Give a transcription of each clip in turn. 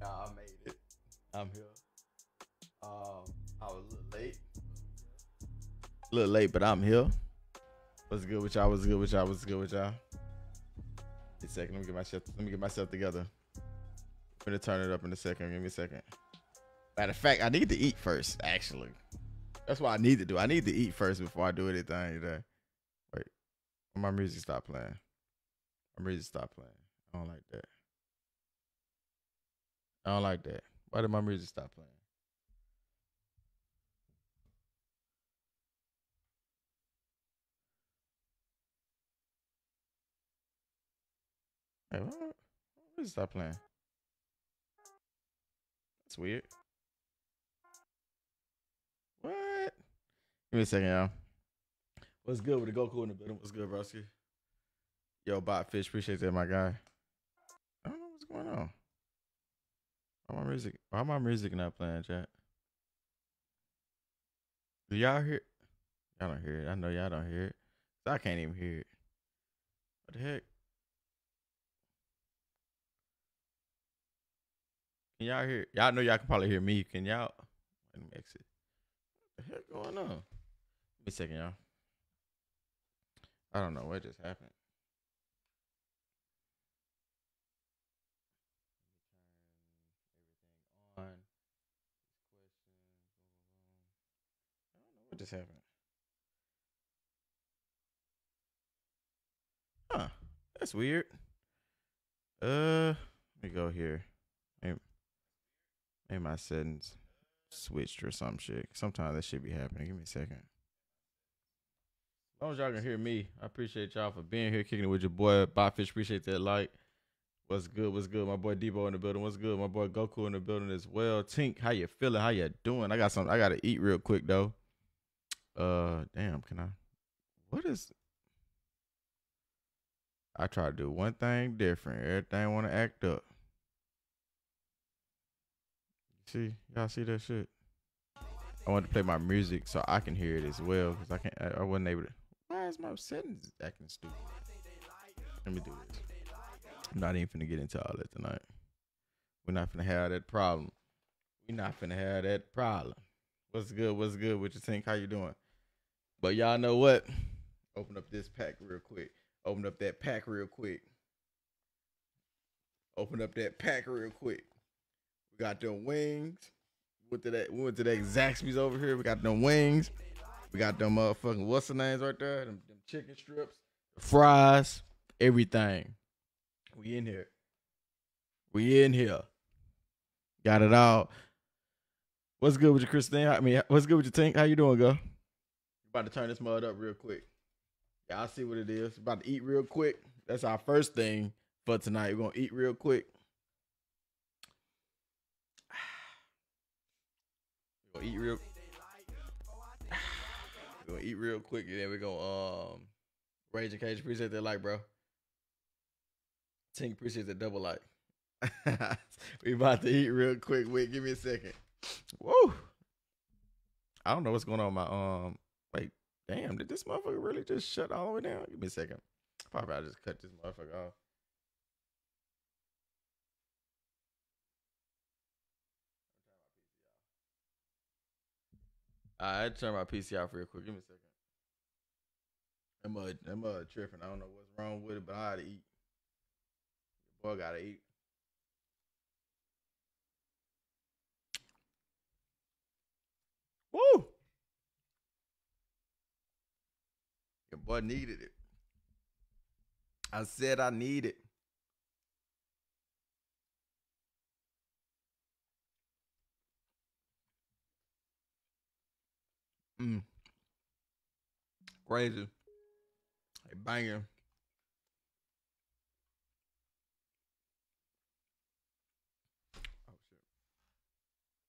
Nah, I made it. I'm here. Um, I was a little late. A little late, but I'm here. What's good with y'all? What's good with y'all? What's good with y'all? Wait a second. Let me get myself. Let me get myself together. I'm gonna turn it up in a second. Give me a second. Matter of fact, I need to eat first. Actually, that's what I need to do. I need to eat first before I do anything today. Wait, my music stop playing. My music stop playing. I don't like that. I don't like that. Why did my music stop playing? Hey, why, why music stop playing? That's weird. What? Give me a second, y'all. What's good with the Goku in the building? What's good, Broski? Yo, Bot Fish, appreciate that, my guy. I don't know what's going on. Why my music? Why my music not playing, chat? Do y'all hear? Y'all don't hear it. I know y'all don't hear it. I can't even hear it. What the heck? Can y'all hear? Y'all know y'all can probably hear me. Can y'all? Let me exit. What the heck going on? Give me a second, y'all. I don't know what just happened. Let me turn everything on. These questions. Boom, boom, boom. I don't know what just happened. Huh. That's weird. Uh, let me go here. Maybe, maybe my settings switched or some shit. Sometimes that should be happening. Give me a second. As long as y'all can hear me, I appreciate y'all for being here, kicking it with your boy Botfish. Appreciate that like. What's good? What's good? My boy Debo in the building. What's good? My boy Goku in the building as well. Tink, how you feeling? How you doing? I got some. I gotta eat real quick though. Uh, damn. Can I? What is? I try to do one thing different. Everything want to act up. See, y'all see that shit? I want to play my music so I can hear it as well because I can't. I, I wasn't able to. Why is my settings acting stupid? Let me do this. I'm not even gonna get into all that tonight. We're not gonna have that problem. We're not gonna have that problem. What's good? What's good? What you think? How you doing? But y'all know what? Open up this pack real quick. Open up that pack real quick. Open up that pack real quick. We got them wings. Went to that. We went to that Zaxby's over here. We got them wings. We got them motherfucking what's the names right there? Them, them chicken strips, fries, everything. We in here. We in here. Got it all. What's good with you, Christine? I mean, what's good with you, Tink? How you doing, girl? About to turn this mud up real quick. Y'all see what it is. About to eat real quick. That's our first thing for tonight. We're gonna eat real quick. We're gonna eat real. We're gonna eat real quick, and then we're gonna um rage and cage. Appreciate that like, bro. Tink appreciate that double like. we about to eat real quick. Wait, give me a second. Woo! I don't know what's going on my um. Wait, damn! Did this motherfucker really just shut all the way down? Give me a second. Probably I just cut this motherfucker off. I had to turn my PC off real quick. Give me a second. That mud, that mud tripping. I don't know what's wrong with it, but I gotta eat. Boy, gotta eat. Woo! Your boy needed it. I said I need it. Mm. Crazy. Hey, banger. Oh shit.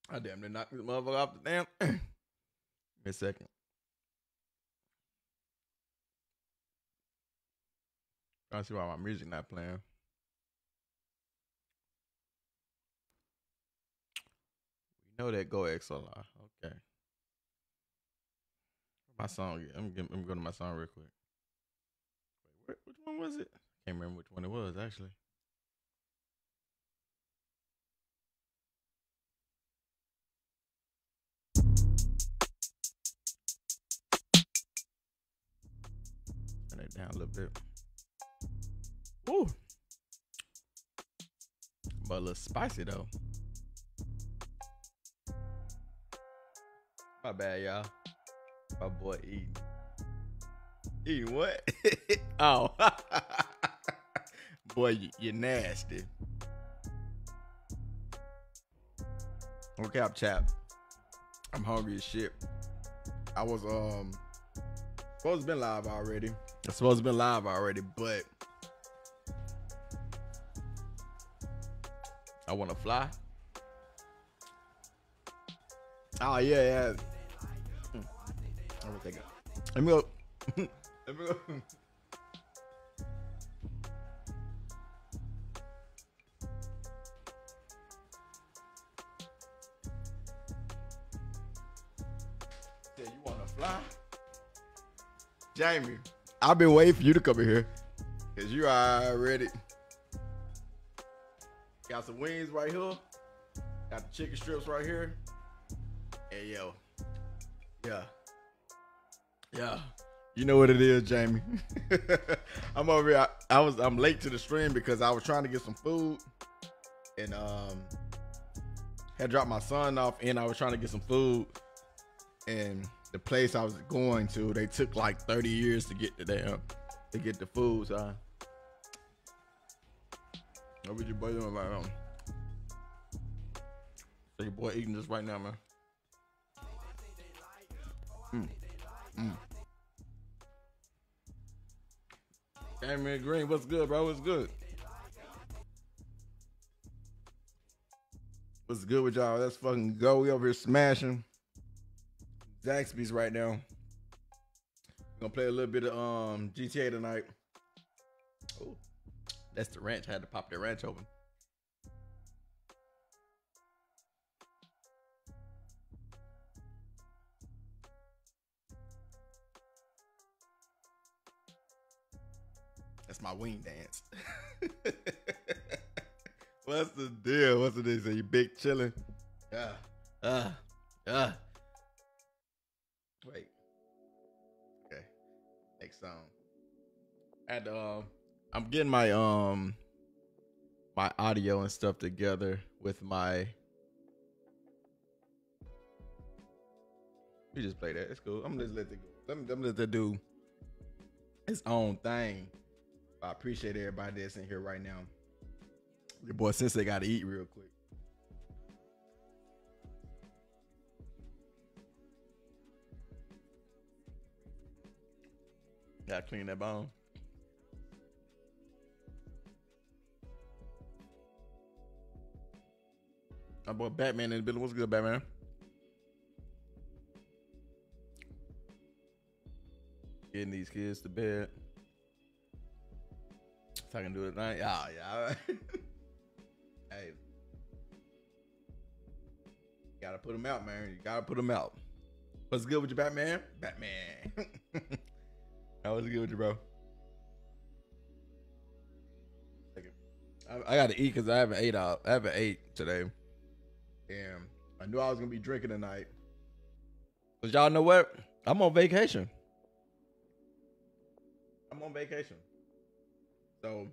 I damn near knocked this motherfucker off the damn. A second. I see why my music not playing. We know that go XLR. Okay. My song. I'm I'm go to my song real quick. Wait, which one was it? I can't remember which one it was actually. Down a little bit. Ooh. But a little spicy though. My bad, y'all. My boy eating. Eating what? oh. boy, you, you're nasty. Okay, I'm chap. I'm hungry as shit. I was um supposed to been live already. I supposed to been live already, but I want to fly. Oh yeah, yeah. Hmm. I'm gonna take it. Let me go. Let me go. Yeah, you wanna fly? Jamie, I've been waiting for you to come in here. Cause you already got some wings right here. Got the chicken strips right here. Hey yo. Yeah. Yeah. You know what it is, Jamie. I'm over here. I, I was I'm late to the stream because I was trying to get some food and um had dropped my son off and I was trying to get some food and the place I was going to, they took like 30 years to get the damn to get the food. So what was your boy doing like um? So your boy eating this right now, man. Mm. Mm. Man, Green, what's good, bro? What's good? What's good with y'all? Let's fucking go. We over here smashing Zaxby's right now. Gonna play a little bit of um GTA tonight. Oh, that's the ranch. I had to pop that ranch open. That's my wing dance. What's the deal? What's the deal? Say you big chilling? Yeah. Uh. Uh. Wait. Okay. Next song. And um, I'm getting my um my audio and stuff together with my. We just play that. It's cool. I'm gonna just let it go. Let me, let me let that do its own thing. I appreciate everybody that's in here right now. Your boy Sensei got to eat real quick. Gotta clean that bone. My boy Batman in the building. What's good, Batman? Getting these kids to bed. If I can do it tonight. Yeah, yeah. hey. Gotta put them out, man. You gotta put them out. What's good with you, Batman? Batman. How was good with you, bro? I, I got to eat because I haven't ate out. I haven't ate today, and I knew I was gonna be drinking tonight. Cause y'all know what? I'm on vacation. I'm on vacation. So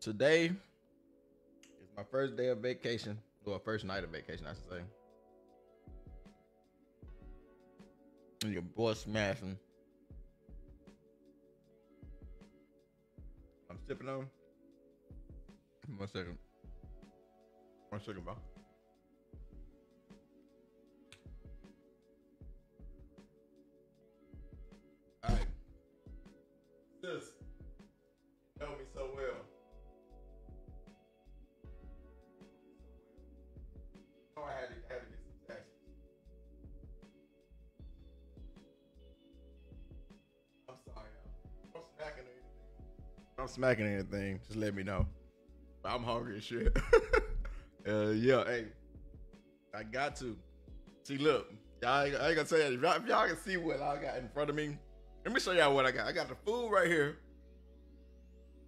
today is my first day of vacation, or first night of vacation, I should say. And your boy smashing. Sipping on. One second. One second, bro. All right. Sis, I'm smacking anything. Just let me know. I'm hungry as shit. uh, yeah, hey, I got to. See, look, y'all, I ain't gonna tell you. If y'all, if y'all can see what I got in front of me, let me show y'all what I got. I got the food right here.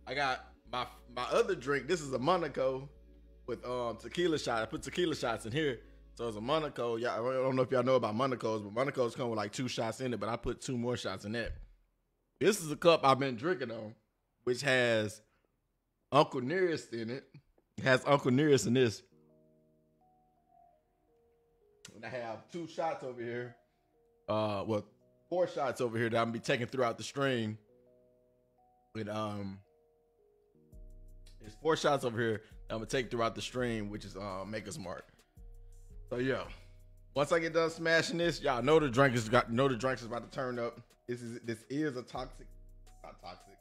I got my my other drink. This is a Monaco with um tequila shot. I put tequila shots in here. So it's a Monaco. Y'all, I don't know if y'all know about Monacos, but Monacos come with like two shots in it, but I put two more shots in that This is a cup I've been drinking on, which has Uncle Nearest in it. It has Uncle Nearest in this. And I have two shots over here. Uh, well, four shots over here that I'm gonna be taking throughout the stream. With um, there's four shots over here that I'm gonna take throughout the stream, which is uh Maker's Mark. So yeah, once I get done smashing this, y'all know the drink is got know the drinks is about to turn up. This is this is a toxic, not toxic,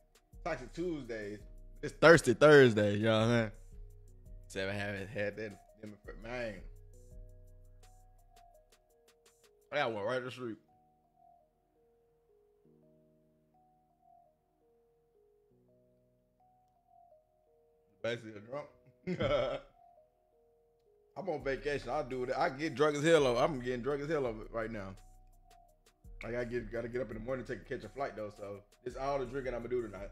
toxic Tuesdays. It's thirsty Thursday, you know what I'm saying? So I haven't had that man. I got one right to sleep. Basically a drunk. I'm on vacation. I'll do it. I get drunk as hell. Of, I'm getting drunk as hell of it right now. I gotta get gotta get up in the morning to take catch a flight though. So it's all the drinking I'm gonna do tonight.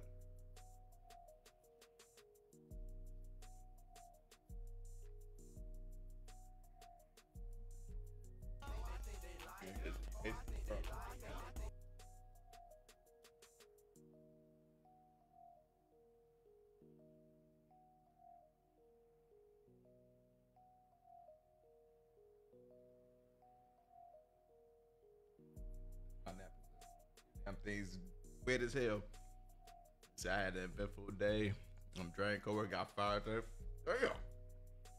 Wet as hell. So I had an eventful day. I'm drinking coworker got fired there. Damn.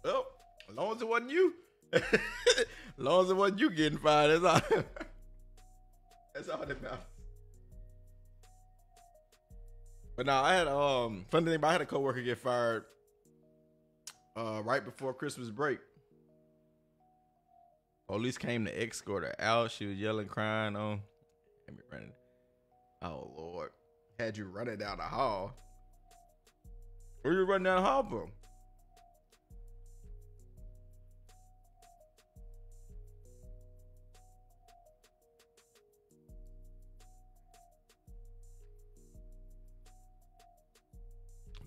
Well, as long as it wasn't you. as long as it wasn't you getting fired, that's all. that's all that matters. But now I had um funny thing, about I had a coworker get fired uh right before Christmas break. Police came to escort her out. She was yelling, crying on. Had me running. Oh Lord. Had you running down the hall. Where you running down the hall from?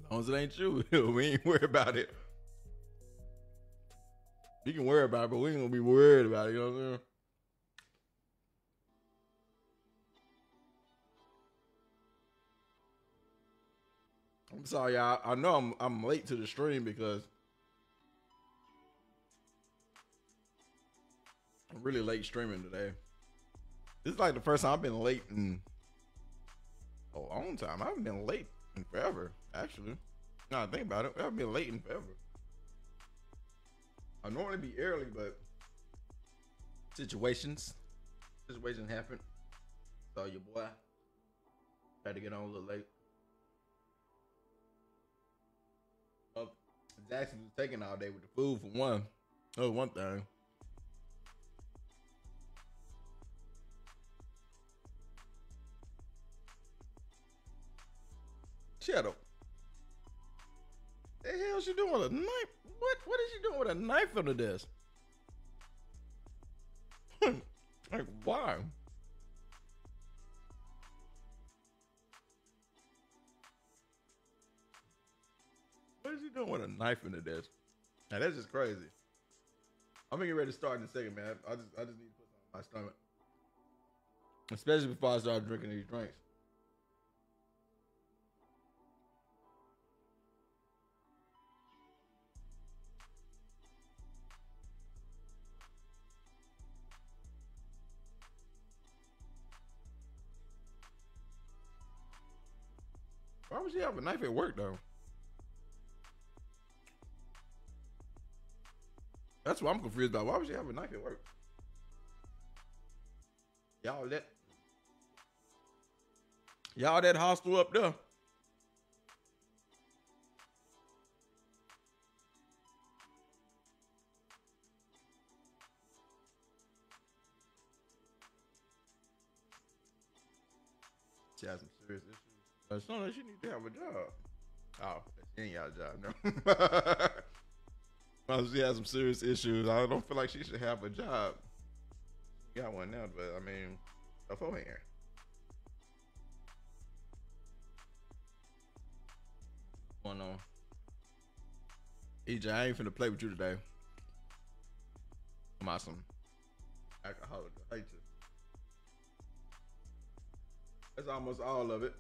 As long as it ain't you, we ain't worried about it. You can worry about it, but we ain't gonna be worried about it, you know what I'm saying? I'm sorry, y'all. I know I'm I'm late to the stream because I'm really late streaming today. This is like the first time I've been late in a long time. I haven't been late in forever, actually. Now I think about it, I haven't been late in forever. I normally be early, but situations, situations happen. So your boy had to get on a little late. Jackson was taking all day with the food for one. That was one thing. Shadow. The hell she doing with a knife? What what is she doing with a knife under this? Hmm. like why? What is he doing with a knife in the desk? Now that's just crazy. I'm gonna get ready to start in a second, man. I just I just need to put something on my stomach. Especially before I start drinking these drinks. Why would she have a knife at work though? That's what I'm confused about. Why would she have a knife at work? Y'all that Y'all that hostile up there. She has some serious issues. As soon as she need to have a job. Oh, she ain't got a job, no. She has some serious issues. I don't feel like she should have a job. Got one now, but I mean, beforehand. Going on? EJ, I ain't finna play with you today. I'm awesome. Alcoholic. I hate you. That's almost all of it.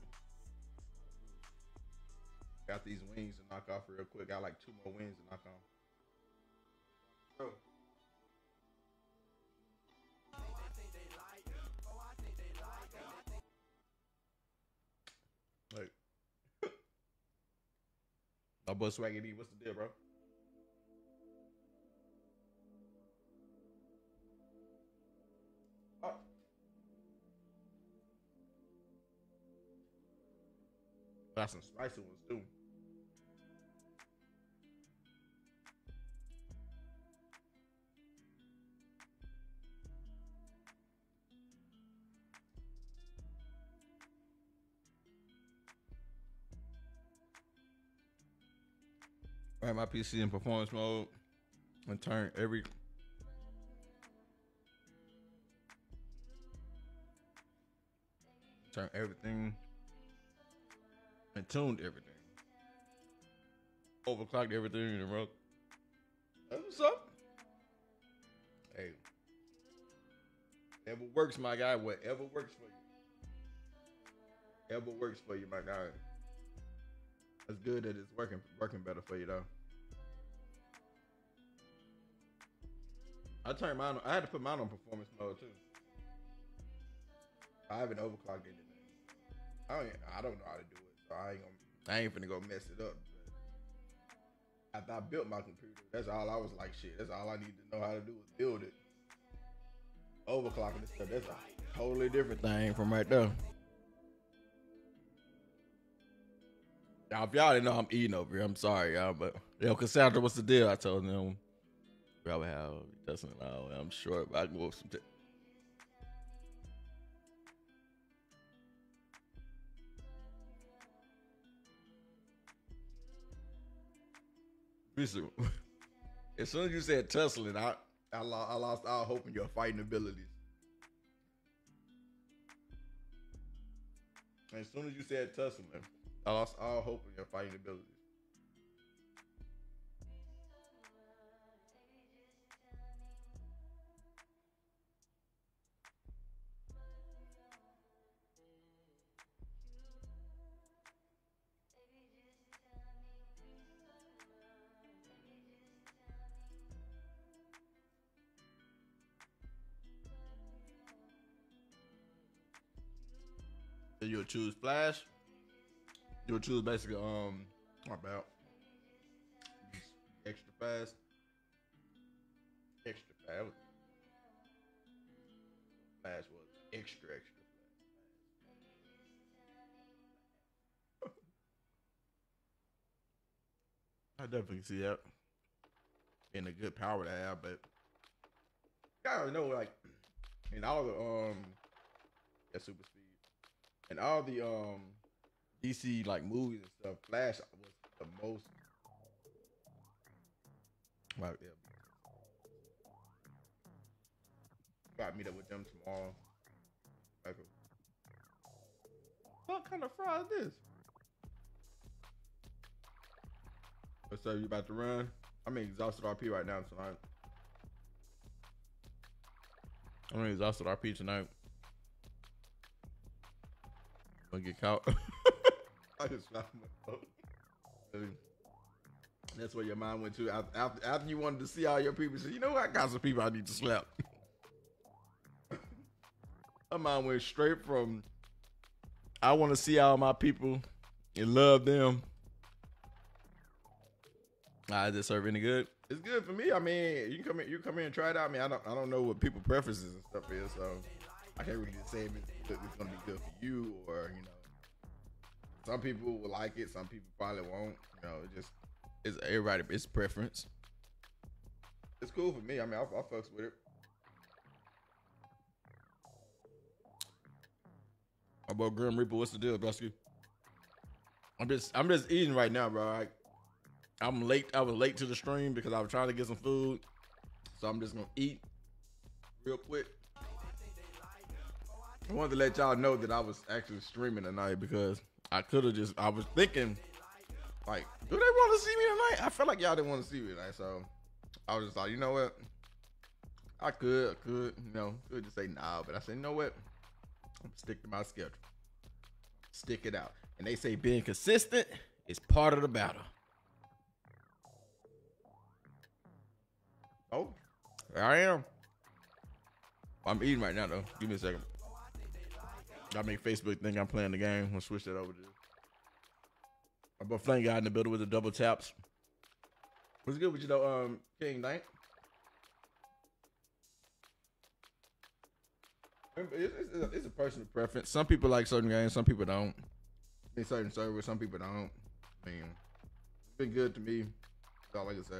Got these wings to knock off real quick. Got like two more wings to knock off. My boy Swaggy D, what's the deal, bro? Oh. Got some spicy ones too. All right, my PC in performance mode and turn every turn everything and tuned everything. Overclocked everything in the. That's what's up. Hey. Whatever works, my guy. Whatever works for you. Ever works for you, my guy. It's good that it's working working better for you though. I turned mine. On, I had to put mine on performance mode too. I haven't overclocked anything. I don't. I don't know how to do it, so I ain't gonna. I ain't finna go mess it up. After I built my computer, that's all I was like. Shit, that's all I need to know how to do is build it. Overclocking this stuff. That's a totally different thing from right there. Y'all, if y'all didn't know I'm eating over here, I'm sorry, y'all. But yo, Cassandra, what's the deal? I told them probably have doesn't know. I'm sure but I can move some. T- as soon as you said tussling, I I lost, I lost all hope in your fighting abilities. As soon as you said tussling, I lost all hope in your fighting abilities. You'll choose flash. You'll choose basically um my bad. Extra fast. Extra fast. Flash was extra extra. I definitely see that. Being a good power to have, but you gotta know like in all the um yeah, super speed and all the um DC like movies and stuff, Flash was the most. Like, yeah. Got meet up with them tomorrow. What kind of fry is this? What's up? You about to run? I'm in exhausted RP right now tonight. I'm in exhausted RP tonight. Gonna get caught. I just found myself. That's where your mind went to after, after, after you wanted to see all your people. Said, you know what? I got some people I need to slap. my mind went straight from I want to see all my people and love them. I just serve any good. It's good for me. I mean, you can come in, you come in and try it out. I mean, I don't, I don't know what people preferences and stuff is, so I can't really say if it's, it's gonna be good for you or you know. Some people will like it. Some people probably won't. You know, it just it's everybody. It's preference. It's cool for me. I mean, I, I fucks with it. How about Grim Reaper? What's the deal, Brusky? I'm just I'm just eating right now, bro. I, I'm late. I was late to the stream because I was trying to get some food. So I'm just gonna eat real quick. I wanted to let y'all know that I was actually streaming tonight because I could have just I was thinking like, do they want to see me tonight? I felt like y'all didn't want to see me tonight, so I was just like, you know what? I could, I could, you know, could just say nah, but I said, you know what? Stick to my schedule. stick it out. And they say being consistent is part of the battle. Oh, here I am. I'm eating right now though. Give me a second. I make Facebook think I'm playing the game. We'll switch that over to. My boy Flame guy in the building with the double taps. What's good with you though, um, King Knight? It's, it's, a, it's a personal preference. Some people like certain games, some people don't. In certain servers, some people don't. I mean, it's been good to me. That's all I can say.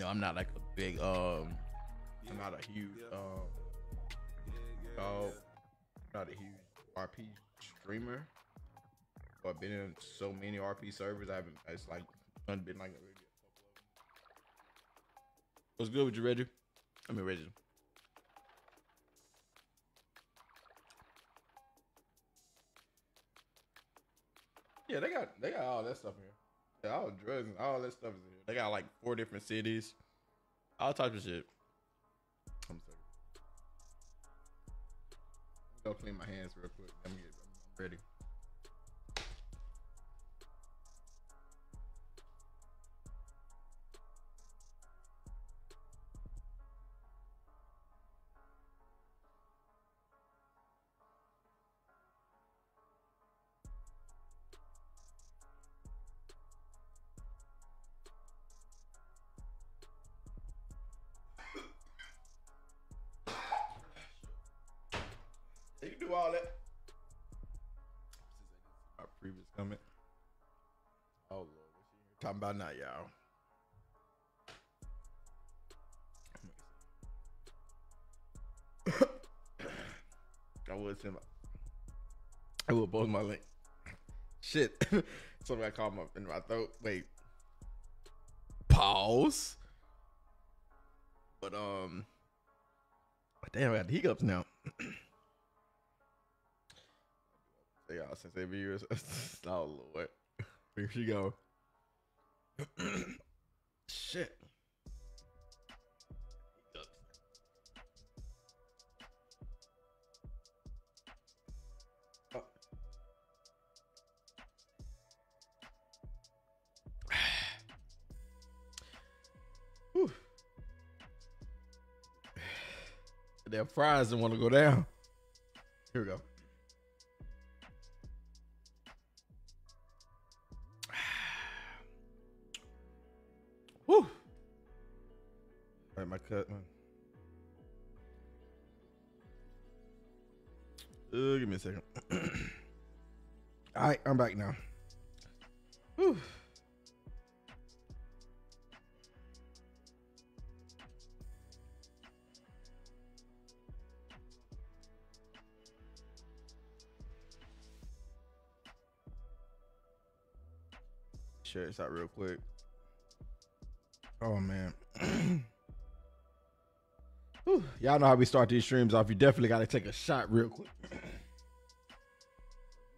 No, I'm not like a big um. I'm not a huge um. Oh, not a huge RP streamer. But I've been in so many RP servers. I haven't. It's like been like What's good with you, Reggie? I mean, Reggie. Yeah, they got they got all that stuff here. Yeah, all the drugs and all that stuff is here. They got like four different cities, all types of shit. Go clean my hands real quick. Let me get I'm ready. Talking now, y'all? I would send my, I would post my link. Shit, I caught my in my throat. Wait, pause. But um, damn, I got the hiccups now. Y'all since every year. oh lord, here she go. Shit. Oh. Damn fries don't want to go down. Here we go. Right, my cut. Uh, give me a second. All right, I'm back now. Whew. Share this out real quick. Oh man. Whew. Y'all know how we start these streams off. You definitely got to take a shot real quick.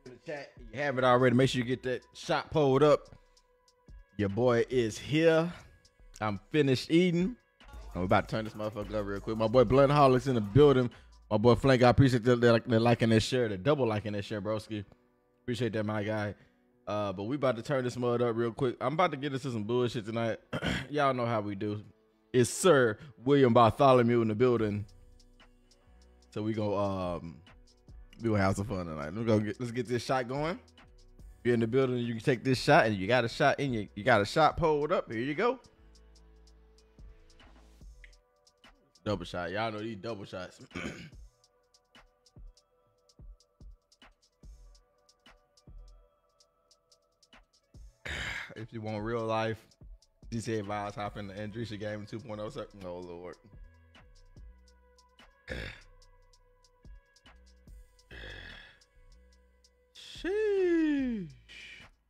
In the chat, you have it already. Make sure you get that shot pulled up. Your boy is here. I'm finished eating. I'm about to turn this motherfucker up real quick. My boy Blunt Hollis in the building. My boy Flank, I appreciate that they're, they're liking that share, the double liking that share, broski. Appreciate that, my guy. Uh, but we about to turn this mud up real quick. I'm about to get into some bullshit tonight. Y'all know how we do. It's Sir William Bartholomew in the building. So we go um we gonna have some fun tonight. Let's go get let's get this shot going. If you're in the building, you can take this shot and you got a shot in you. You got a shot pulled up. Here you go. Double shot. Y'all know these double shots. if you want real life, GTA Vibes hop in the Andrisha game 2.0 second. Oh lord. Sheesh.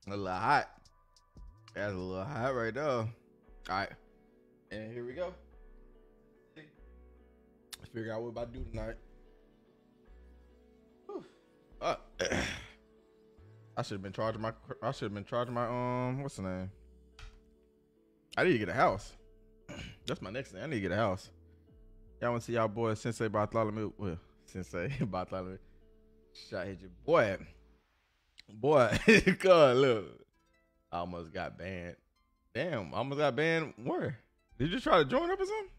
A little hot. That's a little hot right there. All right. And here we go. Let's figure out what about to do tonight. Whew. Uh, I should have been charging my. I should have been charging my um. What's the name? I need to get a house. That's my next thing. I need to get a house. Y'all want to see y'all boy Sensei Bartholomew? Well, Sensei Bartholomew. Shot hit your boy. Boy, God, look. I almost got banned. Damn, I almost got banned. Where? Did you try to join up or something?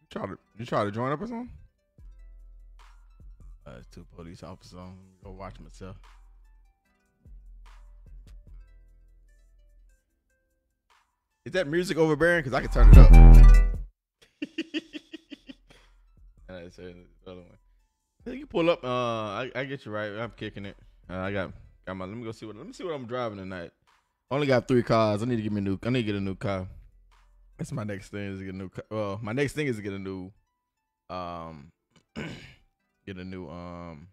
You try to you try to join up or something? Uh, two police officers. Go watch myself. Is that music overbearing? Because I can turn it up. and I said the other one. You can pull up. Uh, I, I get you right. I'm kicking it. Uh, I got got my. Let me go see what. Let me see what I'm driving tonight. Only got three cars. I need to get me a new. I need to get a new car. That's my next thing is to get a new. car. Well, my next thing is to get a new. Um, get a new. Um.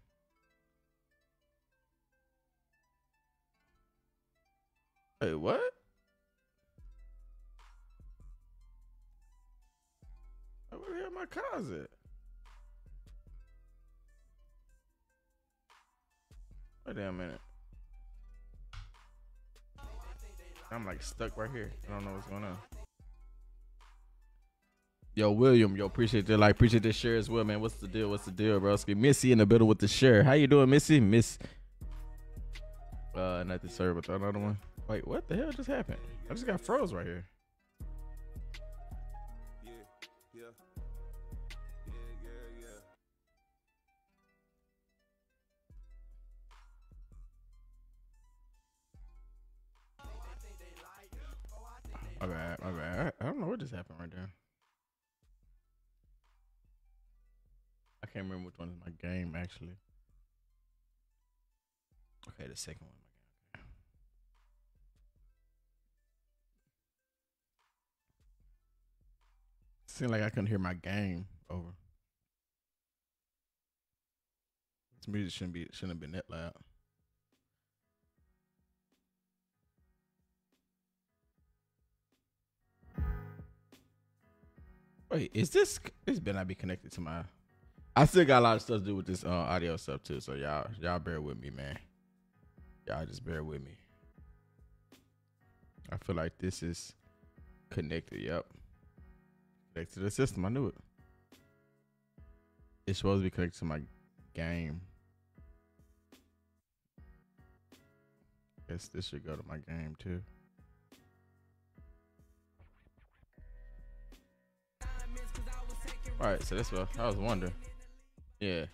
Wait, what? My cars at? Wait a minute. I'm like stuck right here. I don't know what's going on. Yo, William, yo, appreciate that. Like, appreciate this share as well, man. What's the deal? What's the deal, bro? Missy in the middle with the share. How you doing, Missy? Miss. Uh, not the serve, but another one. Wait, what the hell just happened? I just got froze right here. My bad, my. I don't know what just happened right there. I can't remember which one is my game actually. Okay, the second one. Seemed like I couldn't hear my game over. This music shouldn't be shouldn't have been that loud. Wait, is this this better not be connected to my I still got a lot of stuff to do with this uh, audio stuff too, so y'all y'all bear with me, man. Y'all just bear with me. I feel like this is connected. Yep, connected to the system. I knew it. It's supposed to be connected to my game. Guess this should go to my game too. All right, so that's what I was wondering. Yeah.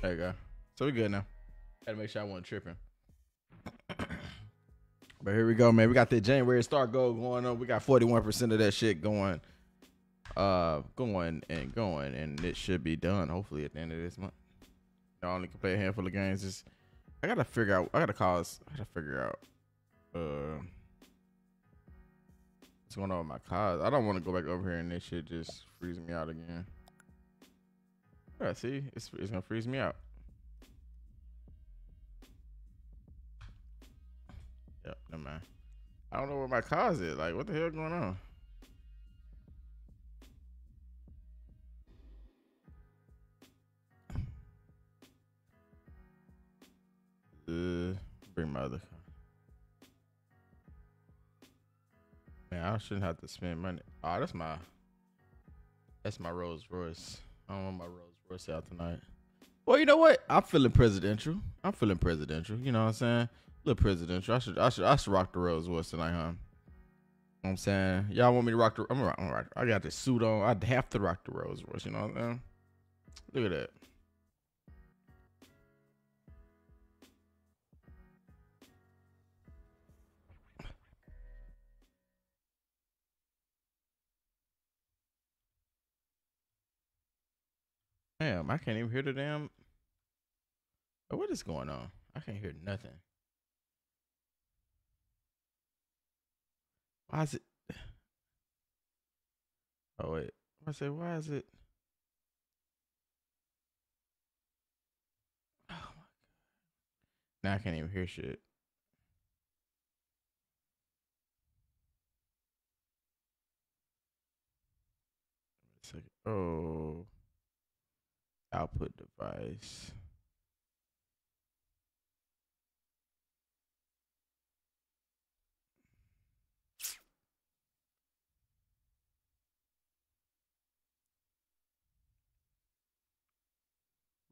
There you go. So we're good now. Gotta make sure I wasn't tripping. but here we go, man. We got the January start goal going on. We got 41% of that shit going, uh, going and going, and it should be done hopefully at the end of this month. I only can play a handful of games. Just I gotta figure out. I gotta call. us- I gotta figure out. Uh, what's going on with my cars. I don't want to go back over here and this shit just freeze me out again. Yeah, see, it's it's gonna freeze me out. Yep, never mind. I don't know where my cards is. Like, what the hell going on? Uh, bring my other Man, I shouldn't have to spend money. Oh, that's my that's my Rolls Royce. I don't want my Rolls Royce out tonight. Well, you know what? I'm feeling presidential. I'm feeling presidential. You know what I'm saying? A little presidential. I should I should I should rock the Rolls Royce tonight, huh? You know I'm saying? Y'all want me to rock the I'm I'm rock I got this suit on. I'd have to rock the Rolls Royce, you know what I'm saying? Look at that. Damn, I can't even hear the damn. What is going on? I can't hear nothing. Why is it? Oh wait, I say why is it? Oh my god! Now I can't even hear shit. Oh, output device.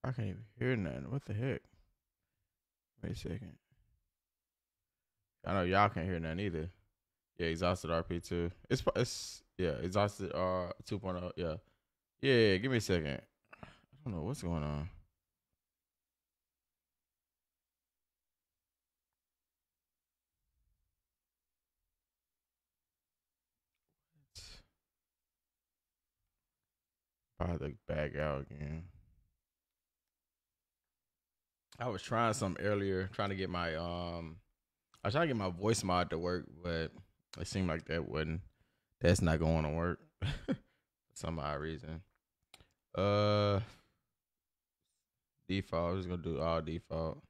I can't even hear nothing. What the heck? Wait a second. I know y'all can't hear nothing either. Yeah, exhausted RP two. It's it's yeah, exhausted R two oh, Yeah, yeah. Give me a second. I don't know what's going on. Probably back out again. I was trying some earlier, trying to get my um, I was trying to get my voice mod to work, but it seemed like that wasn't. That's not going to work for some odd reason. Uh, default. I was gonna do all default.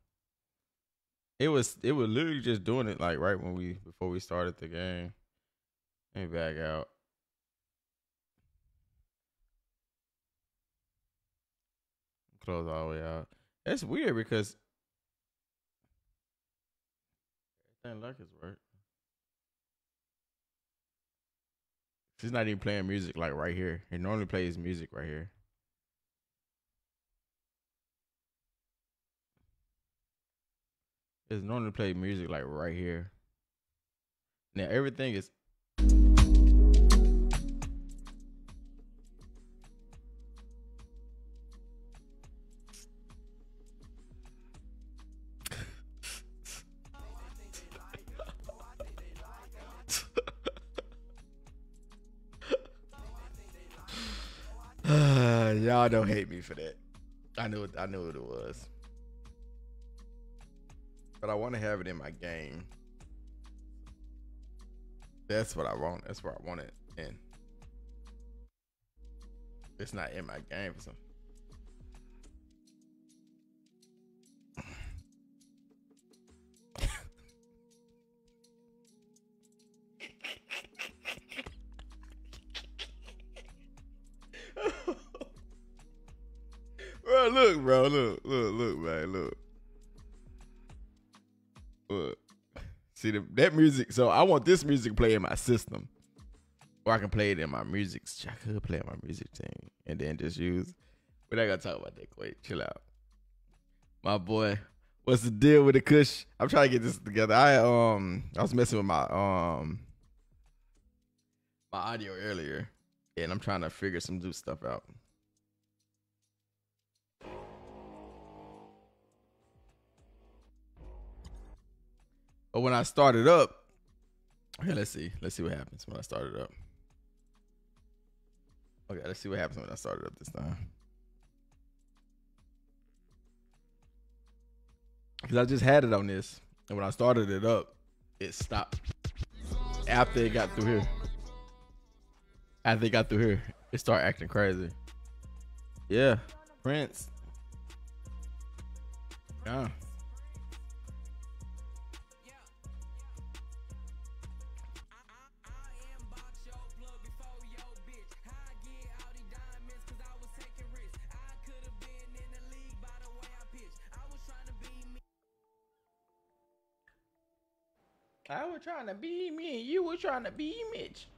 It was it was literally just doing it like right when we before we started the game. Let me back out. Close all the way out. That's weird because everything like it's work. He's not even playing music like right here. He normally plays music right here. It's normally play music like right here. Now everything is Y'all don't hate me for that. I knew I knew what it was. But I want to have it in my game. That's what I want. That's where I want it in. It's not in my game for some. See the, that music. So I want this music play in my system, or I can play it in my music. I could play my music thing and then just use. We're not gonna talk about that. Wait, chill out. My boy, what's the deal with the Kush? I'm trying to get this together. I um, I was messing with my um, my audio earlier, and I'm trying to figure some new stuff out. When I started up, okay, let's see. Let's see what happens when I started up. Okay, let's see what happens when I started up this time. Because I just had it on this. And when I started it up, it stopped. After it got through here. After it got through here, it started acting crazy. Yeah. Prince. Yeah. I was trying to be me, and you were trying to be Mitch.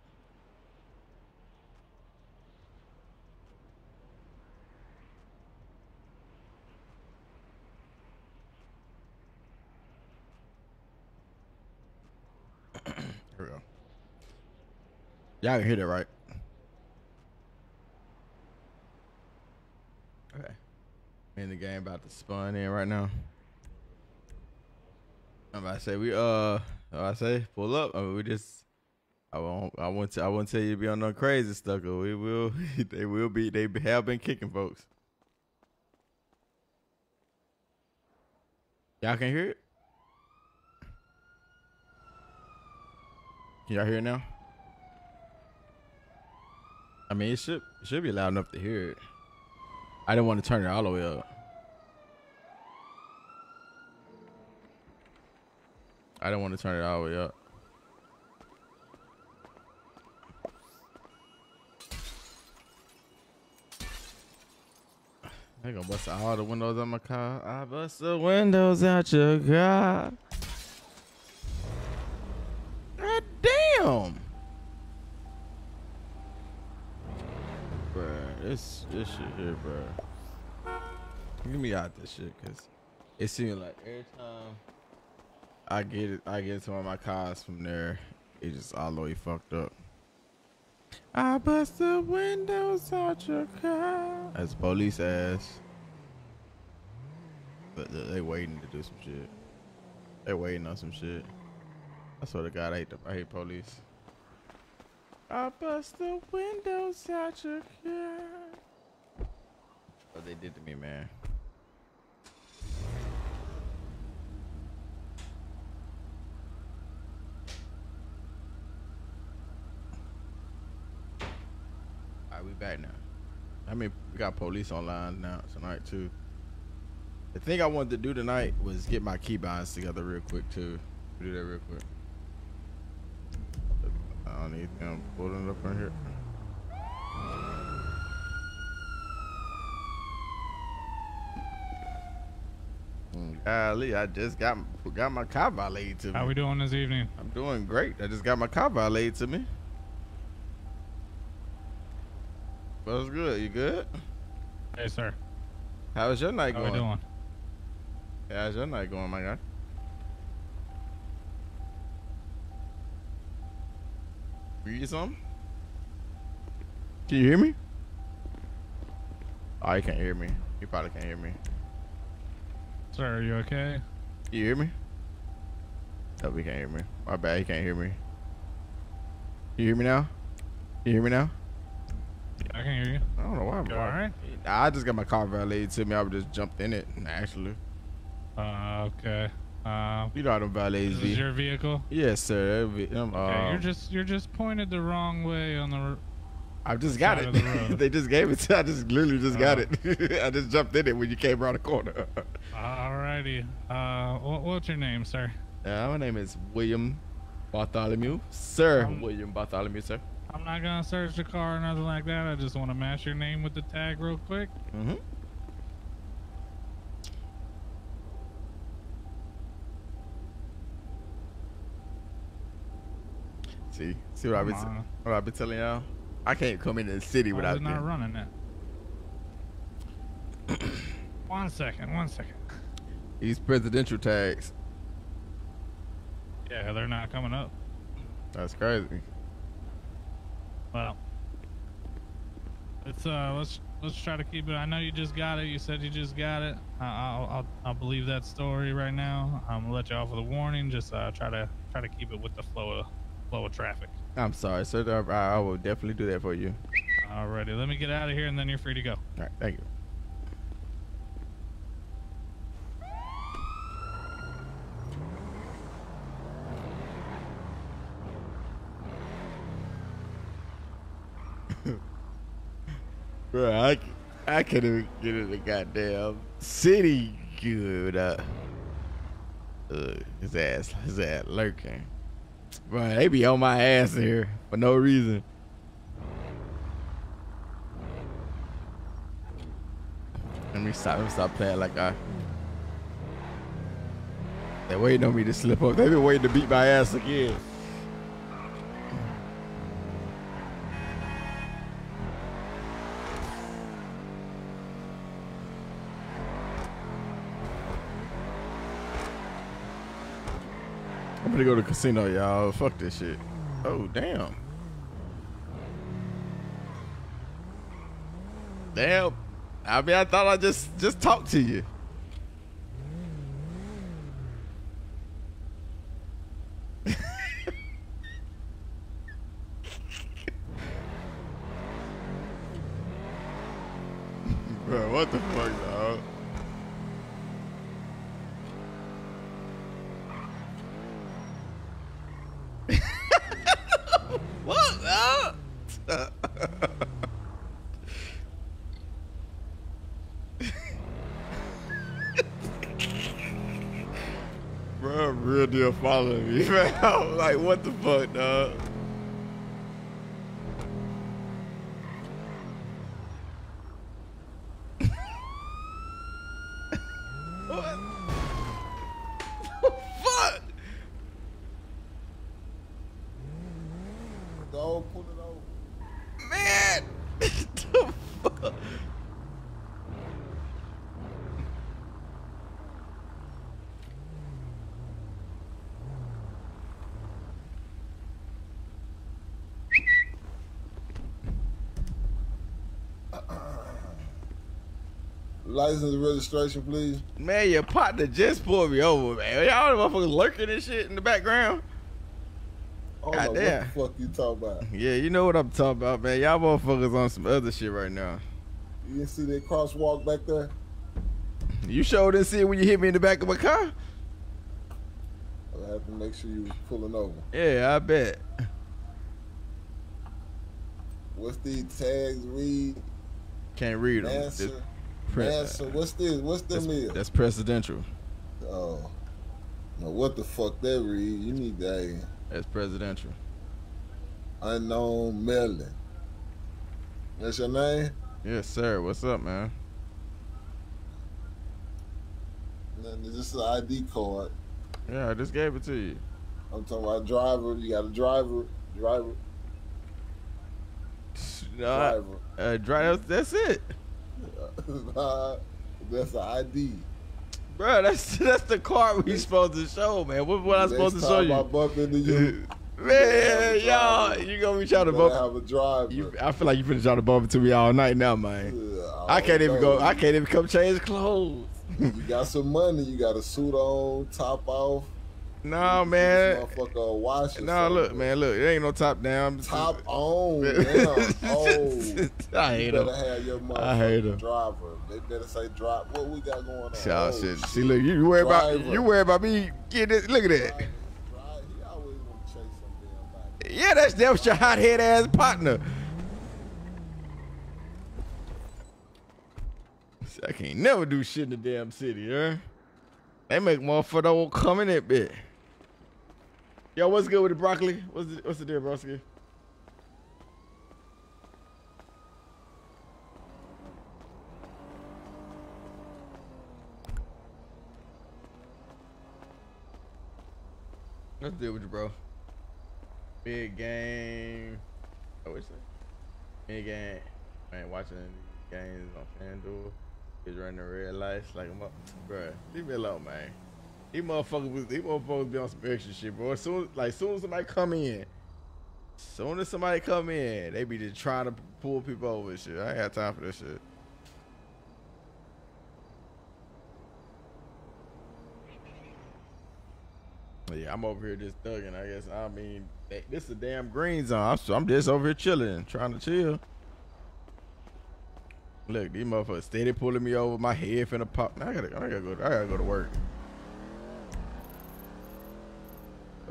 Here we go. Y'all can hear that, right? Okay. In the game about to spawn in right now. I'm about to say we uh I say pull up. I mean, we just I won't I won't I won't tell you to be on no crazy stuff. We will they will be they have been kicking folks. Y'all can hear it. Can y'all hear it now? I mean, it should it should be loud enough to hear it. I didn't want to turn it all the way up. I don't want to turn it all the way up. They gonna bust all the windows on my car. I bust the windows out your car. God damn. Bruh, this this shit here, bruh. Get me out this shit, cause it seems like every time I get it, I get one of my cars from there, it just all the way fucked up. I bust the windows out your car. That's police ass. But they they waiting to do some shit. They waiting on some shit. I swear to God, I hate the, I hate police. I bust the windows out your car. What they did to me, man. Alright, we back now. I mean, we got police online now tonight too. The thing I wanted to do tonight was get my keybinds together real quick too. Do that real quick. I don't need them pulling it up in here. Golly, I just got got my car valeted to me. How we doing this evening? I'm doing great. I just got my car valeted to me. What's good? You good? Hey, sir. How's your night going? How we going? doing? How's your night going, my guy? Read something? Can you hear me? Oh, you can't hear me. You probably can't hear me. Sir, are you okay? You hear me? Oh, he can't hear me. My bad, he can't hear me. You hear me now? You hear me now? I can hear you. I don't know why. I'm all right? I just got my car valeted to me. I just jumped in it, actually. Uh, okay. Uh, You know how them valets this be. is your vehicle. Yes, sir. Be- um, Okay, uh, you're just you're just pointed the wrong way on the. I just got it. the they just gave it to I just literally just got Oh. it. I just jumped in it when you came around the corner. Alrighty. Uh, what, what's your name, sir? uh, my name is William Bartholomew. Sir Um, William Bartholomew, sir. I'm not gonna search the car or nothing like that. I just want to match your name with the tag real quick. Mm-hmm. See, see what I've been, what I've been telling y'all. I can't come into the city Why without it not running that. one second. One second. these presidential tags. Yeah, they're not coming up. That's crazy. Well, let's uh let's let's try to keep it. I know you just got it. You said you just got it. I, I'll, I'll I'll believe that story right now. I'm gonna let you off with a warning. Just uh try to try to keep it with the flow of flow of traffic. I'm sorry, sir. I, I will definitely do that for you. Alrighty, let me get out of here and then you're free to go. All right, thank you. Bro, I, I can't even get in the goddamn city good. Uh, uh, his ass, his ass lurking. Bro, they be on my ass here for no reason. Let me stop. Let me stop playing like I. They waiting on me to slip up. They been waiting to beat my ass again. Gonna go to the casino, y'all. Fuck this shit. Oh damn. Damn. I mean, I thought I just just talked to you. Bro, what the fuck, dog? what? dog? Bro, real deal following me, man. I'm like, what the fuck, dog? what? fuck? Go pull it over. Man! the fuck? License registration, please. Man, your partner just pulled me over, man. Y'all motherfuckers lurking and shit in the background. I don't know what the fuck you talking about. Yeah, you know what I'm talking about, man. Y'all motherfuckers on some other shit right now. You didn't see that crosswalk back there? You sure didn't see it when you hit me in the back of my car? I have to make sure you was pulling over. Yeah, I bet. What's these tags read? Can't read them. Answer. Pre- Answer. What's this? What's the that's, is? that's presidential. Oh. Now what the fuck that read? You need that That's presidential. unknown Melon. That's your name? Yes, sir. What's up, man? Nothing, This is an ID card. Yeah, I just gave it to you. I'm talking about driver. You got a driver. Driver. No, Driver. uh, drive. That's it, That's an ID. bro. That's that's the card we supposed to show, man. What what I supposed to show time I you? bump into you. Man, y'all, you gonna be trying to you bump. have a driver. You, I feel like you finna try to bump into me all night now, man. Yeah, I can't don't even go. I can't even come change clothes. You got some money. You got a suit on, top off. No, This man. Motherfucker, or No, look, man. Look, it ain't no top down. Top on. Damn. Oh. I hate him. have your I hate him. driver. They better say drop. What we got going on? Oh, shit. See, look, you worry about you worry about me. Get it. Look at that. Drive, drive. He always want to chase some damn body. Yeah, that's that was your hot head ass partner. I can't never do shit in the damn city, huh? They make motherfucker don't come in that bit. Yo, what's good with the broccoli? What's the what's the deal, broski? Let's deal with you, bro? Big game. Oh, what's that? Big game. Man, watching games on FanDuel. He's running the red lights like I'm up. Bruh, leave me alone, man. These motherfuckers, was- these motherfuckers be on some extra shit, bro. As soon, like, soon as somebody come in, soon as somebody come in, they be just trying to pull people over and shit. I ain't got time for this shit. Yeah, I'm over here just thugging. I guess. I mean, this is a damn green zone. I'm, I'm just over here chilling, trying to chill. Look, these motherfuckers steady pulling me over. My head finna pop. Now I gotta, I gotta go. I gotta go to work.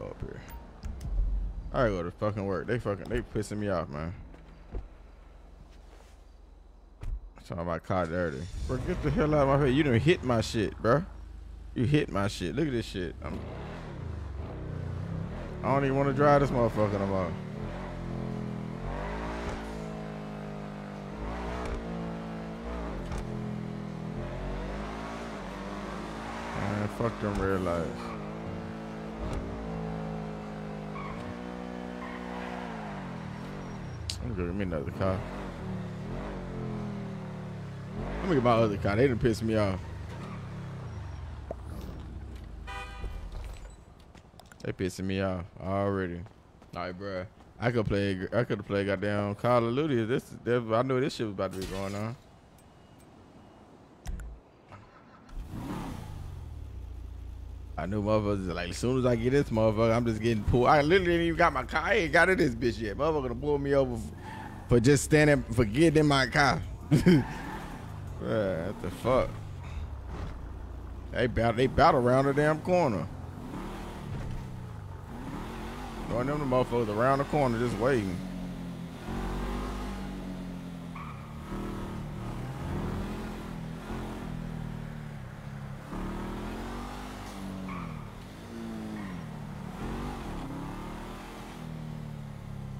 Go up here. I go to fucking work. They fucking, they pissing me off, man. Talking about car dirty. Bro, get the hell out of my face. You done hit my shit, bro. You hit my shit. Look at this shit. I'm, I don't even want to drive this motherfucker no more. Man, fuck them. I'm gonna get me another car. Let me get my other car. They done pissed me off. They pissing me off already. All right, bruh. I could play. I could have played goddamn Call of Duty. This, this, I knew this shit was about to be going on. I knew motherfuckers like as soon as I get this motherfucker, I'm just getting pulled. I literally ain't even got my car. I ain't got in this bitch yet. Motherfucker gonna pull me over for just standing for getting in my car. What the fuck? They battle. They battle around the damn corner. Knowing them the motherfuckers around the corner just waiting.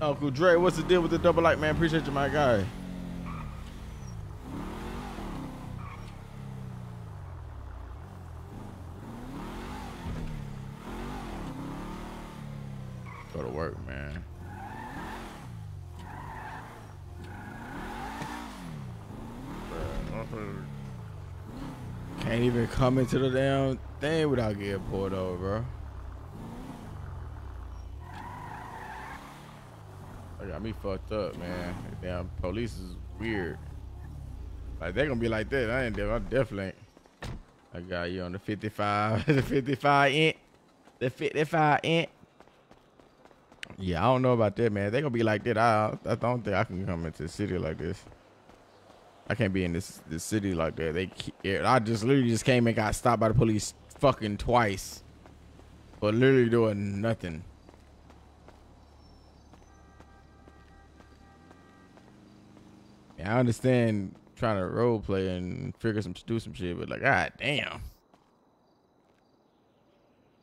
Uncle Dre, what's the deal with the double light, man? Appreciate you, my guy. Go to work, man. Can't even come into the damn thing without getting pulled over, Got me fucked up, man. Damn police is weird. Like they gonna be like that. I ain't. I definitely ain't. I got you on the 55, the 55 inch, the 55 inch. Yeah, I don't know about that, man. They gonna be like that. I, I don't think I can come into the city like this. I can't be in this this city like that. They, I just literally just came and got stopped by the police fucking twice, but literally doing nothing. I understand trying to role play and figure some to do some shit, but like, god damn,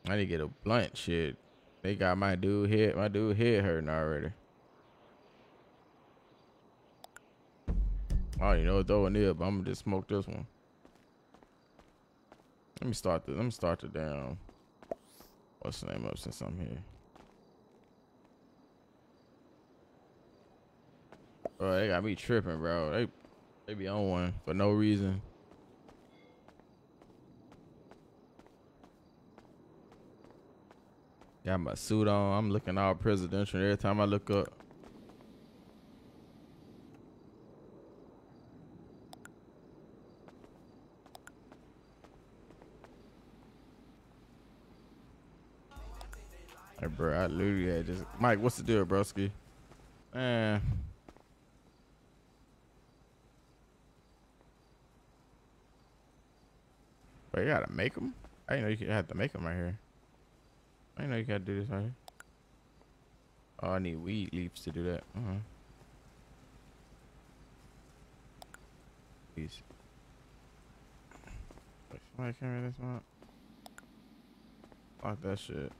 I need to get a blunt shit. They got my dude head, my dude head hurting already. Oh, don't know what throwing is, but I'm gonna just smoke this one. Let me start the let me start the damn what's the name up since I'm here. Bro, they got me tripping, bro. They they be on one for no reason. Got my suit on. I'm looking all presidential every time I look up. Hey, bro, I literally had just Mike. What's the deal, broski? Man, but you gotta make them. I know you have to make them right here. I know you gotta do this right here. Oh, I need weed leaves to do that. Uh-huh. Please. Wait, somebody in this one. Fuck that shit.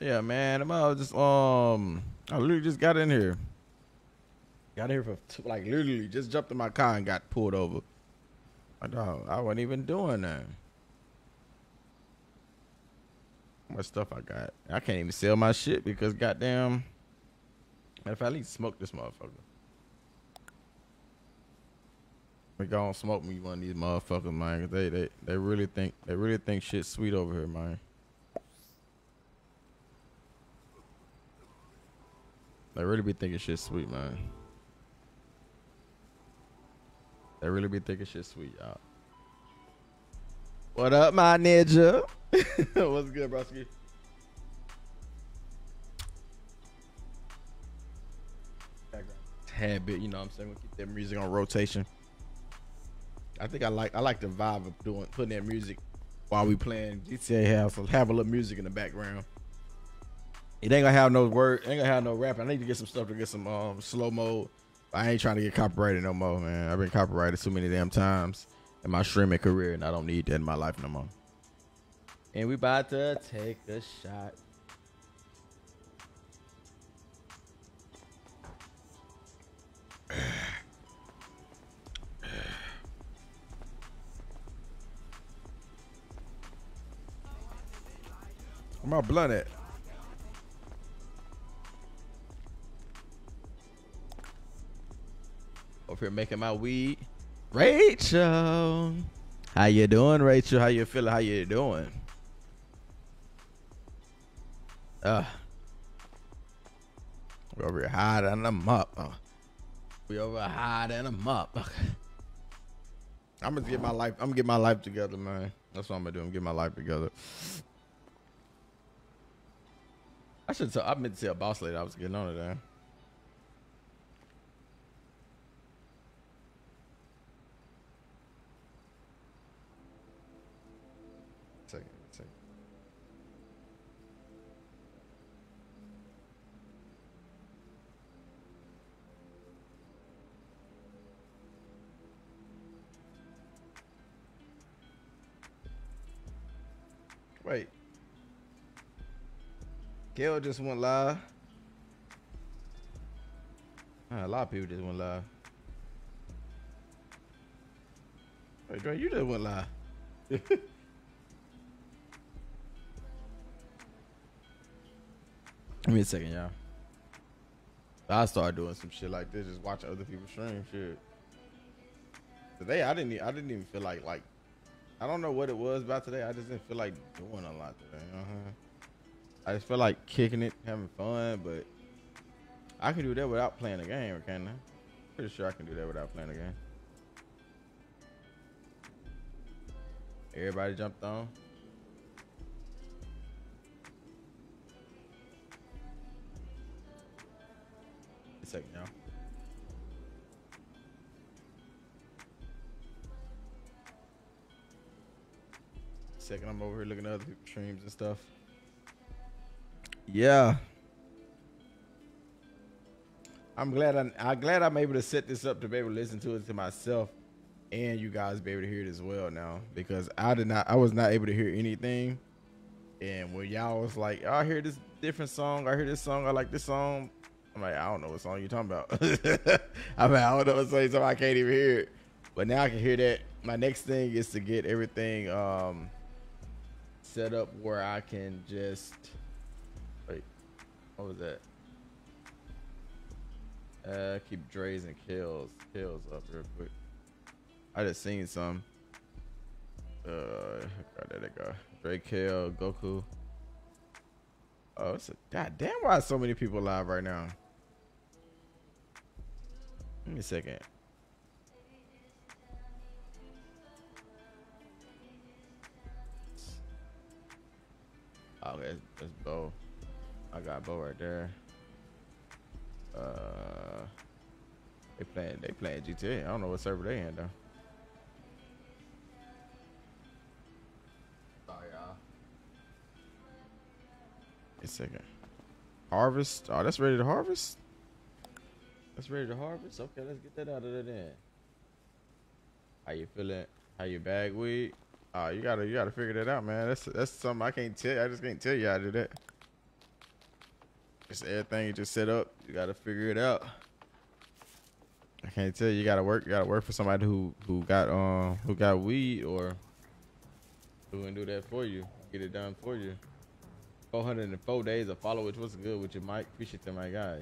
Yeah, man. I'm out just um. I literally just got in here. Got here for like literally just jumped in my car and got pulled over. I dog, I wasn't even doing that. What stuff I got? I can't even sell my shit because goddamn. Of fact, at least smoke this motherfucker. We gon' smoke me one of these motherfuckers, man. 'cause they they they really think they really think shit sweet over here, man. They really be thinking shit sweet, man. They really be thinking shit sweet, y'all. What up, my ninja? What's good, broski? Tad bit, you know what I'm saying? We'll keep that music on rotation. I think I like I like the vibe of doing putting that music while we playing GTA House. So have a little music in the background. It ain't gonna have no word, ain't gonna have no rap. I need to get some stuff to get some um, slow mode. I ain't trying to get copyrighted no more, man. I've been copyrighted too many damn times in my streaming career, and I don't need that in my life no more. And we about to take a shot. Where my blunt at? Over here making my weed. Rachel. How you doing, Rachel? How you feeling? How you doing? Uh, we over here hiding them up. Uh, we over here hiding them up. I'm gonna get my life. I'm gonna get my life together, man. That's what I'm gonna do. I'm gonna get my life together. I should. Tell, I meant to tell boss lady I was getting on it there. Wait. Gail just went live. Ah, a lot of people just went live. Wait, Dre, you just went live. Give me a second, y'all. I started doing some shit like this, just watching other people stream shit. Today, I didn't. I didn't even feel like like. I don't know what it was about today. I just didn't feel like doing a lot today. Uh-huh. I just felt like kicking it, having fun, but I can do that without playing the game, can I? pretty sure I can do that without playing the game. Everybody jumped on. A second, y'all. Second, I'm over here looking at other streams and stuff. Yeah. I'm glad I, I'm glad I'm able to set this up to be able to listen to it to myself and you guys be able to hear it as well now because I did not I was not able to hear anything. And when y'all was like, oh, I hear this different song, I hear this song, I like this song. I'm like, I don't know what song you're talking about. I'm like, I don't know what song, so I can't even hear it. But now I can hear that. My next thing is to get everything um set up where I can just wait. What was that? Uh, keep Dre's and kills kills up real quick. I just seen some. Uh, there they go. Dre, Kill, Goku. Oh, it's a god damn. Why so many people live right now? Give me a second. Okay, that's Bo. I got Bo right there. Uh, they playing. They playing GTA. I don't know what server they in though. Sorry, y'all. A second. Harvest. Oh, that's ready to harvest. That's ready to harvest. Okay, let's get that out of there then. How you feeling? How you bag weed? Oh, you gotta you gotta figure that out, man. That's that's something I can't tell. You. I just can't tell you how to do that. It's everything you just set up. You gotta figure it out. I can't tell you. You gotta work. You gotta work for somebody who who got um who got weed or who can do that for you. Get it done for you. 404 days of followers. What's good with your mic? Appreciate that, my guy.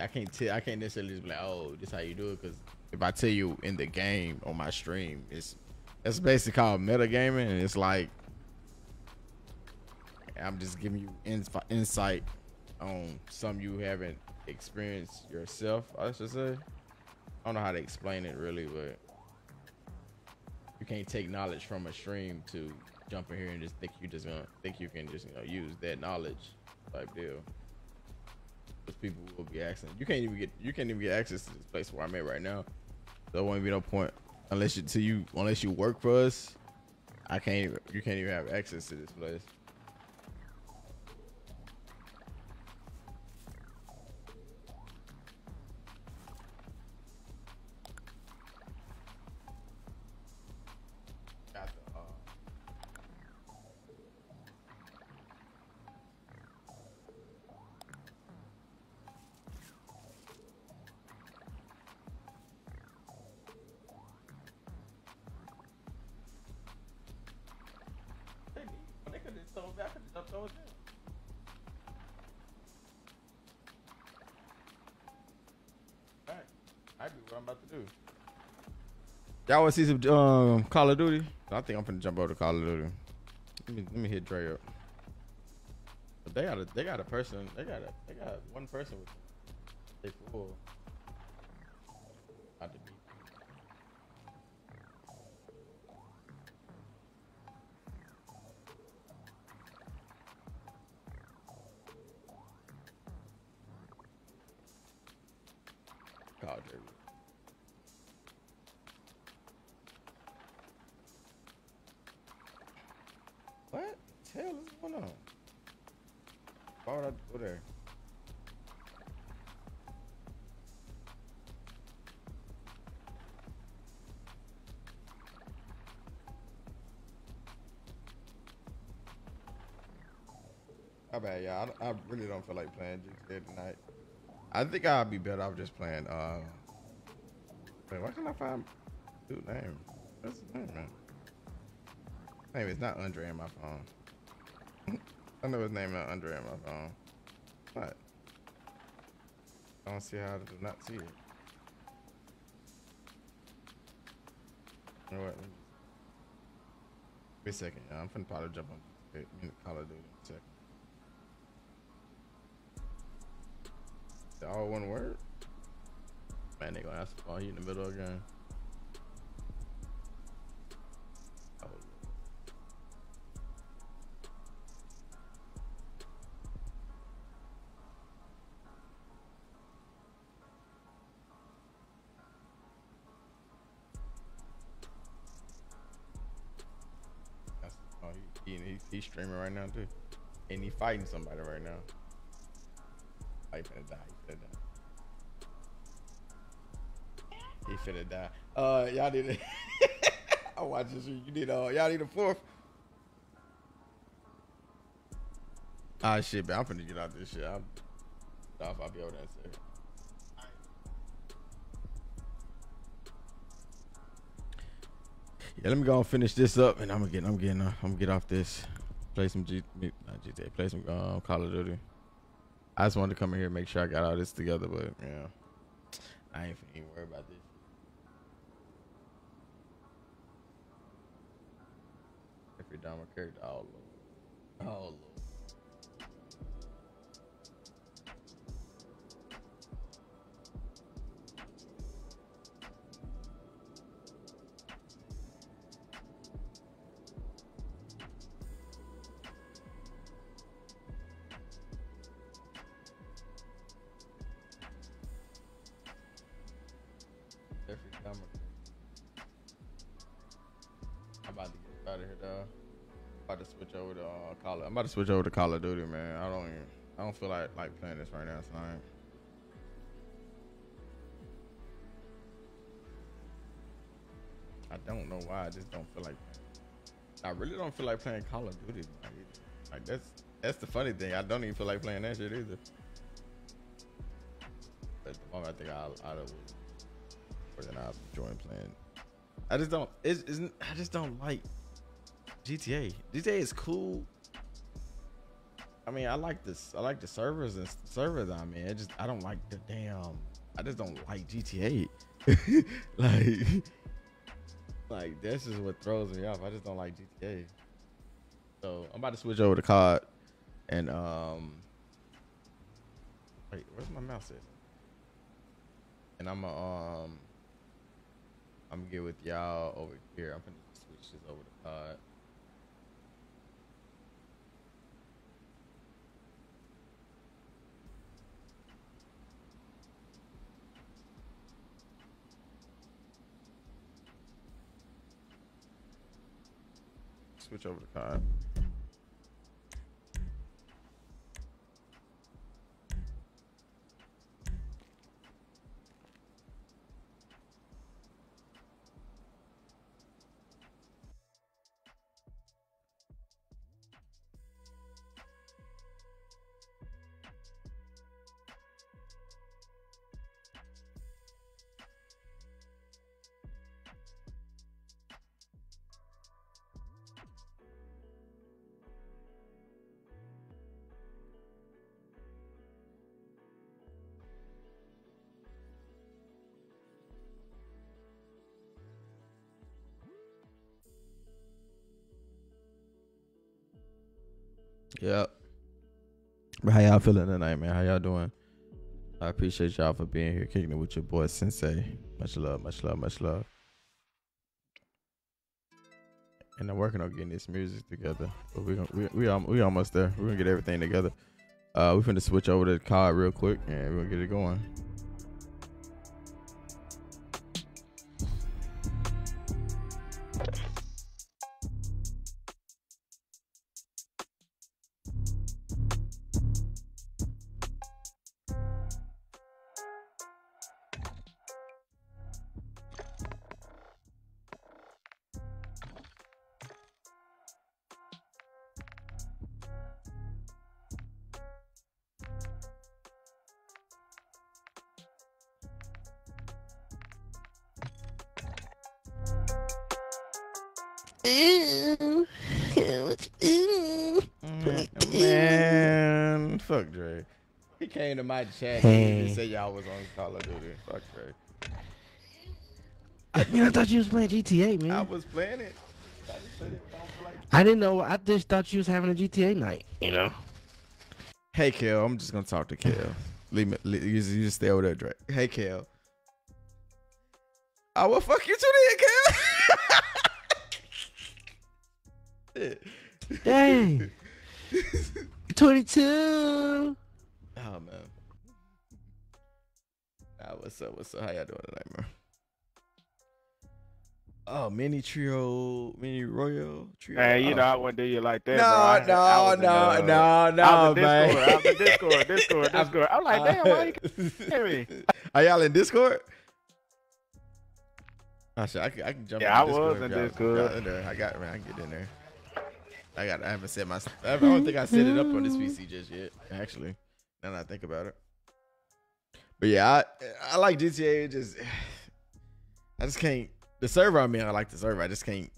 I can't tell. I can't necessarily just be like, oh, this how you do it. Because if I tell you in the game on my stream, it's it's basically called metagaming, and it's like I'm just giving you ins- insight on some you haven't experienced yourself. I should say. I don't know how to explain it really, but you can't take knowledge from a stream to jump in here and just think you just gonna think you can just you know use that knowledge type deal. Because people will be asking. You can't even get you can't even get access to this place where I'm at right now. So there won't be no point unless you you unless you work for us. I can't even you can't even have access to this place. Y'all want to see some um, Call of Duty? I think I'm gonna jump over to Call of Duty. Let me let me hit Dre up. But they got a they got a person they got a they got one person with them. they full. Y'all. I, I really don't feel like playing GTA tonight. I think I'll be better off just playing. Uh, wait, why can't I find dude name? What's his name, man? Name is not Andre in my phone. I know his name is Andre in my phone. But I don't see how to do not see it. You know what? Wait a second, y'all. I'm finna probably jump on Call of Duty second. All one word? Man, they gonna ask for he in the middle of the game. That's, oh, he, he's streaming right now too, and he fighting somebody right now. He finna die. He finna die. He finna die. Uh, y'all need a. I watch this. You need a. Y'all need a fourth. Ah shit, man. I'm finna get out this shit. I'm off. I'll be over there in a. Yeah, let me go and finish this up, and I'm gonna get. I'm getting. Uh, I'm gonna get off this. Play some G. Not GTA. Play some um, Call of Duty. I just wanted to come in here and make sure I got all this together, but yeah, I ain't even worry about this. If you're done with character, oh lord, oh lord. To switch over to Call of Duty, man. I don't even. I don't feel like like playing this right now, so I. I don't know why. I just don't feel like. I really don't feel like playing Call of Duty. Like, that's that's the funny thing. I don't even feel like playing that shit either. At the moment, I think I'll, I'll more than I enjoy playing. I just don't. It's, it's, I just don't like GTA. GTA is cool. I mean, I like this. I like the servers and servers I'm in. It just I don't like the damn. I just don't like GTA. like, like this is what throws me off. I just don't like GTA. So I'm about to switch over to COD, and um, wait, where's my mouse at? And I'm a, um, I'm get with y'all over here. I'm gonna switch this over to COD. Switch over to COD. Yep. But how y'all feeling tonight, man? How y'all doing? I appreciate y'all for being here, kicking it with your boy Sensei. Much love, much love, much love. And I'm working on getting this music together, but we gonna, we we we almost there. We're gonna get everything together. Uh, we're finna switch over to the card real quick, and we're gonna get it going. Came to my chat Hey. and said y'all was on Call of Duty. Fuck Dre. I mean, I thought you was playing GTA, man. I was playing it. I just it. I don't feel like- I didn't know. I just thought you was having a GTA night. You know. Hey, Kel, I'm just gonna talk to Kel. Leave me. leave- you, just, stay over there, Drake. Hey, Kel. I will fuck you then, Cam. Dang. 22. What's up? What's up? How y'all doing tonight, man? Oh, mini trio, mini royal trio. Man, you oh. know I wouldn't do you like that, No, bro. I- I no, was in, no, uh, no, I no, was in man. Discord. I was in Discord, Discord, Discord. I'm like, damn, why you hear me? Are y'all in Discord? Oh, shit, I can, I can jump. Yeah, in I Discord was in y'all- Discord. y'all in there. I got, man, I can get in there. I got. I haven't set my. I don't think I set it up on this PC just yet. Actually, now that I think about it. But yeah, I I like GTA. It just I just can't. The server I'm in, I like the server. I just can't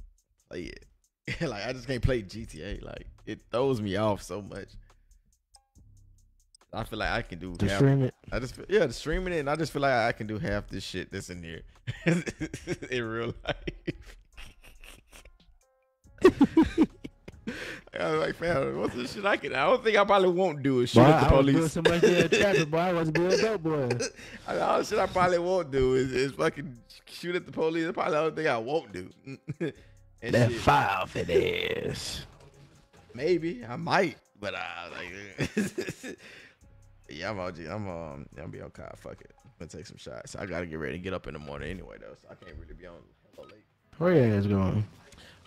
play it. like I just can't play GTA. Like it throws me off so much. I feel like I can do To half. stream it. I just feel, yeah, the streaming it, and I just feel like I can do half this shit that's in here in real life. I was like, fam, what's the shit I can? I don't think I probably won't do is shoot Boy, at the I was doing police. so much damn traffic, boy. I was doing dope, boy. I mean, all the shit I probably won't do is, is fucking shoot at the police. That's probably the only thing I won't do. and That shit, file for this. maybe I might, but I like, yeah, I'm OG. I'm um, I'm gonna be on car. Fuck it, I'm gonna take some shots. I gotta get ready to get up in the morning anyway, though, so I can't really be on hella late. Where your ass going?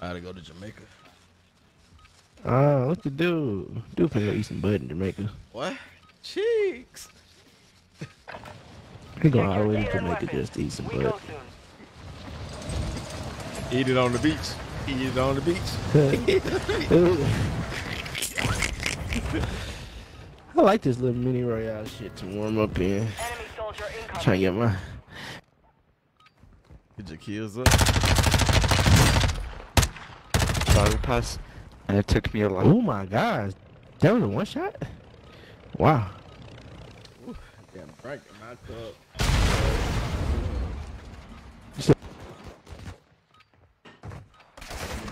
I gotta go to Jamaica. Uh, what to do? Do finna go eat some bud in Jamaica. What? Cheeks. He going all the way to Jamaica just to eat some bud. Eat it on the beach. Eat it on the beach. I like this little mini royale shit to warm up in. Enemy soldier incoming. Trying to get my. Get your kills up. Sorry, pass. And it took me a lot. Oh my god. that was a one shot. Wow. Damn, Frank in my cup.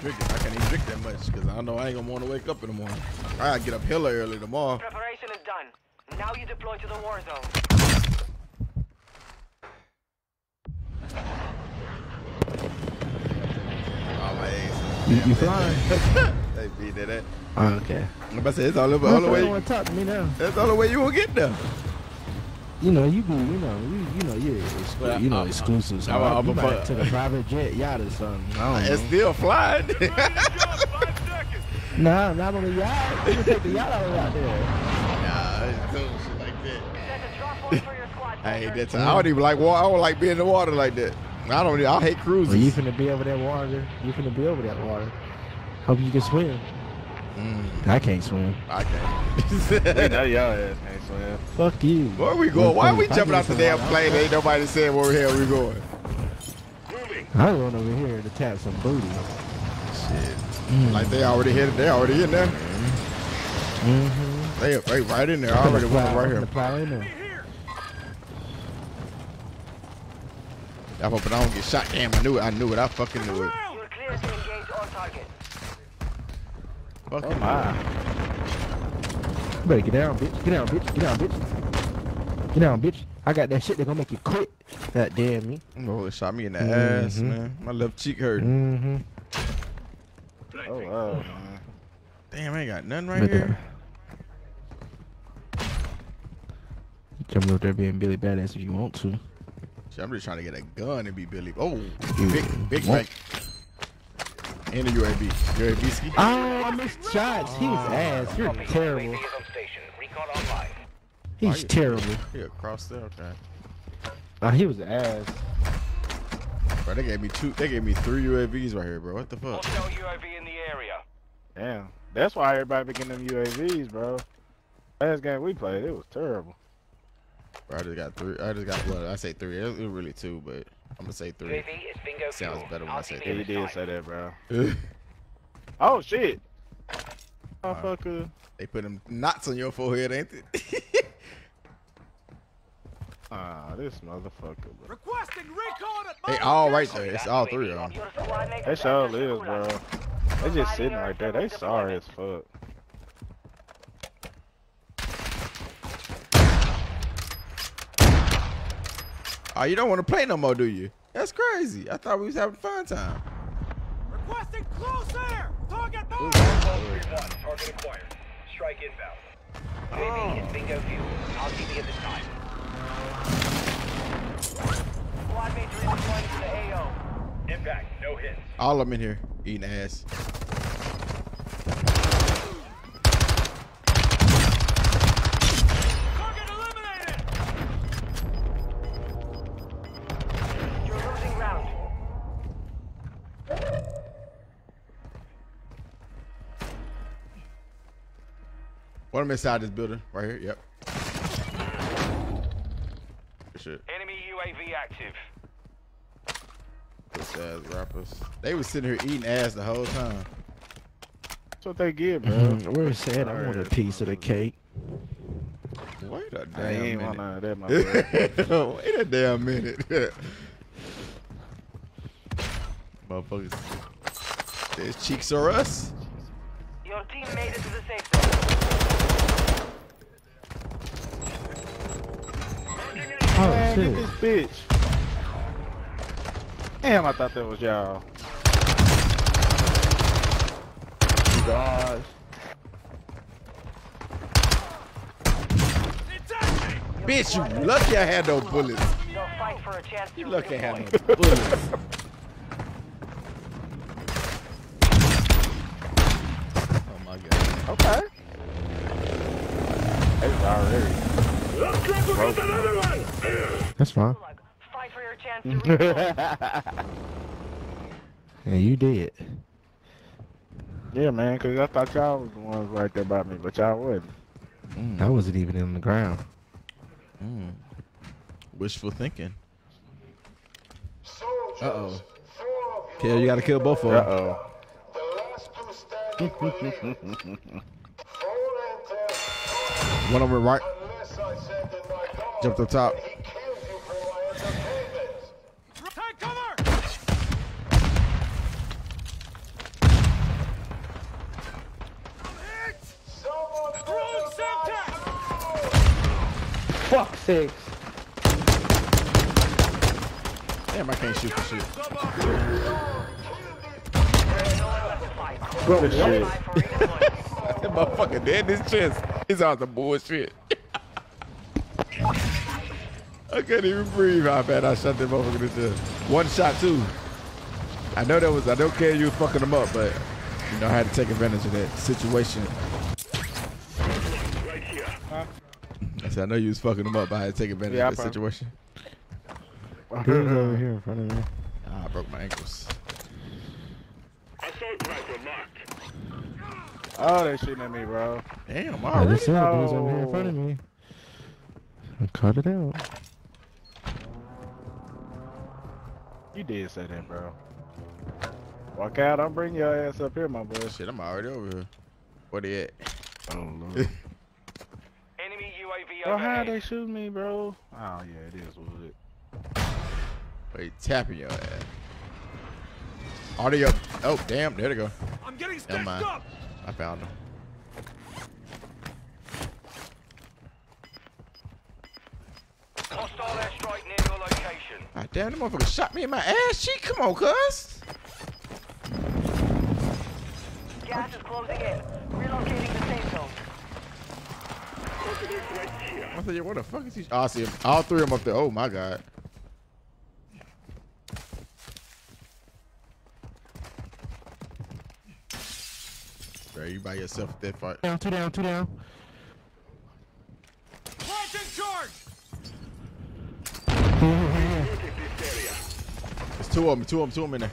Drink it. I can't even drink that much because I know I ain't gonna want to wake up in the morning. I gotta get up hella early tomorrow. Preparation is done. Now you deploy to the war zone. All my aces. You, you flying? They beat that. that. Oh, okay. I'm about to say it's the only, Well, only you way. don't want to talk to me now. That's all the only way you will get there. You know, you be, you know, you, you know, you're exclu- Well, you know, I- I- exclusive. So I'm a- I, I'm you a might fu- took private jet yacht or something. I don't It's know. still flying. Nah, not on the yacht. You can take the yacht out out there. nah, it's doing shit like that. Set a drop point for your squad. I hate that. Time. I don't even like water. I don't like being in the water like that. I don't. I hate cruises. Well, you finna be over that water. You finna be over that water. Hope you can swim. Mm, I can't swim. I can't. know y'all ass can't swim. Fuck you. Where we going? Why are we jumping off the damn water, plane? Ain't nobody saying where the hell we going. I run over here to tap some booty. Shit. Like they already hit it. They already in there. Mm-hmm. They, they right in there. I already went right here. Apply in there. I I don't get shot. Damn, I knew it. I knew it. I fucking knew it. You're clear to engage all targets. Fucking Oh my. You better get down, bitch. Get down, bitch. Get down, bitch. Get down, bitch. I got that shit that gonna make you quit. That damn me. Oh, it shot me in the ass, Mhm. man. My left cheek hurt. Mm-hmm. Oh wow. Damn, I ain't got nothing right But, here. Jumping up there being Billy Badass if you want to. I'm just trying to get a gun and be Billy. Oh, big, big. Frank. And the UAV. UAV ski. Oh, I missed shots. He was ass. You're terrible. He's you- terrible. Yeah, across there. Okay. Uh, he was ass. Bro, they gave me two. They gave me three UAVs right here, bro. What the fuck? UAV in the area. Damn. That's why everybody be getting them UAVs, bro. Last game we played, it was terrible. Bro, I just got three. I just got well. I say three. It was really two, but I'm gonna say three. is Sounds better when I say Yeah, three. you did say that, bro. Oh shit. Motherfucker. They put them knots on your forehead, ain't it? Ah, this motherfucker, bro. they all right there. It's all three of them. Your squad They have sure entered is, bro. They just sitting right there. They sorry as fuck. Oh, you don't want to play no more, do you? That's crazy. I thought we was having fun time. Requesting closer! air! Target marked! Target acquired. Strike inbound. UAV oh. hits bingo fuel. RTB at this time. Squad mates redeploying to the AO. Impact. No hits. All of them in here eating ass. One of them inside this building right here. Yep. Good shit. Enemy UAV active. Puss ass rappers. They was sitting here eating ass the whole time. That's what they get, bro. Mhm, Where is that? I want a piece of the cake. Wait a I ain't damn want minute. none of that, my. Wait a damn minute. Motherfuckers. His cheeks are us. Your team made it to the safe zone. Oh Man, get shit! this bitch. Damn, I thought that was y'all. Gosh. Bitch, you lucky I had no bullets. You'll fight for a chance to You lucky I had no bullets. oh my god. Okay. It's already. That's fine. Fight for your chance. Yeah, you did. Yeah, man, because I thought y'all was the ones right there by me, but y'all wasn't. Mm, I wasn't even in the ground. mm. Wishful thinking. Uh oh. Kill, you gotta kill both of them. Uh-oh. One of them right. Jumped up top. Take cover! Throwing Semtex! Fuck six. Damn, I can't shoot for shit. Good shit. Fight for redeployment. That motherfucker dead in his chest. He's on some bullshit. I can't even breathe how bad I shot that motherfucker in the. One shot, too. I know that was, I don't care you was fucking him up, but you know, I had to take advantage of that situation. Right here. Huh? I said, I know you was fucking him up, but I had to take advantage Yeah, of that situation. Dude's over here in front of me. Ah, I broke my ankles. Oh, they shooting at me, bro. Damn, I already? just said dude's over here in front of me. I cut it out. You did say that, bro. Walk out, I'm bringing your ass up here, my boy. Shit, I'm already over here. Where they at? Oh, Lord. Enemy UAV bro, how they shoot me, bro? Oh, yeah, it is wood. Wait, tapping your ass. Audio. Oh, damn. There they go. I'm getting Never stitched up! I found them. Hostile airstrike near your location. Ah, damn, that motherfucker shot me in my ass cheek. Come on, cuz. Gas is closing in. Relocating the safe zone. I said, yeah, what the fuck is he? Oh, I see him. All three of them up there. Oh, my God. Bro, you by yourself at that fight. Down, two down, two down. Planting charge! Two of them. Two of them. Two of them in there.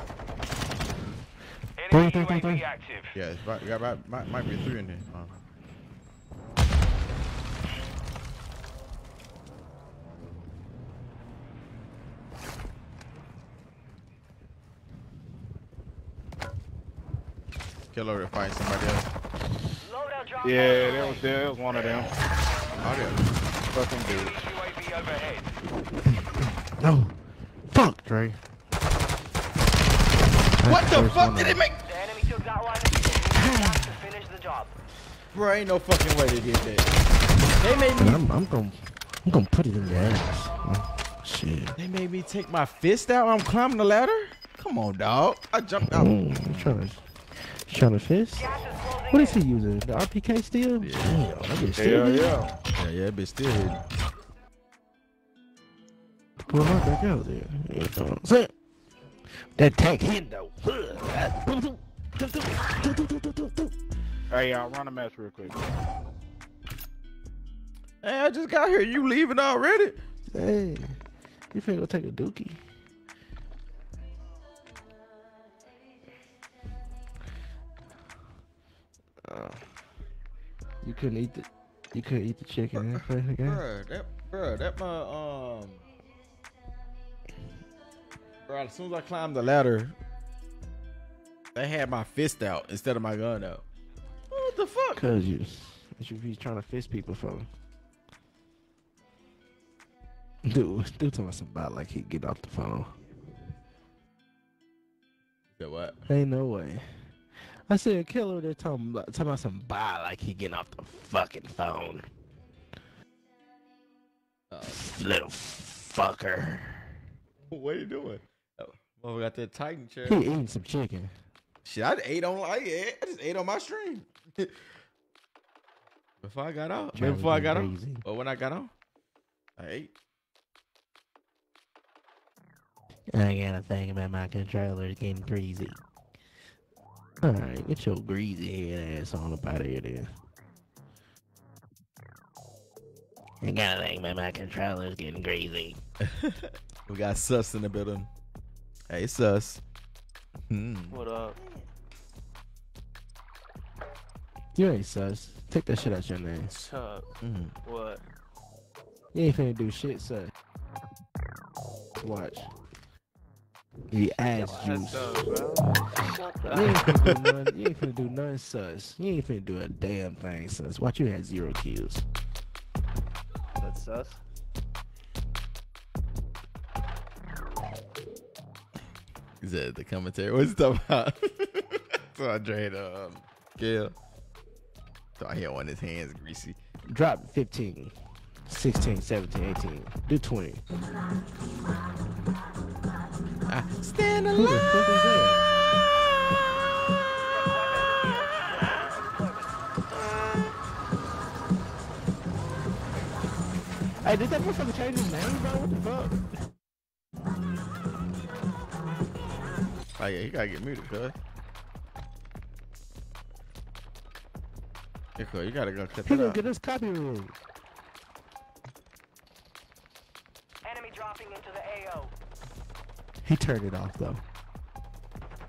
Enemy Three, three, three, UAV active. Yeah, it's right, yeah, right, might, might be three in there. Um, Kill over there fighting somebody else. Yeah, that was there. That was one of them. Oh, yeah. Fucking dude. UAV. No. Fuck, Dre. What the fuck did up. it make? The enemy took that one. You need gas to finish the job. Bro, ain't no fucking way they did that. They made me. I'm, I'm gonna, I'm gonna put it in your ass. shit. They made me take my fist out. I'm climbing the ladder. Come on, dog. I jumped out. Mm, he's trying to, he's trying to fist. Gas is closing What is he using? The RPK still? Yeah. Damn, that bitch still. hit. yeah. Yeah, yeah, bitch still hitting. Pull my back out there. You know what I'm saying? That tank hit though. Hey, y'all, run a match real quick. Hey, I just got here. You leaving already? Hey, you finna go take a dookie? Uh, you couldn't eat the, you couldn't eat the chicken and play the game. Bruh, that, bruh, that my, um, bruh, as soon as I climbed the ladder, they had my fist out instead of my gun out. What the fuck? Cause you, you be trying to fist people for. Dude, dude talking about like he get off the phone. Yeah, what? Ain't no way. I said a killer they're talking about talking about some buy like he getting off the fucking phone. Uh, Little fucker. what are you doing? Oh, we got that Titan chair. He eating some chicken. Shit, I ate on like I just ate on my stream. before I got out. Maybe before I got on. greasy. Or oh, when I got on. I ate. I gotta think about my controller getting greasy. Alright, get your greasy head ass on up out of here then. I gotta think about my controller's getting greasy. We got sus in the building. Hey, sus. Hmm. What up? You ain't sus. Take that shit out your name. What's up? Mm. What? You ain't finna do shit, sus. Watch. You ass juice. That's dope, bro. Shut You ain't up. finna do nothing. You ain't finna do nothing, sus. You ain't finna do a damn thing, sus. Watch you had zero kills. That's sus. Is that the commentary? What's he talking about? so I drained um Gail. So I hear one his hands greasy. Drop 15, 16, 17, 18. Do 20. I stand Who the fuck is that? Hey, did that motherfucker change his name, bro? What the fuck? Oh yeah, he gotta get muted, cuz. Yeah, cuz, you gotta go cut He that gonna out. get us copyright. Enemy dropping into the AO. He turned it off though.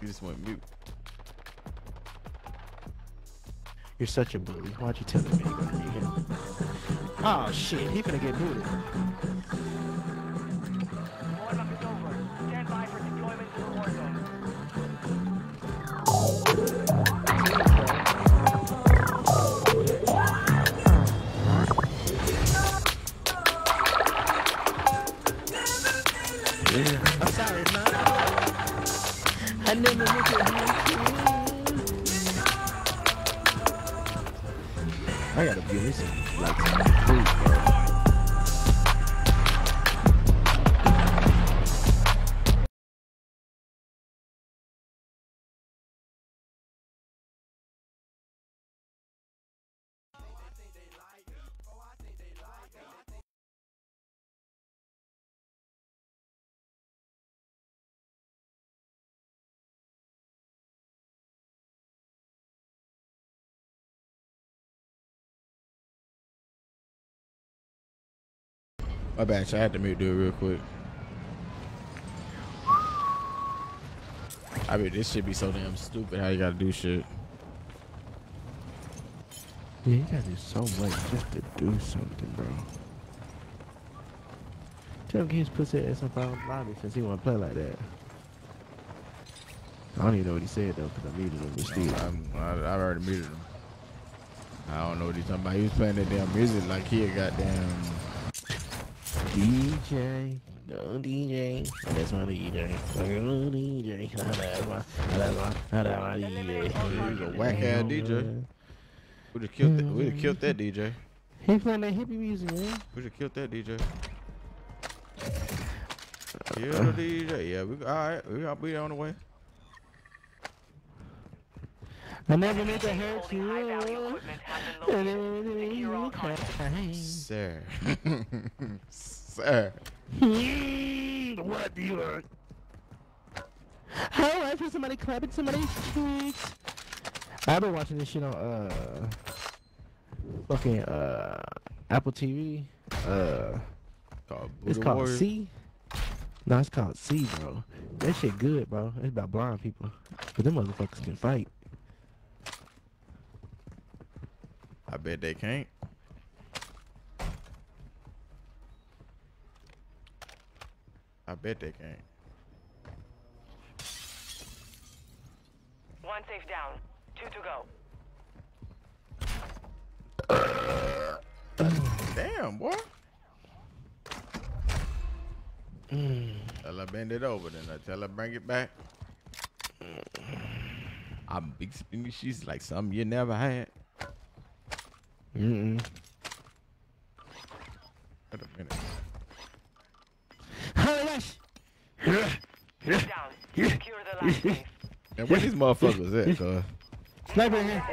You just went mute. You're such a bully. Why'd you tell me? Again? Oh shit, he gonna get muted. I gotta give me some like My bad, I had to mute do it real quick. I mean, this should be so damn stupid how you gotta do shit. Yeah, you gotta do so much just to do something, bro. Tell him his pussy ass up out lobby since he wanna play like that. I don't even know what he said though, cause I muted him, still. I'm, I, I already muted him. I don't know what he's talking about. He was playing that damn music like he a goddamn. DJ, no DJ, that's my DJ, no DJ, that's my, that's my, that's my DJ. He's a whack ass DJ. We'd have killed that. We'd have killed that DJ. He playing that hippie music, man. We'd have killed that DJ. Kill the uh-huh. DJ. Yeah, we all right. We got we on the way. I never meant to hurt Holding you. high value equipment has I been never located. meant to Secure all make you. Sir. Sir. What do you want? How I for somebody clapping somebody's cheeks? I've been watching this shit on uh fucking uh Apple TV. Uh Called it's called Warrior. See. No, it's called See, bro. That shit good, bro. It's about blind people. But them motherfuckers can fight. I bet they can't. I bet they can't. One safe down. Two to go. Damn, boy. Tell her bend it over, then I tell her bring it back. I'm big spinny she's like something you never had. Mm-mm. Wait a minute. Oh my gosh! Down. Secure the last safe. And where these motherfuckers at, cuz? Sniper here.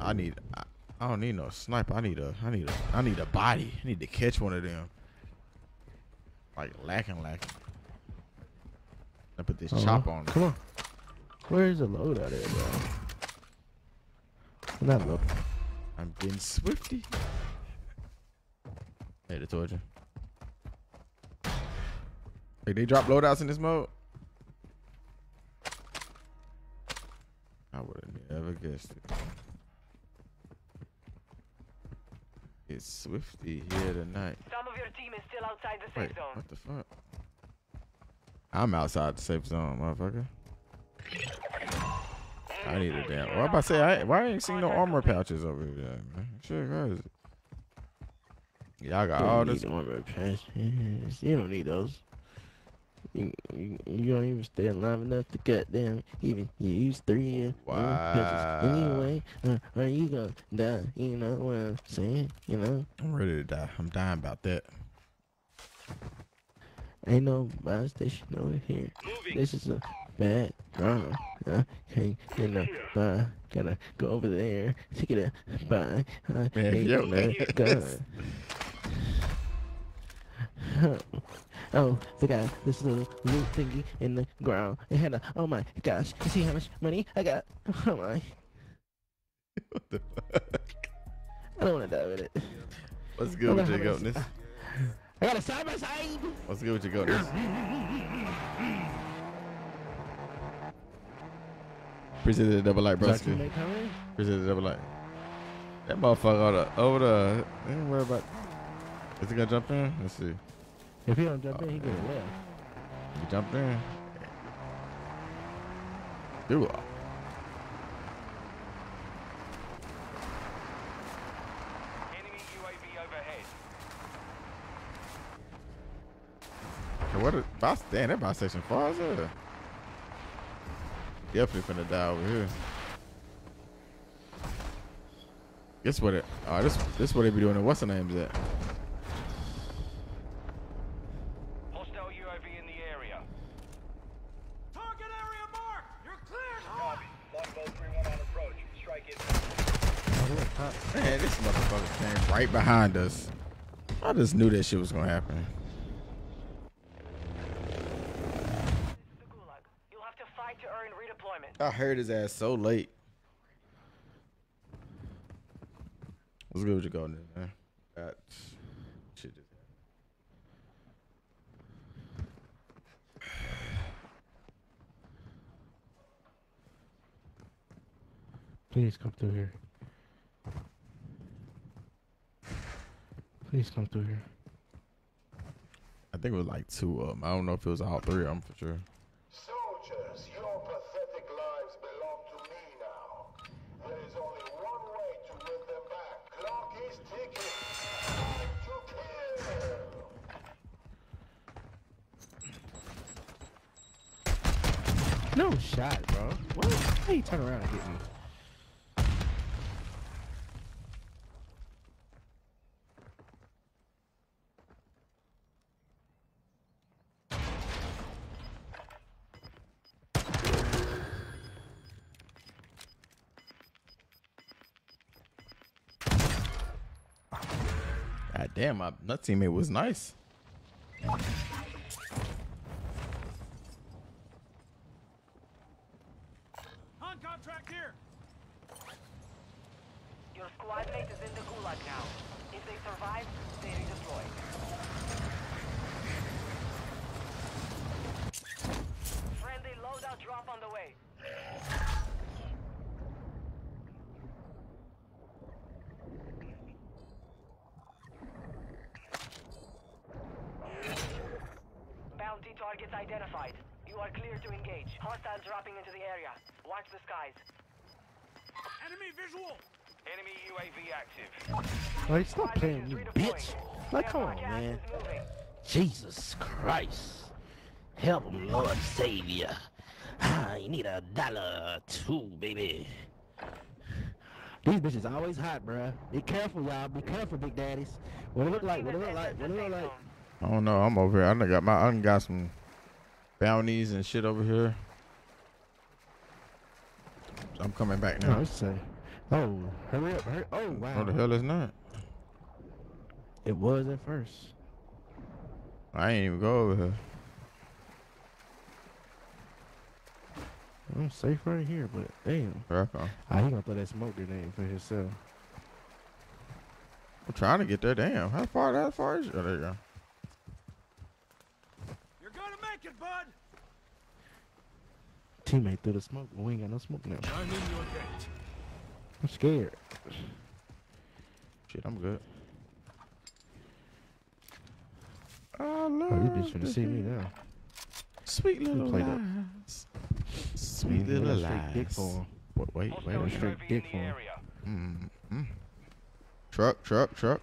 I need I, I don't need no sniper. I need a I need a I need a body. I need to catch one of them. Like lacking lacking. I put this chop Uh-huh. on. Come on. Where's the load out there, bro? Not load. I'm getting swifty. Hey, I told you. Hey, they drop loadouts in this mode? Guessed it. It's Swifty here tonight. Some of your team is still outside the Wait, safe zone. what the fuck? I'm outside the safe zone, motherfucker. I need a damn. Well, I'm about to say, I, why I ain't seen no armor pouches over here, man? Shit, guys. Y'all got all this. armor patches. You don't need those. You, you, you don't even stay alive enough to cut them. Even you use three uh, Wow. patches anyway. Uh, or you gonna die. You know what I'm saying? You know? I'm ready to die. I'm dying about that. Ain't no buy station over here. This is a bad drama. Uh, can't get no buy. Gotta go over there to get a buy. Uh, Man, ain't yo, no ass. gun. Oh, they got this little loot thingy in the ground. It had a, oh my gosh, you see how much money I got? Oh my, What the fuck? I don't want to die with it. What's oh good with your goatness? I got a side by side. What's good with your goatness? Appreciate the double light, bro. Appreciate the double light. That motherfucker over the, over the. Ain't worry about. Is he gonna jump in? Let's see. If he don't jump in, he get left. He jumped in. Do it. Enemy UAV overhead. What? A, boss, damn, that by section far as hell. Definitely finna die over here. Guess what? It. Oh, this this what they be doing. What's the name's at? Hostile UAV in the area. Target area marked. You're cleared. Copy. Longbow 3-1 on approach. Strike it. Man, this motherfucker came right behind us. I just knew that shit was gonna happen. I heard his ass so late. What's good with your golden, man? That shit just Please come through here. Please come through here. I think it was like two of them. I don't know if it was all three of them for sure. Soldiers, your pathetic lives belong to me now. There is only one way to win them back. Clock is ticking. Time to kill. No shot, bro. What? How you turn around and get me? Damn, my, my teammate was nice. On contract here. Your squad mate is in the gulag now. If they survive, they redeploy. Friendly loadout drop on the way. Bounty targets identified. You are clear to engage. Hostiles dropping into the area. Watch the skies. Enemy visual. Enemy UAV active. Like, stop playing, you bitch. Like, come on, man. Jesus Christ. Help him, Lord Savior. You need a dollar or two, baby. These bitches always hot, bruh. Be careful, y'all. Be careful, big daddies. What it look like? What it look like? What it look like? I don't know. I'm over here. I done got my I done got some bounties and shit over here. I'm coming back Oh, now. Oh, hurry up, hurry. Oh, wow. No, the hell is not. It was at first. I ain't even go over here. I'm safe right here, but damn. Here I come. Ah, he gonna throw that smoke grenade for himself. I'm trying to get there. Damn. How far? How far is? Oh, there you go. You're gonna make it, bud. Teammate threw the smoke, but we ain't got no smoke now. I'm in your gate. I'm scared. Shit, I'm good. I Oh, love this bitch finna the see me now. Sweet little play that? lies. Sweet little what a straight dick for him. Wait, wait, wait. What straight dick for the him. Mm, mm. Truck, truck, truck.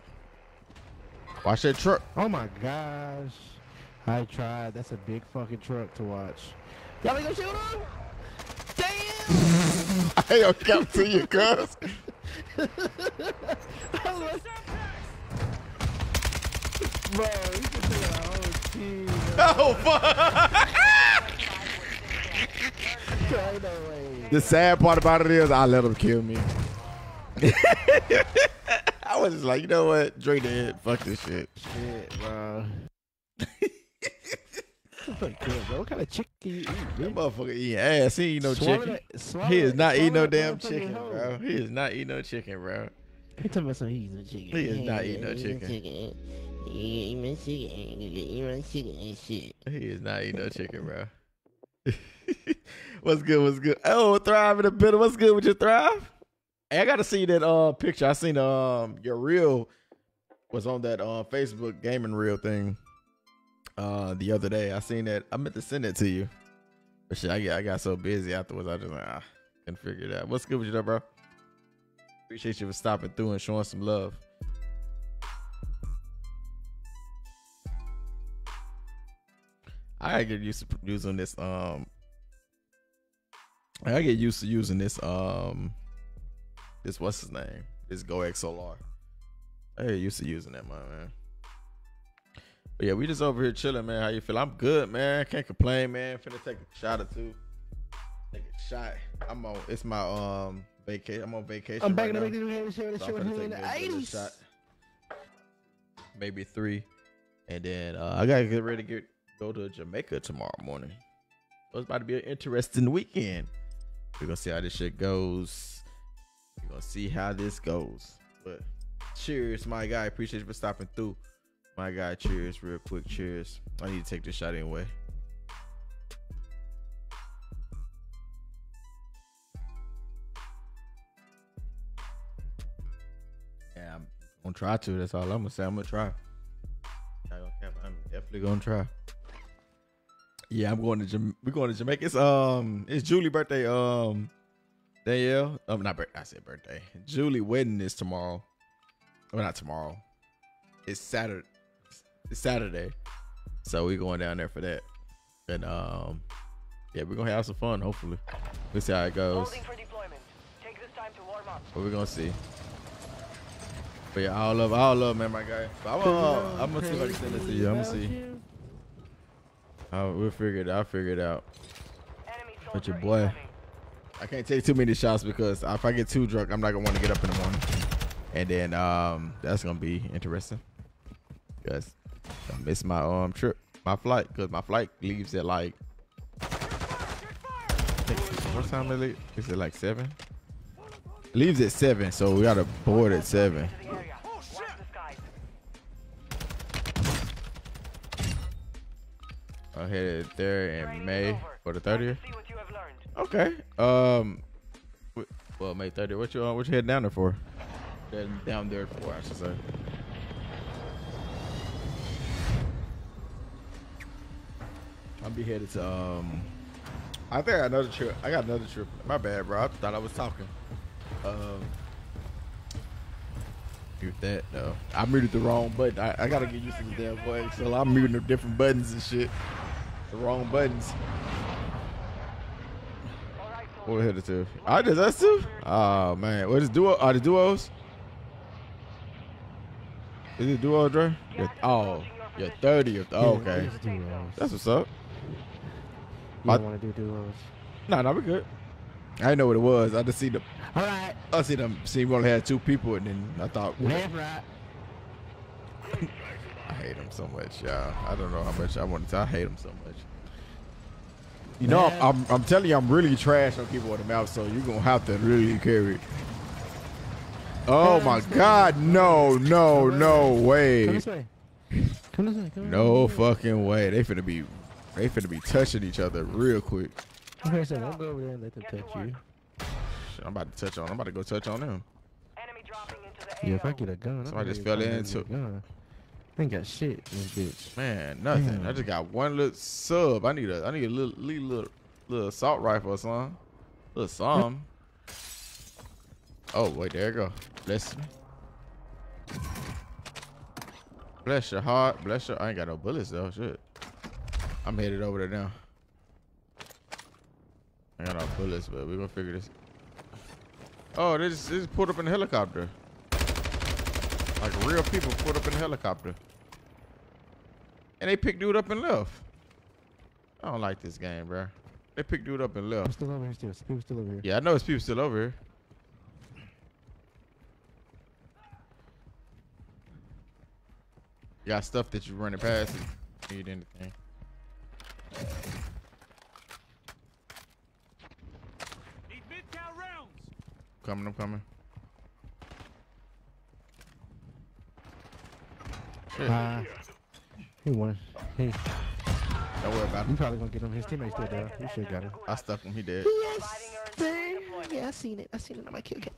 Watch that truck. Oh my gosh. I tried. That's a big fucking truck to watch. Y'all ain't gonna shoot him? Damn! I ain't gonna count to you, cuz. Bro, you can take our whole team. bro. Oh, fuck. No. The sad part about it is I let him kill me. I was just like, you know what? Drake dead. Fuck this shit. Shit, bro. Bro. What kind of chicken you eat, That motherfucker eating ass. He ain't no Swallow chicken. that- He is not eating no damn chicken, bro. He is not eating no chicken, bro. He talking about some he's a chicken. He is not eating no chicken. He is not eating no chicken, bro. what's good? What's good? Oh, Thrive in the building. What's good with your Thrive? Hey, I gotta see that uh picture. I seen um your reel was on that uh Facebook gaming reel thing uh the other day. I seen that. I meant to send it to you, but shit, I got I got so busy afterwards. I just like ah, couldn't figure it out. What's good with you, though, bro? Appreciate you for stopping through and showing some love. I gotta get used to using this. Um, I get used to using this. Um, this what's his name? This Go XLR. I get used to using that, my man. But yeah, we just over here chilling, man. How you feel? I'm good, man. Can't complain, man. Finna take a shot or two. Take a shot. I'm on. It's my um vacation. I'm on vacation. I'm back right in the now. big we had to show the So show I'm finna take the a good 80s. shot. Maybe three. And then uh, I gotta get ready to get go to Jamaica tomorrow morning. So it's about to be an interesting weekend. We're gonna see how this shit goes. We're gonna see how this goes. But cheers, my guy. Appreciate you for stopping through. My guy, cheers, real quick. Cheers. I need to take this shot anyway. Yeah, I'm gonna try to. That's all I'm gonna say. I'm gonna try. I'm definitely gonna try. Yeah, I'm going to Jam- we're going to Jamaica. It's um it's Julie birthday. Um Danielle. Um not birthday. I said birthday. Julie wedding is tomorrow. Well not tomorrow. It's Saturday. It's Saturday. So we're going down there for that. And um yeah, we're gonna have some fun, hopefully. We'll see how it goes. For deployment. Take this time to warm up. But we're gonna see. But yeah, all love, all love, man, my guy. But I'm, uh, I'm gonna see if I can send it to you. I'm gonna see. Uh, we'll figure it. I'll figure it out. But your boy, incoming. I can't take too many shots because if I get too drunk, I'm not gonna want to get up in the morning. And then um, that's gonna be interesting. Cause I missed my um trip, my flight, cause my flight leaves at like. I What time it leave? Is it like seven? Leaves at seven, so we gotta board at seven. I headed there in May over. for the thirtieth. See what you have learned. Okay. Um. Well, May 30th. What you uh, what you heading down there for? Heading down there for, I should say. I'll be headed to um. I think I got another trip. I got another trip. My bad, bro. I thought I was talking. Um. Mute that though. I muted the wrong button. I, I gotta get used to the damn voice. So I'm muting the different buttons and shit. The wrong buttons. What we headed to? I did us too. Oh man, what is duo? Are the duos? Is it duo, Dre? Your- oh, your thirtieth. Oh, okay, Let's do duos. that's what's up. You I- don't want to do duos. No, no, we good. I didn't know what it was. I just see the. All right. I see them. See, we only had two people, and then I thought. Left, right. I hate him so much, y'all. I don't know how much I want to. I hate him so much. You know, I'm, I'm, I'm telling you, I'm really trash on keyboard and mouse, so you're gonna have to really carry. it. Oh my God! No, no, no Come way! this way. Come this way. Come No way. fucking way! They finna be, they finna be touching each other real quick. Come here. Don't go over there and let them touch you. Shit, I'm about to touch on. I'm about to go touch on them. Enemy dropping into the Yeah, if I get a gun, Somebody just fell somebody into- with a gun. I ain't got shit this bitch. Man, nothing. I just got one little sub. I need a, I need a little, little, little, little assault rifle or something. Little some. Oh wait, there you go. Bless me. Bless your heart. Bless your. I ain't got no bullets though. Shit. I'm headed over there now. I got no bullets, but we're gonna figure this. Oh, just, they just pulled up in a helicopter. Like real people pulled up in a helicopter. And they picked dude up and left. I don't like this game, bro. They picked dude up and I'm left. still over here. Still, people still over here. Yeah, I know it's people still over here. You got stuff that you running past and need anything. Need mid-cal rounds. Coming, I'm coming. Shit, Ah. He won. He, don't worry about you it. probably gonna get him. His teammates still there. You should got him. I stuck him. He dead. Yeah, I seen it. I seen it on my kill cam.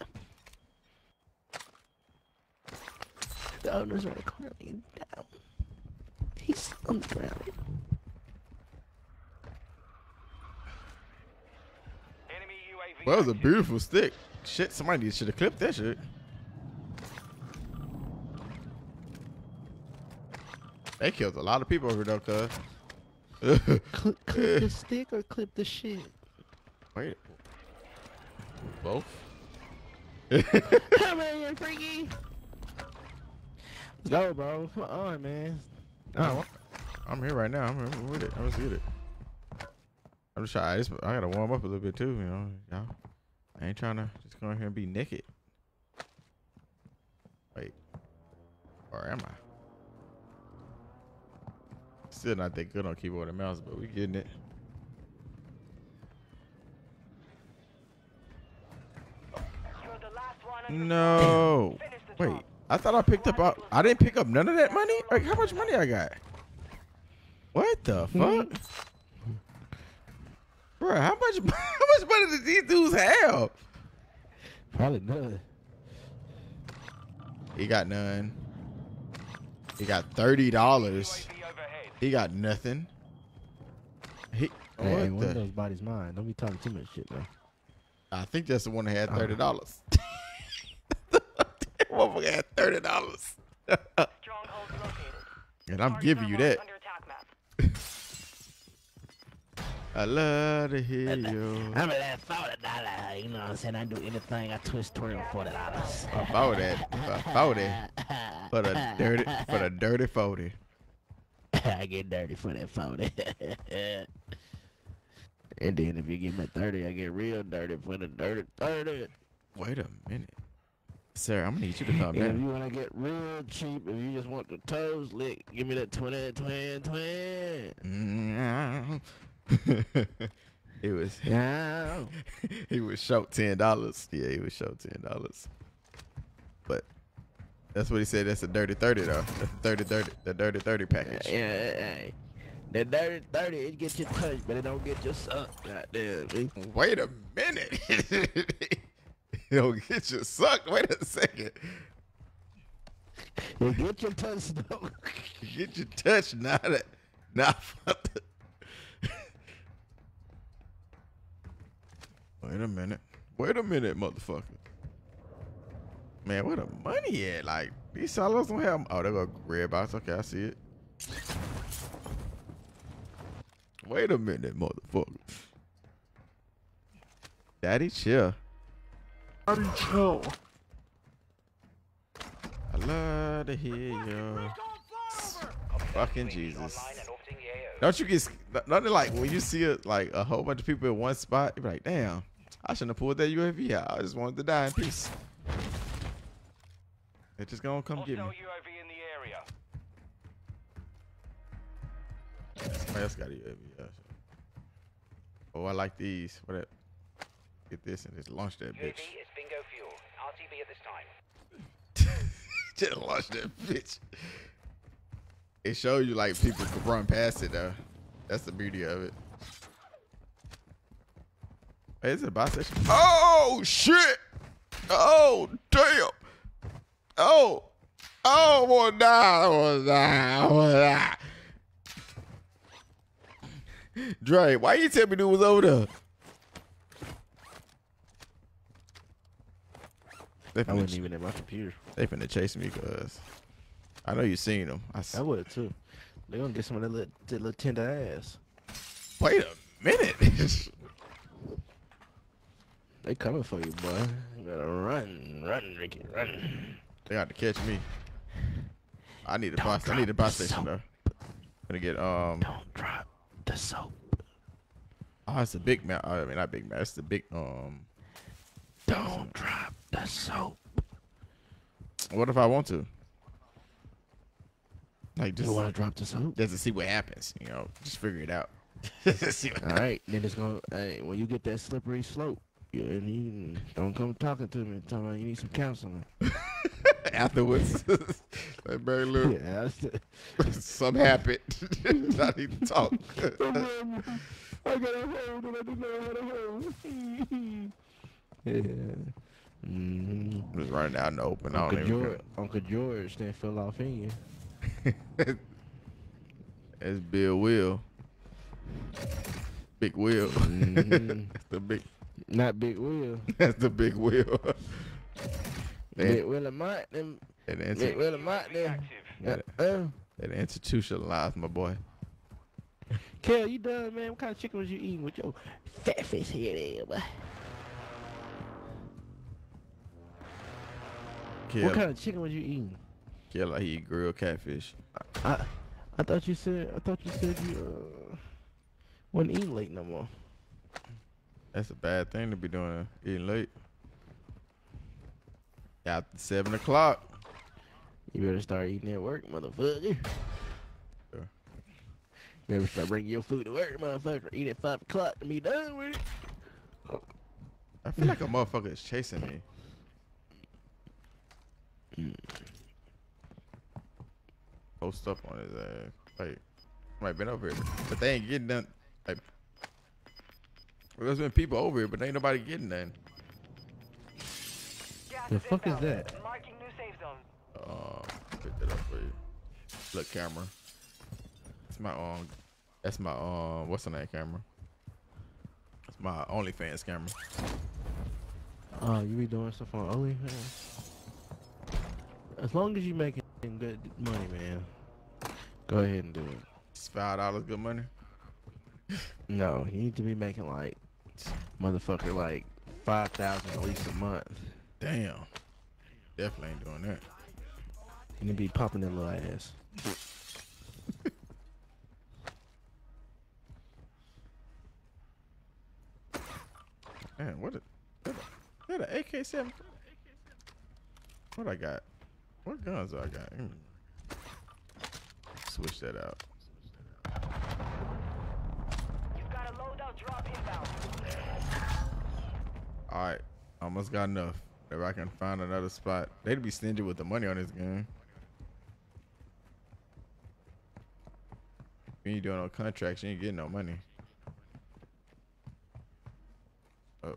The owner's right corner laying down. He's on the ground. Well, that was a beautiful stick. Shit, somebody should have clipped that shit. They killed a lot of people over there, cuz. Clip, clip the stick or clip the shit? Wait. Both? Come here, freaky. Let's go, bro. Come on, man. I'm here right now. I'm, I'm with it. I'm just get it. I'm just trying. I, just, I gotta warm up a little bit too, you know. Y'all. I ain't trying to just go in here and be naked. Wait. Or am I? Still not that good on keyboard and mouse, but we getting it. You're the last one on your No. squad. Finish the Wait. I thought I picked up. Out, I didn't pick up none of that money. Like how much money I got? What the hmm. fuck? Bro, how much? How much money did these dudes have? probably none. He got none. He got thirty dollars. UAV overhead. He got nothing. He Hey, what hey, one of those bodies mine. Don't be talking too much shit, man. I think that's the one that had Uh-huh. thirty dollars. Motherfucker had thirty dollars. And I'm giving you that. Under attack map. I love to hear you. I'm at that forty dollar. You know what I'm saying? I do anything. I twist twirl forty dollars. I bought that. I bought it for the dirty for the dirty forty. I get dirty for that forty. and then if you give me thirty, I get real dirty for the dirty thirty. Wait a minute. Sir, I'm gonna need you to calm And if you want to get real cheap, if you just want the toes licked, give me that twin, twin, twin. it was Yeah. he was short ten dollars. Yeah, he was short ten dollars. That's what he said. That's a dirty thirty though. That's a dirty thirty. The dirty thirty package. Yeah, hey. That dirty 30, it gets you touched, but it don't get you sucked. Goddamn. Wait a minute. He'll get you sucked. Wait a second. It get you touched, though. Get your touch, not a, not. fuck the- Wait a minute. Wait a minute, motherfucker. Man, where the money at? Like these sellers don't have. Oh, they got red box. Okay, I see it. Wait a minute, motherfucker. Daddy, chill. Daddy, chill. I love to hear you. Fucking Jesus. Don't you get nothing like when you see a, like a whole bunch of people in one spot? You're like, damn, I shouldn't have pulled that UAV out. I just wanted to die in peace. They're just gonna come get me. UAV in the area. Somebody else got a UAV. yeah. Oh, I like these. What? That? Get this and just launch that UAV bitch. is bingo fuel. RTB at this time. just launch that bitch. It shows you like people could run past it though. That's the beauty of it. Hey, is it a station? Oh shit! Oh damn! Oh! Oh, I wanna die! I wanna die! I wanna die! Dre, why you tell me dude was over there? They I wasn't even in my computer. they finna chase me because I know you seen them. I I would, too. They gonna get some of that little, that little tender ass. wait a minute. They coming for you, boy. You gotta run, run, Ricky, run. They got to catch me. I need a bus. I need a bus station though. Gonna get um. Don't drop the soap. Oh, it's a big map. I mean, not big map. It's the big um. Don't drop the soap. What if I want to? Like just You wanna drop the soap? just to see what happens. You know, just figure it out. All right, then it's gonna. Hey, when you get that slippery slope, you don't come talking to me. Talking about you need some counseling. afterwards. like very little. Yeah, that's Some happened. I need to talk. I got a hold and I didn't know how to hold. yeah. Mm-hmm. Just running out in the open. I don't Uncle even George, Uncle George, then fell off in you. care. It's Bill Will. Big Will. Mhm. That's the big. Not Big Will. That's the big Will. Big Will and Mike, them. That Big inter- Will and them. that, that institutionalized my boy. Kel, you done, man? What kind of chicken was you eating with your fat face head there, boy? Kill, What kind of chicken was you eating? kill like he eat grilled catfish. I, I thought you said, I thought you said you uh, wasn't eating late no more. That's a bad thing to be doing, eating late. After seven o'clock. You better start eating at work, motherfucker. Yeah. You better start bringing your food to work, motherfucker. Eat at five o'clock to be done with it. I feel like a motherfucker is chasing me. Post up on his ass. Like, might been over here, but they ain't getting none. Like, there's been people over here, but ain't nobody getting none. Gas The fuck is inbound. that? Marking new safe zone. Um, pick that up for you. Look, camera. It's my um. That's my um. What's the name camera? It's my OnlyFans camera. Oh, you be doing stuff on OnlyFans? As long as you making good money, man, go ahead and do it. It's five dollars good money. No, you need to be making like, motherfucker, like five thousand at least a month. Damn. Definitely ain't doing that. You need to be popping that little ass. Man, what a that a AK seven. What I got? What guns do I got? Mm. Switch that out. You've got a loadout drop inbound. All right, almost got enough. If I can find another spot, they'd be stingy with the money on this game. You ain't doing no contracts, you ain't getting no money. Oh.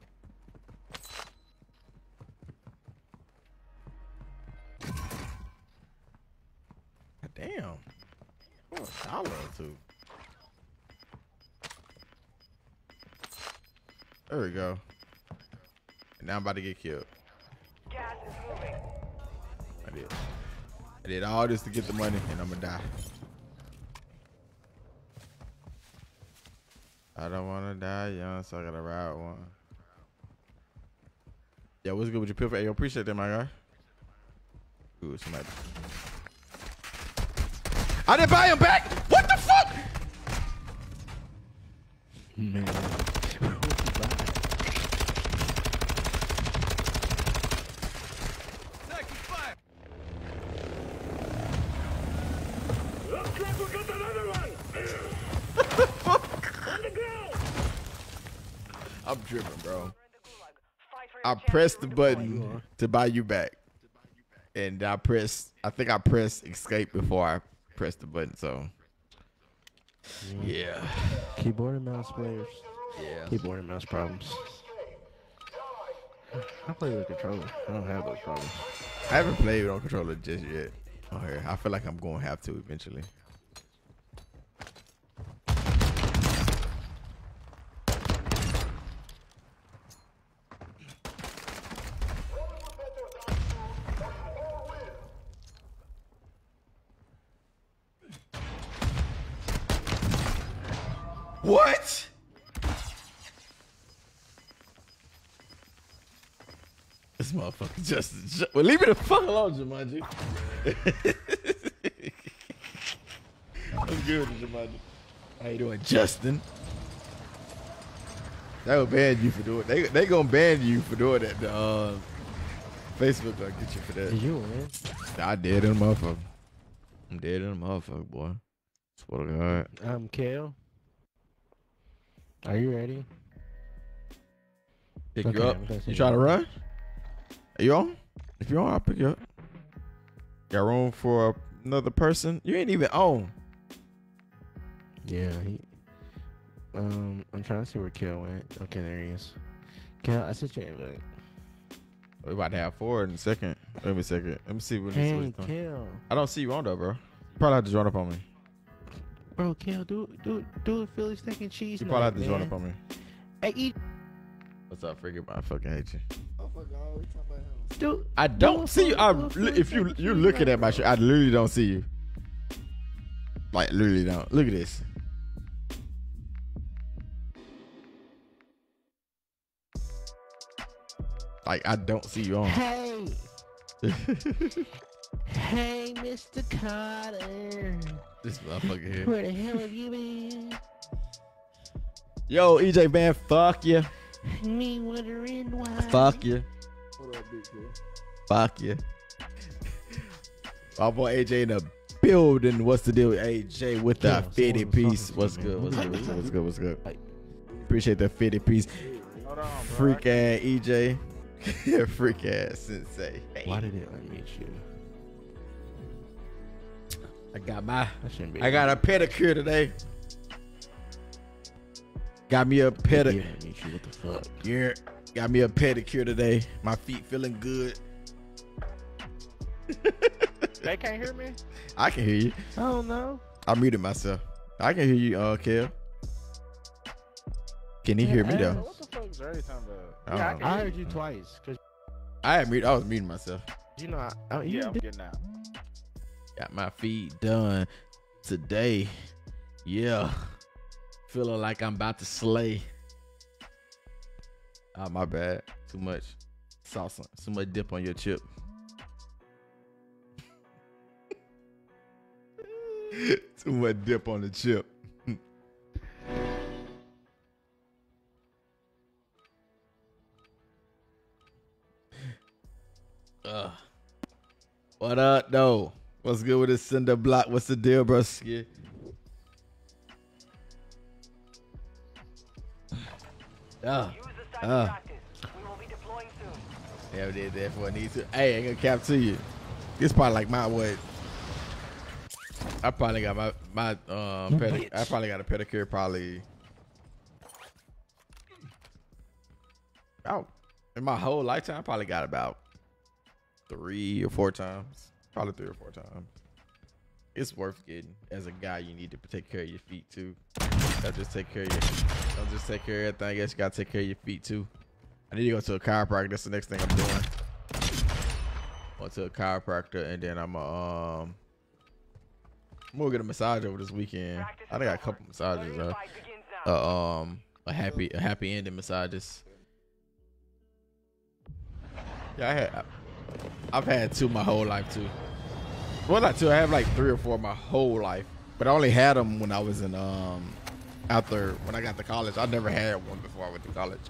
Damn. Oh, a dollar. There we go. And now I'm about to get killed. I did. I did all this to get the money, and I'm gonna die. I don't wanna die young, so I gotta ride one. Yeah, what's good with your pill? Hey, yo, appreciate that, my guy. Ooh, somebody. I didn't buy him back. What the fuck? Man. Looks like we got another one! On the ground! I'm driven, bro. I your pressed the button to buy you back, and I pressed. I think I pressed escape before I pressed the button. So, yeah, Keyboard and mouse players. yeah. Keyboard and mouse problems. I play with a controller. I don't have those problems. I haven't played on controller just yet. Oh, on here, I feel like I'm going to have to eventually. Motherfucker Justin. Ju- Well, leave me the fuck alone, Jumanji. I'm good, Jumanji. How you doing, Justin? They will ban you for doing. They they gonna ban you for doing that. The, uh, Facebook gonna get you for that. You win? I dead in a motherfucker. I'm dead in a motherfucker, boy. Swear to God. Um, Kale. Are you ready? Pick Okay, you up. I'm You try to run? Are you on? If you're on, I'll pick you up. Got room for another person? You ain't even on. Yeah, he. Um, I'm trying to see where Kale went. Okay, there he is. Kale, I sent you an invite. We about to have four in a second. Wait a second. Let me see when Hey, this is. Kale. I don't see you on though, bro. You probably have to join up on me. Bro, Kale, do do do a Philly steak and cheese. You probably have to night, join up on me. Hey, eat. What's up, freaking? I fucking hate you. Do, I do don't a see you. I, do a Philly if you you're looking at my shirt, I literally don't see you. Like literally don't. Look at this. Like I don't see you on. Hey, hey, Mr. Carter. this motherfucker here. Where the hell have you been? Yo, EJ man, fuck you. Me wondering why. Fuck you. Fuck you. My boy AJ in the building. What's the deal with AJ with the Yeah, 50 someone piece? What's good? What's good? What's good? What's good? What's good? Appreciate the 50 piece. Hold on, bro. Freak ass EJ. Freak ass sensei. Hey, Why did it unmute you? I got my That shouldn't be. I got a pedicure today. Got me a pedicure. unmute you. What the fuck? Yeah. Got me a pedicure today. My feet feeling good. They can't hear me. I can hear you. I don't know. I muted myself. I can hear you, uh, Kel. Can he hear me though? what the fuck is Jerry talking about? I Yeah, I don't can I hear heard you twice. Cause I had mute. I was muting myself. you know, I, I, you. you Yeah, I'm getting out. Got my feet done today. Yeah. Feeling like I'm about to slay. Oh, my bad. Too much sauce. On, too much dip on your chip. too much dip on the chip. Ugh. What up, though? What's good with this cinder block? What's the deal, bro? Yeah. Soon. Yeah, we did that for a need to. Hey, I ain't gonna cap to you. This probably like my what? I probably got my my um. Pedi- I probably got a pedicure probably. Oh, in my whole lifetime, I probably got about three or four times. Probably three or four times. It's worth getting. As a guy, you need to take care of your feet too. Don't just take care of your. Don't just take care of everything. I guess you gotta take care of your feet too. I need to go to a chiropractor. That's the next thing I'm doing. Going to a chiropractor and then I'm a, um. I'm gonna get a massage over this weekend. I think I got a couple massages. Uh, now. uh, um, a happy a happy ending massages. Yeah, I had. I've had two my whole life too. Well, not two. I have like three or four my whole life, but I only had them when I was in um after when I got to college. I never had one before I went to college.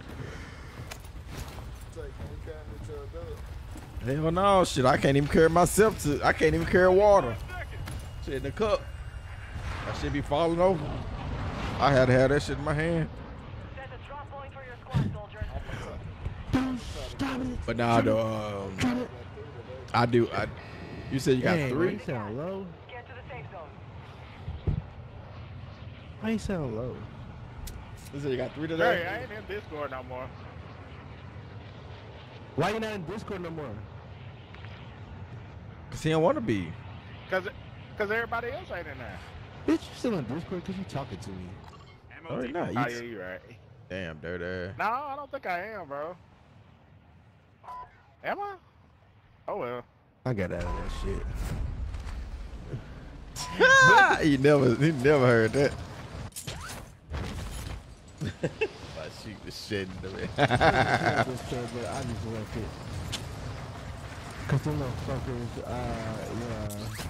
Hell no, shit! I can't even carry myself to. I can't even carry water. Shit in the cup. That shit be falling over. I had to have that shit in my hand. Set a drop point for your squad, soldiers. But nah, though, um, I do. I. You said you got Dang, three. You sound low? Get to the safe zone. Why you sound low? You said you got three Hey, today. I ain't in Discord no more. Why you not in Discord no more? Cause he don't want to be. Cause, cause everybody else ain't in there. Bitch, you still in Discord because you talking to me. No, he not. Oh, yeah, He's- you right. Damn, dirty. No, I don't think I am, bro. Am I? Oh well. I got out of that shit. he never, he never heard that. I shoot the shit into me. Discord, but I just left it. Cause them motherfuckers, uh,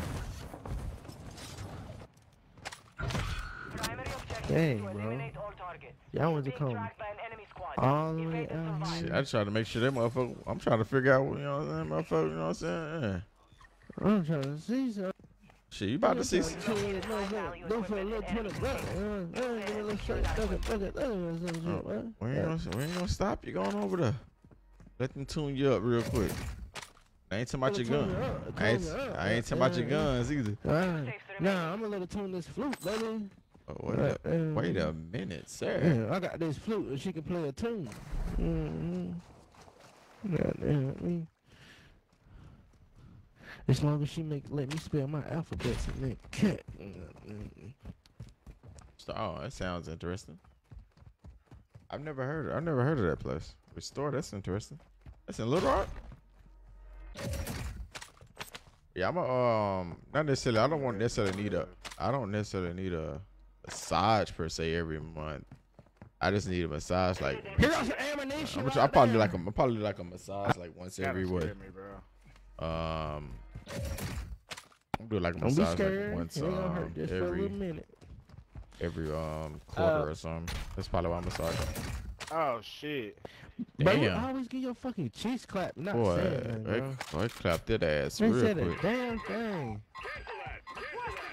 objective Dang, bro. eliminate all targets. yeah, y'all want to come tracked by an enemy squad. all the way out survive. Shit. I just try to make sure that motherfucker. I'm trying to figure out, you know, what I'm saying, motherfucker. You know what I'm saying? Yeah. I'm trying to see something. Shit, you about to see? Some Oh, we, ain't gonna, we ain't gonna stop you going over there. Let them tune you up real quick. I ain't talking about your gun. I ain't, tune me up. I ain't talking about your Yeah, guns either. Nah, I'm gonna let her tune this flute, baby. Oh, wait, Right, a, um, wait a minute, sir. Yeah, I got this flute and she can play a tune. Mm-hmm. Goddamn me. As long as she make let me spell my alphabets and then cat. Mm-hmm. So- Oh, that sounds interesting. I've never heard. I've never heard of that place. Restore. That's interesting. That's in Little Rock. Yeah, I'm a um not necessarily. I don't want necessarily need a. I don't necessarily need a massage per se every month. I just need a massage like. Here goes some ammunition. I'm, right I probably there. like a, I probably like a massage like once every scare what? Um, I'm doing like a Don't massage like scared. once It ain't gonna um, hurt just for a every little minute. every um quarter Uh, or something. That's probably why I'm massaging. Oh shit. Bro, you always get your fucking cheeks clapped. Not Boy, saying nothing, they, bro. boy, clapped that ass They real said a damn thing.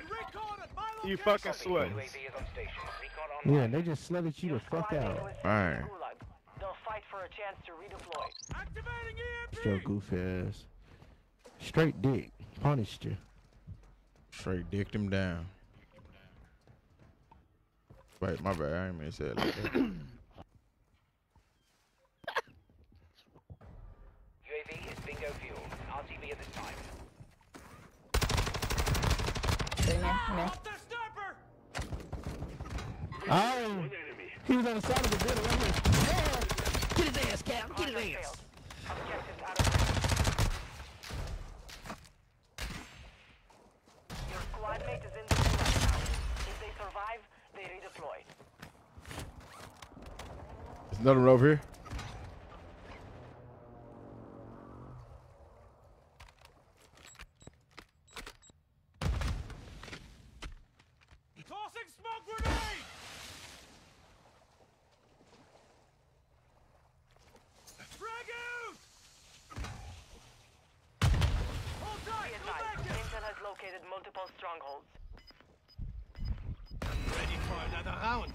Recon at my You fucking slut. UAV is on station. Recon Yeah, they just slutted you the fuck out. Alright. in the. They'll fight for a chance to redeploy. Activating EMP! Your goofy ass. Straight dick. Punished you. Straight dicked him down. Wait, my bad. I didn't mean to say it like that. UAV is bingo fuel. RTB at this time. Off the sniper! Oh, he was on the side of the building right here. Yeah. Get his ass, Cap. Get his ass. Objectives out of range. Your squad mate is in the gulag now. If they survive, they redeploy. There's another one over here. Tossing smoke grenade! Frag out! Hold tight! has located multiple strongholds. Ready for another round.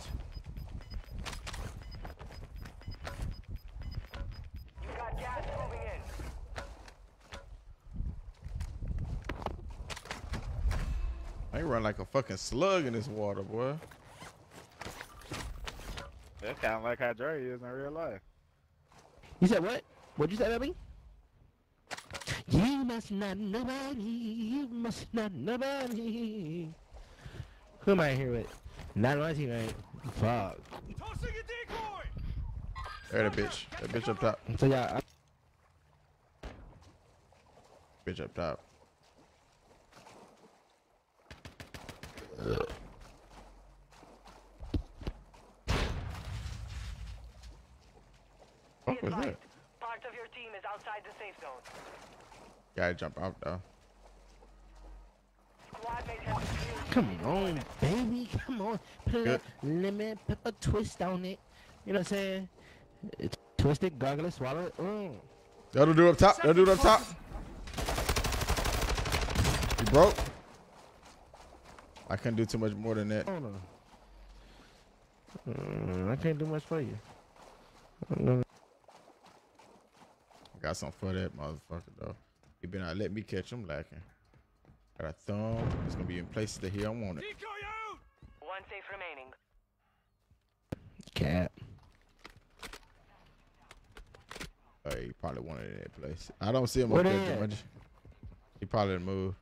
You got gas moving in. I run like a fucking slug in this water, boy. That's kind of like how Dre is in real life. You said what? What'd you say, baby? You must not nobody. You must not nobody. Who am I here with? Not my teammate. Fuck. Tossing a decoy. There, the bitch. That bitch up top. So yeah, Bitch up top. Be What was that? advised, part of your team is outside the safe zone. Gotta jump out though. Squad mates have been cleared. Come on, baby. Come on. Put a lemon pepper twist on it. You know what I'm saying? Twist it, gargle it, swallow it. Mm. That'll do up top. That'll do up top. You broke? I couldn't do too much more than that. Hold on. Mm, I can't do much for you. I got something for that motherfucker though. He been out let me catch him lacking. Got a thumb. It's gonna be in places that he don't want it. Decoy out. One safe remaining. Cat. Oh, he probably wanted in that place. I don't see him Where up there they too at? much. He probably didn't move.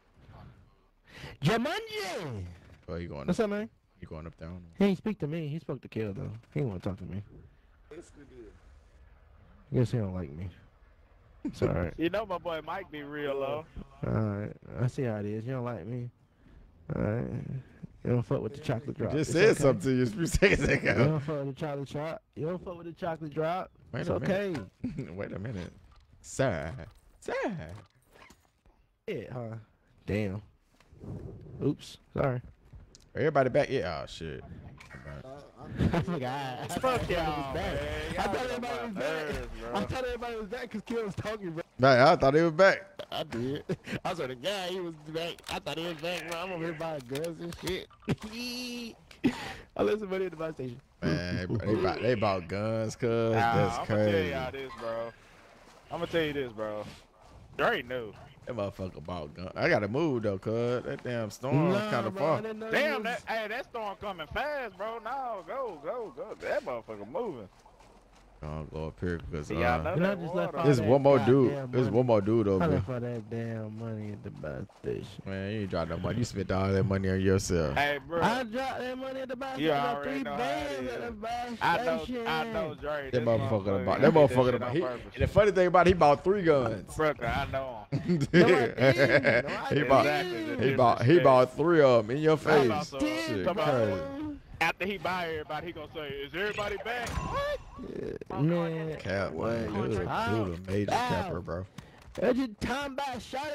Jumanji! Oh, he going What's up. up, man? He going up down. He ain't speak to me. He spoke to Kill, though. He didn't want to talk to me. I guess he don't like me. It's alright. You know my boy Mike be real low. Alright. I see how it is. You don't like me. Alright. You don't fuck with the chocolate drop. Just It's said okay. something to you a few seconds You ago. don't fuck with the chocolate drop. You don't fuck with the chocolate drop. Wait it's a okay. minute. Wait a minute. Sir. Sir. Yeah, huh? Damn. Oops. Sorry. Everybody back? Yeah. Oh shit. I forgot. I Fuck thought everybody y'all, was back. I thought everybody was back. I thought everybody was back because Kill was talking, bro. Man, I thought he was back. I did. I was on the guy. He was back. I thought he was back, bro. I'm over here buying guns and shit. I listen money at the bus station. Man, bro, they bought, they bought guns, cuz. Nah, That's I'm gonna tell crazy. y'all this, bro. I'm gonna tell you this, bro. Dre knew. That motherfucker bought guns. I gotta move though, cuz. That damn storm Nah, kind of bro, I far. didn't know he Damn, that hey, that storm coming fast, bro. No, go, go, go. That motherfucker moving. Gonna go up here because See, y'all uh, know You know, that just left there's one more dude. There's one more dude I over there. left all that damn money at the bus station. Man, you ain't dropped no money. You spent all that money on yourself. Hey, bro. I dropped that money at the bus You station. I already three know bands at the is. bus I know. I know, Dre. That motherfucker bought. he That motherfucker shit bought. He, and the funny thing about it, he bought three guns. Brooker, I know him. No, I didn't. No, I he bought. He bought. He bought three of them in your I'm face. also- Shit, Come on. crazy. After he buy everybody, he gonna say, "Is everybody back?" What? Oh, man, Cap, What? man. Dude, dude, a major Ow. capper, bro. that's just time by shot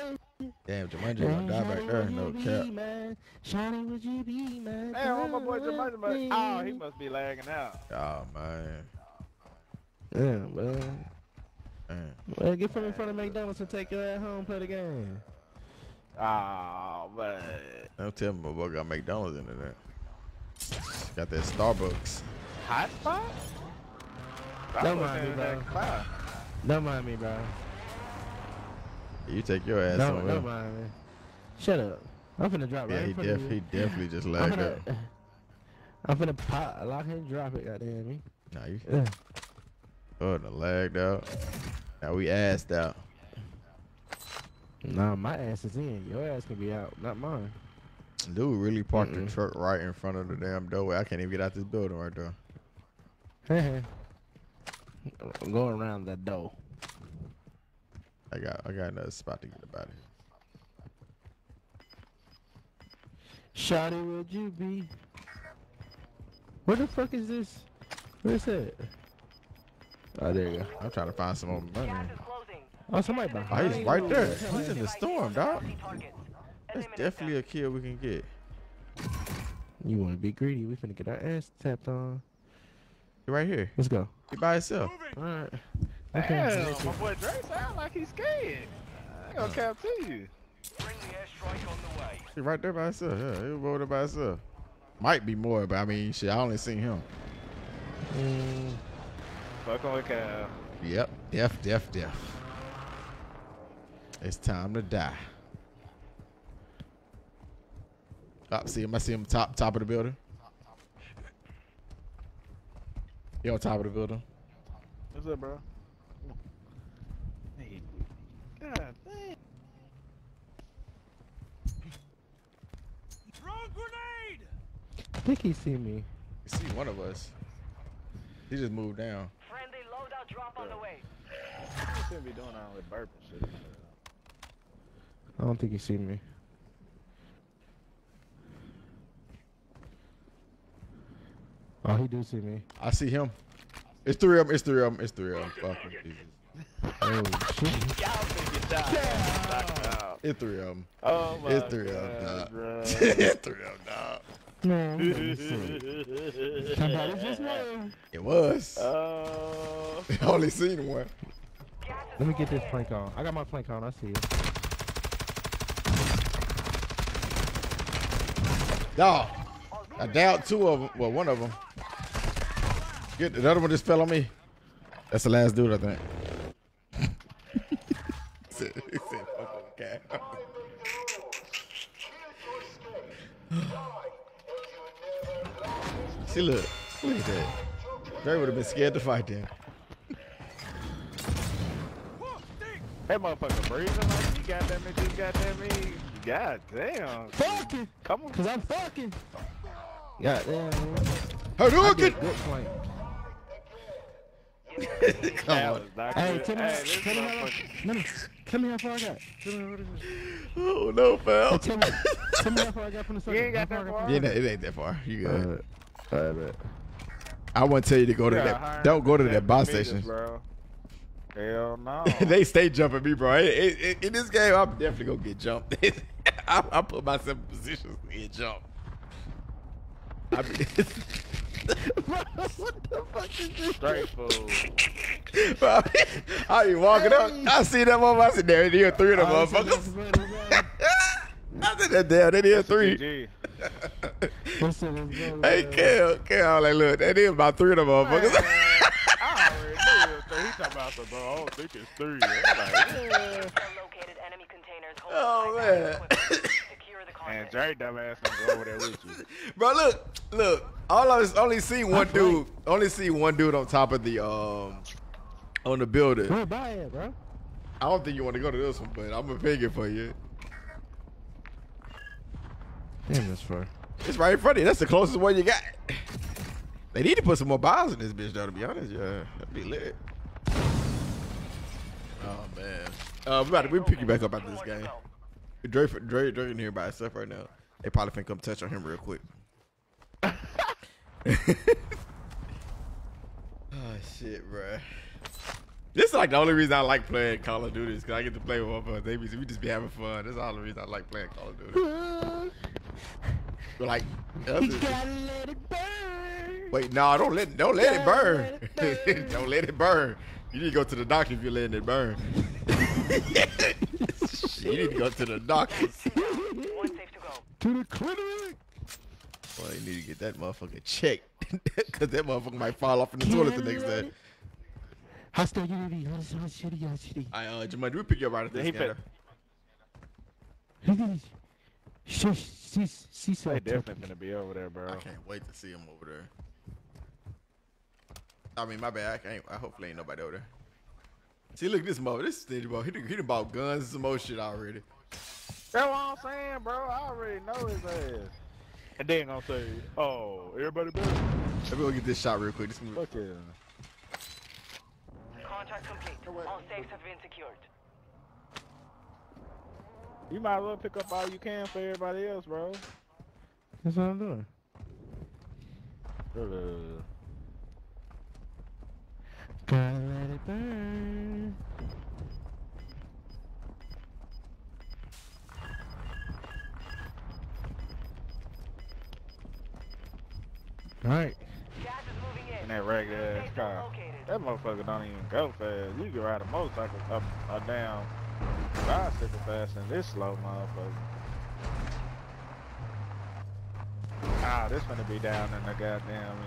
Damn, Jumanji gonna die back there. No cap. man. Shawty, would you be man? Damn, my boy Jumanji, but oh, he must be lagging out. Oh man. Yeah, man. Man. Well, get from in front of McDonald's and take your ass home, play the game. Oh, man. Don't tell me my boy got McDonald's in there. Got that Starbucks. Hot spot? Don't mind me, bro. bro. Don't mind me, bro. You take your ass Don't, somewhere. don't mind me. Shut up. I'm finna drop Yeah, right he, in front def- of you. he definitely just I'm lagged up. finna, I'm finna pop, lock and drop it, goddamn me. Nah, you Yeah. oh, the lagged out. Now we assed out. Nah, my ass is in. Your ass can be out, not mine. Dude really parked Mm-mm. the truck right in front of the damn doorway. I can't even get out this building right there. Go around the door. I got I got another spot to get about it. Shawty, would you be? Where the fuck is this? Where's that? Oh, there you go. I'm trying to find some more money. Gas is closing. Oh, somebody Oh, behind he's right there. He's in the storm, dog. Bounty targets. That's definitely them. a kill we can get. You want to be greedy? We finna get our ass tapped on. He right here. Let's go. He by himself. All right. Damn, my boy Dre sound like he's scared. I ain't gonna cap to you. Bring the airstrike strike on the way. She right there by herself. Yeah, he was over there by herself. Might be more, but I mean, shit, I only seen him. Mm. Fucking with Cal. Yep, deaf, deaf, deaf. It's time to die. Up, see him. I see him top top of the building. He on top of the building. What's up, bro? Hey. God damn. Throw grenade! I think he see me. You see one of us. He just moved down. Friendly loadout drop on the way. You shouldn't be doing all that burp and shit. I don't think he see me. Oh, he do see me. I see him. It's three of them. It's three of them. It's three of them. Fucking Jesus. Oh shit. Y'all think died. It's three of them. Oh my It's three of them, God, dog. it's three of them, dog. Man, I'm gonna see. Somebody just know. It was. Oh. I only seen one. Let me get this plank on. I got my plank on. I see it. Dog. I doubt two of them. Well, one of them. Get the other one just fell on me. That's the last dude, I think. he said, he said, fuck okay. See, look. Look at that. Dre would have been scared to fight then. That motherfucker breathing like you goddamn it, just goddamn me. God damn. Fucking. Come on. Cause I'm fucking. Yeah, damn. Hey, look Good, at good plank. Come on. Hey, tell me, Hey, this tell me, how, no, no, tell me how far I got. Tell me, what is it? Oh, no, Hey, pal. tell me, tell me how far I got from the circle. You ain't got that far? Yeah, no, it ain't that far. You the- good. Alright, alright, I wouldn't tell you to go to that. Don't go to that boss meters, station. Bro. Hell no. they stay jumping me, bro. It- it- it- in this game, I'm definitely gonna get jumped. I, I put myself in positions to get jumped. I be, what the fuck is this? Straight fool. bro, I be walking up. I see that motherfucker. I said, there, there are three of them Oh, motherfuckers. I said, that damn, they did three. What's up, what's up, Hey, man? Kel, Kel, I'm like, look, that is about three of them motherfuckers. I already knew it. So he talking about some, bro. I don't think it's three. I'm like, yeah. Located enemy containers. Hold Oh, the high value man. Equipment. Secure the And. Jerry dumbass gonna go over there with you. Bro, look, look. All I only see one dude. Only see one dude on top of the um on the building. Where by it, bro? I don't think you want to go to this one, but I'm gonna pick it for you. Damn, that's far. It's right in front of you. That's the closest one you got. They need to put some more bars in this bitch, though. To be honest, yeah, that'd be lit. Oh man, uh, we about to we pick you back up after this game. Dre, Dre, Dre in here by himself right now. They probably finna come touch on him real quick. oh shit, bro. This is like the only reason I like playing Call of Duty is because I get to play with motherfuckers. They be, we just be having fun. That's all the reason I like playing Call of Duty. But like, other- gotta let it burn. wait, no, don't let don't let it burn. Let it don't let it burn. You need to go to the doctor if you're letting it burn. You need to go to the doctor. One safe to go. To the clinic. Well, you need to get that motherfucker checked because that motherfucker might fall off in the toilet the next day. Hostile unity. Hostile shitty, shitty. I uh, Jamal, we pick you up right at this He scanner. Shush, cease, cease. They definitely gonna be over there, bro. I can't wait to see him over there. I mean, my bad. I can't. I hopefully ain't nobody over there. See, look at this mother. This stingy boy. He done, he done bought guns and some more shit already. That's what I'm saying, bro. I already know his ass. And then gonna say, oh, everybody better. Let me go get this shot real quick. This Fuck yeah. Contract complete. All safes have been secured. You might as well pick up all you can for everybody else, bro. That's what I'm doing. Uh, Gotta let it burn. Alright. That ragged ass car. Located. That motherfucker don't even go fast. You can ride a motorcycle up a down bicycle fast and this slow motherfucker. Ah, this gonna be down in the goddamn.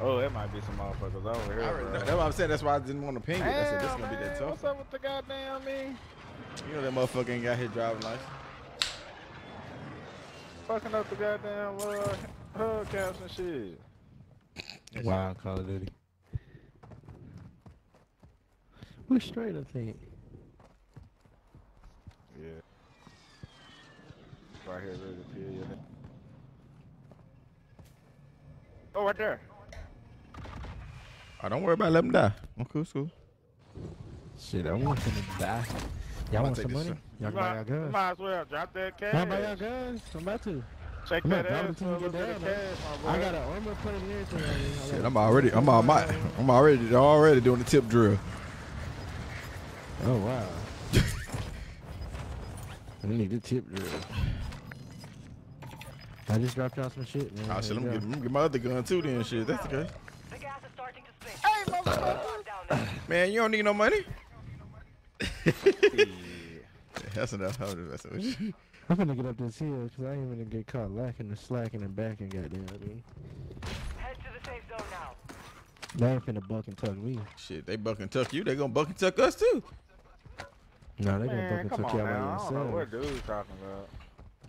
Oh, there might be some motherfuckers over here. I already That's what I'm saying. That's why I didn't want to ping it. I said this is gonna be that man, tough. What's up with the goddamn me? You know that motherfucker ain't got his driving license. Fucking up the goddamn uh, hub caps and shit. Wow, Call of Duty. We're straight, I think. Yeah. Right here, ready to peel you. Oh, right there. Oh, don't worry about it. Let him die. I'm cool, it's cool. Shit, I want them to die. Y'all want some money? Y'all You buy might, y'all guns? might as well drop that cash. Y'all buy y'all guns? I'm about to. Check I'm that not dropping ass till for a we little get down, cash, I got an armor plate and everything. on me. I Shit, I'm already, I'm, all, my, I'm already, already doing the tip drill. Oh wow. I need the tip drill. I just dropped y'all some shit, man. Oh, shit, Here let you me get, let me get my other gun too then, shit. That's okay. Man, you don't need no money. That's enough. I was just messing with you. I'm finna get up this hill because I ain't gonna get caught lacking and slacking and backing, goddamn. I mean. Head to the safe zone now. They ain't finna buck and tuck me. Shit, they buck and tuck you. They gonna buck and tuck us too. No, they gonna buck and tuck y'all man. by I don't know what dude's talking about.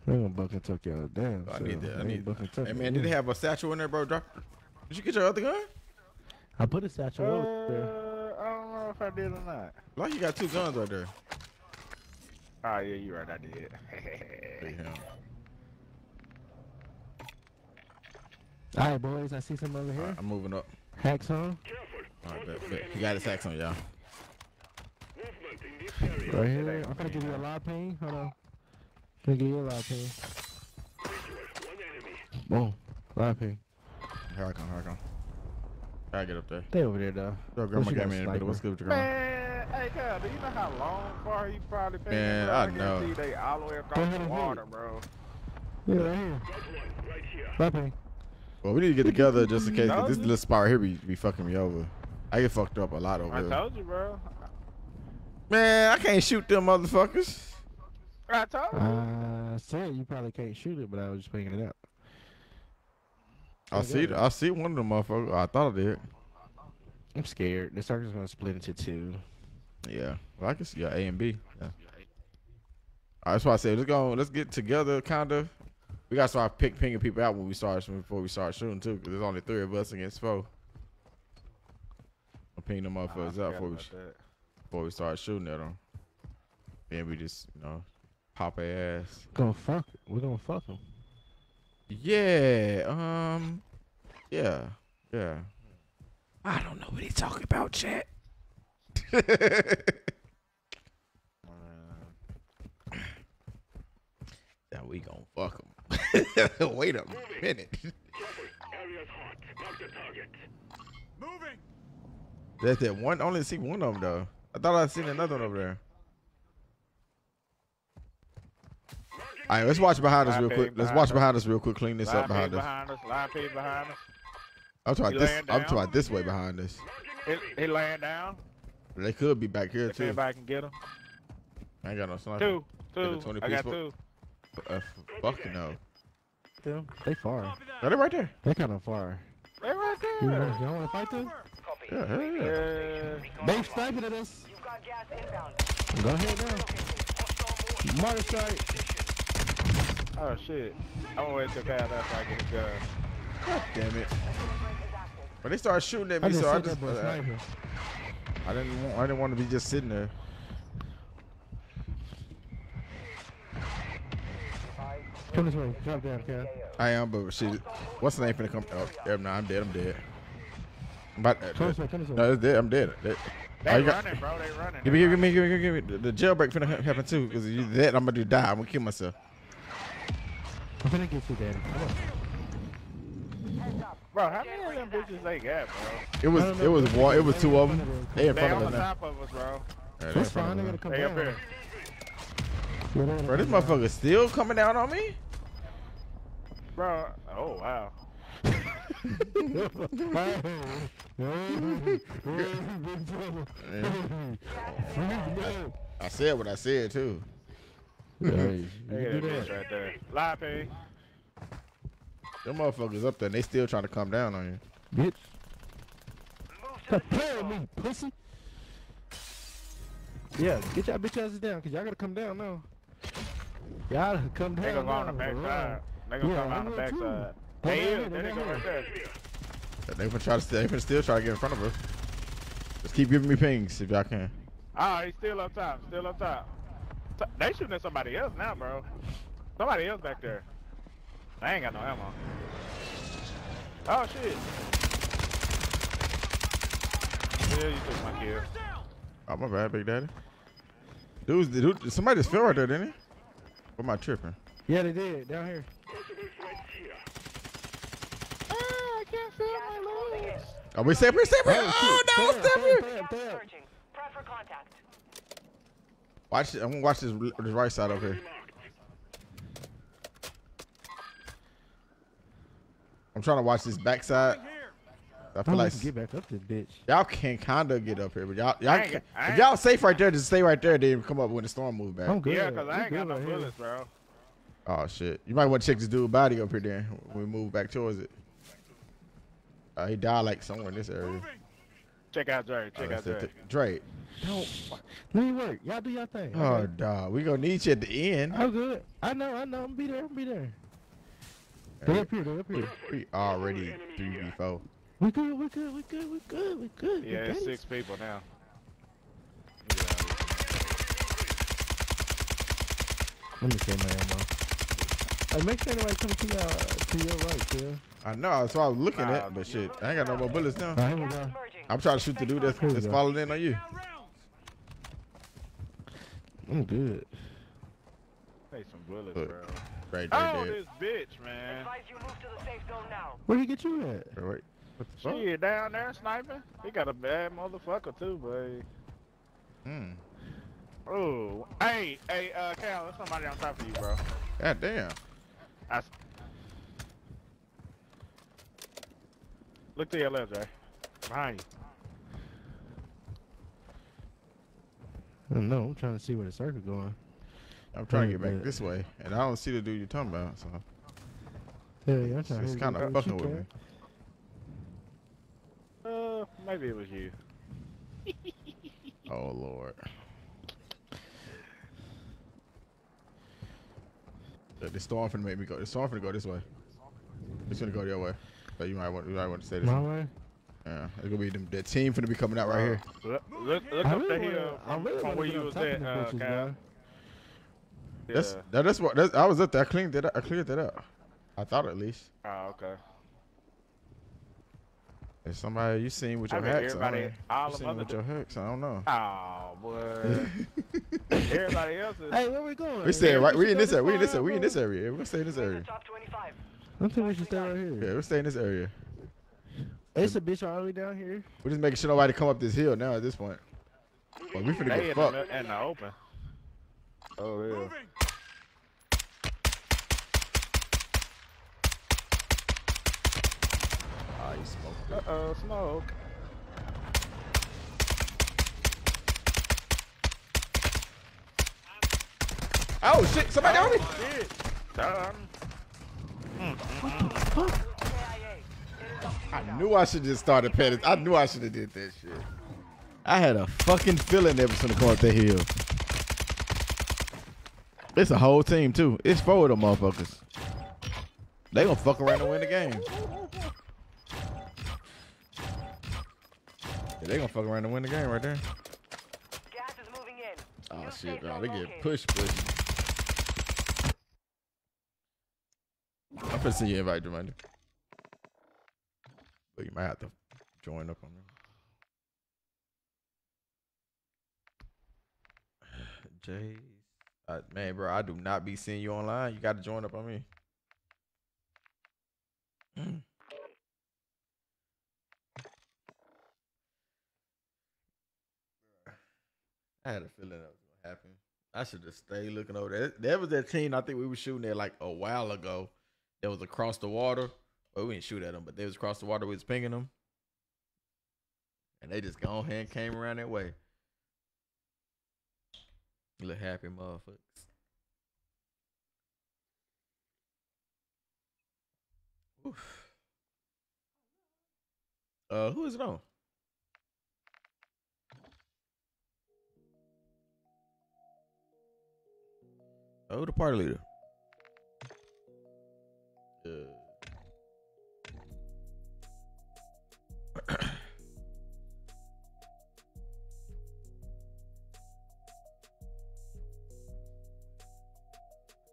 They gonna buck and tuck y'all down. I need that. I need buck and tuck Hey man, did they have a satchel in there, bro? Drop. Did you get your other gun? I put a satchel Uh, up there. I don't know if I did or not. Like you got two guns right there. Oh, yeah, you're right. I did. Hey. All right, boys. I see some over here. right, I'm moving up. Hacks on. All right, bet, bet. He got his hacks on y'all. Right here. I'm gonna give you a live ping. Hold on. I'm gonna give you a live ping. Boom. Live ping. Here I come. Here I come. I get up there. They over there though. Yo, grandma you got got me in the a middle. What's good with your grandma? Man, hey, Kyle, do you know how long far he probably been? Man, bro? I guarantee know. They all the way across the water, bro. Yeah, right here. Live ping. Well, we need to get together just in case. 'cause Told this little spot here be, be fucking me over. I get fucked up a lot over I here. told you, bro. Man, I can't shoot them motherfuckers. I told you. Uh, I said you probably can't shoot it, but I was just picking it up. I see. I see one of them motherfuckers. I thought I did. I'm scared. The circle's gonna split into two. Yeah. Well, I can see yeah, A and B. Yeah. All right, that's why I said let's go. Let's get together, kind of. We gotta start pick, pinging people out when we start before we start shooting too, because there's only three of us against four. I'll ping them I motherfuckers out before we about that. before we start shooting at them. Then we just you know pop their ass. Gonna fuck. We're gonna fuck them. Yeah. Um. Yeah. Yeah. I don't know what he's talking about, chat. Now we gonna fuck him. Wait a minute. That's that one. I only see one of them though. I thought I seen another one over there. All right, let's watch behind us real quick. Let's watch behind us real quick. Clean this up behind us. behind us. Line pig behind us. I'm talking this. I'm talking this way behind us. He, he laying down. They could be back here too. If I can get him. I ain't got no sniper. Two. Two. 20 I got two. Uh, fucking no. Them? They far. Copy that. Are they right there? They kind of far. They right You there. wanna, y'all wanna fight them? Copy. Yeah, hell yeah. Yeah. They sniping at us. You've got gas inbound. Go ahead now. Located. Hostile. Marty strike. Oh shit. I'm gonna wait till Kyle after I get his gun. God damn it. When they started shooting at I me, just so I just that, uh. I didn't want I didn't want to be just sitting there. Come this way. Drop down, Cal. I am, but shit, what's the name finna come? Oh, yeah, no, I'm dead. I'm dead. I'm about Come this way. Come this way. no, it's dead. I'm dead. Dead. They Oh, got- running, bro. They running. Give me, give me, give me, give me, give me. The, the jailbreak finna happen too, because you that I'm gonna do die. I'm gonna kill myself. I'm gonna get you, Daddy. Come on. Bro, how many of them bitches they got, bro? It was, it was one. It was two of in them. front of They in They front on of the us now. top of us, bro. Yeah, they in That's front fine. They of gotta us come They up down. here. Yeah, they now. gotta Bro, this come down. motherfucker still coming down on me. Bro, oh wow. I said what I said too. Hey, you Hey, do that that. right there. Live ping. Them motherfuckers up there, and they still trying to come down on you. Bitch. Stop me, pussy. Yeah, get y'all bitch asses down, cause y'all gotta come down now. Y'all gotta come down. They gonna go on the now, back side. They gonna Yeah, come I on the will back too. side. Come They down is. they go right there. They gonna try to, stay, they gonna still try to get in front of us. Just keep giving me pings if y'all can. Oh, he's still up top. Still up top. So- They shooting at somebody else now, bro. Somebody else back there. I ain't got no ammo. Oh shit. Yeah, you took my kill. Oh my bad, Big Daddy. Dude, dude, somebody just fell right there, didn't he? What am I tripping? Yeah, they did down here. Oh, we stay up here, stay up here. Oh, Oh, shit. no, Damn, stay up damn, here. damn, damn. Searching. Prep contact. Watch it. I'm gonna watch this, this right side over here. I'm trying to watch this backside. I I feel like can get back up this bitch. y'all can kinda get up here, but y'all y'all can, if y'all safe right there, just stay right there. Then come up when the storm moves back. I'm good. Yeah, cause I ain't got no right here. bullets, bro. Oh shit! You might want to check this dude body up here then we move back towards it. Uh, he died like somewhere in this area. Check out Dre. Oh, Check that's out it. Dre. Dre. Don't. Let me work. Y'all do your thing. Oh Okay. dog, we gonna need you at the end. I'm good. I know. I know. I'm be there. I'm be there. They up here. They up here. We already three v four. We good. We good. We good. We good. We good. Yeah, we it's six people now. Let me say my ammo. Hey, make sure anybody come to your to your right, yeah. I know, that's what I was looking Nah, at, but shit, I ain't got no more bullets now. Alright, here we I'm trying to shoot the dude that's, Here that's falling in on you. I'm good. Take some bullets, Look. bro. Right there, Oh, there, this bitch, man. Advise you move to the safe zone now. Where he get you at? dead. Wait, what the fuck? She down there sniping. He got a bad motherfucker too, boy. Hmm. Oh, hey, hey, uh, Cal, there's somebody on top of you, bro. God damn. I s- Look to your left, Jay. Behind you. I don't know. I'm trying to see where the circle going. I'm trying to get back this way, and I don't see the dude you're talking about, so Yeah, yeah. I'm trying it's to kind of fucking with me. Uh, maybe it was you. Oh lord. The- The storm finna make me go. The storm finna go this way. It's gonna go the other way. So you might want, you might want to stay this My way. way. Yeah, it's gonna be them, the team finna be coming out right uh, here. Look, look, look I up the really hill wanna, I from, really from where you on was at, them uh, bitches, Cal. bro. That's that, that's what that's, I was up there. I cleaned it up. I cleared that up. I thought at least. Oh, okay. There's somebody you seen with your I your bet hacks. everybody- on. all You them seen other with du- your hacks. I don't know. Oh, boy. Everybody else is. Hey, where we going? We stay right. We in this area. We in this. go We in this area. We're gonna stay in this area. Top 25. bro. I think we should stay right here. Yeah, we're staying in this area. It's a bitch all the way down here. We're just making sure nobody come up this hill now. At this point, well, we finna They get in fucked. the, in the open. Oh, yeah. Ah, you smoked it. Uh-oh, smoke. Oh shit! Somebody oh, on me. Shit. Done. Mm, mm, mm. I knew I should just started petting. I knew I should have did that shit. I had a fucking feeling they was gonna come up that hill. It's a whole team too. It's four of them motherfuckers. They gonna fuck around and win the game. Yeah, they gonna fuck around and win the game right there. Gas is moving in. Oh New shit, safe bro. They get pushed, push push. I'm finna send you an invite, Jumanji. You might have to join up on me. Jay, uh, man, bro, I do not be seeing you online. You got to join up on me. I had a feeling that was gonna happen. I should just stay looking over there. That was that team I think we were shooting at like a while ago. That was across the water. Well, we didn't shoot at them, but they was across the water. We was pinging them, and they just gone ahead and came around that way. Look happy, motherfuckers. Oof. Uh, who is it on? Oh, the party leader. Uh. I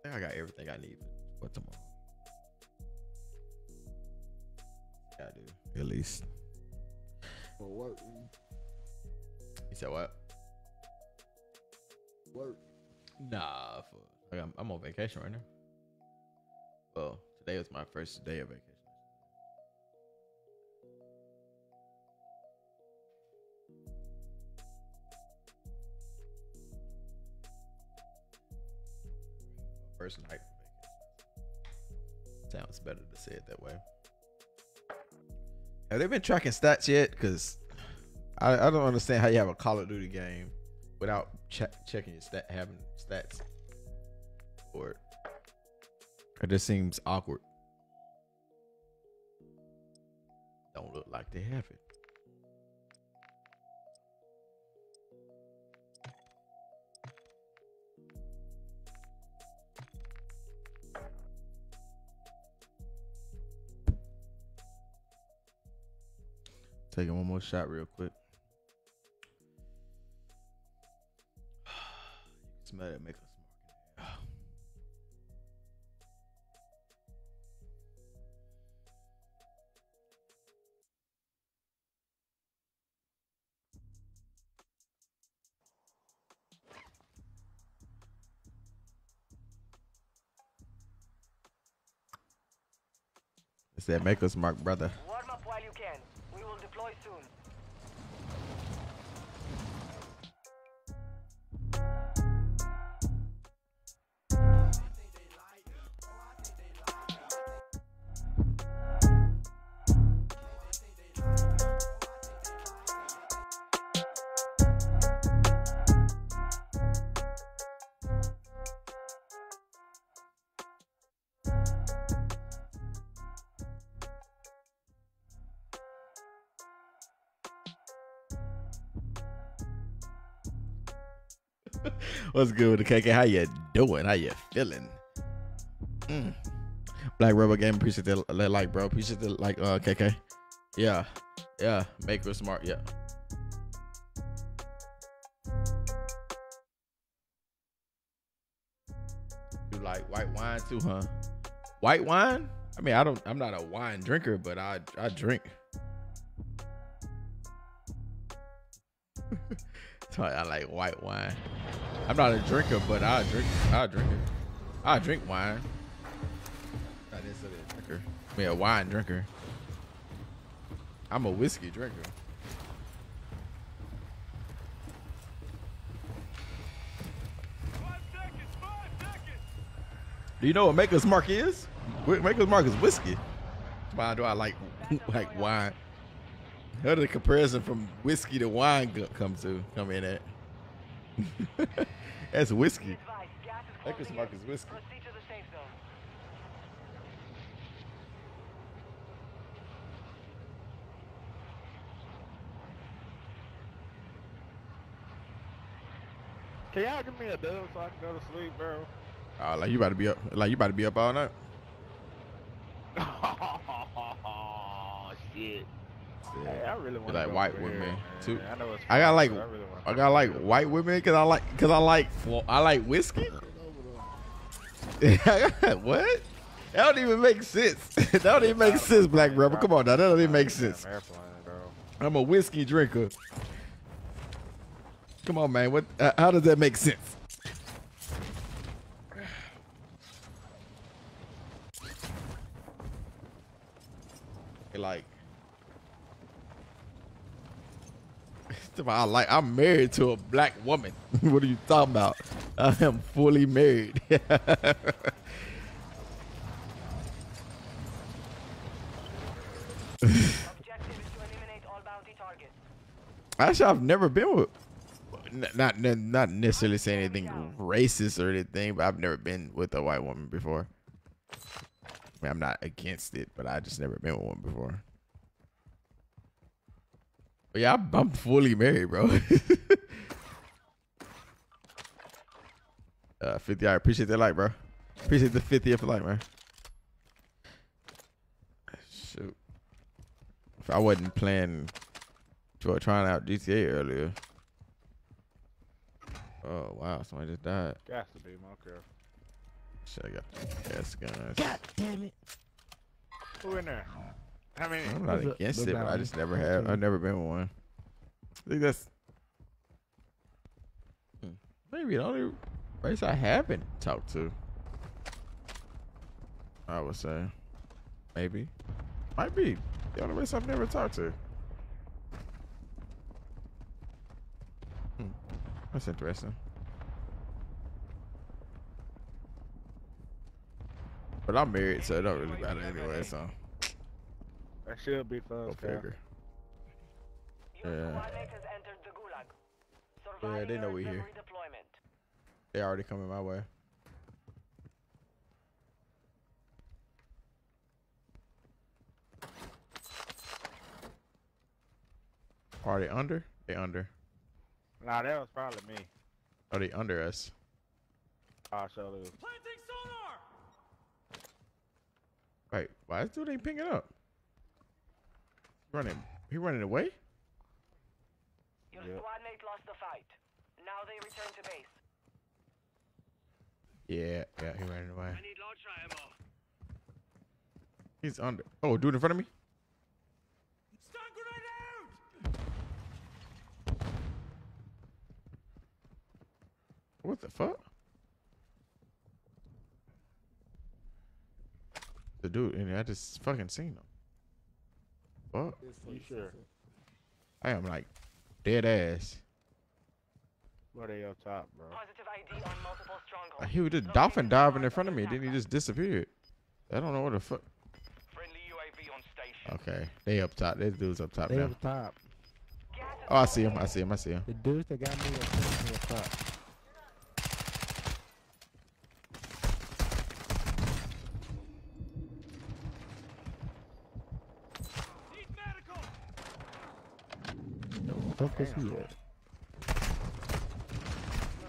think I got everything I need for tomorrow. Yeah, I do. At least. For work. You said what? Work. Nah, for like I'm, I'm on vacation right now. Well, today was my first day of vacation. First night. Sounds better to say it that way. Have they been tracking stats yet? Because I, I don't understand how you have a Call of Duty game without check, checking your stat, having stats it. It just seems awkward. Don't look like they have it. Taking one more shot real quick. Smell it, make us It's that make us mark, brother. What's good with the KK? How you doing? How you feeling? Mm. Black Rubber Game, appreciate the like, bro. Appreciate the like, uh, KK. Yeah, yeah. Make her smart. Yeah. You like white wine too, huh? White wine? I mean, I don't. I'm not a wine drinker, but I I drink. I like white wine. I'm not a drinker, but I drink. I drink it. I drink wine. Not necessarily a drinker. I mean, a wine drinker. I'm a whiskey drinker. Do you know what Maker's Mark is? Maker's Mark is whiskey. Why do I like like wine? How did the comparison from whiskey to wine come to come in at? That's whiskey. Maker's Mark is whiskey. Proceed to the safe zone. Can y'all give me a dub so I can go to sleep, bro? Oh, like you about to be up, like you about to be up all night. oh shit. Hey, I really want like white women too. I know it's I got like I really I got like white women because I like because I like I like whiskey. what? That don't even make sense. that don't even make sense, Black Rubber. Come on now, that don't even make sense. I'm a whiskey drinker. Come on, man. What? Uh, how does that make sense? Like, I like. I'm married to a black woman. what are you talking about? I am fully married. Objective is to eliminate all bounty targets. Actually, I've never been with. Not not not necessarily saying anything racist or anything, but I've never been with a white woman before. I mean, I'm not against it, but I just never been with one before. But yeah, I'm, I'm fully married, bro. uh, 50. I appreciate that like, bro. Appreciate the 50th like, man. Shoot. If I wasn't playing, try- trying out GTA earlier. Oh wow, somebody just died. Got to be more careful. Shit, I got gas guns. God damn it. Who in there? How mean, I'm not against it, but I just never have. I've never been one. I think that's hmm, maybe the only race I haven't talked to. I would say, maybe, might be the only race I've never talked to. Hmm, That's interesting. But I'm married, so it don't really matter anyway. So That should be fun. go figure. Yeah. Yeah, they know we here. They already coming my way. Are they under? They under. Nah, that was probably me. Are they under us? I'll show you. Planting sonar! Wait, why this dude ain't picking up? Running. He running away? Your Yep. squad mate lost the fight. Now they return to base. Yeah, yeah, he running away. I need launcher ammo. He's under. Oh, dude in front of me? Stun grenade out! What the fuck? The dude, and I just fucking seen him. What? You sure? I am like dead ass. Where they up top, bro? Positive ID on multiple strongholds. He was just dolphin diving in front of me, then he just disappeared. I don't know what the fuck. Friendly UAV on station. Okay, they up top. This dude's up top They now. up top. Oh, I see him. I see him. I see him. The dudes that got me up up top. Need medical! Fuck is he at?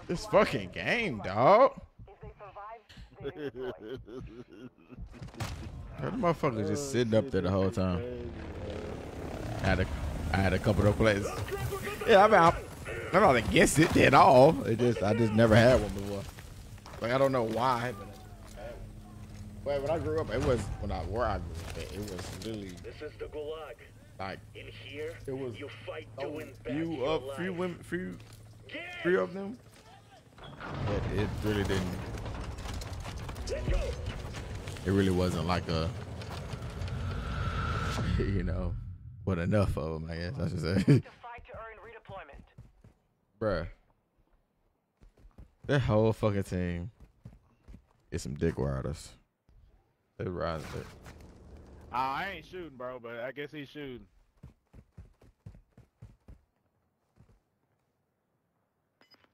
This fucking game, dog. If they survive, they redeploy. That motherfucker just sitting up there the whole time. I had a, I had a couple of plays. Yeah, I mean, I'm, I'm not against it at all. It just, I just never had one before. Like I don't know why, but I just had one. But when I grew up, it was when I where I grew up, it was literally This is the Gulag. Like In here, it was you fight a to win back few your life. few women, few Yeah. three of them. But it really didn't. It really wasn't like a, you know, but enough of them. I guess I should say. to fight to earn redeployment. Bruh. That whole fucking team is some dick riders. They riding it. I ain't shooting, bro, but I guess he's shooting.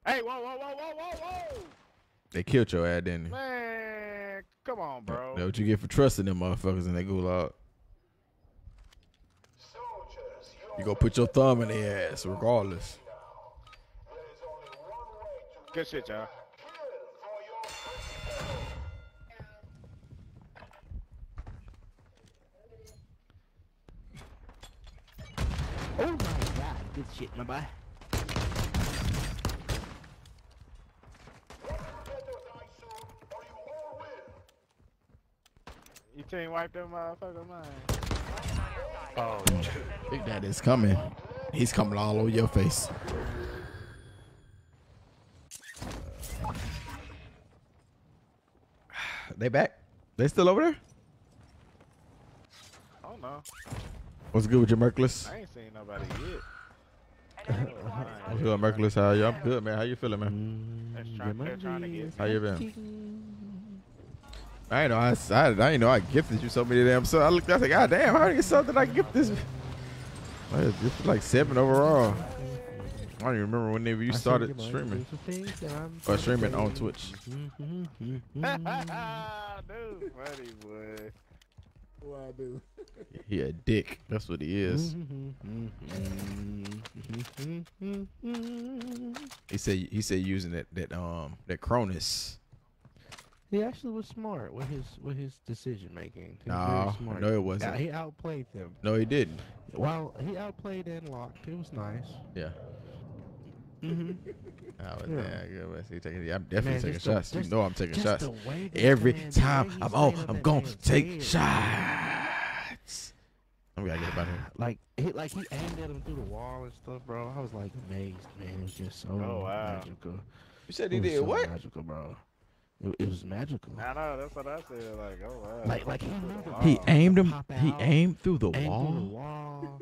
Hey, whoa, whoa, whoa, whoa, whoa, whoa! They killed your ass, didn't they? Man, come on, bro. That's what you get for trusting them motherfuckers in that gulag. Soldiers, You go put your thumb in their ass regardless. there is only one way to Good shit, y'all. Oh my god, good shit, my boy. You can't wipe them motherfucker man. Oh, Big Daddy's coming. He's coming all over your face. They back? They still over there? I don't know. What's good with your Merciless? I ain't seen nobody yet. What's good, Merciless? How you? I'm good, man. How you feeling, man? That's trying, they're trying to get How you been? I ain't know I, I, I ain't know I gifted you so many damn so I looked I said, God damn, how many something I gift this? Like, This is like seven overall. I don't even remember whenever you started you might streaming. do some things that I'm Or streaming on. Twitch. Dude, funny boy. What I do? He a dick. That's what he is. He said he said using that that um that Cronus. He actually was smart with his with his decision making. He was Nah, very smart. no, it wasn't. Yeah, he outplayed them. No, he didn't. Well, he outplayed and locked. It was nice. Yeah. Mm-hmm. Oh, Yeah. yeah. good. Let's see, taking- I'm definitely Man, taking just the- shots. you know I'm taking shots. the way this Every man- the way time I'm on, I'm going to take bed. shots. Oh, we gotta get up out here. Like he like he aimed at him through the wall and stuff, bro. I was like amazed, man. It was just so Oh, wow. magical. You said It he was did so what? Magical, bro. It, it was magical. I know, that's what I said. Like, oh wow. Like like he knew the He aimed to him. pop He out, aimed through the aimed through the wall. wall.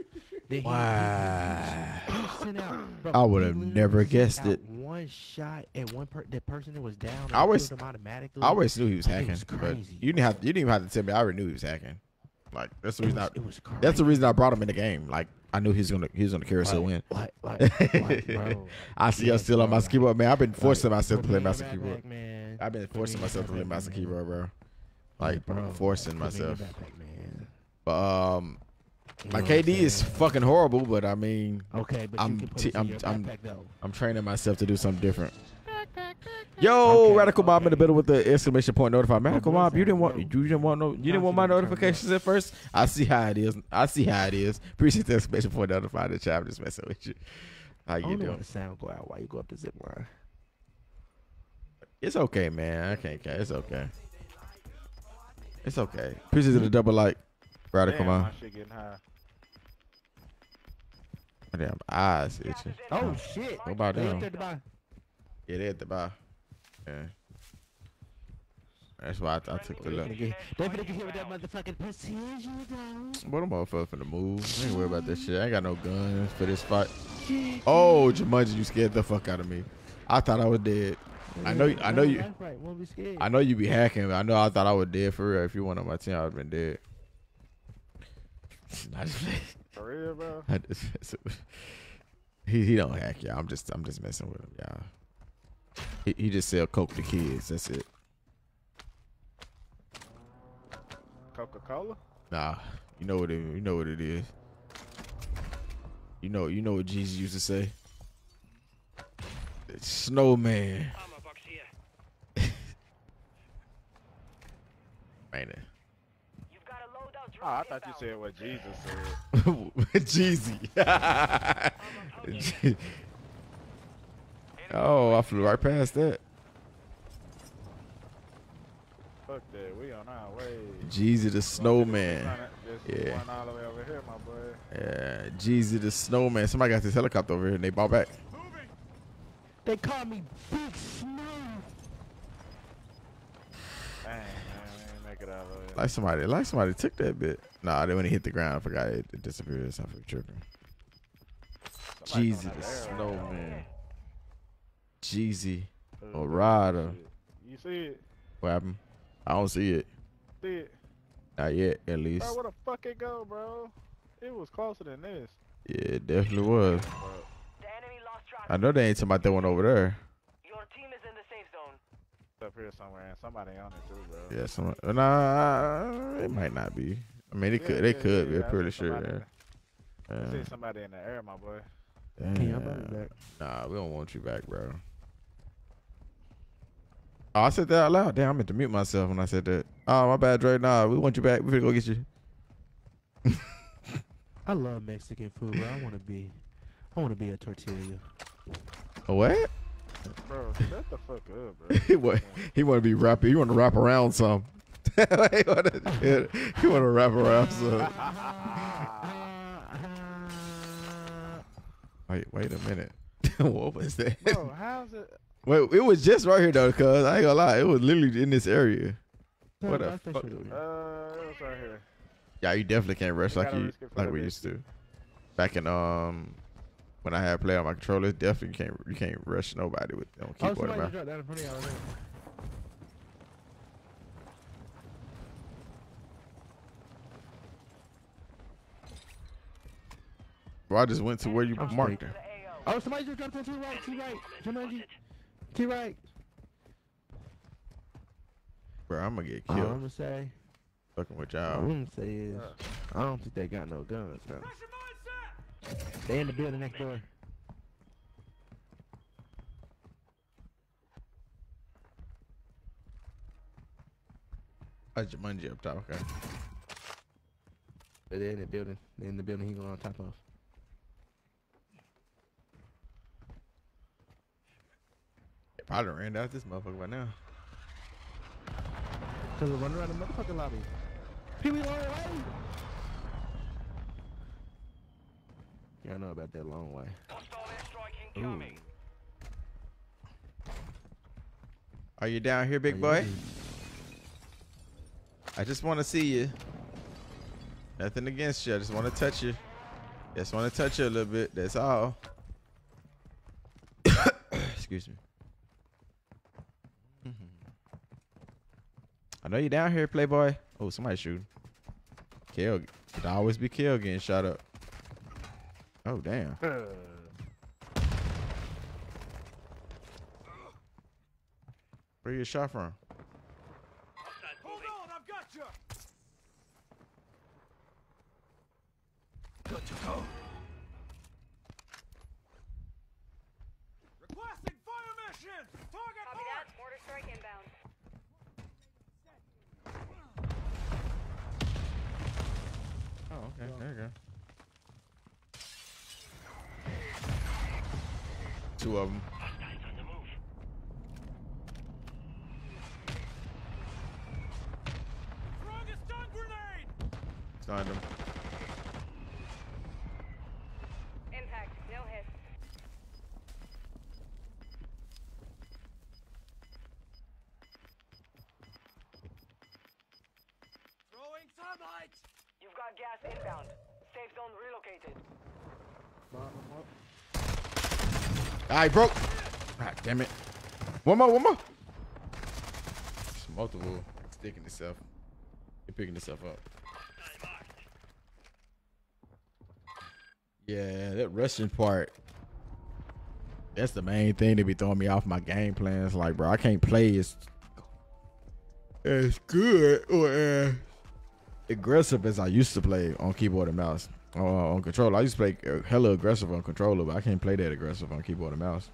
Then he- he- Wow. he- he sent out- bro, I would he have literally never sent guessed out it. One shot at one per that person that was down. I always-. I always knew he was hacking, was but crazy. you didn't have you didn't even have to tell me. I already knew he was hacking. Like that's the reason. was- I, it was that's the reason I brought him in the game. Like I knew he was gonna he was gonna carry us to Like- win. like- like- like, bro. I see us still on my keyboard, man. I've been forcing myself to play me in mouse your and keyboard. man. I've been forcing myself to play backpack, mouse and man. keyboard, bro. Like bro, forcing put me in your myself. But um, my know KD is fucking horrible. But I mean, Okay, but I'm can put t- it in I'm I'm backpack. I'm training myself to do something different. Yo, Radical Mob in the middle with the exclamation point notify. Radical boy Mob, you didn't want no. you didn't want no you didn't want my Not you, turn it notifications at first. I see how it is. I see how it is. Appreciate the exclamation point notify the chat. I'm just messing with you. How I you don't know doing? the sound go out while you go up the zip line. It's okay, man. I can't care. It's okay. It's okay. Appreciate the double like. Radical Damn, Mob. my shit getting high. My damn eyes itching. Oh shit! What about They them? there to. Yeah, they at the bar. Yeah. That's why I, I took the look. They finna get- they finna get hit with that motherfucking precision, though. What a motherfucker finna move. I ain't worried about that shit. I ain't got no guns for this fight. Oh, Jumanji, you scared the fuck out of me. I thought I was dead. I know. I know you. Won't be scared. I know you be hacking. I know. I thought I was dead for real. If you weren't on my team, I would have been dead. I just, For real, bro. I just, he he don't hack, y'all. I'm just I'm just messing with him, y'all. He he just sell coke to kids. That's it. Coca Cola? Nah, you know what it you know what it is. You know you know what Jesus used to say. It's snowman. Ain't it? Oh, I thought you said what Jesus said. Jeezy. oh, I flew right past that. Fuck that. We on our way. Jeezy the snowman. Yeah. all the way over here, my boy. Yeah, Jeezy the snowman. Somebody got this helicopter over here and they bought back. They call me Big Snow. Dang, man. We ain't make it out of here. Like somebody, like somebody took that bit. Nah, then when it hit the ground, I forgot it, it disappeared. It's not for tripping. Somebody Jeezy throwing the that snowman. Jeezy, Orada. You see it? What happened? I don't see it. See it? Not yet, at least. Bro, where the fuck it go, bro? It was closer than this. Yeah, it definitely was. I know they ain't talking about that one over there. Your team is in the safe zone. It's up here somewhere, and somebody on it too, bro. Yeah, some. Uh, nah, uh, it might not be. I mean, it Yeah, could. They yeah, could. yeah, be. yeah, pretty sure. somebody in Yeah. I see somebody in the air, my boy. Can y'all bring me Damn. back? Nah, we don't want you back, bro. Oh, I said that out loud. Damn, I meant to mute myself when I said that. Oh, my bad, Dre. Nah, we want you back. We're gonna go get you. I love Mexican food, bro. I want to be, I want to be a tortilla. A what? Bro, shut the fuck up, bro. he want he want to be rapping. He want to wrap around some. he want to he want to wrap around some. Wait, wait a minute. what was that? Bro, how's it? Wait, it was just right here though, cuz I ain't gonna lie. It was literally in this area. What the fuck? what it is. Uh, it was right here. Yeah, you definitely can't rush We like you risk it for like the we used to. Back in um when I had play on my controller, definitely can't you can't rush nobody with on Oh, keyboard. somebody bro. dropped down in front of y'all. right. Bro, I just went to where you I'm marked her. Oh, somebody just dropped on T right, T right, Jumanji, T right. Bro, I'm gonna get All I'm gonna say, fucking with all y'all. I'm gonna say is, I don't think they got no guns, bro. They in the building next door. Oh, you up top. Okay. But they're in the building. They're in the building he going on top of. If I done ran out this motherfucker by now. Cause we're running around the motherfucking lobby. Pee Wee long way. Yeah, I know about that long way. Hostile airstrike incoming. Are you down here, big boy? I just want to see you. Nothing against you. I just want to touch you. Just want to touch you a little bit. That's all. Excuse me. I know you're down here, Playboy. Oh, somebody shooting. Kill. It'd always be kill getting shot up. Oh, damn. Uh. Where you shot from? Hold on, I've got you. Good to go. Requesting fire mission. Target Copy marked. that. Mortar strike inbound. Oh, okay. There you go. Two of them. Throwing a. Stunned them. Impact. No hit. Throwing thermite. You've got gas inbound. Safe zone relocated. All right, broke. God damn it. One more, one more. It's multiple sticking itself. You're picking itself up. Yeah, that rushing part. That's the main thing that be throwing me off my game plans. Like, bro, I can't play as as good or as aggressive as I used to play on keyboard and mouse. Uh, on controller, I used to play uh, hella aggressive on controller, but I can't play that aggressive on keyboard and mouse.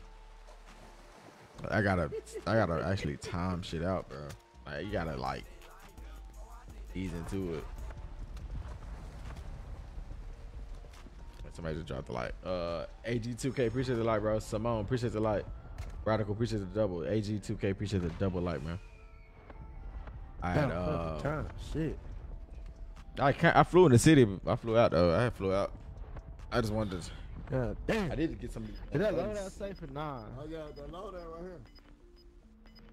I gotta, I gotta actually time shit out, bro. Like you gotta like ease into it. Somebody just dropped the light. Uh, AG2K, appreciate the light, bro. Simone, appreciate the light. Radical, appreciate the double. AG2K, appreciate the double light, man. I had, uh, time. Shit. I can't. I flew in the city. I flew out though. I flew out. I just wanted to. God damn. I did get some. Is that loadout safe or nah? I got the loadout right here.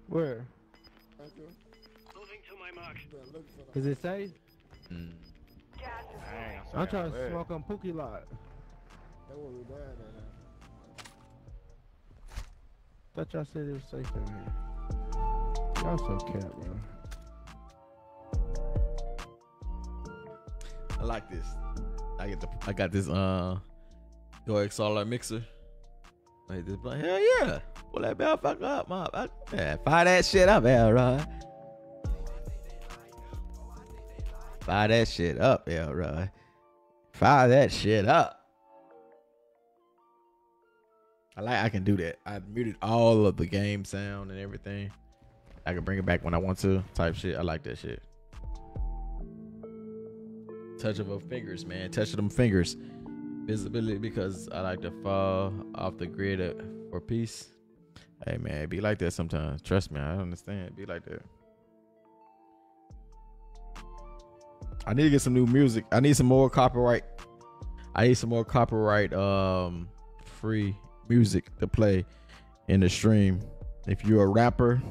Where? Thank you. Moving to my mark. Been looking for the Is it safe? Mm. Gas Dang, I'm trying to smoke on Pookie lot. That what we buying right now. Thought y'all said it was safe in here. Y'all so cat, bro. I like this. I get the. I got this. Uh, GoXLR mixer. Like this. Like, hell yeah. Pull that fuck up, motherfucker. Yeah, fire that shit up, Elroy. Fire that shit up, Elroy. Fire that shit up. I like I can do that. I muted all of the game sound and everything. I can bring it back when I want to. Type shit. I like that shit. Touch of her fingers, man. Touch of them fingers. Visibility because I like to fall off the grid for peace. Hey man, be like that sometimes. Trust me, I understand. Be like that. I need to get some new music. I need some more copyright. I need some more copyright um free music to play in the stream. If you're a rapper,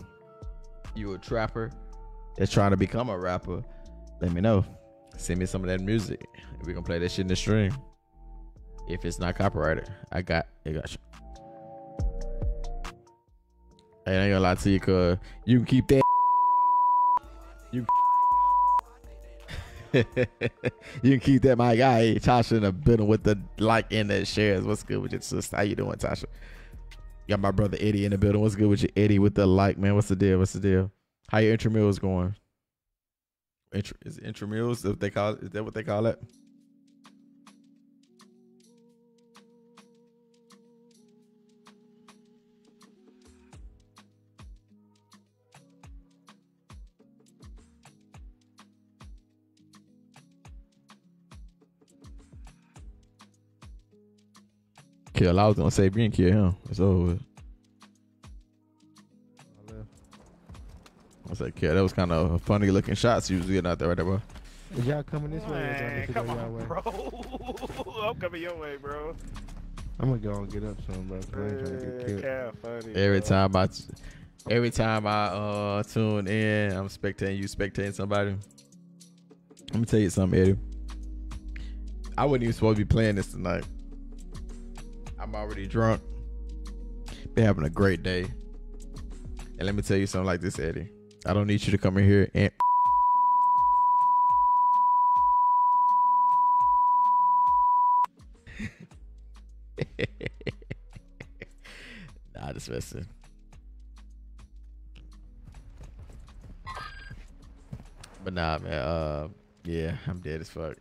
you a trapper that's trying to become a rapper, let me know. Send me some of that music. We gonna play that shit in the stream. If it's not copyrighted, I got I got you. I ain't gonna lie to you, cause you can keep that. You. you can keep that, my guy. Tasha in the building with the like and the shares. What's good with your sister? How you doing, Tasha? Got my brother Eddie in the building. What's good with you, Eddie? With the like, man. What's the deal? What's the deal? How your intramurals going? Is it intramurals? If they call is that what they call it? Kill. I was gonna say being kill him. It's over. With. I said, yeah, That was kind of a funny looking shots you was getting out there right there, bro. Is y'all coming this way? or y'all Man, need to come on, way? bro. I'm coming your way, bro. I'm gonna go and get up soon, bro. 'cause I ain't trying to get Yeah, killed. Cal funny, Every bro. time I, every time I uh tune in, I'm spectating you, spectating somebody. Let me tell you something, Eddie. I wasn't even supposed to be playing this tonight. I'm already drunk. Been having a great day. And let me tell you something like this, Eddie. I don't need you to come in here and nah, just messing. But nah, man. Uh, yeah, I'm dead as fuck.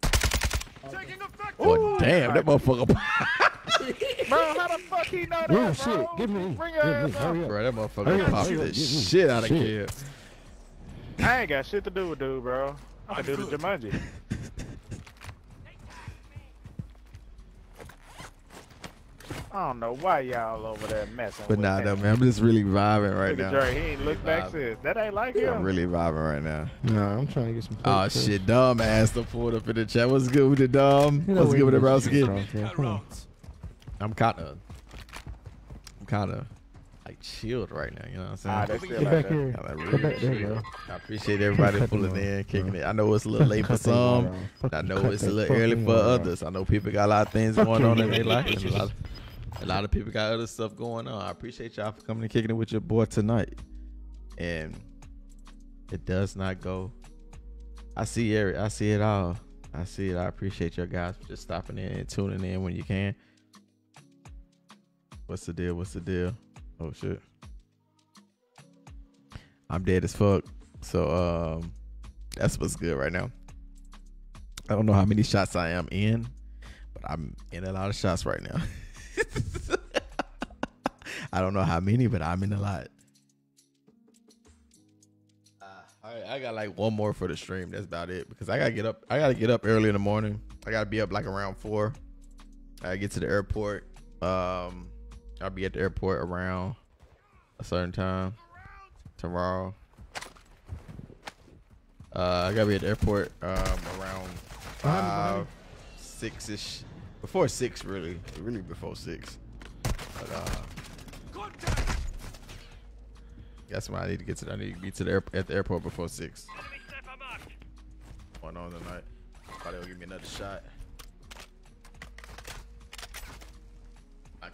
Well, damn, that motherfucker. Bro, how the fuck he know that, Yeah, bro? shit. Give me. Bring Give me. up. Hurry up. Bro, that motherfucker popped the shit out of shit. kid. I ain't got shit to do with dude, bro. I can do the Jumanji. I don't know why y'all over there messing But with nah, him. though, man. I'm just really vibing right Look at now. Dre, he ain't looked back Vibe. since. That ain't like him. I'm really vibing right now. Nah, I'm trying to get some. Ah, oh food, too. shit, dumb ass to pulled up in the chat. What's good with the dumb? You know What's good with the can browski? stuff, yeah, come on. I'm kind of, I'm kind of like chilled right now. You know what I'm saying? Ah, that's Get like back that. here. Kinda really back there, chill. bro. I appreciate everybody pulling in, kicking bro. it. I know it's a little late for Cut some. I know it's a little early for water others. I know people got a lot of things Fuck going on in their life. A lot, a lot of people got other stuff going on. I appreciate y'all for coming and kicking it with your boy tonight. And it does not go. I see every, I see it all. I see it. I appreciate your guys for just stopping in and tuning in when you can. What's the deal? What's the deal? Oh shit. I'm dead as fuck. So um that's what's good right now. I don't know how many shots I am in, but I'm in a lot of shots right now. I don't know how many, but I'm in a lot. Uh, all right, I got like one more for the stream. That's about it because I gotta get up. I gotta get up early in the morning. I gotta be up like around four. I get to the airport. Um, I'll be at the airport around a certain time tomorrow. Uh, I gotta be at the airport um, around five, six ish. Before six, really, really before six. But uh, that's when I need to get to. I need to be to the air, at the airport before six. Going on tonight. Probably will give me another shot.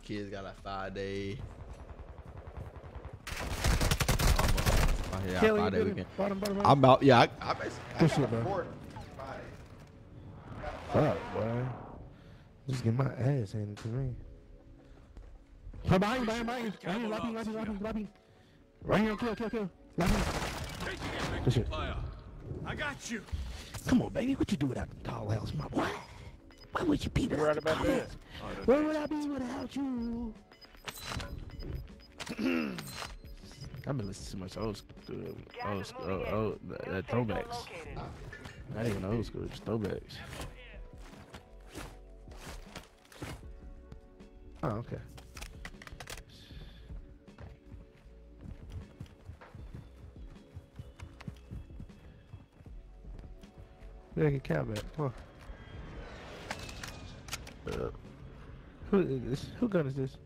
Kids got like five day. I'm, uh, yeah, Kelly, five day you weekend. Bottom, bottom, bottom. I'm out. Yeah, I, I basically. I got shit, bro. Fuck, boy. Just get my ass handed to me. Come behind you, behind you, behind you. Behind you, lobby, lobby, lobby, lobby. Right here, kill, kill, kill. Lobby. Good shit. I got you. Come on, baby. What you do without the tall house, my boy? Where would you be You without right about that? house? Where would I be without you? I've been listening to so much old school, old school, old, old, that, that throwbacks. Not even old school, just throwbacks. Oh, okay. Yeah, get cow back. Come on. Uh, who is this? Who gun is this?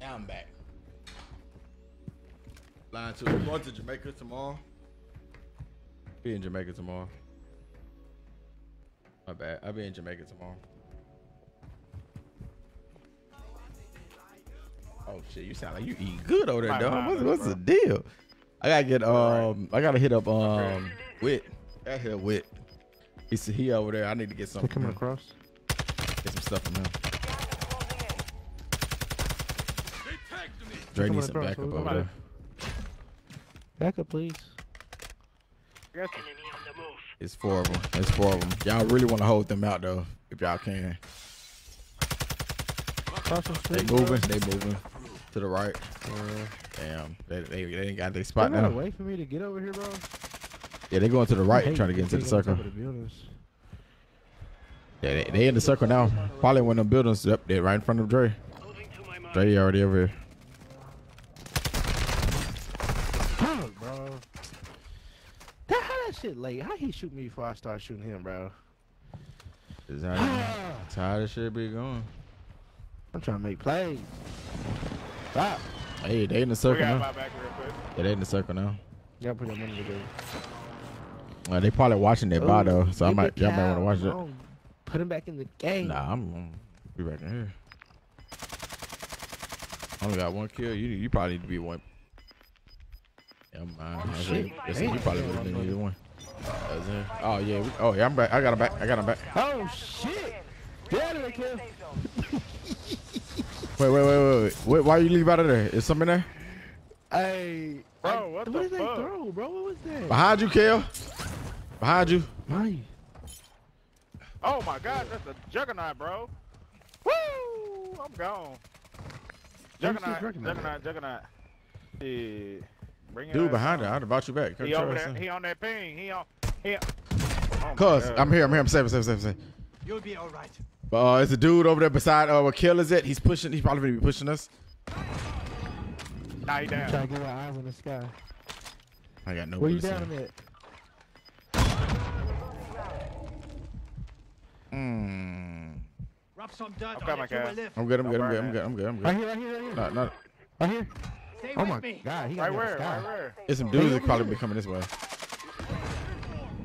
Now I'm back. Line two. we're going to Jamaica tomorrow. Be in Jamaica tomorrow. My bad. I'll be in Jamaica tomorrow. Oh shit, you sound like you eat good over there, Right dog. What's, what's the deal? I gotta get um, I gotta hit up um, Wit. I hit up Wit. He said he over there. I need to get They something. coming across. Get some stuff from him. Dre needs some across, backup over there. Backup, please. Yes. It's four of them. It's four of them. Y'all really want to hold them out though, if y'all can. They street. moving. They moving to the right. Uh, Damn, they they, they ain't got their spot now. way for me to get over here, bro. Yeah, they going to the right, trying to get into the being on top circle. the. Yeah, they, they in the circle now. Probably one of them buildings up there, right in front of Dre. Dre already over here. Fuck, bro. That, how that shit late? How he shoot me before I start shooting him, bro? Is how, how this shit be going. I'm trying to make plays. Stop. Hey, they in the circle now. my back real quick. Yeah, they in the circle now. Y'all put your money together. Uh, they probably watching their bar though, so I might y'all might want to watch it. Put him back in the game. Nah, I'm, I'm be back in here. I only got one kill. You you probably need to be one. Yeah, I'm mine. I shit. yes, you probably would have been either one. Oh yeah. We, oh yeah. I'm back. I got him back. I got him back. Oh shit! Get out of there, kill. Wait, wait, wait, wait, wait. wait why you leave out of there? Is something there? Hey, Bro, what what the did they throw, bro? What was that? Behind you, Kale. Behind you. Mike. Oh my god, that's a juggernaut, bro. Woo! I'm gone. Let me see Juggernaut, Juggernaut. juggernaut, juggernaut. Yeah. Bring Dude behind on. her. I'd have brought you back. He over there. He on that ping. He on. He. Oh my Cuz, I'm here. I'm here. I'm safe. Safe. Safe. Safe. You'll be all right. But uh, it's a dude over there beside uh, where Kill is at. He's pushing. He's probably gonna be pushing us. Nah, he down. Trying to get our eyes in the sky. I got no. Where you down in. at? Mm. Rub some dirt I've got on my it. You will gas. live. I'm good. I'm good. I'm good. I'm good. I'm good. I'm Right good. here, right here, right here. No, no. Right here. Stay Oh with my me. god, he got Right me in the where? Right where? It's some dudes that probably be coming this way.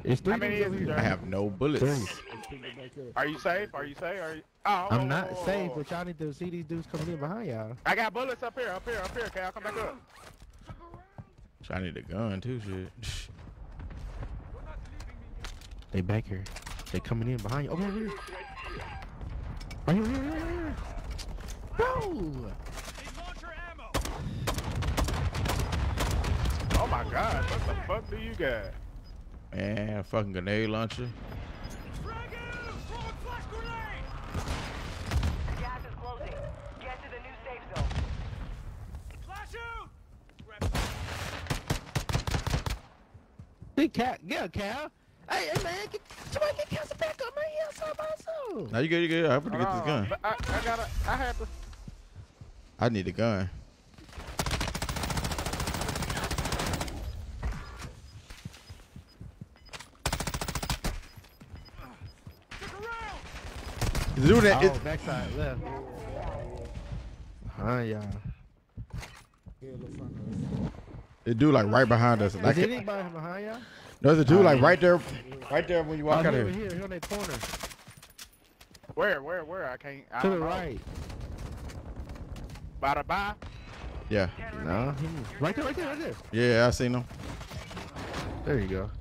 It's three How many dudes over is here. I have no bullets. Three. Are you safe? Are you safe? Are you? Oh, I'm oh, not oh, safe, oh. but y'all need to see these dudes coming in behind y'all. I got bullets up here, up here, up here. Cal, come back up. I need a gun too. Shit. They back here. They coming in behind you. Okay, here. Right here, right here, right here, right here. Bro! Need launcher ammo. Oh my God, what the fuck do you got? Man, fucking grenade launcher. Frag him! Throwing flash grenade! Gas is closing. Get to the new safe zone. Flash out! Big cat, yeah, Cal. Hey, hey, man, get, somebody get Cal some backup, man. He outside by himself. Now you good. You good. I'm gonna get this uh, gun. I, I gotta, I have to. I need a gun. Stick around! The dude that Oh, it, backside left. Hi, y'all. the dude like right behind us. Like Is anybody behind y'all? there's a dude oh, like right there, right there when you walk oh, out here, of here. here, here on that corner. Where, where, where? I can't. I To don't the know. right. By the by. Yeah, No, right there, right there, right there. yeah, I seen him. There you go.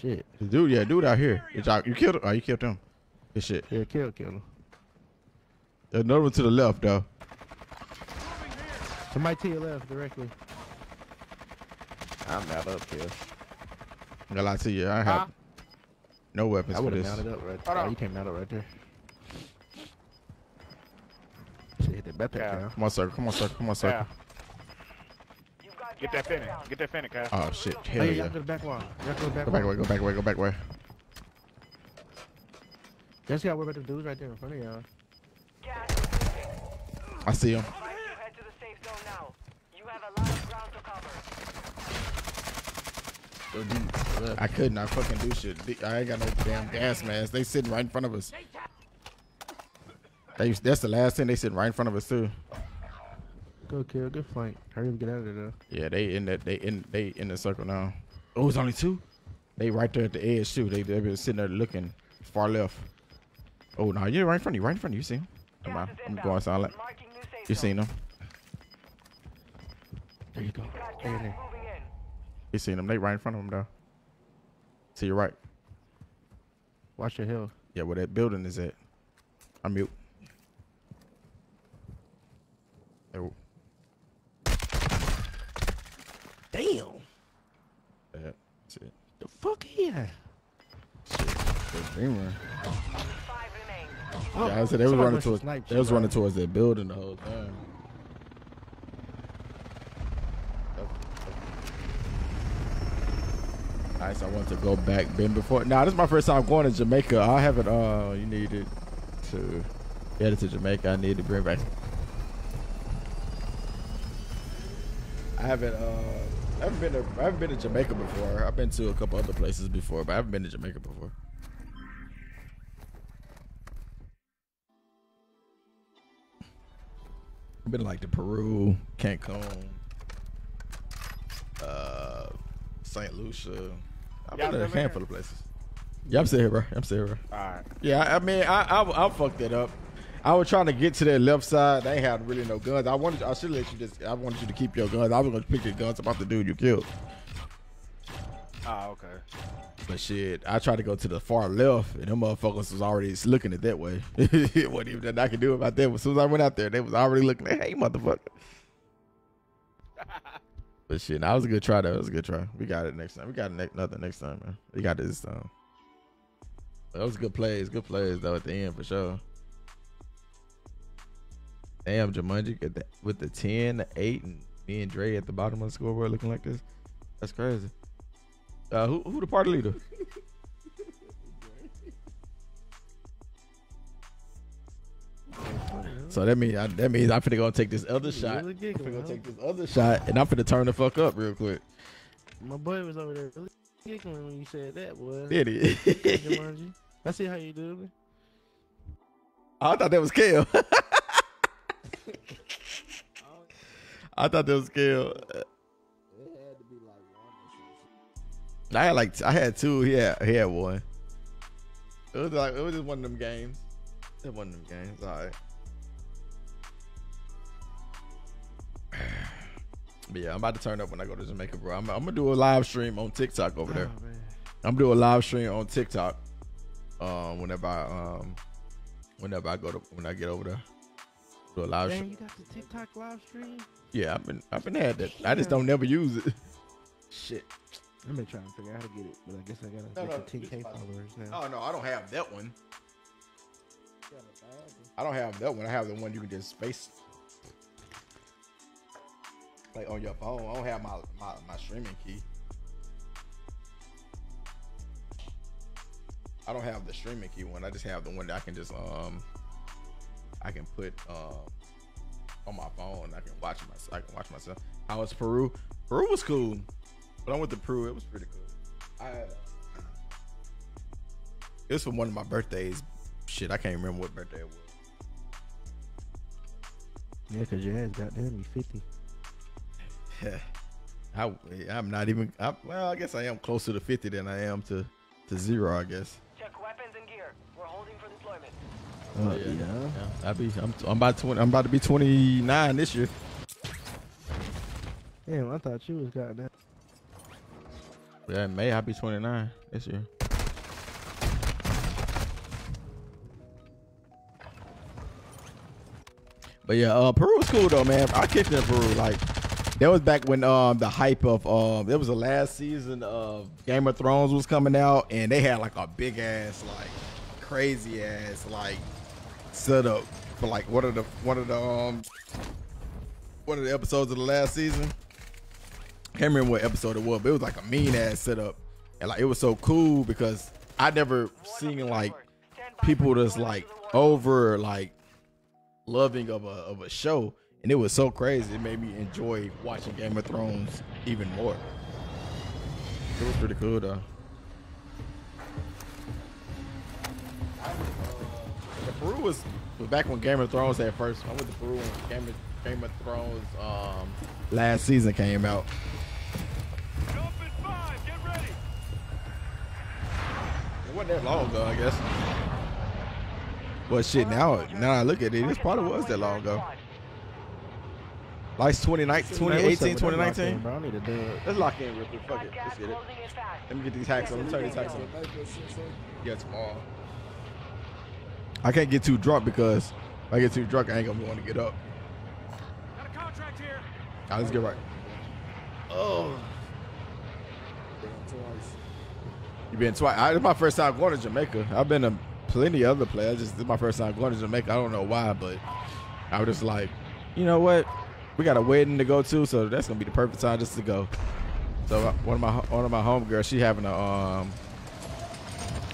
Shit. Dude, yeah, dude out here. Did y'all- You killed him. Oh, you killed him. Good shit. Yeah, kill, kill him. Another one to the left though. Somebody to your left directly. I'm not up here. I gotta lie to you. I have Huh? no weapons I for this. mounted up right there. Oh, you can't mount up right there. Should hit the backpack Yeah. Come on, circle. Come on, circle. Come on, Yeah. circle. You've got Get that finna. Get that finna, Cal. Oh shit. Oh, Hell Hey, yeah. y'all go to the back wall. Y'all go to the back Go back wall. away. Go back away. Go back away. Just gotta worry about the dudes right there in front of y'all. Gas is moving. I see him. Advise you head to the safe zone now. You have a lot of ground to cover. I couldn't. I fucking do shit. I ain't got no damn gas mask. They sitting right in front of us. They, that's the last thing they sitting right in front of us too. Good kill, good fight. Hurry up, and get out of there though. Yeah, they in that. They in. They in the circle now. Oh, it's only two. They right there at the edge too. They they been sitting there looking far left. Oh no, you're right in front of you. Right in front of you. You see him? Come on. Gas is I'm going silent. Marking You zone. seen him? There you go. Stay in there. He seen him. They right in front of him though. To your right. Watch your health. Yeah, where that building is at. I'm mute. Oh, Damn. that- that's it. The fuck here? That Beamer. Five remain. Oh, yeah, I said they was running towards. sniped They was bro. running towards that building the whole time. Nice. I want to go back. Been before. Now this is my first time going to Jamaica. I haven't. Uh, you needed to get it to Jamaica. I need to bring back. I haven't. Uh, I haven't been to. I haven't been to Jamaica before. I've been to a couple other places before, but I haven't been to Jamaica before. I've been like to Peru, Cancun, uh, Saint Lucia. I've Y'all been to a handful of places. Yeah, I'm still here, bro. I'm still here. Bro. Alright. Yeah, I mean, I, I I fucked that up. I was trying to get to that left side. They had really no guns. I wanted. I should let you just. I wanted you to keep your guns. I was gonna pick your guns about the dude you killed. Oh, okay. But shit, I tried to go to the far left, and them motherfuckers was already looking at that way. it wasn't even nothing I could do about that. As soon as I went out there, they was already looking at, hey, motherfucker. but shit, that was a good try. Though. That was a good try. We got it next time. We got it ne- nothing next time, man. We got this time. That was good plays. Good plays though at the end for sure. Damn, Jumanji with the ten, the eight, and me and Dre at the bottom of the scoreboard looking like this. That's crazy. Uh, who who the party leader? So that means I, that means I'm finna go take this other shot. really I'm giggling, finna go huh? take this other shot, and I'm finna turn the fuck up real quick. My boy was over there really giggling when you said that, boy. Did he? I see how you do it. I thought that was Kale. I thought that was Kale. I had like I had two. He had, he had one. It was like it was just one of them games. It was one of them games. All right. But yeah, I'm about to turn up when I go to Jamaica, bro. I'm, I'm gonna do a live stream on TikTok over there. Oh. I'm gonna do a live stream on TikTok. Um, whenever I um, whenever I go to when I get over there, do a live Damn, you got the TikTok live stream? Yeah, I've been I've been had that. I just don't never use it. Shit. I've been trying to figure out how to get it, but I guess I gotta No, get no, the 10k followers now. Oh no, I don't have that one. I don't have that one. I have the one you can just space like on your phone. I don't have my my, my streaming key. I don't have the streaming key one. I just have the one that I can just um I can put um on my phone. I can watch my I can watch myself. How was Peru? Peru was cool. But I went to Peru. It was pretty cool. I it was for one of my birthdays. Shit, I can't remember what birthday it was. Yeah, cause your ass got damn you 50. I, I'm not even. I, well, I guess I am closer to 50 than I am to to zero. I guess. Check weapons and gear. We're holding for deployment. Oh, yeah. yeah. I be. I'm. I'm about 20. I'm about to be 29 this year. Damn, I thought you was goddamn. Yeah, May I'll be 29 this year. But yeah, uh, Peru was cool though, man. I kicked in Peru. Like that was back when um the hype of um it was the last season of Game of Thrones was coming out, and they had like a big ass like crazy ass like setup for like one of the one of the um one of the episodes of the last season. Can't remember what episode it was, but it was like a mean ass setup, and like it was so cool because I never seen like people that's like over like loving of a of a show, and it was so crazy. It made me enjoy watching Game of Thrones even more. It was pretty cool though. The Peru was, was back when Game of Thrones had first. I went to Peru when Game of, Game of Thrones um, last season came out. It wasn't that long ago, I guess. Well, shit. Now, now I look at it, this probably was that long ago. Lights 2019, Man, what's up 2018, with that lock 2019. Bro, I need to do it. Let's lock in real quick. Fuck it. Let's get it. Let me get these hacks on. Let me turn these hacks on. Yeah, tomorrow. I can't get too drunk because if I get too drunk, I ain't gonna want to get up. Got a contract here. All right, let's get right. Oh. You been twice. I, it's my first time going to Jamaica. I've been to plenty of other places. Just this is my first time going to Jamaica. I don't know why, but I was just like, you know what? We got a wedding to go to, so that's gonna be the perfect time just to go. So uh, one of my one of my homegirls, she having a um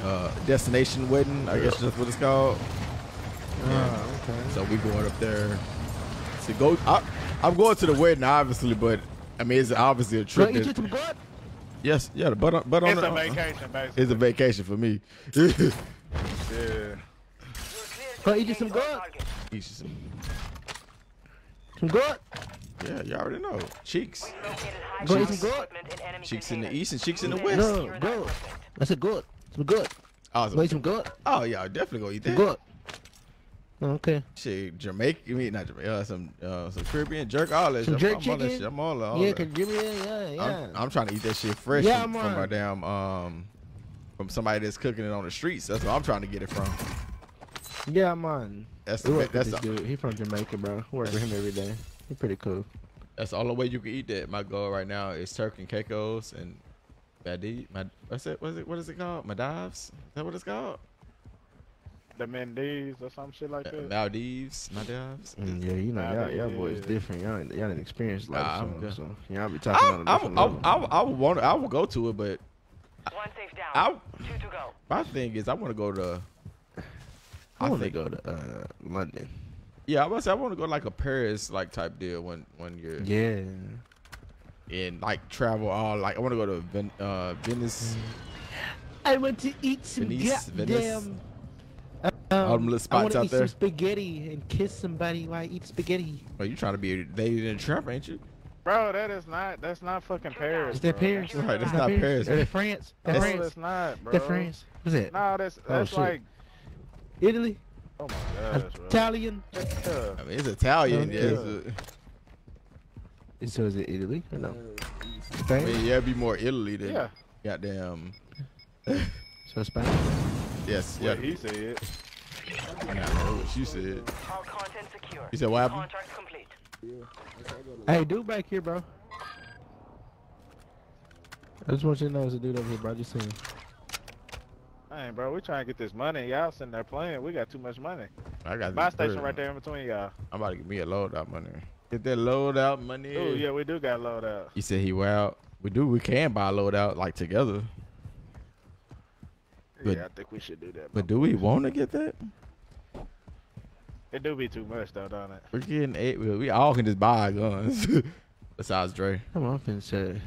uh destination wedding. I guess that's what it's called. Ah, okay. So we going up there to go. I, I'm going to the wedding, obviously, but I mean it's obviously a trip. Yes, yeah, the uh, butt on, butt on It's a uh-huh. vacation, basically. It's a vacation for me. Yeah. Bro, eat you some good? Eat you some- Some good? yeah, you already know. Cheeks. Go eat some good? Cheeks in the east and cheeks in the west. No, good. I said good. Some good. Oh, Go eat some good? oh yeah, I'll definitely go eat Some that. good. Okay. Shit, Jamaica, I mean not Jamaica, uh, some uh, some Caribbean jerk, all that Some shit. jerk I'm all that chicken? shit. I'm all, all yeah, that. Jimmy, yeah, yeah. I'm, I'm trying to eat that shit fresh Yeah, from, from my damn um from somebody that's cooking it on the streets. That's what I'm trying to get it from. Yeah, man. That's We the, work that's this the, dude. He from Jamaica, bro. We work with him every day. He pretty cool. that's all the only way you can eat that. My goal right now is turkey and Caicos and Madi, my what's it? What's it? What is it called? Maldives? Is that what it's called? The Mendes or some shit like that. Maldives, Maldives. Mm, yeah, you know, y'all, y'all boys different. Y'all, y'all didn't experience life, Nah, I'm so, good. so y'all be talking I, on a different I, level. I, I, I would want. I would go to it, but One safe down. I, Two to go. my thing is I want to go to. I want to go to uh, London. Yeah, I was. I want to go like a Paris like type deal when when you're Yeah. and like travel all like I want to go to Ven, uh, Venice. I want to eat some Venice, Venice. Goddamn. All Um, them little I spots want to out eat there. some spaghetti and kiss somebody while I eat spaghetti. Well, you trying to be dated in Trump, ain't you? Bro, that is not. That's not fucking Paris. Is that bro. Paris? Right, that's not Paris. Is that France? That No, France? that's not, bro. That France? What's that? No, that's Oh, that's shit. like. Italy? Oh my gosh, bro. Italian? Yeah. I mean, it's Italian. Okay. Yeah, it's a- So is it Italy or no? I mean, yeah, it'd be more Italy than Yeah. goddamn. So Spain? Yes, yeah. What he said. I know what you said. All content secure. You said what happened? Contract complete. Hey, dude back here, bro. I just want you to know there's a dude over here, bro. I just seen him. Hey, bro, we trying to get this money. Y'all sitting there playing. We got too much money. I got my station bird. right there in between y'all. I'm about to get me a load out money. Get that load out money. Oh yeah, we do got load out. You said he wild. We do. We can buy a load out like together. But- yeah, I think we should do that. But do we want to get that? It do be too much though, don't it? We're getting eight. We we all can just buy guns. Besides Dre. Come on, I'm finna say.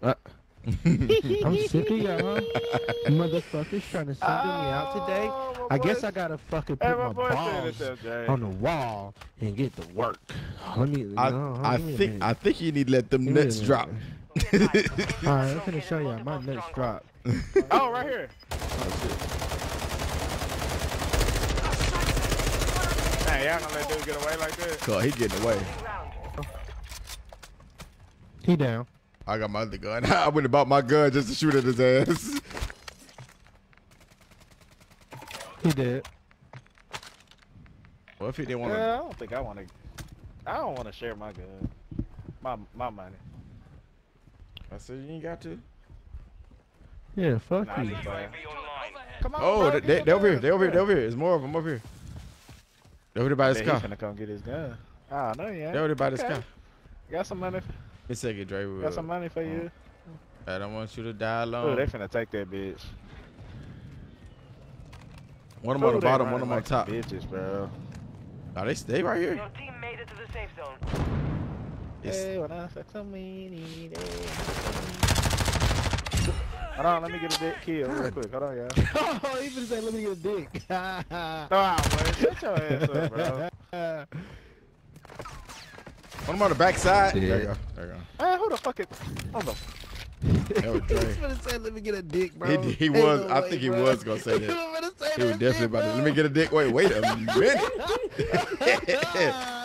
Uh, I'm sick of y'all. Motherfuckers trying to single me out today. Oh, I guess I gotta fucking Hey, put my my boy said it balls there, on the wall and get to work. Let me. I, no, I me think. I think you need to let them Give nuts drop. All right, I'm finna show y'all my nuts drop. Oh, right here. Oh, shit. Hey, y'all gonna let dude get away like that? Cause he getting away. He down. I got my other gun. I went and bought my gun just to shoot at his ass. He dead. What if he didn't want to? Yeah, I don't think I want to. I don't want to share my gun. My my money. I said you ain't got to. Yeah, fuck Nah, you. he's. Come on, Oh, bro, they, get they, your they over here. They over here. They over here. There's more of them over here. They over there by Yeah, this he's car. finna come get his gun. Oh no, yeah. They over there by this Okay. car. Got some money. Let's take it, Dre. Got some money for you. I don't want you to die alone. they finna take that bitch. One of them on the bottom, one of them on like some top. Bitches, bro. Oh, they stay right here. Your team made it to the safe zone. It's- Hey, when I suck so many days. Hold on, let me get a dick kill real quick. Hold on, y'all. oh, he finna say, let me get a dick. Ah, boy, shut your ass up, bro. One of them on the back side. There you Yeah. go. There you go. Man, who the fuck is? Hold on. That was Dre. He's say, let me get a dick, bro. He, he was. no I way, think he bro. was gonna say He that. was He was definitely shit, about to. Let me get a dick. Wait, wait a minute.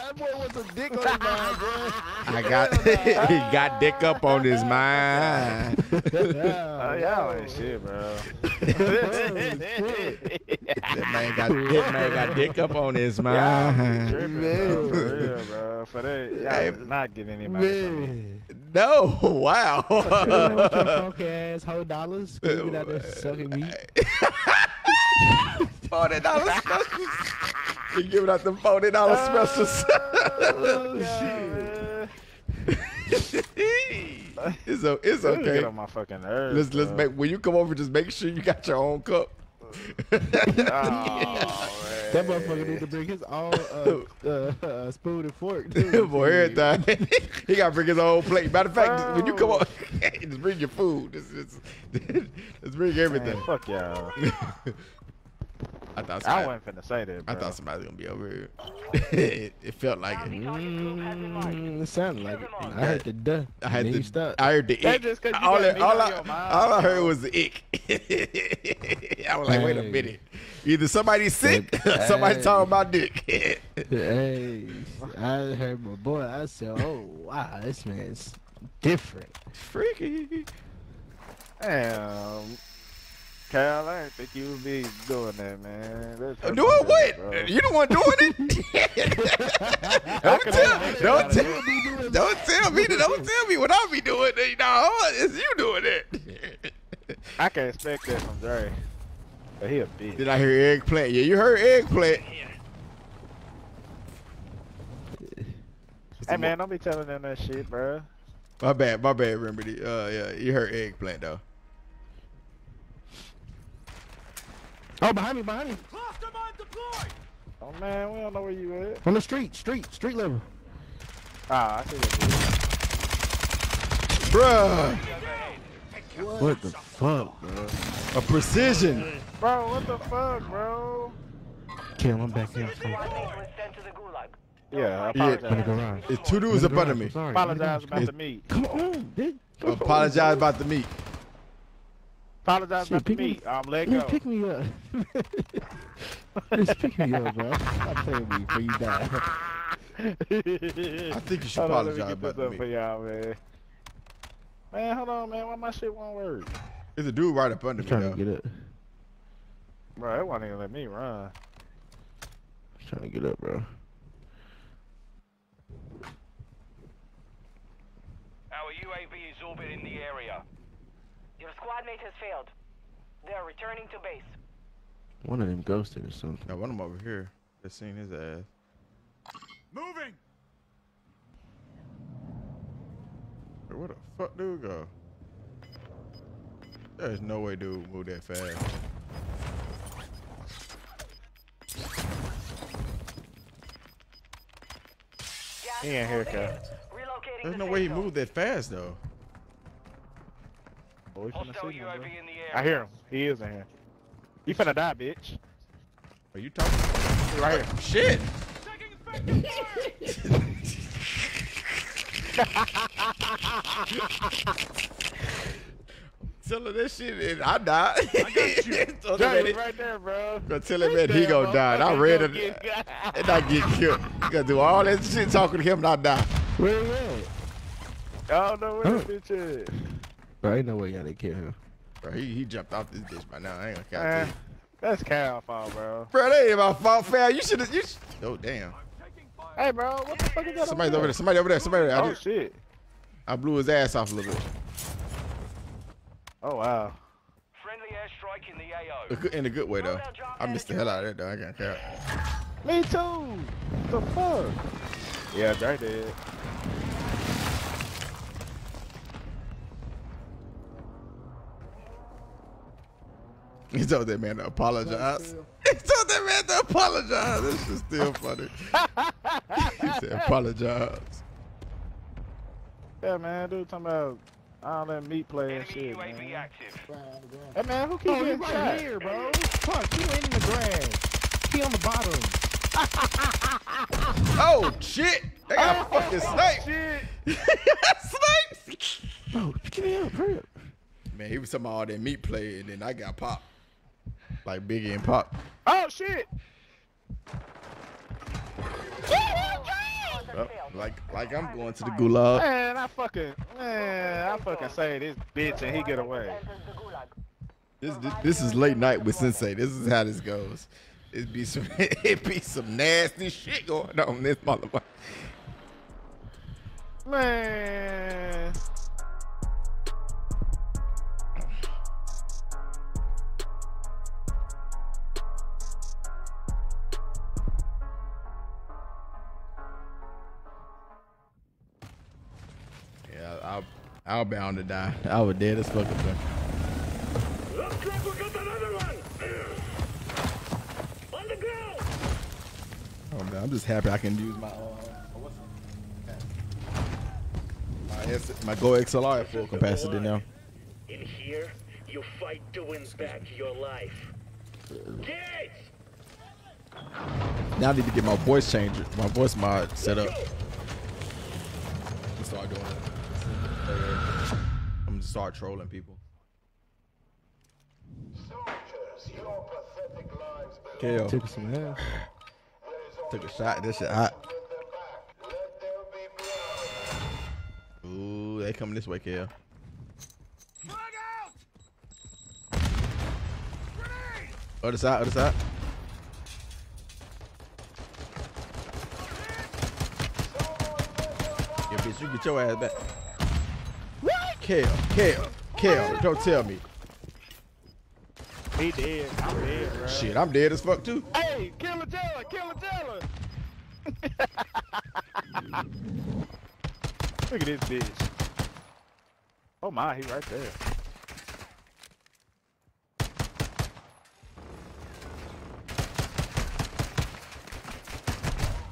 That boy was put some dick on his mind, bro. I got he got dick up on his mind. Oh, y'all ain't shit, bro. That man got that man got dick up on his Y'all mind. tripping, bro. For real, bro. For that, y'all Hey, not getting anybody from me. No, wow. Funky ass whole dollars screaming out there sucking meat. Forty dollars specials. You giving out them forty dollar specials. Oh, it's o- it's okay. Get on my fucking nerves. Let's let's bro. make when you come over, just make sure you got your own cup. Oh, That motherfucker need to bring his own uh, uh, uh, spoon and fork. too. For everything, he got to bring his own plate. Matter of fact, just- when you come on, just bring your food. Just, just, just bring everything. Man, fuck y'all. I thought I wasn't finna say that, I thought somebody was gonna be over here. it, it felt like it. Mm, it sounded like it. I heard the duh. I had the, stopped. I heard the That's ick. just 'cause you all, got I, all, I, all I heard was the ick. I was like, wait a minute. Either somebody's sick, or somebody talking about dick. Hey, I heard my boy. I said, "Oh wow, this man's different." Freaky. Damn. Cal, I didn't think you would be doing that, man. That's Doing what? bro. You the one doing it? don't tell, don't tell, don't tell me, don't tell me what I be doing. No, it's you doing it. I can't expect that from Dre. But he a bitch. Did I hear eggplant? Yeah, you heard eggplant. Hey, man, don't be telling them that shit, bro. My bad, my bad. Remember the, uh, yeah, you heard eggplant though. Oh, behind me, behind me, Cluster mine deployed! Oh, man, we don't know where you at. on the street, street, street level. Ah, I see what you Bruh, What the fuck, bro? a precision. Bro, what the fuck, bro? Kim, I'm back here. Squad mates was sent to the gulag. Yeah, I Yeah. In the apologize. garage. It's two dudes In up the under garage, me. Sorry. Apologize about the meat. Come on, dude. Apologize about the meat. Apologize Shit, about the pick me- meat. I'm let Man, go. pick me up. Just pick me up, bro. Stop playing with me before you die. I think you should Hold on, let me get this the up for meat. y'all, man. Man, hold on, man. Why my shit won't work? There's a dude right up under I'm me trying though. to get up. Bro, that won't even let me run. I'm trying to get up, bro. Our UAV is orbiting the area. Your squad mate has failed. They are returning to base. One of them ghosted or something. No, one of them over here. Just seen his ass. Moving! Wait, Where the fuck dude go? There's no way dude move that fast. He ain't here, Cal. There's no way he moved that fast though. Oh, we finna Hostile see him, bro. In the area. I hear him. He is in here. You finna die, bitch. Are you talking? He right here. Shit! Taking effective fire! Tell her that shit and I died. I got you. so Jay that was it, right there, bro. gonna tell him that he gonna die. And I read it and I get killed. You gotta do all that shit talking to him and I die. Where you at? I don't know where this bitch is. Bro, ain't no way y'all didn't kill him. Bro, he, he jumped off this bitch by now. I ain't gonna count Man, you. that's Cal fault, bro. Bro, that ain't my fault, fam. You should have. You sh- oh damn. Hey, bro, what the fuck is that? Somebody's over there. Somebody over there. Somebody. Over there. I, Oh just, shit. I blew his ass off a little bit. Oh wow. Friendly airstrike in the AO. A good- In a good way though. I missed the hell out of that though. I can't count. Me too. What The fuck? Yeah, Dre did. He told that man to apologize. He told that man to apologize. This is still funny. he said apologize. Yeah, man, dude talking about all that meat play and shit, UAV man. active. Hey, man, who keep Oh, he getting right shot? here, bro. Fuck, he in the grass. He on the bottom. Oh shit! They got a fucking oh, snipe. Shit. Snipes. Bro, get me up, hurry up. Man, he was talking about all that meat play, and then I got popped. Like Biggie and Pop. Oh shit. Oh Yep, like like I'm going to the gulag. Man, I fucking man, I fucking say this bitch and he get away. This, this this is late night with Sensei. This is how this goes. It be some it be some nasty shit going on this motherfucker. Man. I I was bound to die. I was dead as fuck. up there. Looks like we got another one! On the ground! Oh man, I'm just happy I can use my uh, my, S- my GoXLR at full capacity now. In here, you fight to win back your life. Kids! Now I need to get my voice changer, my Voicemod set up. I'm start doing it. I'm gonna start trolling people. Soldiers, your pathetic lives belong KO. Took some ass. Took a shot. This shit hot. Ooh, they coming this way, KO. Other side, other side. Yeah, bitch, you get your ass back. Kale, Kale, Kale, don't tell me. He dead. I'm dead, bro. Shit, I'm dead as fuck too. Hey, kill a Taylor, kill a Taylor. Look at this bitch. Oh my, he right there.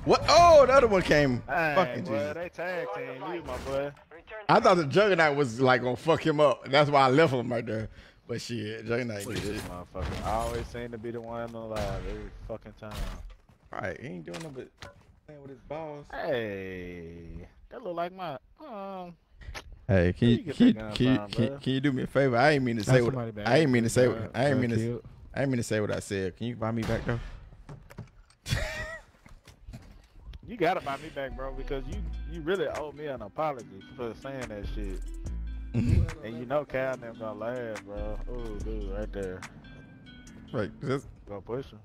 What? Oh, the other one came. Hey, Fucking boy, Jesus. they tag team you, my boy. I thought the Juggernaut was like gonna fuck him up. That's why I left him right there. But shit, Juggernaut Look did at it. this motherfucker. I always seem to be the one alive every fucking time. Alright, he ain't doing no but playing with his balls. Hey, that look like my um. Hey, can you you can, you- can, you- can, can you do me a favor? I ain't mean to Got say what. I ain't mean to say what I ain't got mean to. I ain't mean to say what I said. Can you buy me back though? You gotta buy me back, bro, because you you really owe me an apology for saying that shit. and you know Cal never gonna laugh, bro. Oh, dude, right there. Right. That's, Gonna push him.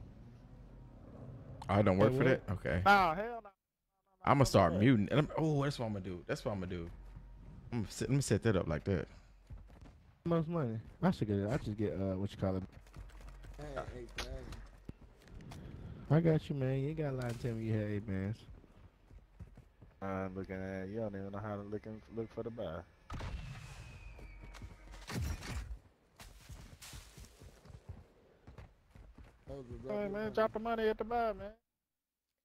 oh, I don't work Hey, for that. Okay. Nah, hell no. I'm gonna start muting. And I'm, oh, that's what I'm gonna do. That's what I'm gonna do. I'm gonna set, let me set that up like that. How much money? I should get it. I just get uh what you call it. I got you, man. You ain't got a lot and tell me you had eight bands. I'm looking at you don't even know how to look and look for the buy. Hey man, drop the money at the buy, man.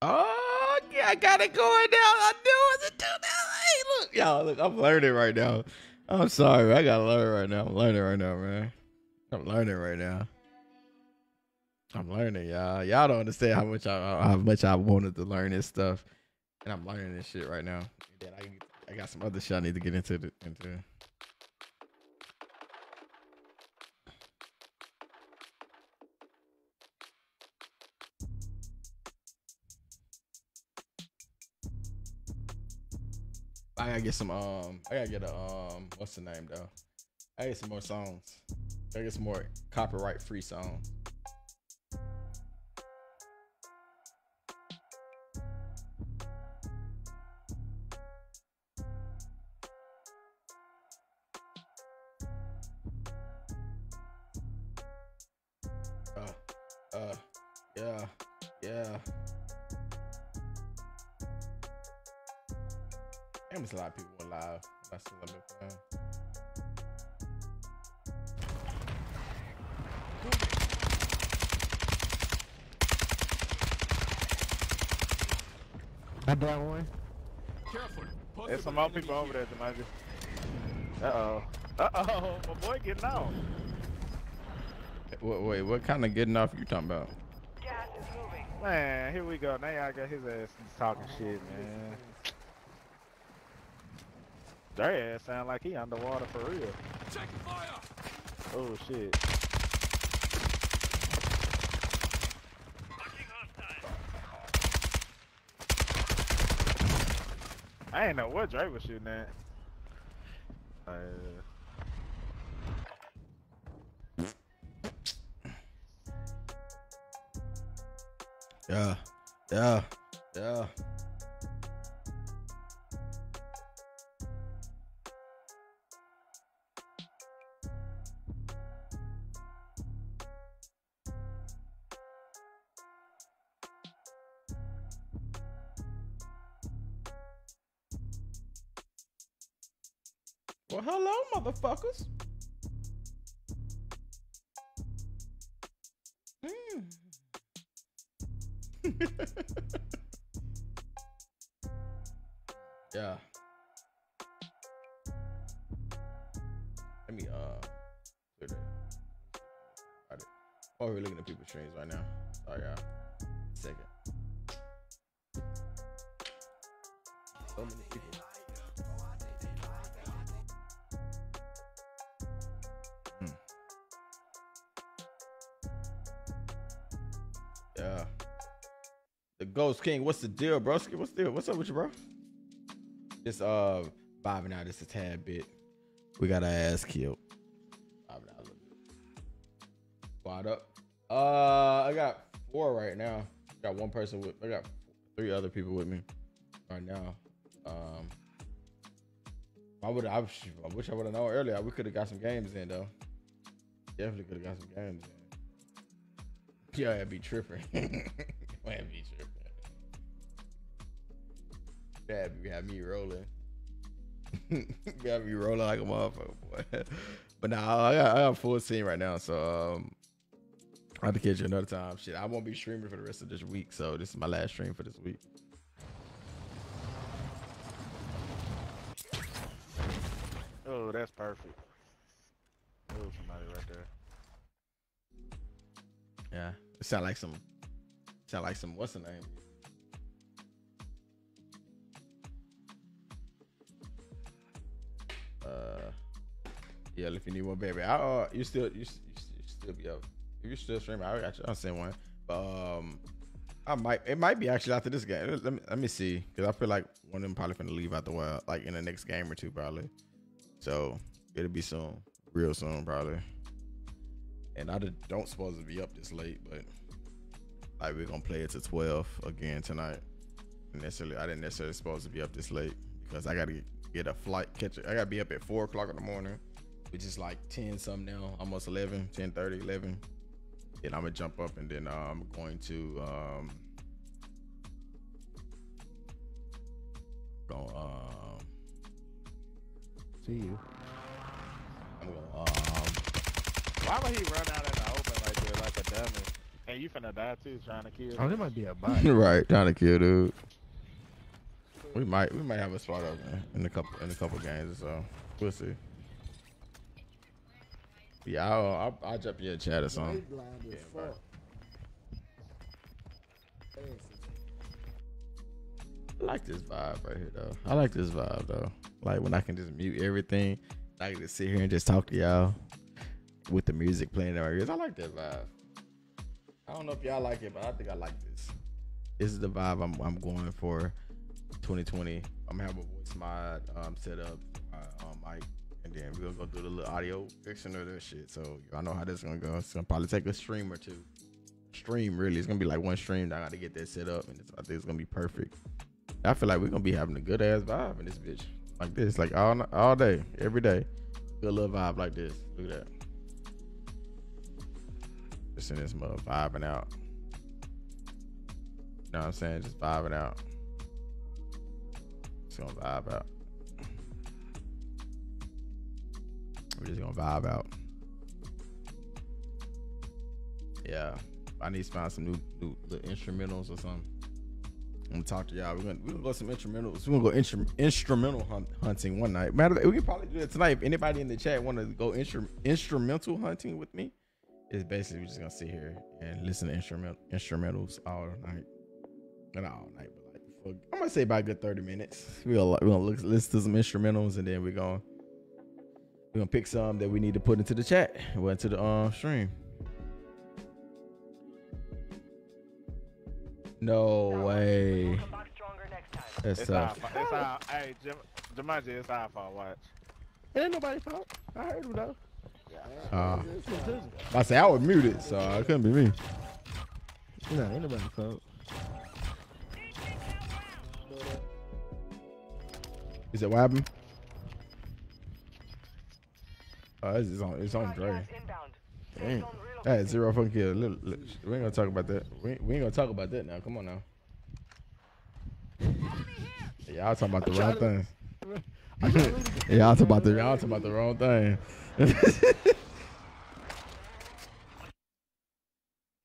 Oh, yeah, I got it going down. I knew it to do that. Hey, look, y'all, look, I'm learning right now. I'm sorry, I gotta learn right now. I'm learning right now, man. I'm learning right now. I'm learning, y'all. Y'all don't understand how much I how much I wanted to learn this stuff, and I'm learning this shit right now. Then I I got some other shit I need to get into the, into. I gotta get some um I gotta get a um what's the name though? I get some more songs. I get some more copyright free songs. There's some more people over there, Jumanji. Uh oh. Uh oh, my boy getting out. Wait, wait, what kind of getting off you talking about? Man, here we go. Now y'all got his ass talking shit, man. Their ass sound like he underwater for real. Check fire! Oh shit. I ain't know what Drake was shooting at. Uh, Yeah, yeah, yeah. Streams right now. Sorry, y'all. Second. So many people. Yeah. The Ghost King, what's the deal, broski? What's the deal? What's up with you, bro? Just uh vibing out just a tad bit. We got our ass killed. One person with I got three other people with me right now. Um I would I, I wish I would have known earlier. We could have got some games in though. Definitely could have got some games in. Yeah, I'd be tripping. it'd be tripping. That'd be have me rolling. got me rolling like a motherfucker, boy. but now I got I got full team right now, so um I'll have to catch you another time. Shit, I won't be streaming for the rest of this week, so this is my last stream for this week. oh, that's perfect. Oh, somebody right there. Yeah, it sound like some, sound like some. What's the name? Uh, yeah. If you need one, baby, I uh, you still you, you, you still be up. If you're still streaming, I you. I'll send one. But um, I might. It might be actually after this game. Let me let me see, because I feel like one of them probably finna leave out the wild, like in the next game or two, probably. So it'll be soon, real soon, probably. And I don't supposed to be up this late, but like we're gonna play it to twelve again tonight. And necessarily, I didn't necessarily supposed to be up this late because I gotta get, a flight catch. I gotta be up at four o'clock in the morning, which is like ten something now, almost 11, 10, 30, 11. Then I'm gonna jump up and then uh, I'm going to um go um See you. I'm gonna um Why would he run out in the open like that, like a dummy? Hey, you finna die too, trying to kill. Oh, there might be a bot. right, trying to kill dude. We might we might have a spot up man, in a couple in a couple games or so. We'll see. Yeah, I'll, I'll, I'll jump in your chat or something. Yeah, bro. I like this vibe right here though. I like this vibe though. Like when I can just mute everything, I can just sit here and just talk to y'all with the music playing in my ears. I like that vibe. I don't know if y'all like it, but I think I like this. This is the vibe I'm I'm going for 2020. I'm gonna have a Voicemod um set up uh, on mic, and then we're gonna go through the little audio fixing of that shit. So y'all know how this is gonna go. It's gonna probably take a stream or two. Stream really, it's gonna be like one stream. I got to get that set up, and I think it's gonna be perfect. I feel like we're gonna be having a good ass vibe in this bitch, like this, like all all day, every day. Good little vibe like this. Look at that. Just in this mother vibing out. You know what I'm saying? Just vibing out. Just gonna vibe out. We're just gonna vibe out. Yeah. I need to find some new, new instrumentals or something. I'm gonna talk to y'all. We're gonna we're gonna go some instrumentals. We're gonna go instru- instrumental hunt, hunting one night. Matter of fact, we can probably do that tonight. If anybody in the chat want to go instru- instrumental hunting with me, it's basically we're just gonna sit here and listen to instrument instrumentals all night. Not all night, but like I'm gonna say about a good 30 minutes. We're gonna, we're gonna look, listen to some instrumentals and then we're gonna we're gonna pick some that we need to put into the chat. Well, into the um stream. No way. Come back stronger next time. That's It's our tough. fault. It's our, hey, Jim, Jumanji, it's our fault, watch. It ain't nobody's fault. I heard him though. Uh, It's his business. I say I was muted, so it couldn't be me. No, ain't nobody's fault. Is it what happened? Oh, it's, it's on. It's on Dre. Damn. That is zero fucking kill. Look, look, we ain't gonna talk about that. We ain't, we ain't gonna talk about that now. Come on now. Yeah, y'all talking about the wrong thing. yeah, y'all talking about the y'all talking about the wrong thing.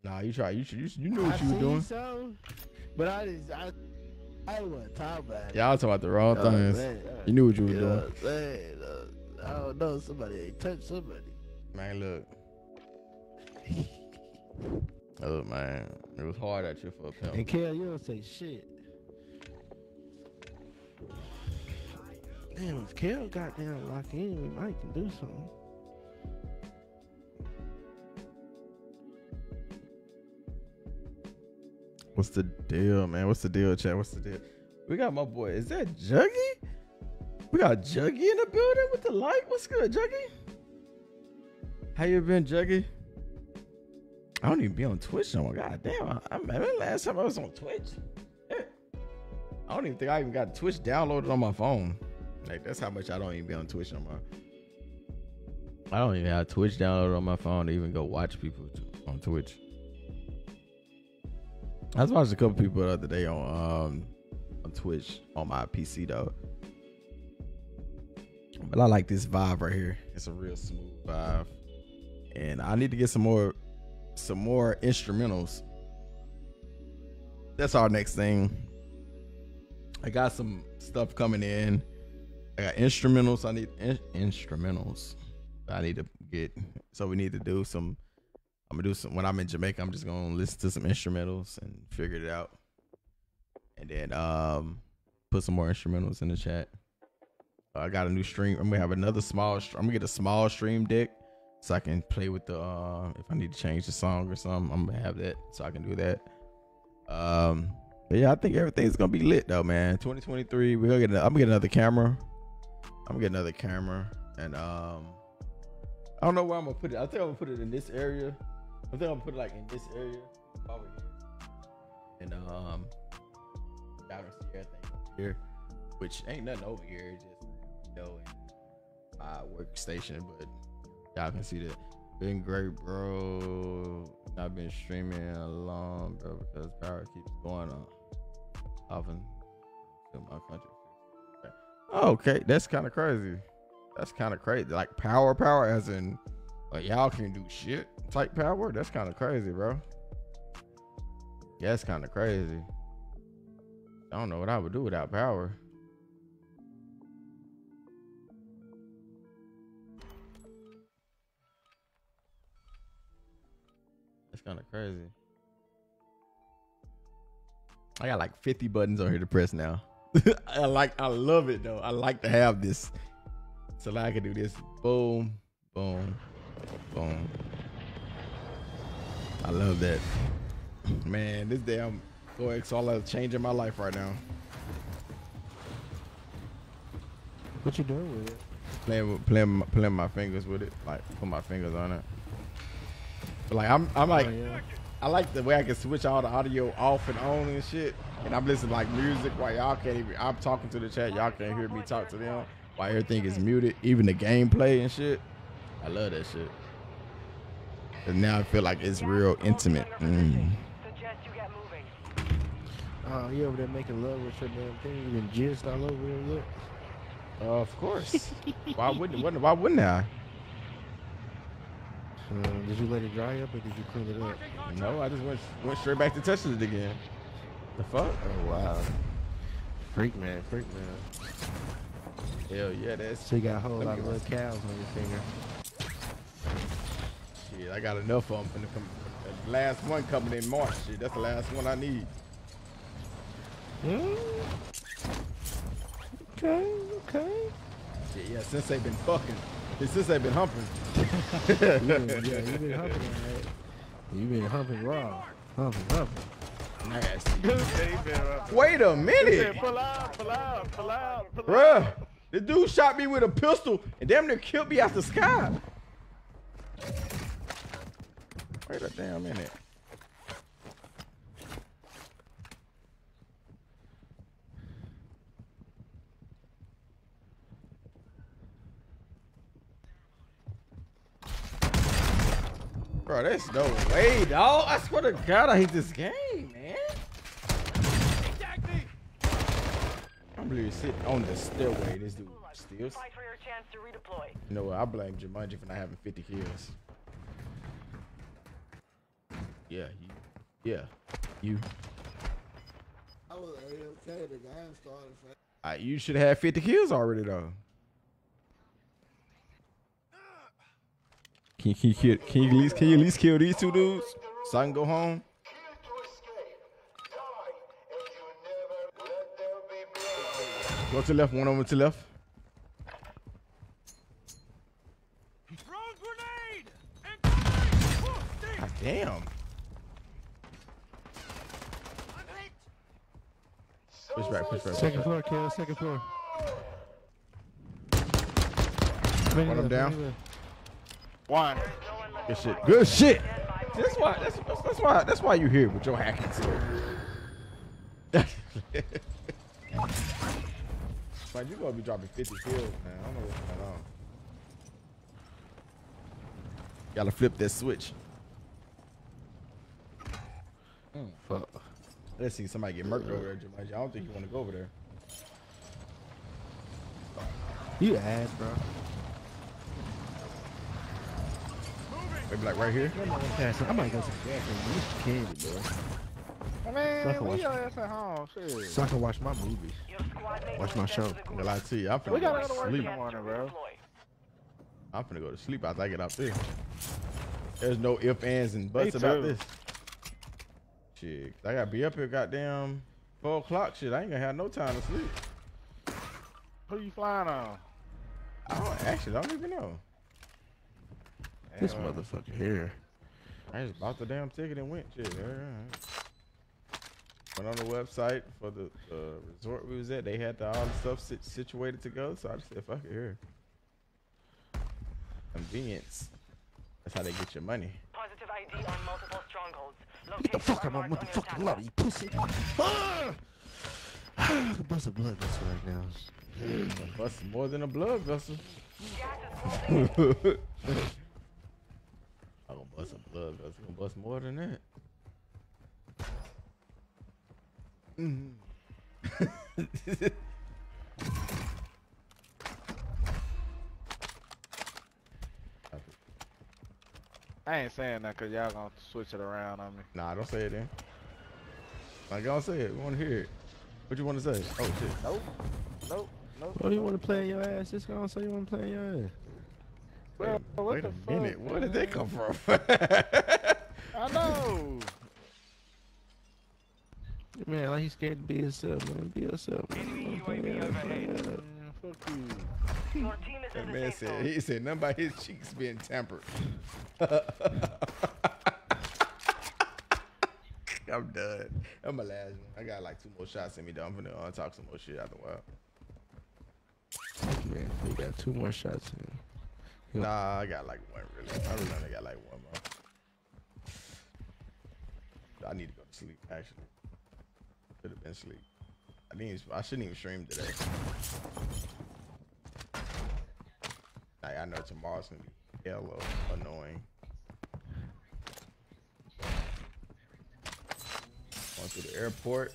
nah, you try. You should. You, you knew what I you were seen doing. some, but I just I I didn't want to talk about it. Y'all talking about the wrong Oh, things. man, You knew what you were you doing. what I'm saying? Uh, I don't know. Somebody ain't touched somebody. Man, look. Oh man, it was hard at you for a pimp. And Kel, you don't say shit. Damn, if Kel got down locked in, we might can do something. What's the deal, man? What's the deal, chat? What's the deal? We got my boy. Is that Juggy? We got Juggy in the building with the light. What's good, Juggy? How you been, Juggy? I don't even be on Twitch no more. God damn. I, I remember last time I was on Twitch. I don't even think I even got Twitch downloaded on my phone. Like that's how much I don't even be on Twitch no more. I don't even have Twitch downloaded on my phone to even go watch people on Twitch. I was watching a couple people the other day on um on Twitch on my PC though. But I like this vibe right here. It's a real smooth vibe. And I need to get some more some more instrumentals. That's our next thing. I got some stuff coming in. I got instrumentals. I need in- instrumentals. I need to get. So we need to do some. I'm gonna do some. When I'm in Jamaica, I'm just gonna listen to some instrumentals and figure it out, and then um put some more instrumentals in the chat. I got a new stream. I'm gonna have another small. I'm gonna get a small stream deck so I can play with the. Uh, if I need to change the song or something, I'm gonna have that so I can do that. Um, but yeah, I think everything's gonna be lit though, man. 2023, we're gonna get. I'm gonna get another camera. I'm gonna get another camera, and um, I don't know where I'm gonna put it. I think I'm gonna put it in this area. I think I'm gonna put it like in this area, over here, and um, y'all can see everything here, which ain't nothing over here. Just you and my workstation, but y'all can see that. Been great, bro. I've been streaming along, bro, because power keeps going on. Often to my country. Okay, that's kind of crazy. That's kind of crazy. Like power, power, as in like y'all can do shit type power. That's kind of crazy, bro. Yeah, that's kind of crazy. I don't know what I would do without power. That's kind of crazy. I got like 50 buttons on here to press now. I like, I love it though. I like to have this. So like I can do this. Boom, boom, boom. I love that. Man, this damn Go all that's changing my life right now. What you doing with it? Playing with playing playing my fingers with it, like put my fingers on it. But like I'm I'm like Oh, yeah. I like the way I can switch all the audio off and on and shit. And I'm listening like music while y'all can't even I'm talking to the chat, y'all can't hear me talk to them while everything is muted, even the gameplay and shit. I love that shit. And now I feel like it's real intimate. Mm. Oh, you over there making love with your damn thing? Been jizzed all over your lip? Uh, of course. why wouldn't wouldn't- why wouldn't I? Uh, did you let it dry up or did you clean it up? No, I just went went straight back to touching it again. The fuck? Oh wow. Freak man, freak man. Hell yeah, that's So you got a whole lot of little cows on your finger. Shit, I got enough of them. The last one coming in March. Shit, that's the last one I need. Hmm? Okay, okay. Shit, yeah, since they've been fucking, since they've been humping. you been, yeah, you been humping, right? You been humping raw. Humping, humping. nasty. Dude said he been up. Wait a minute. said, pull out, pull out, pull out, pull out. Bruh, the dude shot me with a pistol and damn near killed me out the sky. Wait a damn minute. Bro, that's no way, dog. I swear to God, I hate this game, man. I don't believe he's sitting on the stairway. This dude steals. Fight for your chance to redeploy. You know what? I blame Jumanji for not having 50 kills. Yeah, you. Yeah, you. I was AFK. The guy started. Uh, you should have 50 kills already, though. Can you, can, you, kill- can, you at least, can you at least kill these two dudes so I can go home? Go to left, one over to the left. Throw grenade! Incoming! Whoa, stay! God damn. Push back, push back. push Second back. floor, kill. Second floor. One of them down. One. Good shit. Good shit. That's why. That's, that's, that's why. That's why you here with your hacking skill. Like you gonna be dropping 50 kills, man. I don't know what's going on. Gotta flip that switch. Mm, fuck. Let's see somebody get murked over there, Jumanji. I don't think you want to go over there. You ass, bro. Maybe like right here. I might go to the gas station. This candy, bro. Man, So I can leave watch- ass at home. Shit. So I can watch my movies. Watch my show. I'm gonna lie to you. I'm finna go gotta to go to work in sleep. morning, bro. I'm finna go to sleep after I get out there. There's no ifs, ands, and buts about this. Shit, I gotta be up here goddamn four o'clock. Shit, I ain't gonna have no time to sleep. Who you flying on? I don't actually. I don't even know. This Damn. motherfucker here. I just bought the damn ticket and went. Shit, all right. Went on the website for the uh, resort we was at. They had the, all the stuff sit- situated to go, so I just said, "Fuck it, here." Convenience. That's how they get your money. Positive ID on multiple strongholds. Get the fuck out of my motherfucking lobby, you pussy. Ah! I could bust a blood vessel right now. Bust more than a blood vessel. I'm gonna bust a blood. I'm gonna bust more than that. Mhm. I ain't saying that because y'all gonna switch it around on me. nah, I don't say it then. Like y'all say it. We want to hear it. What you want to say? Oh shit. Nope. Nope. Nope. What do you want to play in your ass? Just gonna say you want to play in your ass. Well, what Wait the a fuck, minute. Where did that come from? I know. Man, like he's scared to be himself, man. Be yourself. Man. Play your ass, play your ass. Man, fuck you. Your team is that in the man said zone. he said nothing about his cheeks being tampered. I'm done. I'm my last one. I got like two more shots in me though. I'm gonna uh, talk some more shit after a while. Man, we got two more shots in. Nah, I got like one really. I really only got like one more. I need to go to sleep actually. Should have been sleep. I didn't. Even, I shouldn't even stream today. Like, I know tomorrow's gonna be hella annoying. Going to the airport.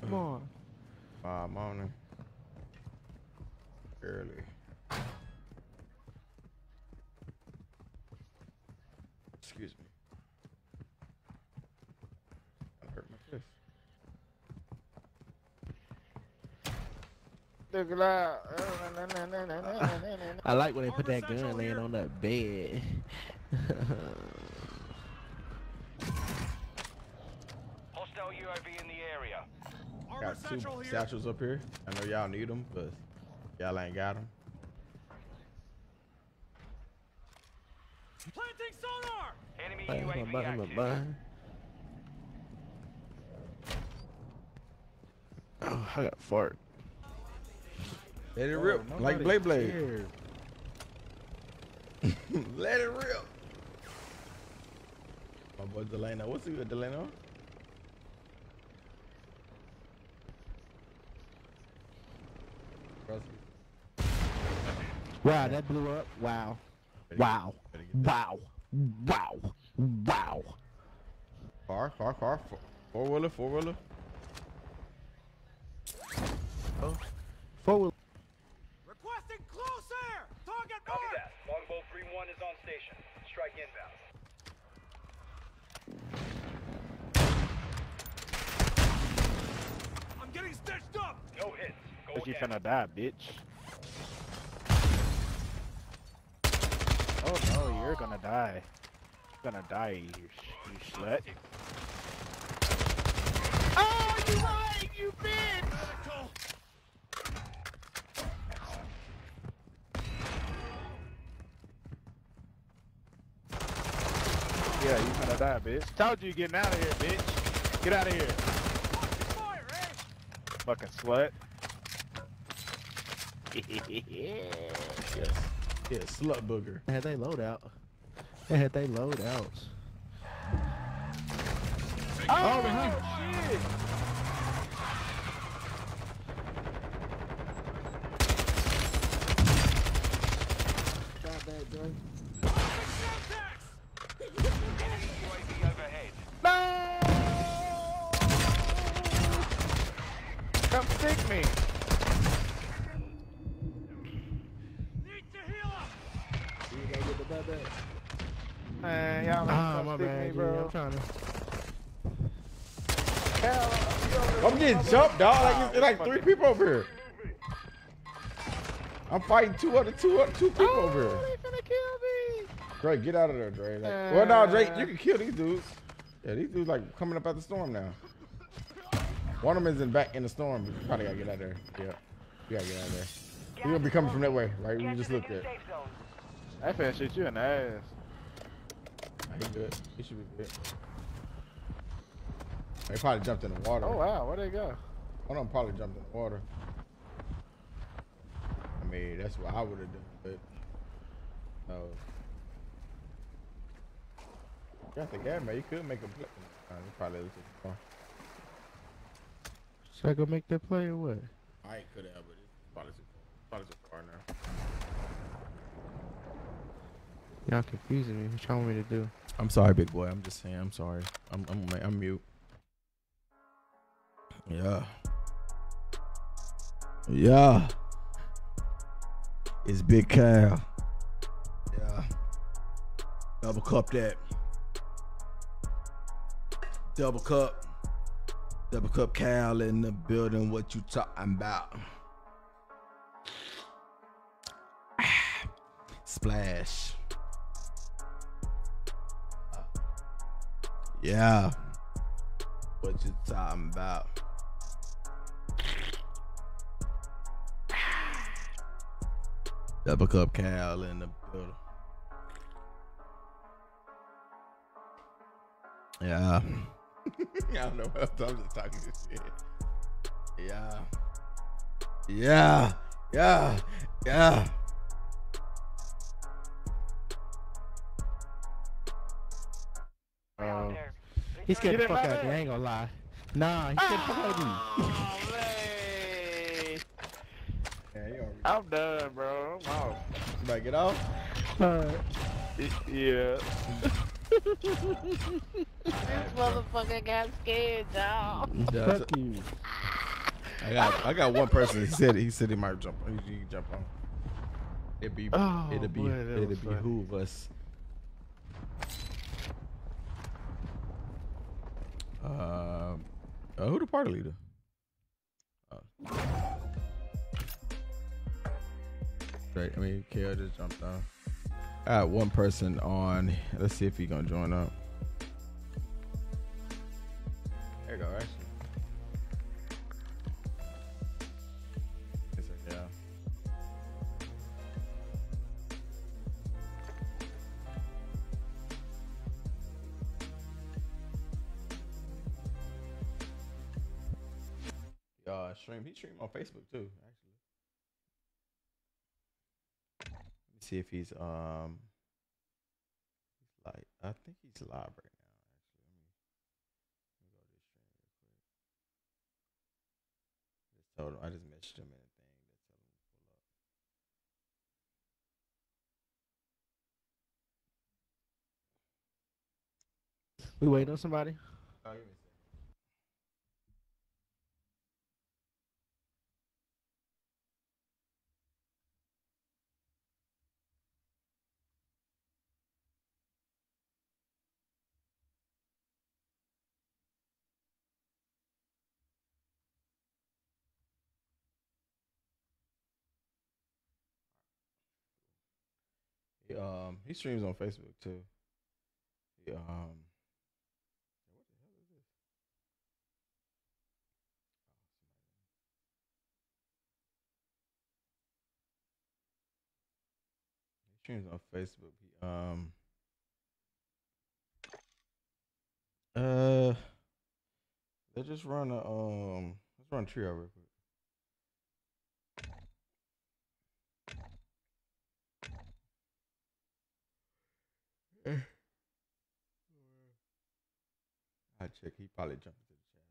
Come on. Five morning. Early. Excuse me. I hurt my fist. Look it out. I like when they put that gun laying on that bed. Hostile UAV in the area. Got two satchels up here. I know y'all need them, but Y'all ain't got him. Planting sonar. Enemy UAV active. Behind. Oh, I got fart. Let it oh, rip, like Blade Blade. Let it rip. My boy Delano, what's he with Delano? Wow, that blew up. Wow. Wow. Wow. Wow. Wow. Car, car, car. Four wheeler, four wheeler. Oh. Forward. Requesting close air! Target Copy that. Longbow 3-1 is on station. Strike inbound. I'm getting stitched up! No hits. Go But you again. finna die, bitch. Oh no, you're gonna die. You're gonna die, you, sh- you slut. Oh, you lying, you bitch! Yeah, you gonna die, bitch. Told you getting out of here, bitch. Get out of here. Fire, eh? Fucking slut. Yes. Yeah, slut booger. They had they load out. They had they load outs. Oh, oh, behind. shit! UAV overhead. No! Come stick me. Need to heal up! Man, y'all Ah, my bad, me, bro. I'm trying to. Hell, you over there I'm getting jumped, dog. Like it's like three people over here. I'm fighting two other two other two people over here. They finna kill me. Dre, get out of there, Dre. Like, well, no, Dre, you can kill these dudes. Yeah, these dudes like coming up out the storm now. One of them is in back in the storm. You probably gotta get out of there. Yeah, you gotta get out of there. He's gonna be coming from that way, right? We just looked at. safe zone. I finna shoot you in the ass. He good. He should be good. They probably jumped in the water. Oh wow, where'd they go? One of them probably jumped in the water. I mean, that's what I would have done, but no. Got the guy, man. You could make a play. Nah, he probably was too far. Should I go make that play or what? I could have, but it's probably too far. Probably too far now. Y'all confusing me. What y'all want me to do? I'm sorry, big boy. I'm just saying. I'm sorry. I'm I'm I'm mute. Yeah. Yeah. It's Big Cal. Yeah. Double cup that. Double cup. Double cup Cal in the building. What you talking about? Splash. Yeah. What you talking about? Double cup Cal in the building. Yeah. I don't know what else. I'm just talking this shit. Yeah. Yeah. Yeah. Yeah. Oh. He scared the Get in fuck my out of me. I ain't gonna lie. Nah, he scared the fuck out of me. Oh man, Yeah, you already. I'm done, bro. I'm off. You better get off. Uh, Yeah. This motherfucker got scared, dog. Yeah, fuck you. I got I got one person. He said he said he might jump. He, he jump on. It'd be Oh, it'd be boy, it'd was funny. behoove us. Um, uh, who the party leader? Oh. Right, I mean, Kale just jumped on. I got one person on. Let's see if he gonna join up. There you go. Actually. Stream. He stream on Facebook too, actually. Let me see if he's um he's like I think he's live right now, actually. Let me, let me go to his stream real quick. Just told him I just messaged him in a thing that tell him to pull up. We waiting on somebody? Oh, um, he streams on Facebook too. He, um, what the hell is this? He streams on Facebook. He, um, uh, let's just run a um, let's run a trio real quick. I check. He probably jumped into the chat.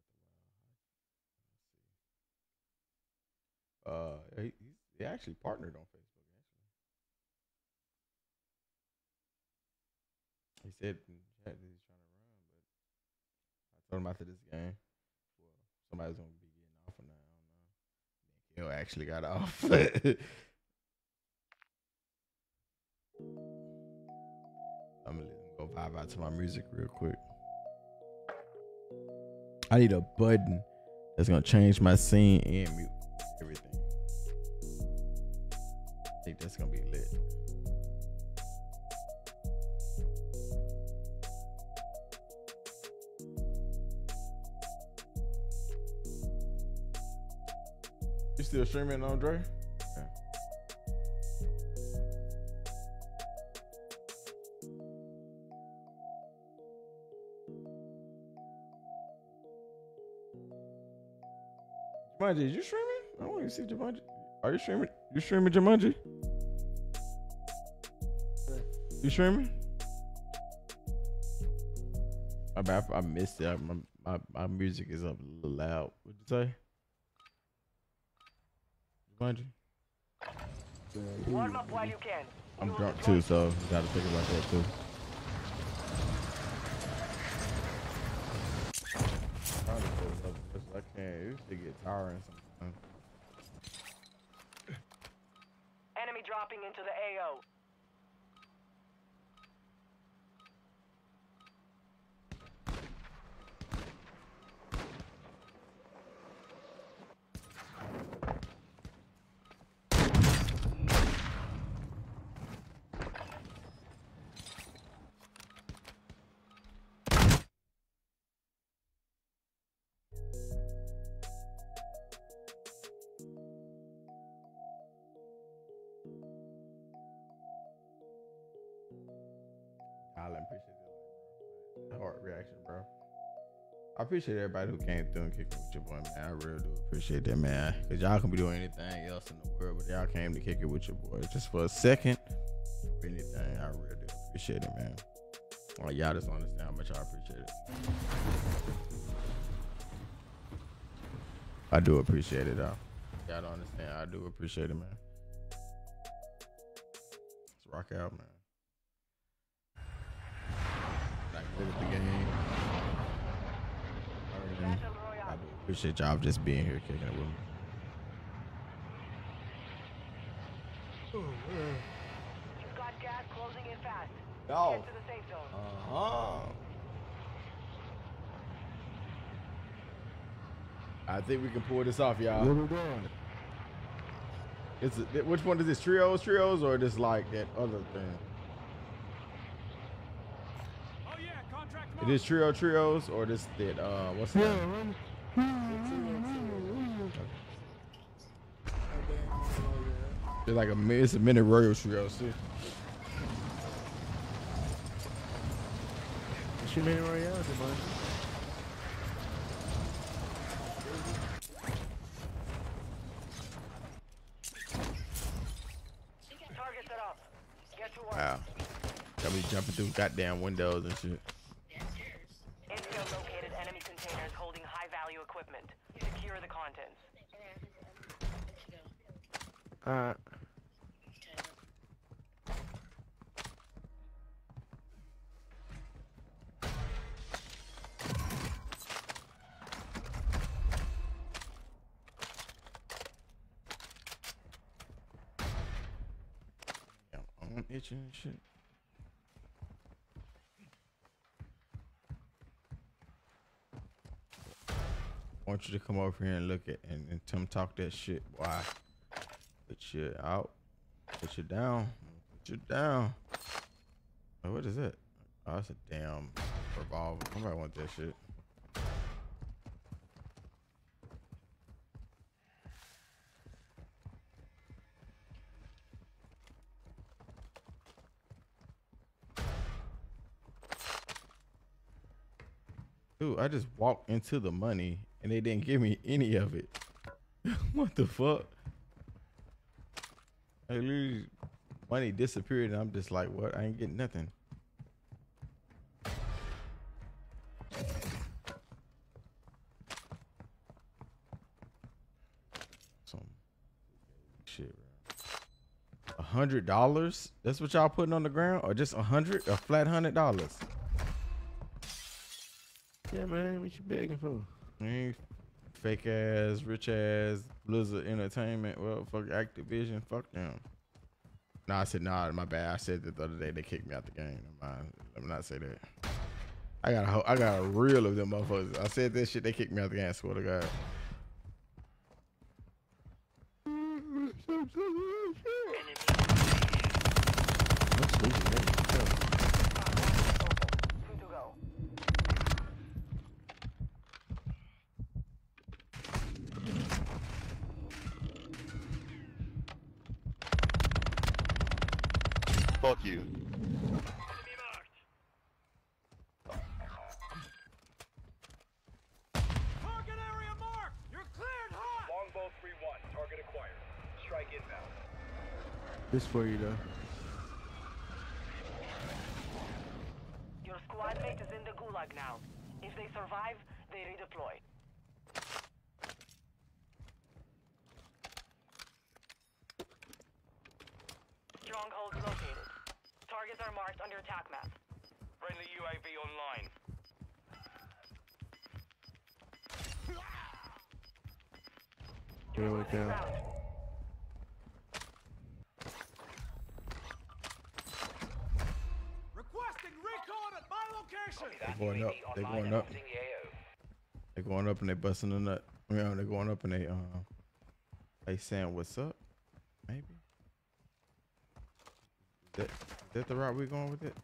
Let's see. Uh, he, he's he actually partnered on Facebook. Actually, he said in the chat that he's trying to run, but I told him after this game, well, somebody's gonna be getting off not. I don't know. Kill actually got off. vibe out to my music real quick. I need a button that's gonna change my scene and mute everything. I think that's gonna be lit. You still streaming, Andre? Jumanji, is you streaming? I want to see Jumanji. Are you streaming? You streaming Jumanji? You streaming? My bad, I missed it. My, my, my music is up a little loud. What'd you say? Jumanji? Warm up while you can. I'm drunk too, so gotta think about that too. Trying to put it up It used to get tiring sometimes. Enemy dropping into the AO. Appreciate the heart reaction, bro. I appreciate everybody who came through and kicked it with your boy, man. I really do appreciate that, man. Cause y'all can be doing anything else in the world, but y'all came to kick it with your boy just for a second. Or anything, I really do appreciate it, man. Like y'all just understand how much I appreciate it. I do appreciate it, though. Y'all don't understand. I do appreciate it, man. Let's rock out, man. Like good at the game. I I do appreciate y'all just being here kicking it with me. You've got gas closing in fast. No. Get to the safe zone. Uh-huh. I think we can pull this off, y'all. What we doing? It's a, which one is this? Trios, trios, or just like that other thing? It is Trio Trios or this that uh what's that? It's like a it's a mini Royale trio, too. She mini Royale, Wow. Gotta be jumping through goddamn windows and shit. Alright. I'm itching and shit. I want you to come over here and look at and, and Tim talk that shit. Why? Put you out. Put you down. Put you down. Oh, what is it? Oh, that's a damn revolver. Somebody want that shit. Dude, I just walked into the money and they didn't give me any of it. what the fuck? Literally, money disappeared and I'm just like, what? I ain't getting nothing. Some shit, bro. A hundred dollars? That's what y'all putting on the ground? Or just a hundred? A flat hundred dollars? Yeah, man, what you begging for? Ain't fake ass, rich ass Blizzard Entertainment. Well, fuck Activision. Fuck them. Nah, I said nah. My bad. I said that the other day they kicked me out the game. Let me not say that. I got a ho- I got a reel of them motherfuckers. I said this shit. They kicked me out the game. I swear to God. What's losing name? Tell me. Two to go. Fuck you. Target area marked! You're cleared hot! Longbow 3-1. Target acquired. Strike inbound. This for you though. Your squad mate is in the gulag now. If they survive, they redeploy. Strongholds located. Targets are marked under attack map. Friendly UAV online. Here we go. Going up. They're going up. They're going up and they're busting the nut. You know, they going up and they uh, they saying what's up. Maybe. Is that, is that the route we going with it?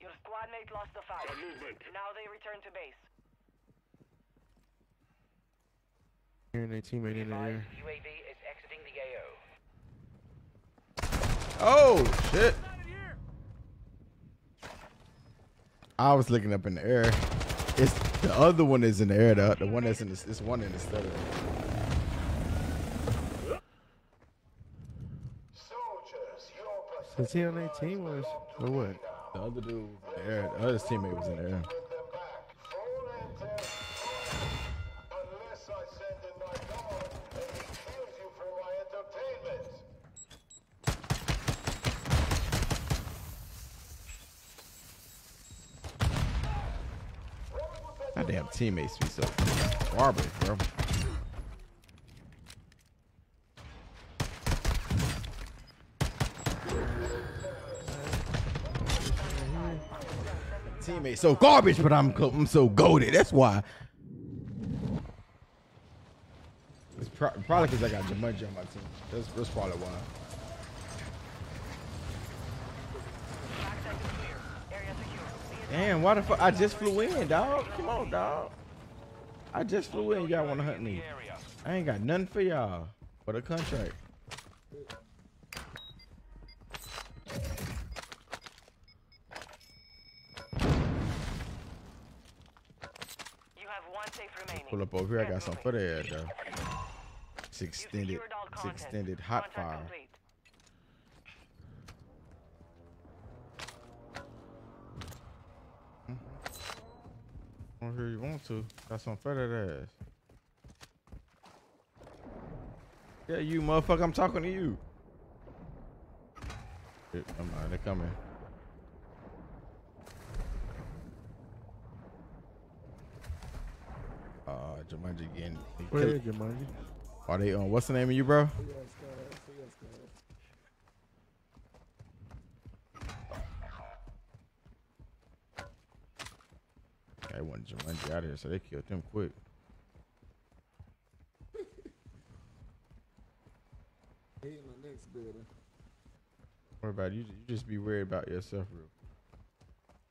Your squad mate lost the fight. Now they return to base. Hearing their teammate in the air. UAV is exiting the AO. Oh shit! I was looking up in the air. It's the other one is in the air. The, the one that's in the this one in the study. Soldiers, is he on their team or, or what? The other dude was in the air. The other teammate was in the air. Teammates be so garbage, bro. Teammates so garbage, but I'm I'm so goaded. That's why. It's pro- probably because I got Jumanji on my team. That's, that's probably why. Damn, why the fuck? I just flew in, dog. Come on, dog. I just flew in. Y'all want to hunt me? I ain't got nothing for y'all for the contract. You have one safe remaining. Pull up over here. I got some for there, though. It's extended. It's extended hot fire. Over here you want to. Got some fed ass. Yeah, you motherfucker, I'm talking to you. Shit, Come on, they're coming. Uh, Jumanji again. They Where kill- is Jumanji? Are they on? What's the name of you, bro? I wanted Jumanji out of here, so they killed them quick. He in the next building. What about you? You just be worried about yourself, real.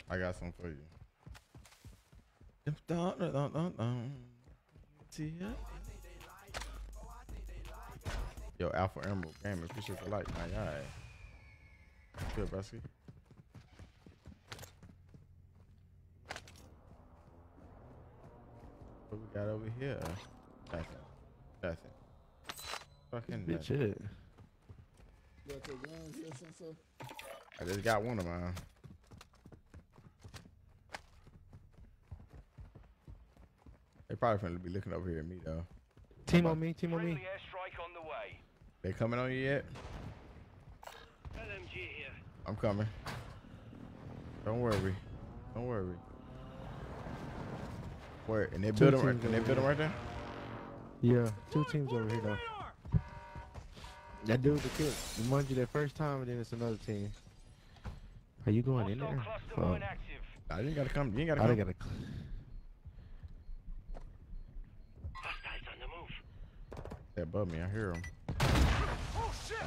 I got something for you. Dun, dun, dun, dun. See ya. Yo, Alpha Emerald Gaming, appreciate the like, my guy. Good, Brusky. What we got over here? Nothing. Nothing. Fucking Bitch, nothing. it. You got your guns here, I just got one of mine. They probably finna be looking over here at me though. Team on me, team on me. Airstrike on the way. They coming on you yet? LMG here. I'm coming. Don't worry. Don't worry. Where? And they build them right, and they build them right there? Yeah, two teams over here though. That dude the kid, Jumanji that first time, and then it's another team. Are you going in there? Fuck. I didn't gotta come. You ain't gotta I come. gotta. Hostiles on the move. They above me. I hear them.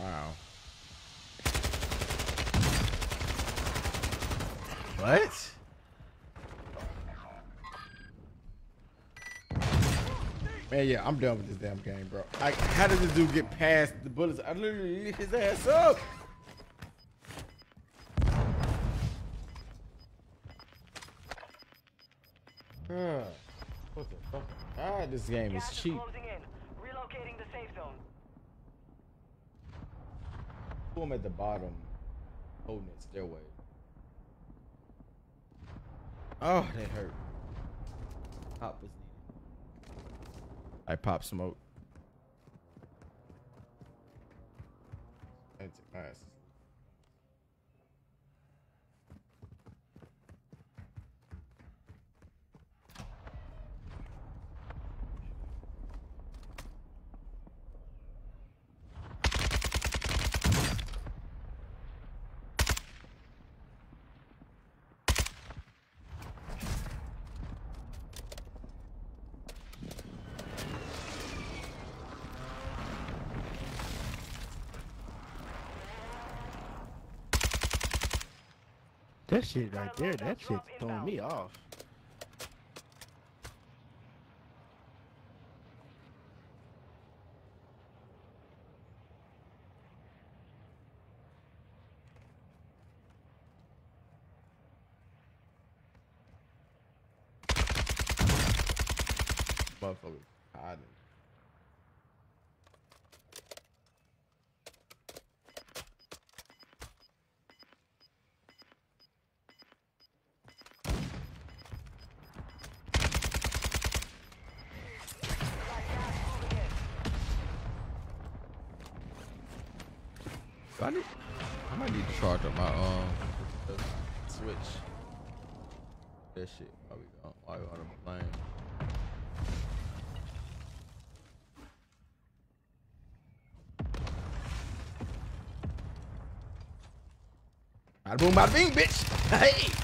Wow. What? Man, yeah, I'm done with this damn game, bro. Like, how did this dude get past the bullets? I literally lit his ass up. Bruh. What the fuck? Ah, this game is Gas is cheap. closing in. Relocating the safe zone. Who am at the bottom, holding that stairway. Oh, that hurt. Pop was needed. I pop smoke. That shit right there, that shit throwing me off. Motherfucker Bada boom, bada bing, bitch. Hey.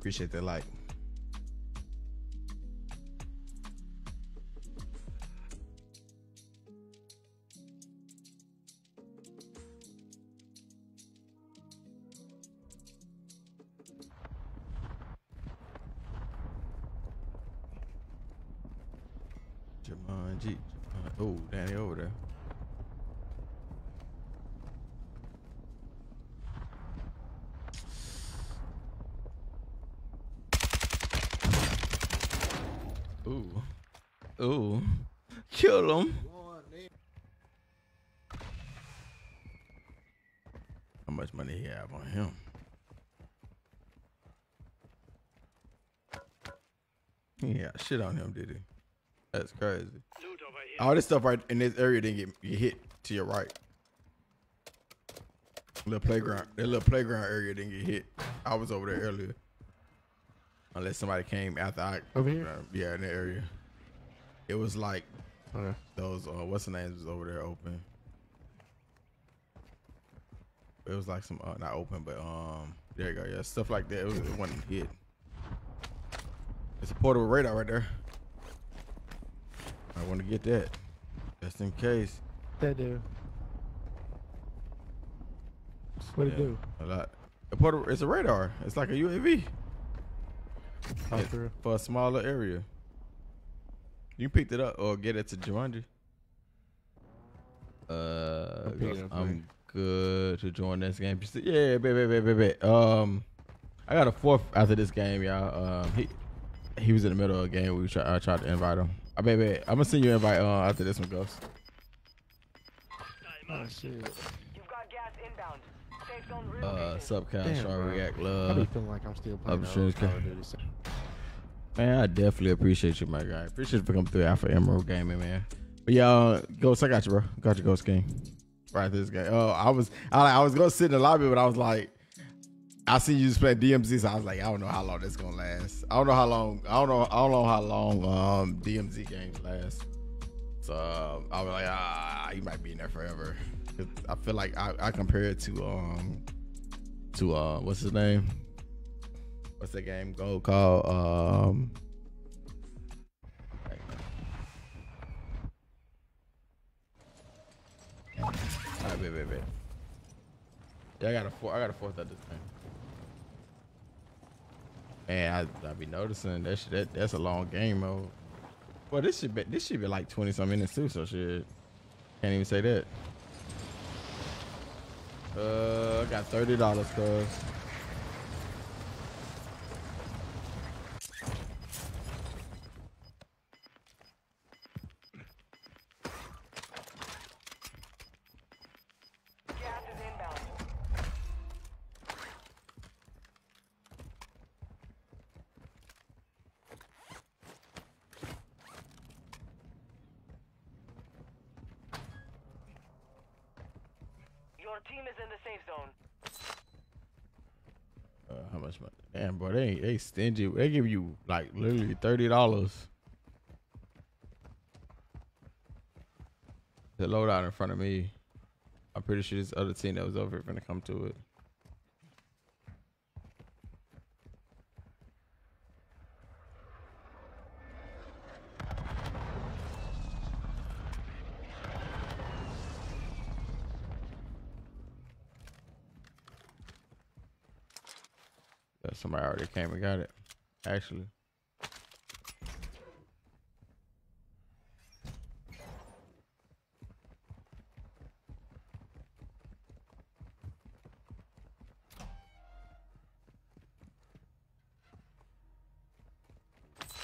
Appreciate the like. Ooh. Kill him. How much money he have on him? Yeah, shit on him, did he? That's crazy. All this stuff right in this area didn't get, get hit to your right. Little playground, that little playground area didn't get hit. I was over there earlier. Unless somebody came after I Over here? uh, yeah, in the area. It was like Okay. those uh what's the names was over there open. It was like some uh, not open, but um there you go, yeah, stuff like that. It, was, it wasn't hit. It's a portable radar right there. I want to get that just in case. That do. What it do? A lot. A portable, it's a radar. It's like a UAV. Oh, It- for a smaller area. You picked it up or get it to Jumanji? Uh, I'll pick it up for I'm good to join this game. You said- Yeah, baby, baby, baby. Um, I got a fourth after this game, y'all. Um, he he was in the middle of a game. We try, I tried to invite him. I baby, I'm gonna send you an invite uh, after this one goes. Oh shit. You've got gas inbound. Safe zone Uh, relocated. sup, Cal, Damn, Sharp bro. React I be feeling like I'm still playing I'm Man, I definitely appreciate you, my guy. Appreciate you for coming through Alpha Emerald Gaming, man. But y'all, Ghost, I got you, bro. Got you, Ghost King. Right this game. Oh, I was, I, I was gonna sit in the lobby, but I was like, I see you just playing DMZ, so I was like, I don't know how long this gonna last. I don't know how long. I don't know. I don't know how long um DMZ games last. So um, I was like, ah, you might be in there forever. I feel like I, I compare it to um to uh what's his name? What's that game go called? Um Alright, wait, wait, wait. Yeah, I got a four I got a fourth at this thing. Man, I I be noticing that shit, that that's a long game mode. Well, this should be this should be like twenty some minutes too. So shit, can't even say that. Uh, I got thirty dollars, cuz. Gas is inbound. Your team is in the safe zone. Uh, how much money? Damn, bro, they they stingy. They give you like literally thirty dollars. to load out in front of me. I'm pretty sure this other team that was over here gonna come to it. Somebody already came and got it. Actually.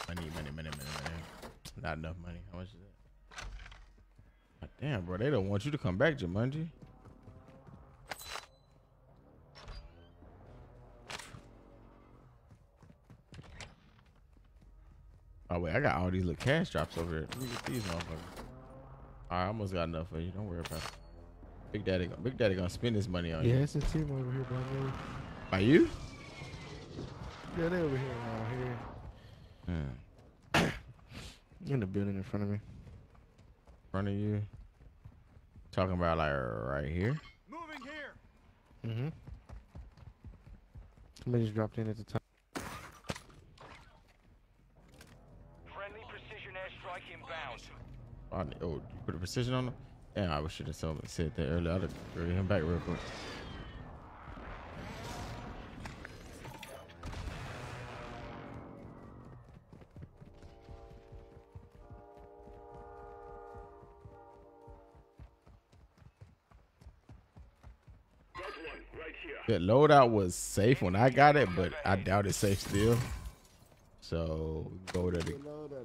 Money, money, money, money, money. Not enough money. How much is that? Damn, bro. They don't want you to come back, Jumanji. Oh wait, I got all these little cash drops over here. Let me get these motherfuckers. I almost got enough for you. Don't worry about it. Big Daddy, Big Daddy gonna spend his money on Yeah, you. Yeah, it's a team over here, bro. bro. Are you? Yeah, they over here around here. Hmm. In the building in front of me. In front of you. Talking about like right here. Moving here. Mm-hmm. Somebody just dropped in at the top. Oh, oh, you put a precision on him? Yeah, I should have said that earlier. I'd have him back real quick. That loadout was safe when I got it, but I doubt it's safe still. So we go there.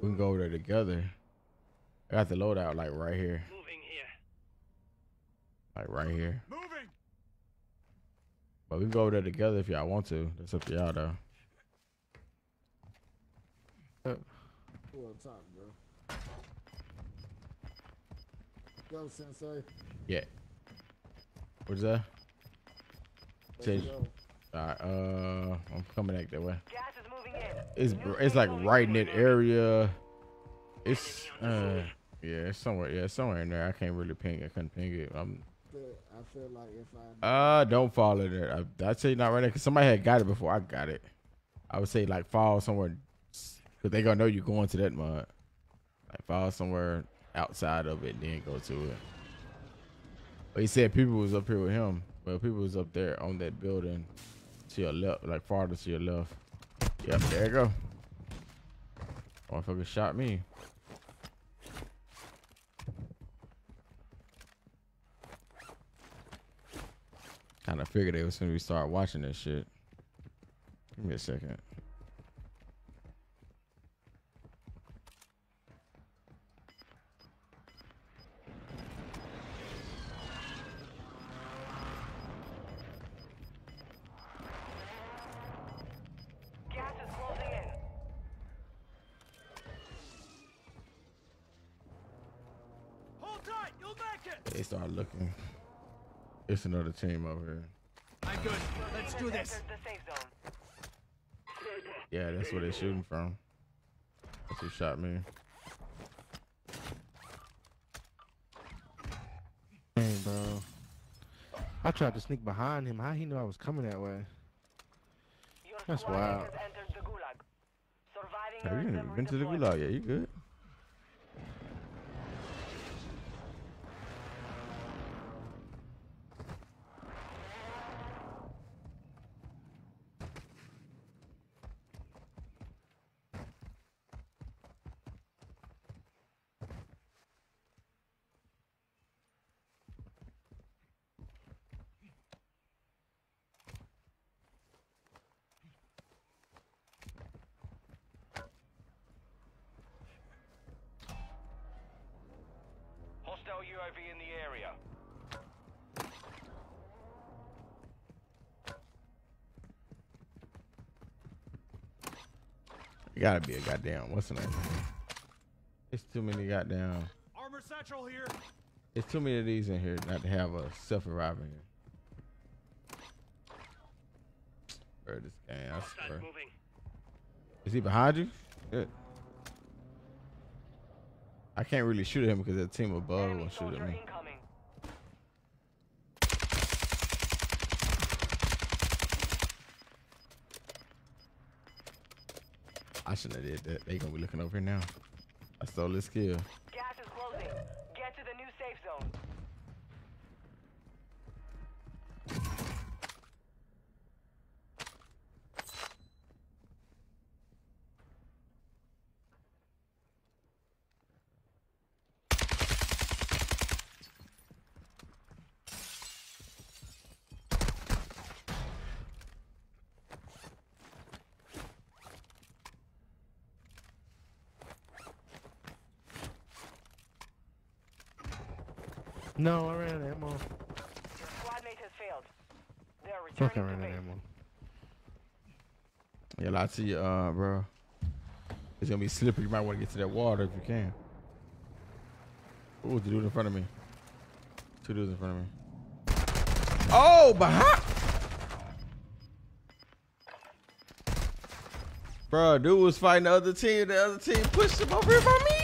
We can go there together. I got the loadout like right here. Moving here. Like right here. Moving. But we can go over there together if y'all want to. That's up to y'all though. Who on top, bro? Go, Sensei. Yeah. What's that? Let's Alright, uh, I'm coming back that way. Gas is moving in. It's it's like right in that area. It's uh yeah, it's somewhere yeah, it's somewhere in there. I can't really ping it. I couldn't ping it. I'm I feel like if I uh don't follow that. I I tell you not right now because somebody had got it before I got it. I would say like fall somewhere because they gonna know you're going to that mud. Like fall somewhere outside of it, then go to it. But he said people was up here with him. Well, people was up there on that building to your left, like farther to your left. Yep, there you go. Motherfucker shot me. Kind of figured it was gonna start watching this shit. Give me a second. Gas is closing in. Hold tight. You'll make it. They start looking. It's another team over here. I'm good. Let's do this. Entered the safe zone. Yeah, that's where they're shooting from. That's who shot me. Dang, bro. I tried to sneak behind him. How he knew I was coming that way? That's wild. has entered the gulag. Surviving Have you even been to the gulag? Yeah, you good? Gotta be a goddamn. What's the name? It's too many goddamn. Armor satchel here. It's too many of these in here not to have a self revive in here. Bro, this game, I swear. Is he behind you? Good. I can't really shoot at him because the team above will shoot at me. incoming. I shouldn't have did that. They gonna be looking over here now. I stole this kill. Gas is closing. Get to the new safe zone. No, I ran out of ammo. Your squad mate has failed. They are Fuck, I returning ran to out of base. See you, uh, bro. It's gonna be slippery. You might want to get to that water if you can. Ooh, the dude in front of me. Two dudes in front of me. Oh, behind. Bro, dude was fighting the other team. The other team pushed him over here by me.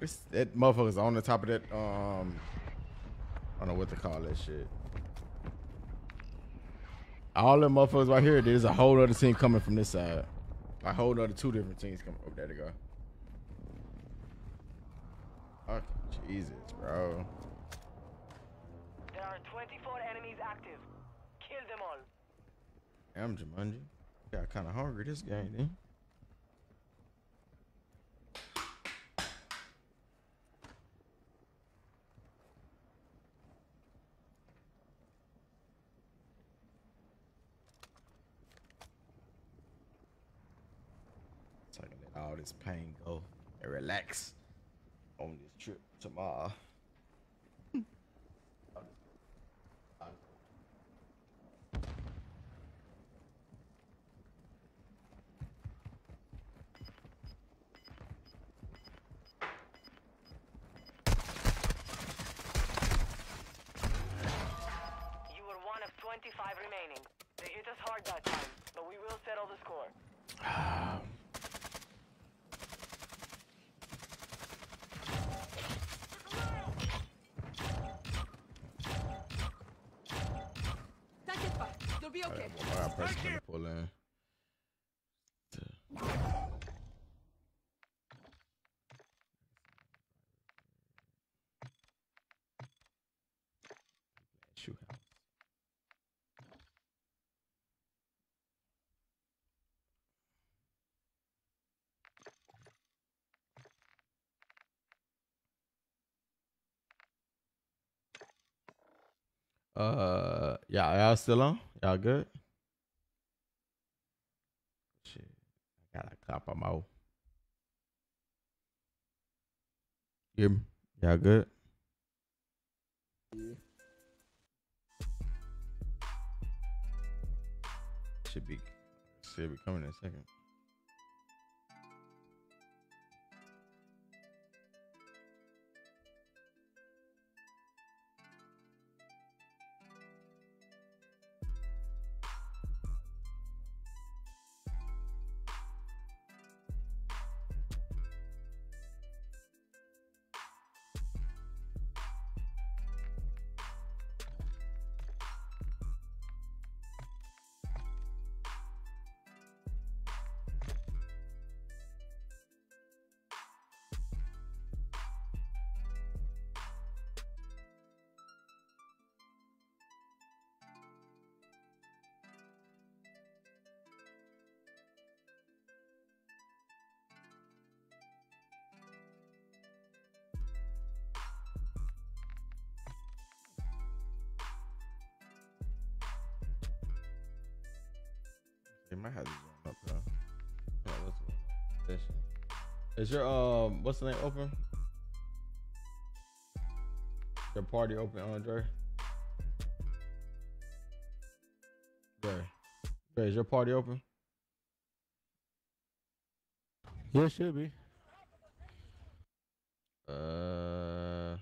It's, that motherfucker's on the top of that. Um, I don't know what to call that shit. All them motherfuckers right here, there's a whole other team coming from this side. A whole other two different teams coming. Oh, there they go. Okay, Jesus, bro. There are 24 enemies active. Kill them all. I'm Jumanji. Got kind of hungry this game, then. All this pain go and relax on this trip tomorrow. You were one of 25 remaining. They hit us hard that time, but we will settle the score. Um, They'll be okay. I press gonna pull in. Uh, yeah, y'all still on? Y'all good? Shit, I gotta clap them out. Hear? Y'all good? Should be, should be coming in a second. Is your um what's the name open? Your party open, Andre? Dre. Dre, is your party open? Yeah, it should be. Uh let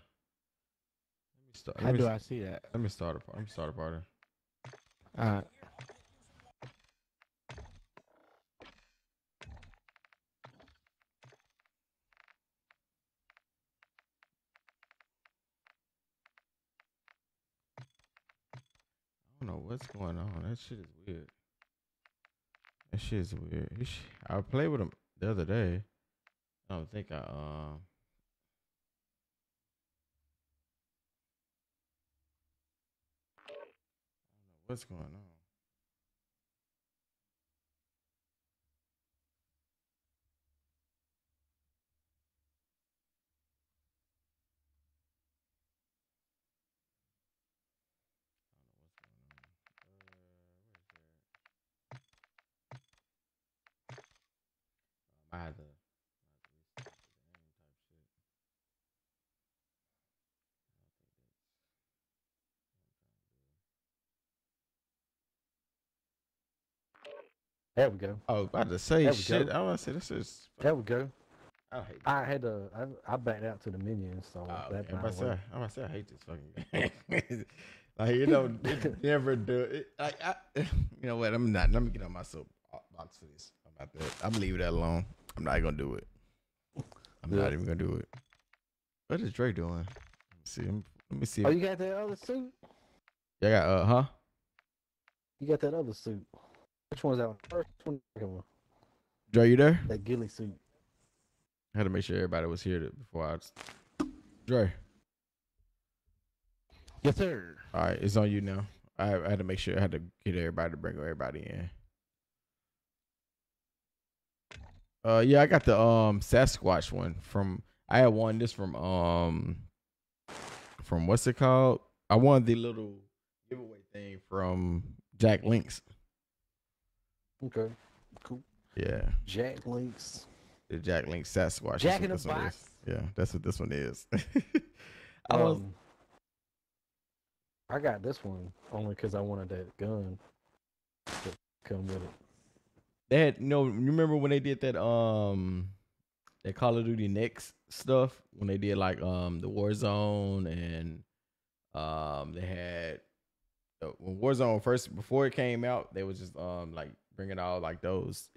me start. How let me do I see that? Let me start a par- let me start a party. Alright. I don't know what's going on. That shit is weird. That shit is weird. Sh- I played with him the other day. I don't think I um. What's going on. I had to. I had to restart the game type shit. There we go. I was about to say There shit. go. I was about to say this is. There we go. I hate. I had to. I, I backed out to the menu, so Oh, that. I'm might about to say. I'm about to say I hate this fucking game. like you know, it never do it. Like I, you know what? I'm not. Let me get on my soapbox for this. I'm about to. I'm gonna leave that alone. I'm not gonna do it. I'm Yeah. not even gonna do it. What is Dre doing? Let me see. Let me, see. Oh, you got that other suit? Yeah, I got uh huh. You got that other suit. Which one's that one? First one, second one. Dre, you there? That ghillie suit. I had to make sure everybody was here to, before I. Dre. Yes, sir. All right, it's on you now. I, I had to make sure I had to get everybody to bring everybody in. Uh, yeah, I got the um Sasquatch one from. I had one this from um from what's it called? I won the little giveaway thing from Jack Links. Okay. Cool. Yeah, Jack Links. the Jack Links Sasquatch. Jack in the box. Yeah, that's what this one is. I was Um, I got this one only because I wanted that gun to come with it. They had you know you remember when they did that um that Call of Duty Next stuff? When they did like um the Warzone and um they had uh, when Warzone first before it came out they was just um like bringing out like those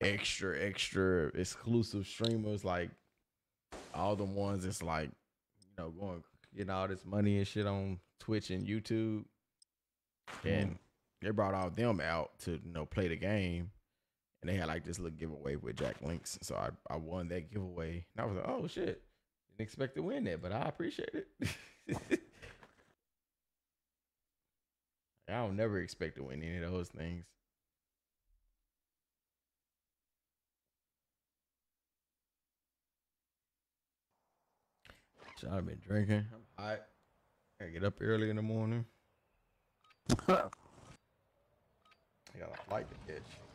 extra extra exclusive streamers like all the ones that's like you know going getting all this money and shit on Twitch and YouTube. And they brought all them out to you know play the game and they had like this little giveaway with Jack Links. So I, I won that giveaway. And I was like, oh shit. Didn't expect to win that, but I appreciate it. I don't never expect to win any of those things. So I've been drinking. I'm hot. Gotta get up early in the morning. I got a flight to catch.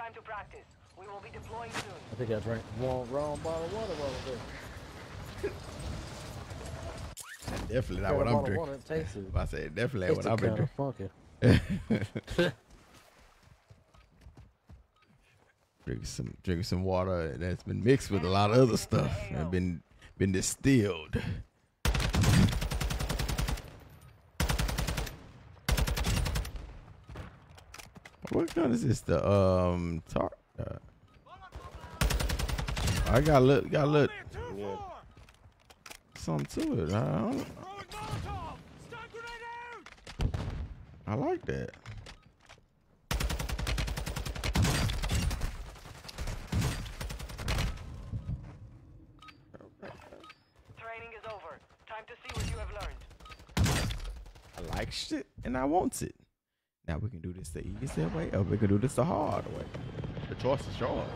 Use this time to practice. We will be deploying soon. I think I drank one wrong bottle of water while there. Definitely not what I'm drinking. water, I say definitely ain't what I've been drinking. drinking some drinking some water that's been mixed with a lot of other stuff and been been distilled. What gun is this? The um tar. Uh, I got look got look something to it. I don't, I like that. Training is over. Time to see what you have learned. I like shit and I want it. Now we can do this the easy way or we can do this the hard way. The choice is yours.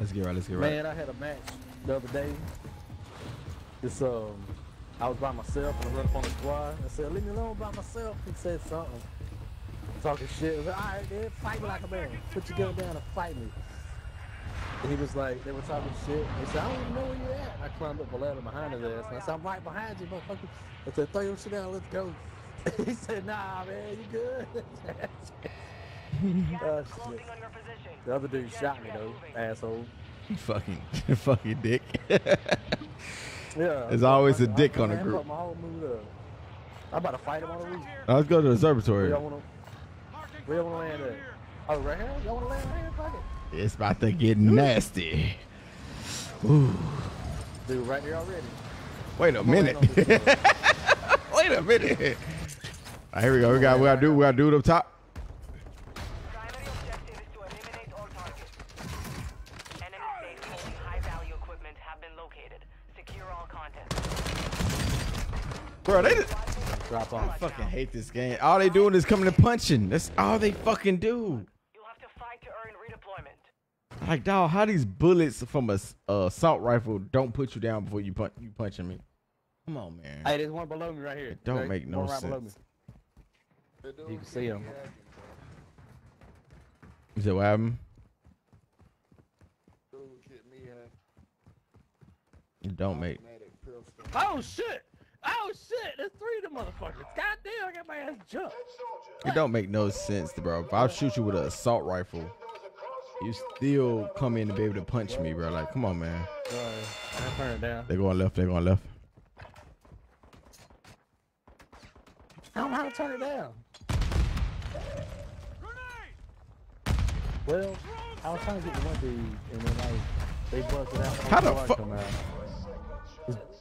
Let's get right. Let's get right. Man, I had a match the other day. It's um, I was by myself and I run up on the squad. I said, "Leave me alone by myself." He said something, talking shit. I was like, "All right, man, fight me like a man. Put your gun down and fight me." And he was like, they were talking shit. He said, "I don't even know where you're at." I climbed up a ladder behind his ass, and I said, "I'm right behind you, motherfucker." I said, "Throw your shit down, let's go." he said, "Nah, man, you good?" Oh, shit. The other dude shot me though, asshole. fucking fucking dick. Yeah. There's always a I- I- dick on the group. My whole mood up. I'm about to fight him on the roof. Now let's go to the observatory. y'all wanna, where y'all wanna land at? Oh, right here? Y'all wanna land right here? Fuck it. It's about to get nasty. Ooh. Dude, right here already. Wait a I'm gonna land minute. on this one. Wait a minute. All right, here we go. We got we got to do we got to do it up top. Enemy base holding high value equipment have been located. Secure all content. Bro, they just, Drop I fucking hate this game. All they doing is coming and punching. That's all they fucking do. You'll have to fight to earn redeployment. Like, dog, how these bullets from a uh, assault rifle don't put you down before you punch you punching me? Come on, man. Hey, there's one below me right here. It don't make no right sense. You can see him. Is said what happened? It don't make. Oh shit! Oh shit! There's three of them motherfuckers. God damn, I got my ass jumped. It don't make no sense, bro. If I shoot you with an assault rifle, you still come in to be able to punch me, bro. Like, come on, man. Sorry, I turned it down. They're going left. They're going left. I don't know how to turn it down. Well, I was trying to get the one dude, and then like they busted out. How the fuck? fuck-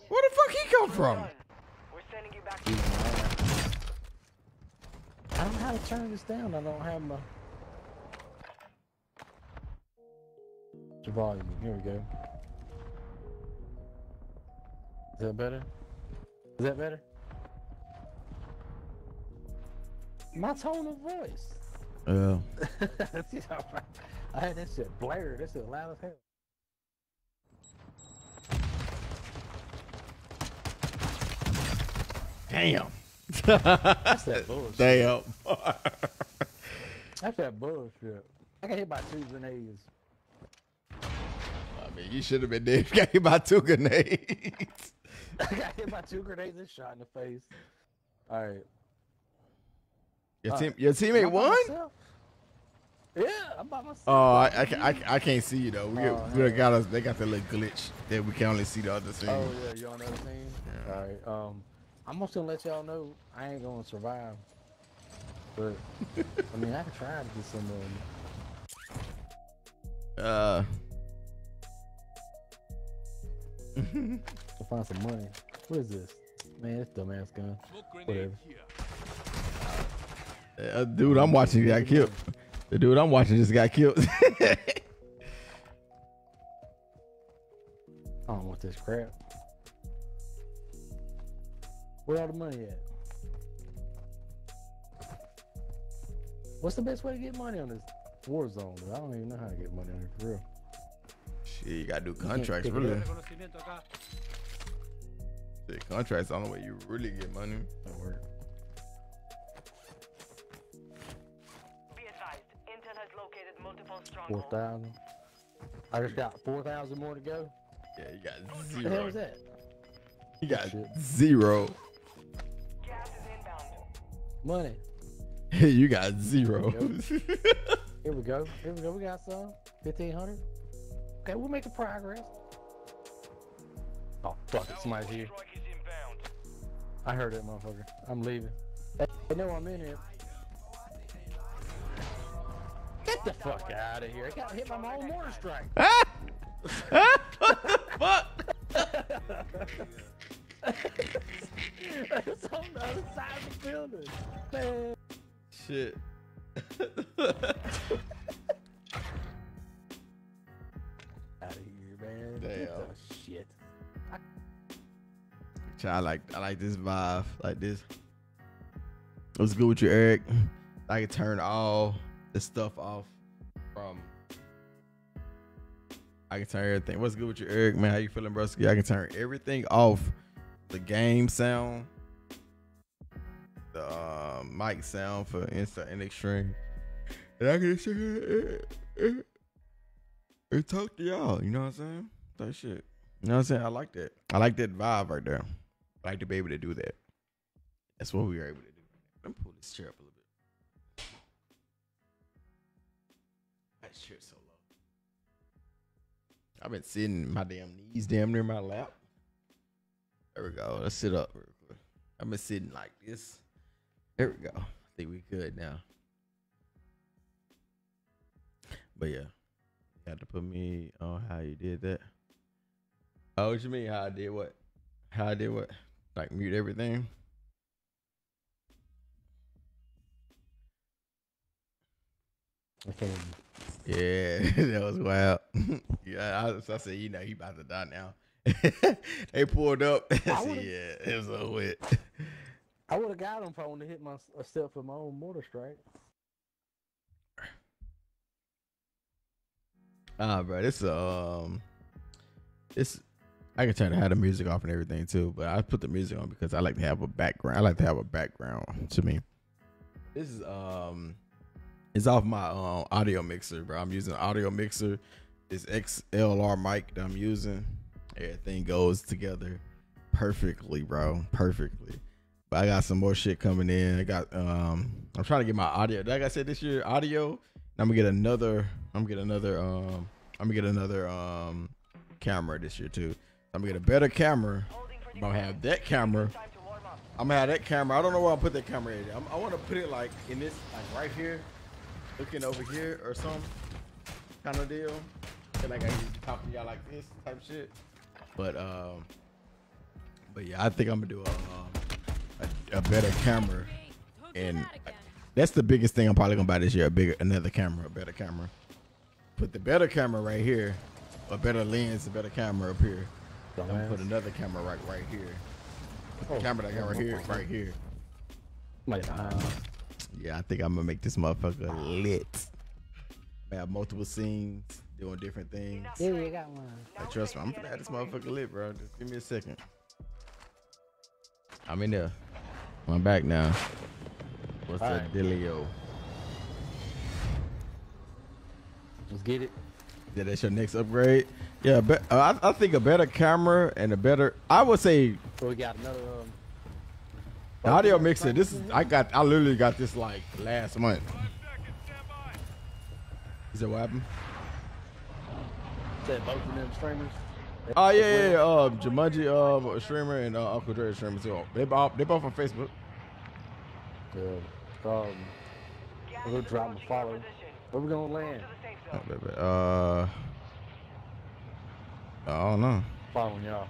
Where the fuck he come from? We're sending you back to how to turn this down. I don't have my the volume. Here we go. Is that better? Is that better? My tone of voice. Yeah. I had that shit blared. That shit loud as hell. Damn. That's that bullshit. Damn. That's that bullshit. I got hit by two grenades. You should have been dead. you Got hit by two grenades. I got hit by two grenades and shot in the face. All right. Your Uh, team, your teammate won. myself? Yeah, I'm by myself. Oh, I, I, I, I can't see you though. We, Oh, we got us. They got the little glitch that we can only see the other team. Oh yeah, you on the other team? All right. Um, I'm just gonna let y'all know I ain't gonna survive. But I mean, I can try to get some. Uh. To find some money. What is this? Man, it's dumbass gun. Whatever. Uh, dude, I'm watching got killed. The dude I'm watching just got killed. I don't want this crap. Where all the money at? What's the best way to get money on this war zone? I don't even know how to get money on it for real. Shit, you gotta do contracts, really. up. Shit, contracts the only way you really get money. That work. Be advised, Intel has located multiple Four strongholds. thousand. I just got four thousand more to go. Yeah, you got zero. What the hell zero. was that? You got Shit. zero. Gas is inbound. Money. Hey, you got zero. Here we go. Here we go. We got some. Fifteen hundred. Okay, we're making progress. Oh fuck it, somebody's here. I heard that motherfucker. I'm leaving. They they know I'm in here. Get the fuck out of here. I got hit by my own mortar strike. Ah! Ah! Fuck. it's on the other side of the building. Man. Shit. Damn. Shit. I like I like this vibe, like this. What's good with you, Eric? I can turn all the stuff off from. I can turn everything. What's good with you, Eric? Man, how you feeling, Brusky? I can turn everything off. The game sound, the uh, mic sound for instant and extreme, and I can sit here eh, eh, eh, and, and talk to y'all. You know what I'm saying? That shit. You know what I'm saying? I like that. I like that vibe right there. I like to be able to do that. That's what we were able to do. Let me pull this chair up a little bit. That chair's so low. I've been sitting my damn knees damn near my lap. There we go. Let's sit up real quick. I've been sitting like this. There we go. I think we good now. But yeah, you had to put me on how you did that. Oh, what you mean? How I did what? How I did what? Like mute everything? Okay. Yeah, that was wild. yeah, I, I said, you know, he about to die now. they pulled up. I said, yeah, it was over with. I would have got him if I would have hit myself with my own mortar strike. Ah, bro, this um, this I can turn to the music off and everything too, but I put the music on because I like to have a background. I like to have a background to me. This is um, it's off my um audio mixer, bro. I'm using audio mixer. This XLR mic that I'm using. Everything goes together perfectly, bro. Perfectly. But I got some more shit coming in. I got um I'm trying to get my audio. Like I said this year, audio. I'm gonna get another I'm gonna get another um I'm gonna get another um camera this year too. I'm gonna get a better camera. I'm gonna have that camera. I'm gonna have that camera. I don't know where I'll put that camera in. I'm, I want to put it like in this, like right here, looking over here or some kind of deal. Feel like I can talk to y'all like this type of shit. But um, but yeah, I think I'm gonna do a um, a, a better camera and That's the biggest thing I'm probably gonna buy this year. A bigger, another camera, a better camera. Put the better camera right here, a better lens, a better camera up here. I'm gonna put another camera right right here. Put the Oh, camera that got right here, right here. Like, uh, Yeah, I think I'm gonna make this motherfucker lit. I have multiple scenes doing different things. yeah, you got one. Like, trust me, I'm gonna have this motherfucker lit, bro. Just give me a second. I'm in there. I'm back now. What's All the right. dealio? Let's get it. Yeah, that's your next upgrade. Yeah, but uh, I, I think a better camera and a better. I would say So we got another. Um, the audio mixer. This is I got. I literally got this like last month. Is that what happened? said both of them streamers. Oh yeah, yeah, yeah. Uh, Jumanji, uh, a streamer, and uh, Uncle Dre a streamer too. They both, they both on Facebook. Yeah. Um, we'll drop a follow. Where we gonna land? Oh, baby. Uh, I don't know. Following y'all.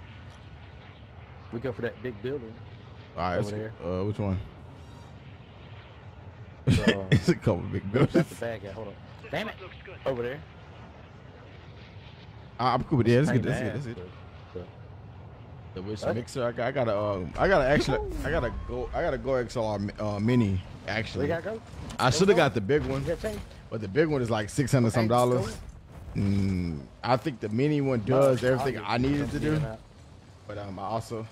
We go for that big building. All right, Over there. uh, which one? So, uh, it's a couple of big buildings. the bag at? Hold on. Damn it! Over there. Ah, I'm cool with it. That's. Pain That's in good. the That's wish mixer. I got. I got a. Um, I got to actually. I got to go. I got to GoXLR uh, mini. Actually, go. I should have got the big one, You gotta change. but the big one is like six hundred some let's dollars. Mm, I think the mini one does everything I needed to do. But um, I also.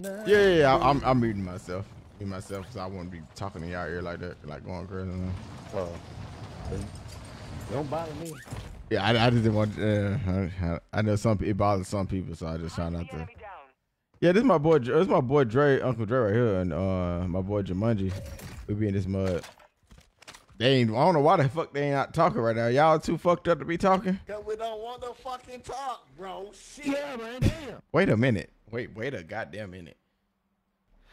Yeah, yeah, yeah. I, I'm I'm muting myself. Muting myself because I wouldn't be talking to y'all ear like that, like going crazy. you. Oh. Don't bother me. Yeah, I, I just didn't want. Uh, I, I know some it bothers some people, so I just try not to. Yeah, this is my boy. This is my boy Dre, Uncle Dre right here, and uh, my boy Jumanji. We be in this mud. They ain't. I don't know why the fuck they ain't out talking right now. Y'all too fucked up to be talking. Cause we don't want to fucking talk, bro. Shit. Yeah, man. Damn. Wait a minute. Wait, wait a goddamn minute.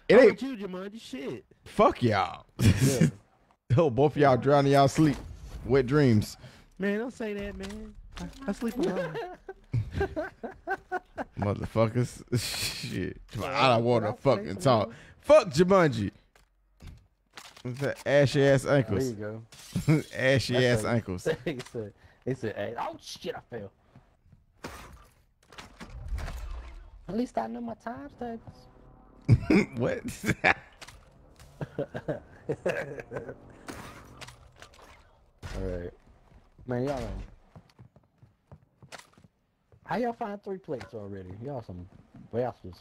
It It ain't. ain't you, Jumanji. Shit. Fuck y'all. Hell, oh, both of y'all drowning y'all sleep. Wet dreams. Man, don't say that, man. I, I sleep alone. Motherfuckers. Shit. I don't want to fucking talk. Fuck Jumanji. That ashy ass there you go. ashy That's ass a- ankles. He said, he said, oh shit, I fell. At least I know my times tables. what? All right, man, y'all. How y'all find three plates already? Y'all some bastards.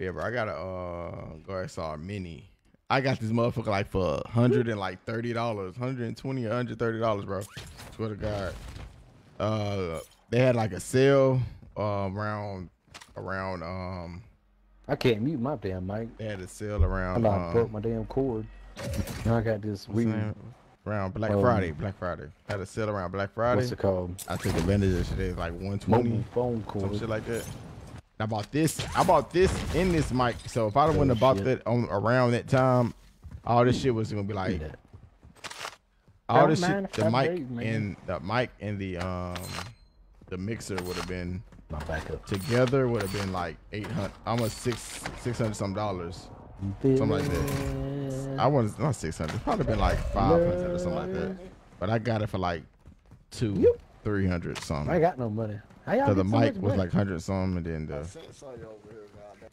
Yeah, bro. I got a uh Garçon mini. I got this motherfucker like for hundred and like thirty dollars, hundred and twenty hundred thirty dollars, bro. Swear to God. Uh, they had like a sale uh, around around um. I can't mute my damn mic. They had a sale around. I'm um, broke my damn cord. Now I got this weird. around Black Um, Friday. Black Friday had a sale around Black Friday. What's it called? I took advantage of it today. It's like one twenty, Mobile phone some shit like that. I bought this. I bought this in this mic. So if I Oh, wouldn't have bought shit. that on around that time, all this shit was gonna be like all this shit. The mic do, man. and the mic and the um the mixer would have been My backup. together would have been like eight hundred, almost six six hundred some dollars, something like that. I was not six hundred. Probably been like five hundred or something like that. But I got it for like two, three hundred something. I ain't got no money. How Cause the mic was like hundred something, and then the Sent some over here, goddamn.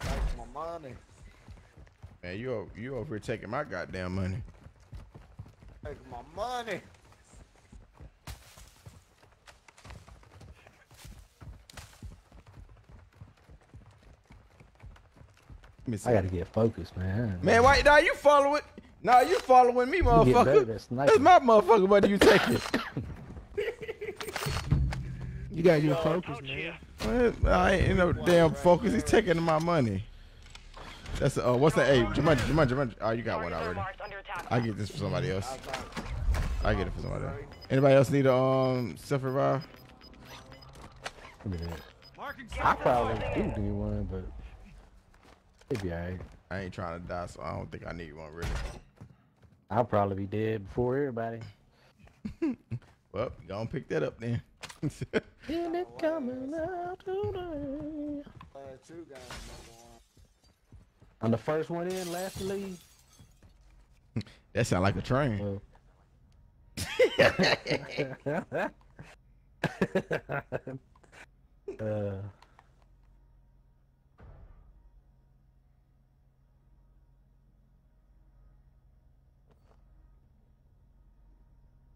Take my money. man, you you over here taking my goddamn money. Take my money. Let me see. I gotta get focused, man. Man, why? Now you following? Nah, you following me, motherfucker. at sniping. That's my motherfucker. What do you taking? You gotta get focused, man. What? I ain't in no damn focus. He's taking my money. That's uh, what's that? Hey, Jumanji, Jumanji, Jumanji. Oh, you got one already. I get this for somebody else. I get it for somebody else. Anybody else need a um self revive? Look at that. I probably do need one, but it'd be alright. I ain't trying to die, so I don't think I need one really. I'll probably be dead before everybody. Well, go and pick that up then. Feel it coming out today. Two guys, number one. I'm the first one in, last to leave. That sound like a train. uh,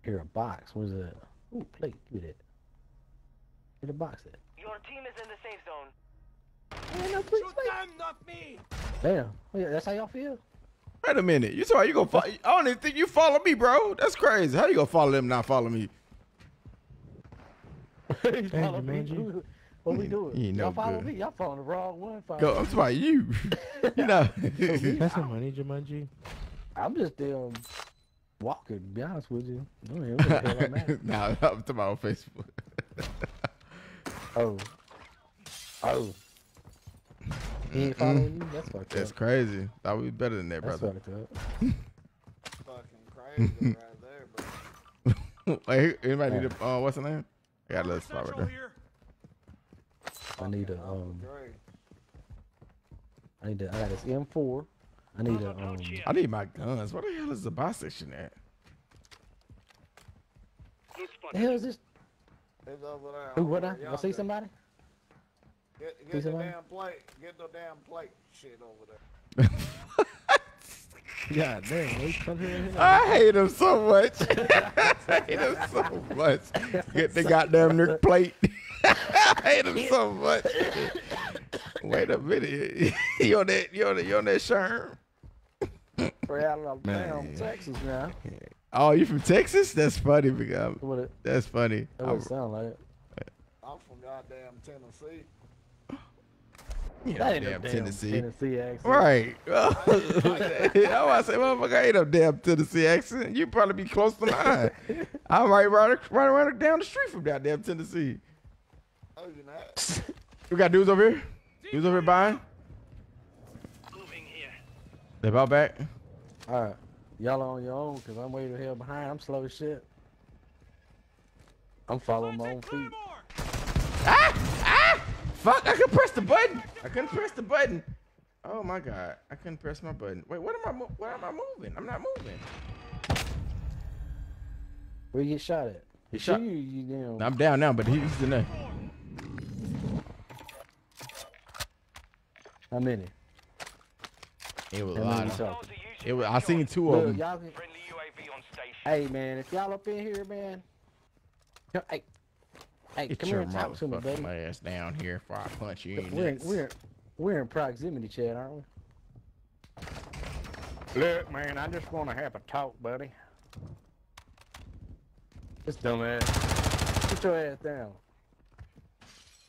here a box. What is that? Ooh, plate. Give me that. Where the box at? Your team is in the safe zone. Shoot them, not me! Damn. Oh, yeah, that's how y'all feel? Wait a minute. You saw you gonna follow? I don't even think you follow me, bro. That's crazy. How you gonna follow them, not follow me? He's following me. Jumanji. What we doing? You know y'all follow good. me. Y'all following the wrong one. Follow Go. me. I'm talking about you. you know. That's some money, Jumanji. I'm just damn walking. To be honest with you. I don't even know what the hell I'm at. nah, I'm talking about Facebook. Oh. Oh. He ain't following you? That's fucked That's up. crazy. Thought we was better than that, That's brother. fucked up. Fucking crazy right there, bro. Wait, anybody need a uh, what's the name? I got a little spot right there. I need a um. I need a. I got this M4. I need a um. I need my guns. What the hell is the buy section at? The hell is this? It's over there. Who? What? over I? I see somebody? Get, See get the somebody? damn plate. Get the damn plate shit over there. God damn, they come here. and hit I hate him so much. I hate him so much. Get the goddamn Nick plate. I hate him so much. Wait a minute. You on that? You on that? You on that Sherm? We're out of Man. damn Texas now. Oh, you from Texas? That's funny, because What it? that's funny. That would sound like. it. I'm from goddamn Tennessee. You That ain't no damn damn Tennessee. Tennessee accent. Right. I was say, motherfucker, I ain't no damn Tennessee accent. You probably be close to mine. I'm right, right, right, right down the street from that damn Tennessee. Oh, you not? We got dudes over here. Dudes over here buying. Moving here. They about back. All right, y'all on your own because I'm way the hell behind. I'm slow as shit. I'm following my own feet. Ah! Ah! Fuck! I couldn't press the button. I couldn't press the button. Oh my god! I couldn't press my button. Wait, what am I? Where am I moving? I'm not moving. Where you get shot at? He shot- You, you damn. I'm down now, but he's in there. How many? It was a lot. Many Of, it was. I seen two of them. y'all can... Hey man, if y'all up in here, man. Yo, Hey, hey, Get come your here and talk to me, motherfucking buddy. ass down here before I punch you in We're in, we're we're in proximity chat, aren't we? Look, man, I just want to have a talk, buddy. This dumbass. Put your ass down.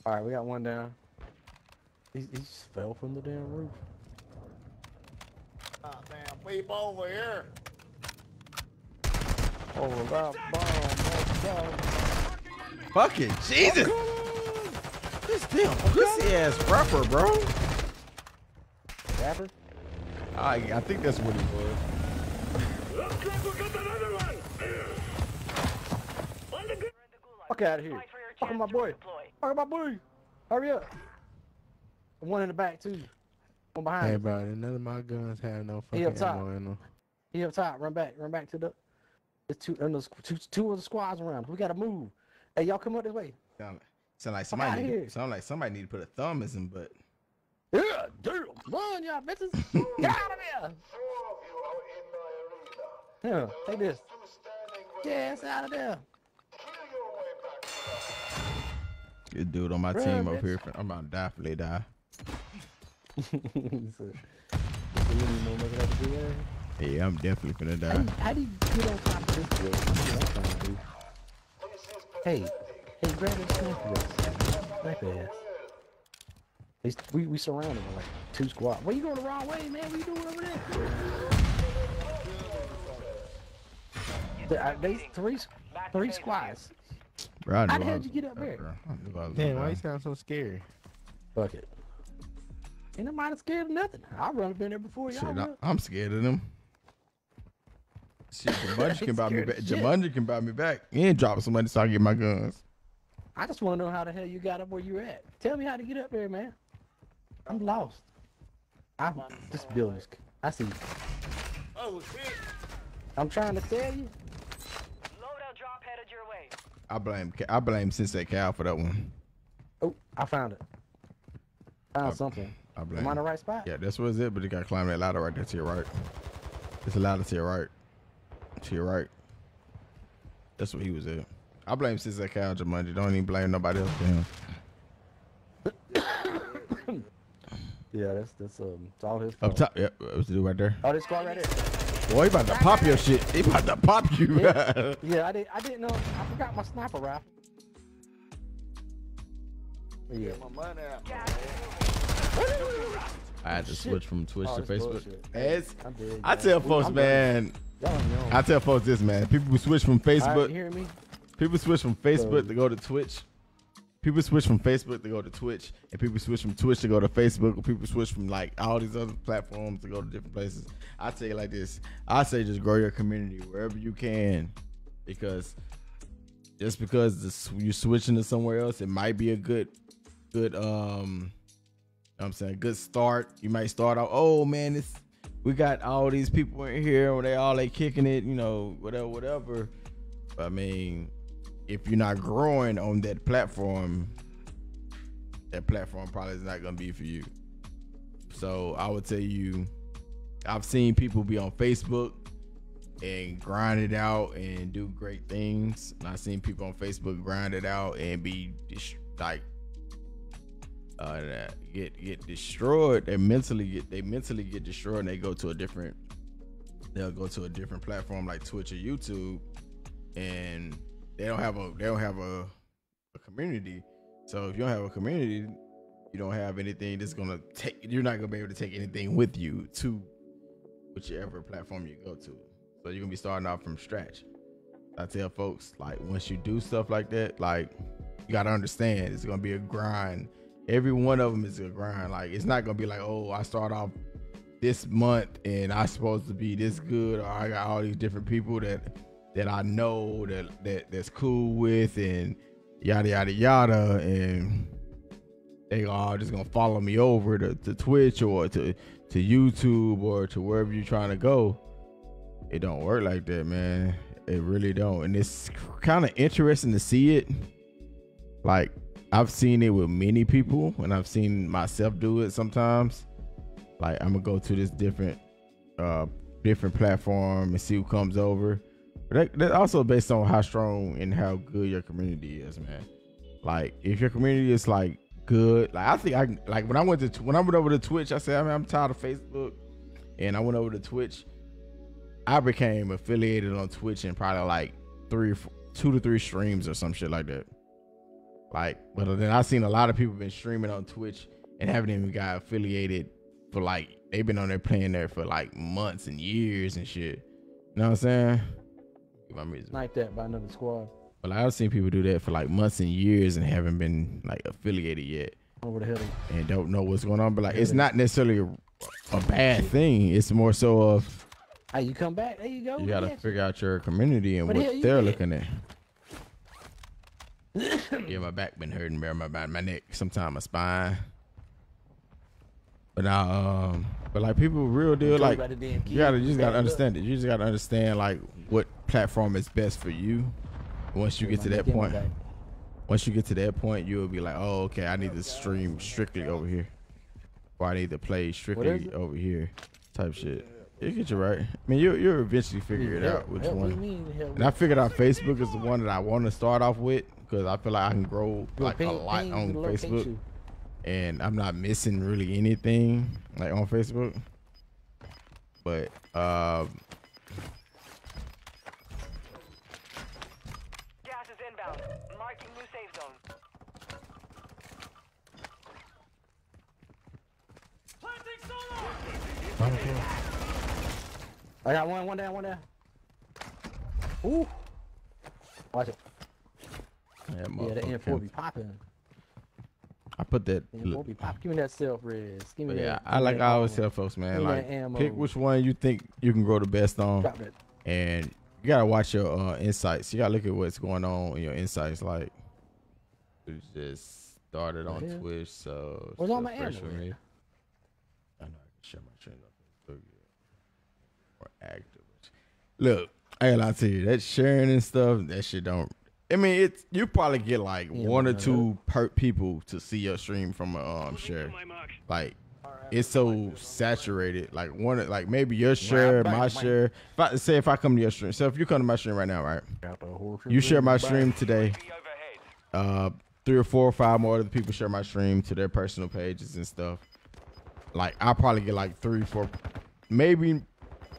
All right, we got one down. He, he just fell from the damn roof. Goddamn people over here. Oh, that bomb, Fucking Jesus! This damn pussy ass rapper, bro. Rapper? I I think that's what he was. Fuck out of here. Fuck my boy. Fuck my boy. Hurry up. One in the back, too. One behind. Hey, us. bro, none of my guns have no He up fucking top. ammo in them. He up top. Run back. Run back to the. There's two, and there's two, two of the squads around. We gotta move. Hey, y'all come up this way. Sound, sound like somebody. here. Need, sound like somebody need to put a thumb in some butt. Yeah, damn. Run, y'all bitches. Get out of here. Yeah, take this. Get your ass out of there. Good dude on my Bruh, team over bitch. here. I'm about to die if they die. Yeah, I'm definitely gonna die. how do you get on top of this girl? That's what I'm trying to do. Hey, hey, grab that sniper ass. Sniper ass. They, we, we surrounded with like two squads. Where you going the wrong way, man? What are you doing over there? There are- uh, They three three squads. Bro, I How the I hell did you get up there? I knew Damn, why you sound so scary? Fuck it. Ain't nobody scared of nothing. I'll run up in there before y'all Shit, I, I'm scared of them. Shit, Jumanji can buy me back. as shit. Jumanji can buy me back. And drop some money so I can get my guns. I just want to know how the hell you got up where you at. Tell me how to get up there, man. I'm lost. I'm this building. I see. Oh shit. I'm trying to tell you. Loadout drop headed your way. I blame Ca- I blame Sensei Cal for that one. Oh, I found it. Found something. I blame. Am I in the right spot? Yeah, that's what it. But you got to climb that ladder right there to your right. It's a ladder to your right. To your right. That's what he was at. I blame Sensei Cal Jumanji. Don't even blame nobody else. Damn. Yeah, that's that's um, it's all his. fault. Up fault. top. Yep. What's the dude right there? Oh, this squad right there. Boy, he about to pop your shit. He about to pop you. Yeah, yeah, I did. I didn't know. I forgot my sniper rifle. Yeah. My money out. I had to switch from Twitch Oh, to Facebook. bullshit. As I'm dead, I tell folks, I'm man. I tell folks this, man. People switch from Facebook. you hear me? People switch from Facebook So- to go to Twitch. People switch from Facebook to go to Twitch, and people switch from Twitch to go to Facebook, or people switch from like all these other platforms to go to different places. I tell you like this: I say just grow your community wherever you can, because just because this, you're switching to somewhere else, it might be a good, good um, you know I'm saying good start. You might start out, oh man, this we got all these people in here, and they all they kicking it, you know, whatever, whatever. But, I mean, if you're not growing on that platform, that platform probably is not gonna be for you. So I would tell you, I've seen people be on Facebook and grind it out and do great things. And I've seen people on Facebook grind it out and be like uh, get get destroyed. They mentally get they mentally get destroyed and they go to a different they'll go to a different platform like Twitch or YouTube and they don't have a they don't have a, a community. So if you don't have a community, you don't have anything that's gonna take you're not gonna be able to take anything with you to whichever platform you go to. So you're gonna be starting off from scratch. I tell folks like once you do stuff like that, like you gotta understand it's gonna be a grind. Every one of them is a grind. Like it's not gonna be like, oh, I start off this month and I supposed to be this good, or I got all these different people that that I know that that that's cool with and yada yada yada and they all just gonna follow me over to, to Twitch or to to YouTube or to wherever you're trying to go. It don't work like that, man. It really don't. And it's kind of interesting to see it. Like I've seen it with many people and I've seen myself do it sometimes. Like I'm gonna go to this different uh different platform and see who comes over. But that, that's also based on how strong and how good your community is, man. Like if your community is like good, like I think I like when I went to when I went over to Twitch, I said I mean, I'm tired of Facebook, and I went over to Twitch. I became affiliated on Twitch in probably like three, two to three streams or some shit like that. Like, but then I've seen a lot of people been streaming on Twitch and haven't even got affiliated for like they've been on there playing there for like months and years and shit. You know what I'm saying? My music. Like that by another squad. But like, I've seen people do that for like months and years and haven't been like affiliated yet Over the hill. and don't know what's going on. But like, it's not necessarily a, a bad thing. It's more so of Hey, you come back. There you go. you got to Yes. figure out your community and But what hell, they're looking at. Yeah, my back been hurting, bro. My back, my neck, sometimes my spine. But now, um, but like people, real deal, like you gotta, you just gotta understand it. You just gotta understand like what platform is best for you. Once you get to that point, once you get to that point, you'll be like, oh, okay, I need to stream strictly over here, or I need to play strictly over here, type shit. You get you right. I mean, you you'll eventually figure it out which hell, what do one. you mean, hell, And I figured out Facebook is the one that I want to start off with because I feel like I can grow Yo, like a lot ping on. Facebook, and I'm not missing really anything like on Facebook. But um, Gas is inbound. Marking new safe zone. I got one, one down, one down. Ooh. Watch it. Yeah, Yeah, the motherfucker M4 be popping. I put that. The M4 be popping. Give me that self res. Give me But yeah. I like I always tell folks, man, like that pick which one you think you can grow the best on, Drop that. and you gotta watch your uh, insights. You gotta look at what's going on in your insights. Like, it just started on Yeah. Twitch, so Where's all my me. I know I can share my stream up. More active. Look, I ain't lie to you. That sharing and stuff, that shit don't. I mean, it's you probably get like one or two per people to see your stream from a um share. Like it's so saturated. Like one, like maybe your share, my share. If I say if I come to your stream, so if you come to my stream right now, right? You share my stream today. Uh, three or four or five more other people share my stream to their personal pages and stuff. Like I probably get like three, four, maybe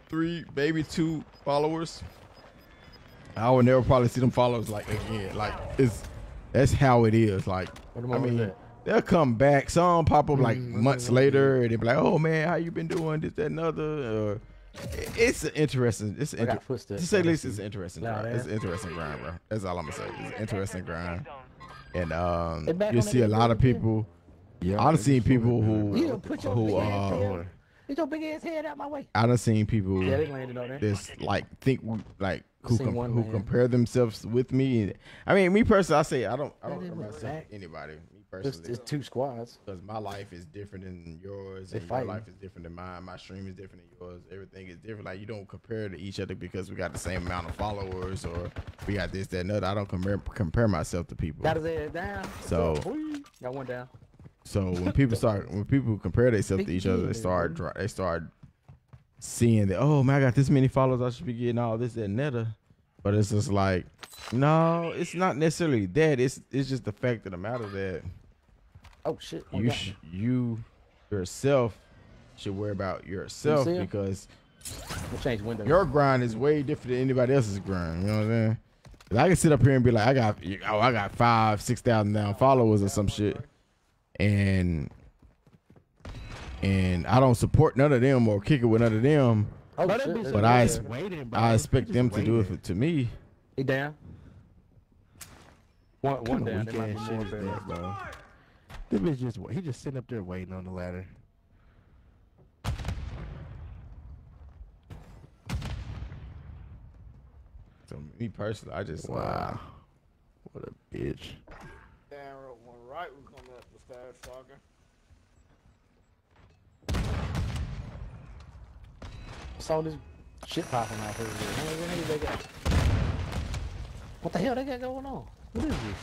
three, maybe two followers. I would never probably see them followers like again. Like it's that's how it is. Like I mean, that? they'll come back. Some pop up like Mm-hmm. months later, and they be like, "Oh man, how you been doing? This, that, and other." Or it's an interesting. It's an I got inter- to say least, it's interesting. Loud Grind. It's interesting grind, bro. That's all I'm gonna say. It's interesting grind, and um, you see a lot of people. Yeah, I've they seen just people You who put your who uh, head. Get your big ass head out my way. I done seen people Yeah, they landed on there. just like think like who com- one who man. compare themselves with me. I mean, me personally, I say I don't I don't compare myself with anybody. Me personally, it's two squads. because my life is different than yours, They and your life is different than mine. My stream is different than yours. Everything is different. Like you don't compare to each other because we got the same amount of followers or we got this, that, and other. I don't compare compare myself to people. Got ass down. So- got one down. So when people start, when people compare themselves to each other, they start, they start seeing that. Oh man, I got this many followers. I should be getting all this that and that. Uh, but it's just like, no, it's not necessarily that. It's it's just the fact of the matter that Oh shit! you sh- you yourself should worry about yourself him? because We'll change windows. your grind is way different than anybody else's grind. You know what I'm saying? I can sit up here and be like, I got oh, I got five, six thousand down followers or some shit, and and I don't support none of them or kick it with none of them. Oh, but shit, but a I window. ex- Waiting. I expect Just them to do it for, to me. He down. One, one Kinda down. weak There might be ass shit is that, bro. This bitch just he just sitting up there waiting on the ladder. So me personally, I just uh, Wow. What a bitch. Down one right, we coming up the stairs, fucker. Saw this shit popping out over there. What the hell they got? What the hell they got going on? What is this?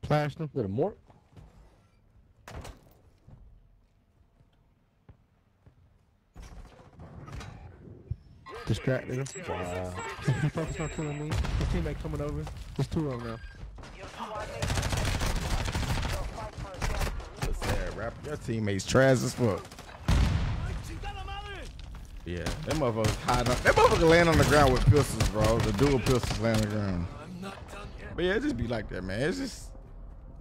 Plastic? Is it a mort? Distracted him. Wow. he focused on killing me. His teammate coming over. There's two of them now. What's that, rap? Your teammates trash as fuck. Yeah, that motherfucker hide up. That motherfucker laying on the ground with pistols, bro. The dual pistols laying on the ground. But yeah, it just be like that, man. It's just,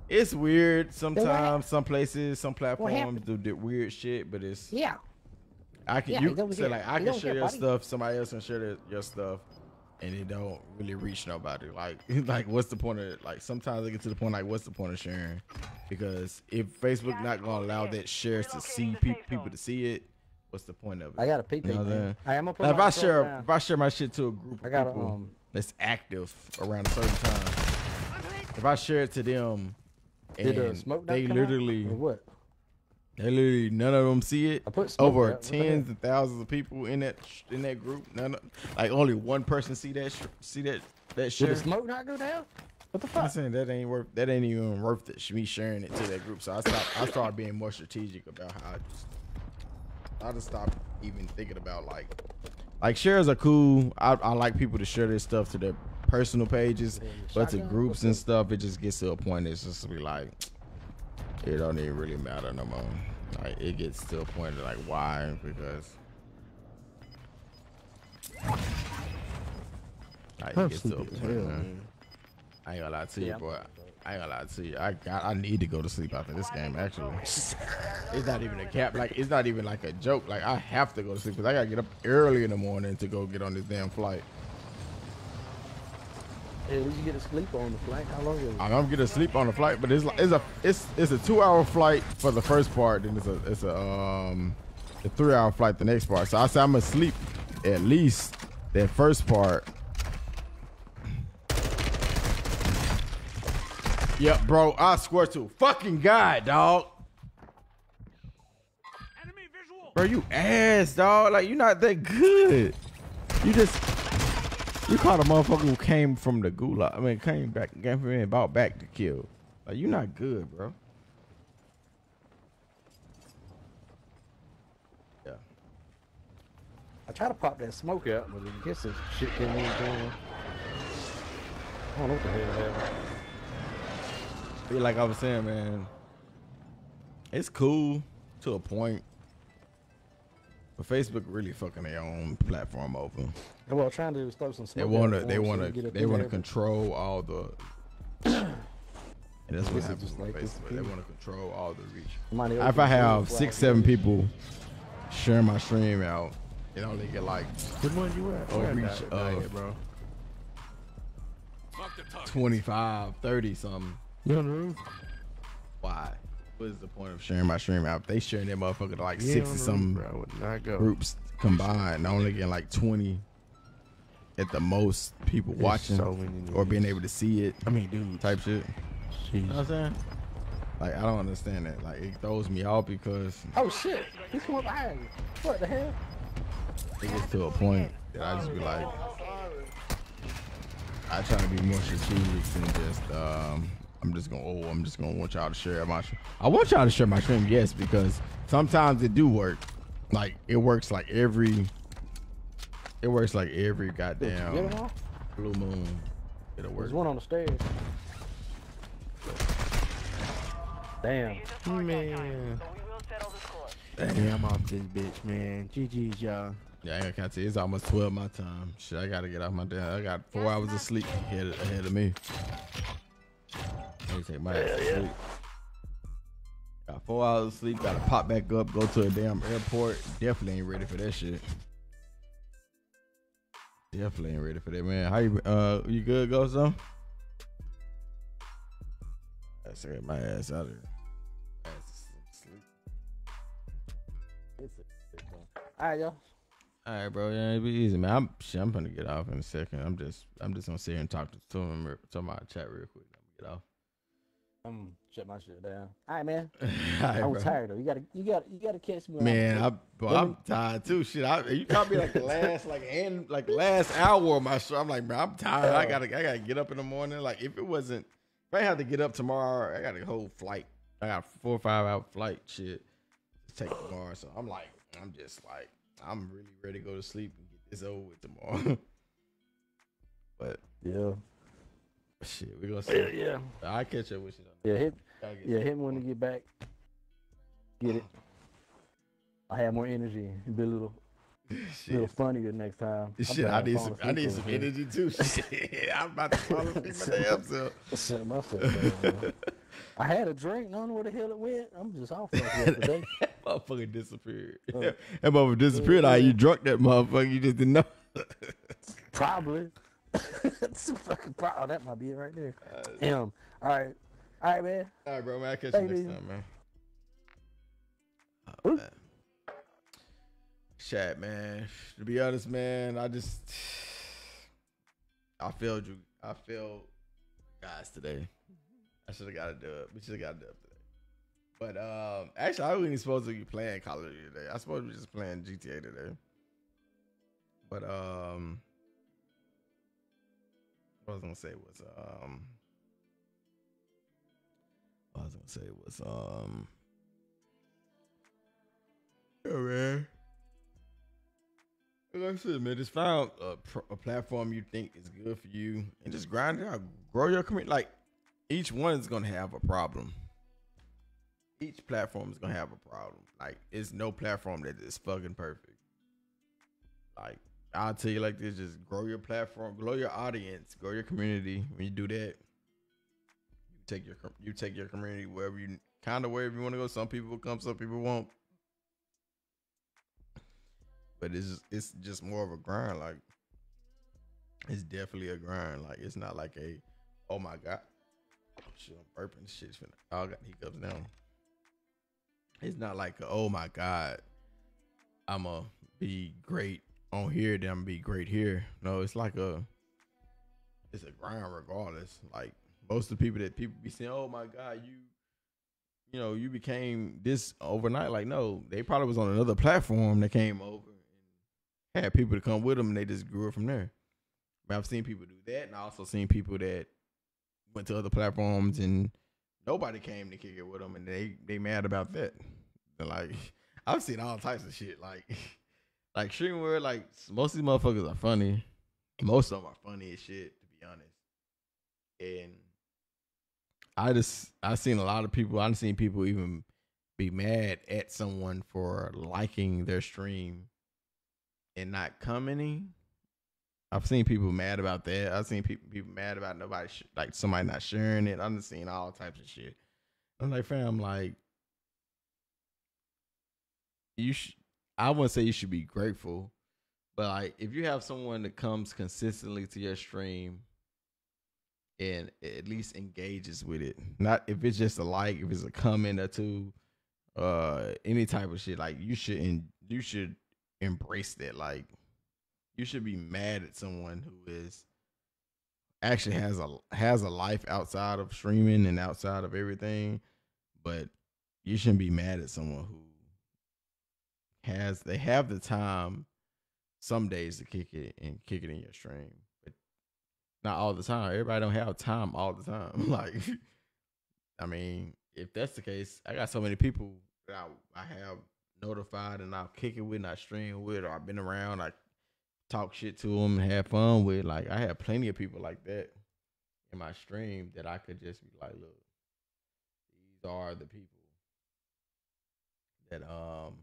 it's weird sometimes. Some places, some platforms happened? do weird shit, but it's Yeah. I can Yeah, you he say care. like I can share care, your buddy. stuff, somebody else can share their, your stuff, and it don't really reach nobody. Like like what's the point of it? Like sometimes I get to the point like what's the point of sharing? Because if Facebook not gonna allow that shares to see pe- people to see it, what's the point of it? I got a PP, You know I'm man. saying? I am gonna put Now, if I share down. if I share my shit to a group I gotta, people um, that's active around a certain time, if I share it to them and the they literally what? they literally none of them see it. put smoke Over out. Tens of thousands of people in that in that group. None of, like only one person see that see that that Did share. the smoke not go down? What the fuck? I'm saying that ain't worth that ain't even worth it. Me sharing it to that group. So I stopped. I started being more strategic about how I just. I just stopped even thinking about like, like shares are cool. I, I like people to share their stuff to their personal pages, but to groups and stuff, it just gets to a point. It's just to be like, it don't even really matter no more. Like it gets to a point of like why because. Like, it I'm gets to a point, hell, man. man. I ain't gonna lie to you, Yeah. boy. I ain't gonna lie to you. I got. I need to go to sleep after this game. Actually, it's not even a cap. Like it's not even like a joke. Like I have to go to sleep because I gotta get up early in the morning to go get on this damn flight. Hey, did you get to sleep on the flight? How long is it? I'm gonna get to sleep on the flight, but it's like it's a it's it's a two hour flight for the first part, then it's a it's a um a three hour flight the next part. So I say I'm gonna sleep at least that first part. Yep, bro. I swear to fucking God, dog. Bro, you ass, dog. Like you're not that good. You just you caught a motherfucker who came from the gulag. I mean, came back, came from and bought back to kill. Like you not good, bro. Yeah. I try to pop that smoke out, but I guess this shit didn't even go on. I don't know what the hell happened. Feel like I was saying, man. It's cool to a point. But Facebook really fucking their own platform over. And what I'm trying to do is throw some They wanna they wanna up they wanna control all the and that's what happens just like Facebook. They want to control all the reach. Somebody If I have six, seven people sharing my stream out, it only get like Good one you at? Oh, reach of bro? 25, 30 something. You on the roof? Why? What is the point of sharing my stream out? They sharing that motherfucker to like Yeah, sixty on the some roof, bro. I would not go. groups combined, I only get like twenty at the most people There's watching so many or being able to see it. I mean, dude. type shit. You know what I'm saying? Like I don't understand that. Like it throws me off because Oh shit! He's coming behind you. What the hell? it gets to a point that I just be like, I try to be more strategic than just um. I'm just gonna oh I'm just gonna want y'all to share my. Stream. I want y'all to share my stream, yes, because sometimes it do work. Like it works like every. It works like every Did you get him goddamn off? blue moon. It'll work. There's one on the stairs. Damn. Man. Damn, I'm off this bitch, man. GG's, y'all. Yeah, I ain't gonna count it. It's almost 12 my time. Shit, I gotta get off my damn. I got four hours of sleep ahead, ahead of me. Me take my ass to sleep. Got four hours of sleep. Gotta pop back up, go to a damn airport. Definitely ain't ready for that shit. Definitely ain't ready for that, man. How you? Uh, you good, go some? Let's get my ass out of here. Ass is asleep. All right, y'all. All right, bro. Yeah, it be easy, man. I'm shit, I'm gonna get off in a second. I'm just I'm just gonna sit here and talk to, re- to my chat real quick. I'm gonna get off. I'm shut my shit down. All right, man. All right, I'm bro. tired though. You gotta, you gotta, you gotta catch me. Man, I'm, bro, I'm tired too. Shit, I, you caught me like the last like and like last hour of my show. I'm like, bro, I'm tired. I gotta I gotta get up in the morning. Like if it wasn't, if I had to get up tomorrow, I got a whole flight. I got a four or five hour flight. Shit, to take tomorrow. So I'm like, I'm just like, I'm really ready to go to sleep and get this over with tomorrow. but yeah, shit, we gonna see. Yeah, yeah. I catch up with you. Yeah, hit, yeah, hit me when you get back. Get it. I have more energy. Be a little, little funnier next time. I'm Shit, I need some. I need some here. energy too. Shit, I'm about to fall asleep my damn self. Shut myself down. I had a drink. I don't know where the hell it went. I'm just off yesterday. that motherfucker disappeared. Oh. that motherfucker disappeared. How you drunk that motherfucker? You just didn't know. Probably. That's a fucking problem. That might be it right there. Damn. All right. All right, man. All right, bro. Man, I'll catch you next time, man. Oh, man. Chat, man. To be honest, man, I just I failed you. I failed guys today. I should have got to do it. We should have got to do it today. But um, actually, I wasn't supposed to be playing Call of Duty today. I was supposed to be just playing GTA today. But um, I was gonna say was um, I was gonna say was um, yeah, man. Like I said, man, just find a, a platform you think is good for you and just grind it out. Grow your community. Like each one is gonna have a problem. Each platform is gonna have a problem. Like it's no platform that is fucking perfect. Like I'll tell you like this: just grow your platform, grow your audience, grow your community. When you do that, you take your you take your community wherever you kind of wherever you want to go. Some people come, some people won't. But it's just, it's just more of a grind. Like it's definitely a grind. Like it's not like a oh my god, oh, shit, I'm burping. Shit's finna. I got hiccups now. It's not like a, oh my god, I'ma be great on here, then I'm be great here. No, it's like a it's a grind regardless. Like most of the people that people be saying, oh my god, you you know, you became this overnight. Like, no, they probably was on another platform that came over and had people to come with them, and they just grew it from there. But I've seen people do that, and I also seen people that went to other platforms and nobody came to kick it with them, and they they mad about that. Like, I've seen all types of shit. Like, like streamwear, like most of these motherfuckers are funny. Most of them are funny as shit, to be honest. And I just I've seen a lot of people. I've seen people even be mad at someone for liking their stream and not commenting. I've seen people mad about that. I've seen people people mad about nobody sh- like somebody not sharing it. I've seen all types of shit. I'm like, fam, like you sh- I wouldn't say you should be grateful, but like if you have someone that comes consistently to your stream and at least engages with it, not if it's just a like, if it's a comment or two, uh, any type of shit, like you should en- you should embrace that. Like you should be mad at someone who is actually has a has a life outside of streaming and outside of everything, but you shouldn't be mad at someone who has they have the time some days to kick it and kick it in your stream, but not all the time. Everybody don't have time all the time. like, I mean, if that's the case, I got so many people that I, I have notified and I'll kick it with, and I stream with, or I've been around, I talk shit to them and have fun with. Like, I have plenty of people like that in my stream that I could just be like, look, these are the people that um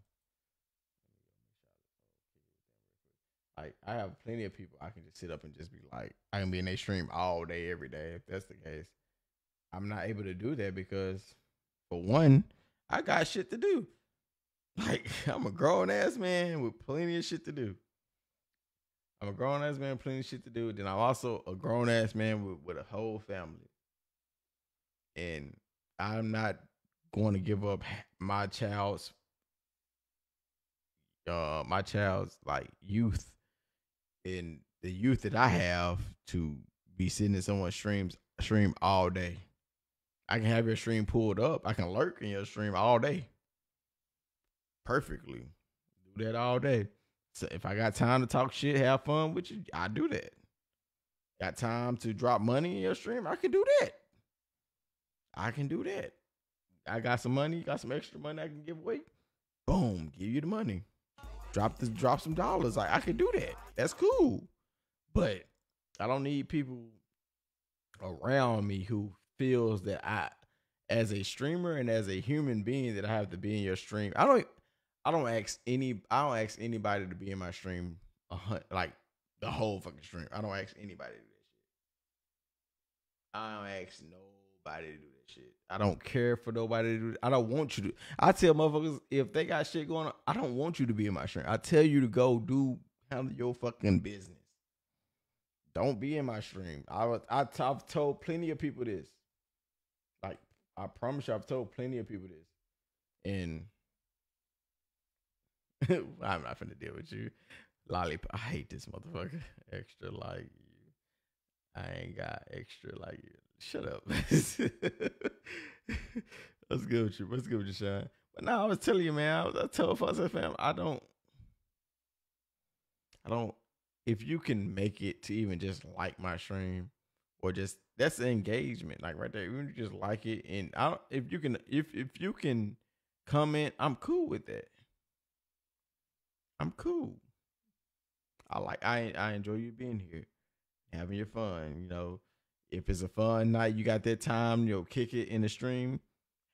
like I have plenty of people I can just sit up and just be like I can be in a stream all day every day if that's the case. I'm not able to do that because for one, I got shit to do. Like I'm a grown ass man with plenty of shit to do. I'm a grown ass man plenty of shit to do. Then I'm also a grown ass man with, with a whole family. And I'm not going to give up my child's uh my child's like youth and the youth that I have to be sitting in someone's streams stream all day. I can have your stream pulled up. I can lurk in your stream all day. Perfectly. Do that all day. So if I got time to talk shit, have fun with you, I do that. Got time to drop money in your stream, I can do that. I can do that. I got some money, got some extra money I can give away. Boom, give you the money. Drop the drop some dollars. Like I can do that. That's cool. But I don't need people around me who feels that I as a streamer and as a human being that I have to be in your stream. I don't I don't ask any I don't ask anybody to be in my stream like the whole fucking stream. I don't ask anybody to do that shit. I don't ask nobody to do that shit. I don't care for nobody to do. I don't want you to. I tell motherfuckers if they got shit going on, I don't want you to be in my stream. I tell you to go do handle your fucking business. Don't be in my stream. I was I, I've told plenty of people this. Like I promise you, I've told plenty of people this, and I'm not gonna deal with you, lollipop. I hate this motherfucker. Extra like you. I ain't got extra like you. Shut up. Let's go with you. Let's go with you, Sean. But no, I was telling you, man. I, was, I told said, fam, I don't, I don't. If you can make it to even just like my stream, or just that's the engagement, like right there. Even you just like it, and I don't. If you can, if if you can comment, I'm cool with that. I'm cool. I like. I I enjoy you being here, having your fun. You know, if it's a fun night, you got that time. you'll kick it in the stream.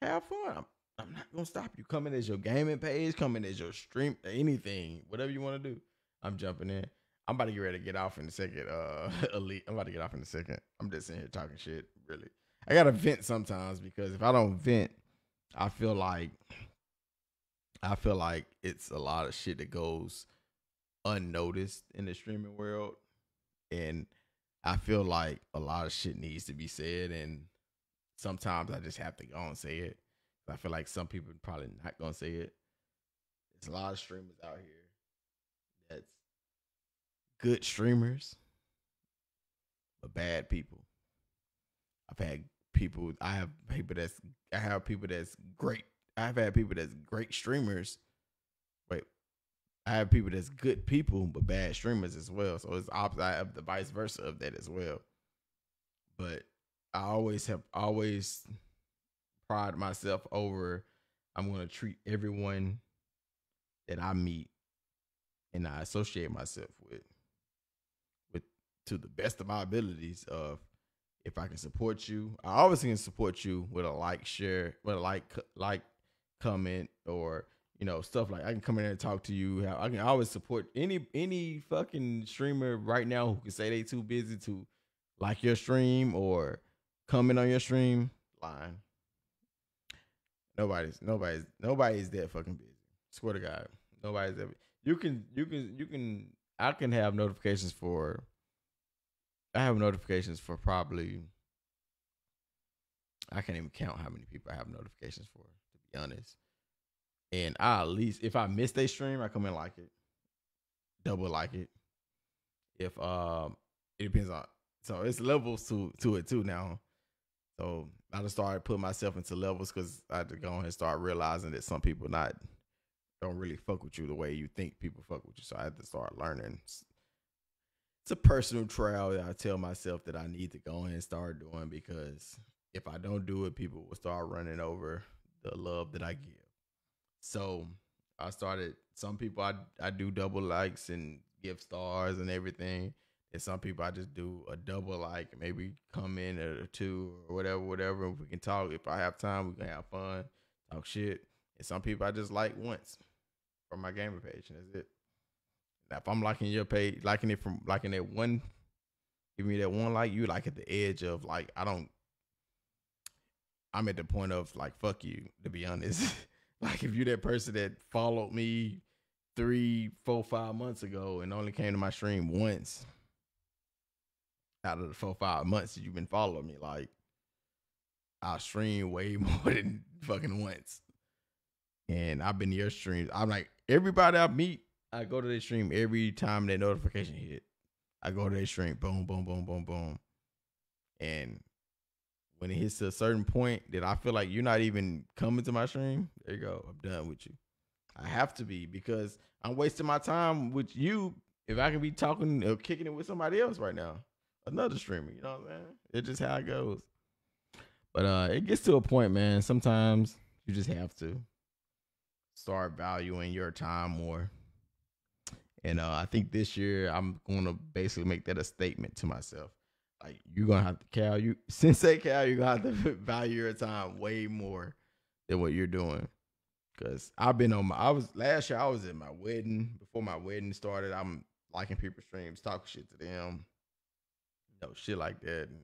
Have fun. I'm, I'm not gonna stop you. Coming as your gaming page, coming as your stream, anything, whatever you want to do. I'm jumping in. I'm about to get ready to get off in a second. Uh, elite. I'm about to get off in a second. I'm just sitting here talking shit. Really, I gotta vent sometimes because if I don't vent, I feel like I feel like it's a lot of shit that goes unnoticed in the streaming world, and I feel like a lot of shit needs to be said, and sometimes I just have to go and say it. I feel like some people probably not gonna say it. There's a lot of streamers out here that's good streamers, but bad people. I've had people. I have people that's I have people that's great. I've had people that's great streamers. Wait, I have people that's good people but bad streamers as well. So it's opposite. Have the vice versa of that as well. But I always have always pride myself over. I'm gonna treat everyone that I meet and I associate myself with with to the best of my abilities of if I can support you, I always can support you with a like, share, with a like, like, comment, or you know stuff like I can come in and talk to you. I can always support any any fucking streamer right now who can say they too busy to like your stream or comment on your stream. Lying. Nobody's nobody's nobody's that fucking busy. Swear to God, nobody's ever. You can you can you can I can have notifications for. I have notifications for probably. I can't even count how many people I have notifications for. To be honest, and I at least if I miss a stream, I come in like it, double like it. If um, it depends on. So it's levels to to it too now. So I just started putting myself into levels because I had to go and start realizing that some people not don't really fuck with you the way you think people fuck with you. So I had to start learning. It's, a personal trial that I tell myself that I need to go and start doing because if I don't do it, people will start running over the love that I give. So I started. Some people I I do double likes and give stars and everything. And some people I just do a double like, maybe come in at a two or whatever, whatever. If We can talk. If I have time, we can have fun, talk shit. And some people I just like once from my gamer page, and that's it. Now, if I'm liking your page, liking it from liking that one, give me that one like, you like at the edge of like I don't. I'm at the point of like fuck you, to be honest. like if you're that person that followed me three, four, five months ago and only came to my stream once out of the four, five months that you've been following me, like I'll stream way more than fucking once. And I've been to your streams. I'm like, everybody I meet, I go to their stream every time that notification hit. I go to their stream, boom, boom, boom, boom, boom. And when it hits to a certain point that I feel like you're not even coming to my stream, there you go. I'm done with you. I have to be because I'm wasting my time with you if I can be talking or kicking it with somebody else right now. Another streamer, you know what I'm saying? It's just how it goes. But uh it gets to a point, man. Sometimes you just have to start valuing your time more. And uh I think this year I'm gonna basically make that a statement to myself. Like you're gonna have to Cal, you Sensei Cal, you're gonna have to value your time way more than what you're doing. Cause I've been on my I was last year I was at my wedding. Before my wedding started, I'm liking people's streams, talking shit to them. You know, shit like that and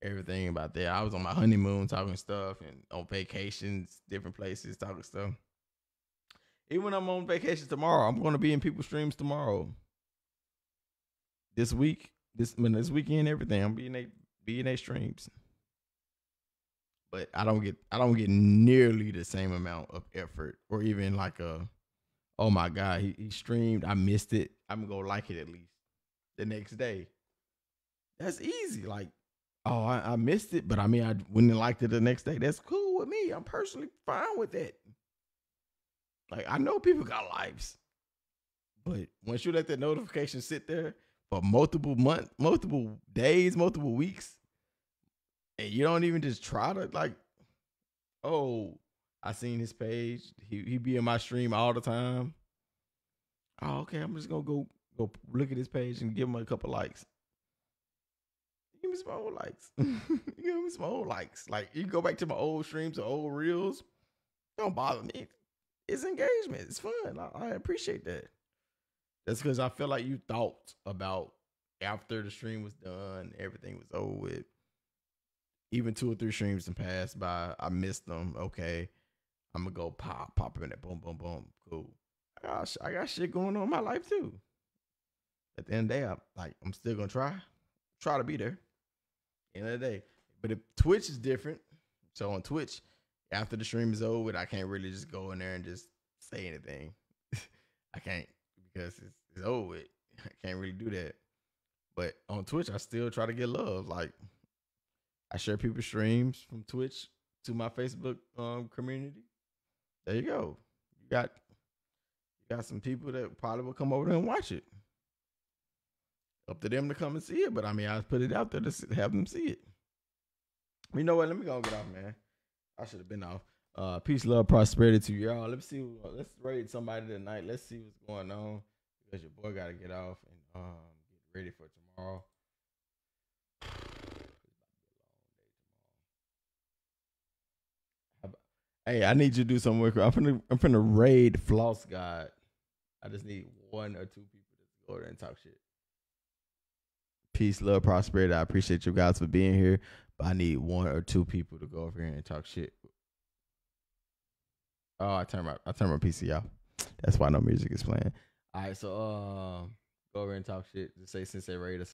everything about that. I was on my honeymoon talking stuff and on vacations, different places, talking stuff. Even when I'm on vacation tomorrow, I'm gonna be in people's streams tomorrow. This week, this I mean, this weekend, everything. I'm being they be in their streams. But I don't get I don't get nearly the same amount of effort or even like a oh my god, he, he streamed, I missed it. I'm gonna go like it at least the next day. That's easy. Like, oh, I, I missed it, but I mean I wouldn't have liked it the next day. That's cool with me. I'm personally fine with that. Like I know people got lives, but once you let that notification sit there for multiple months, multiple days, multiple weeks, and you don't even just try to like, oh, I seen his page. He he be in my stream all the time. Oh, okay. I'm just gonna go go look at his page and give him a couple likes. Give me some old likes. give me some old likes. Like you go back to my old streams or old reels. Don't bother me. It's engagement. It's fun. I, I appreciate that. That's because I feel like you thought about after the stream was done, everything was over with. Even two or three streams and passed by. I missed them. Okay, I'm gonna go pop, pop in there. Boom, boom, boom. Cool. I got, I got shit going on in my life too. At the end of the day, I'm like, I'm still gonna try, try to be there. End of the day, but if Twitch is different. So on Twitch, after the stream is over, I can't really just go in there and just say anything. I can't because it's, it's over. I can't really do that. But on Twitch, I still try to get love. Like I share people's streams from Twitch to my Facebook um community. There you go. You got you got some people that probably will come over there and watch it. Up to them to come and see it, but I mean, I put it out there to have them see it. You know what? Let me go get off, man. I should have been off. Uh, peace, love, prosperity to y'all. Let's see. Let's raid somebody tonight. Let's see what's going on because your boy got to get off and um get ready for tomorrow. Hey, I need you to do some work. I'm finna, I'm finna raid Floss God. I just need one or two people to go there and talk shit. Peace, love, prosperity. I appreciate you guys for being here, but I need one or two people to go over here and talk shit. Oh, I turned my I turned my PC off. That's why no music is playing. All right, so um, go over and talk shit. Just say since they raid.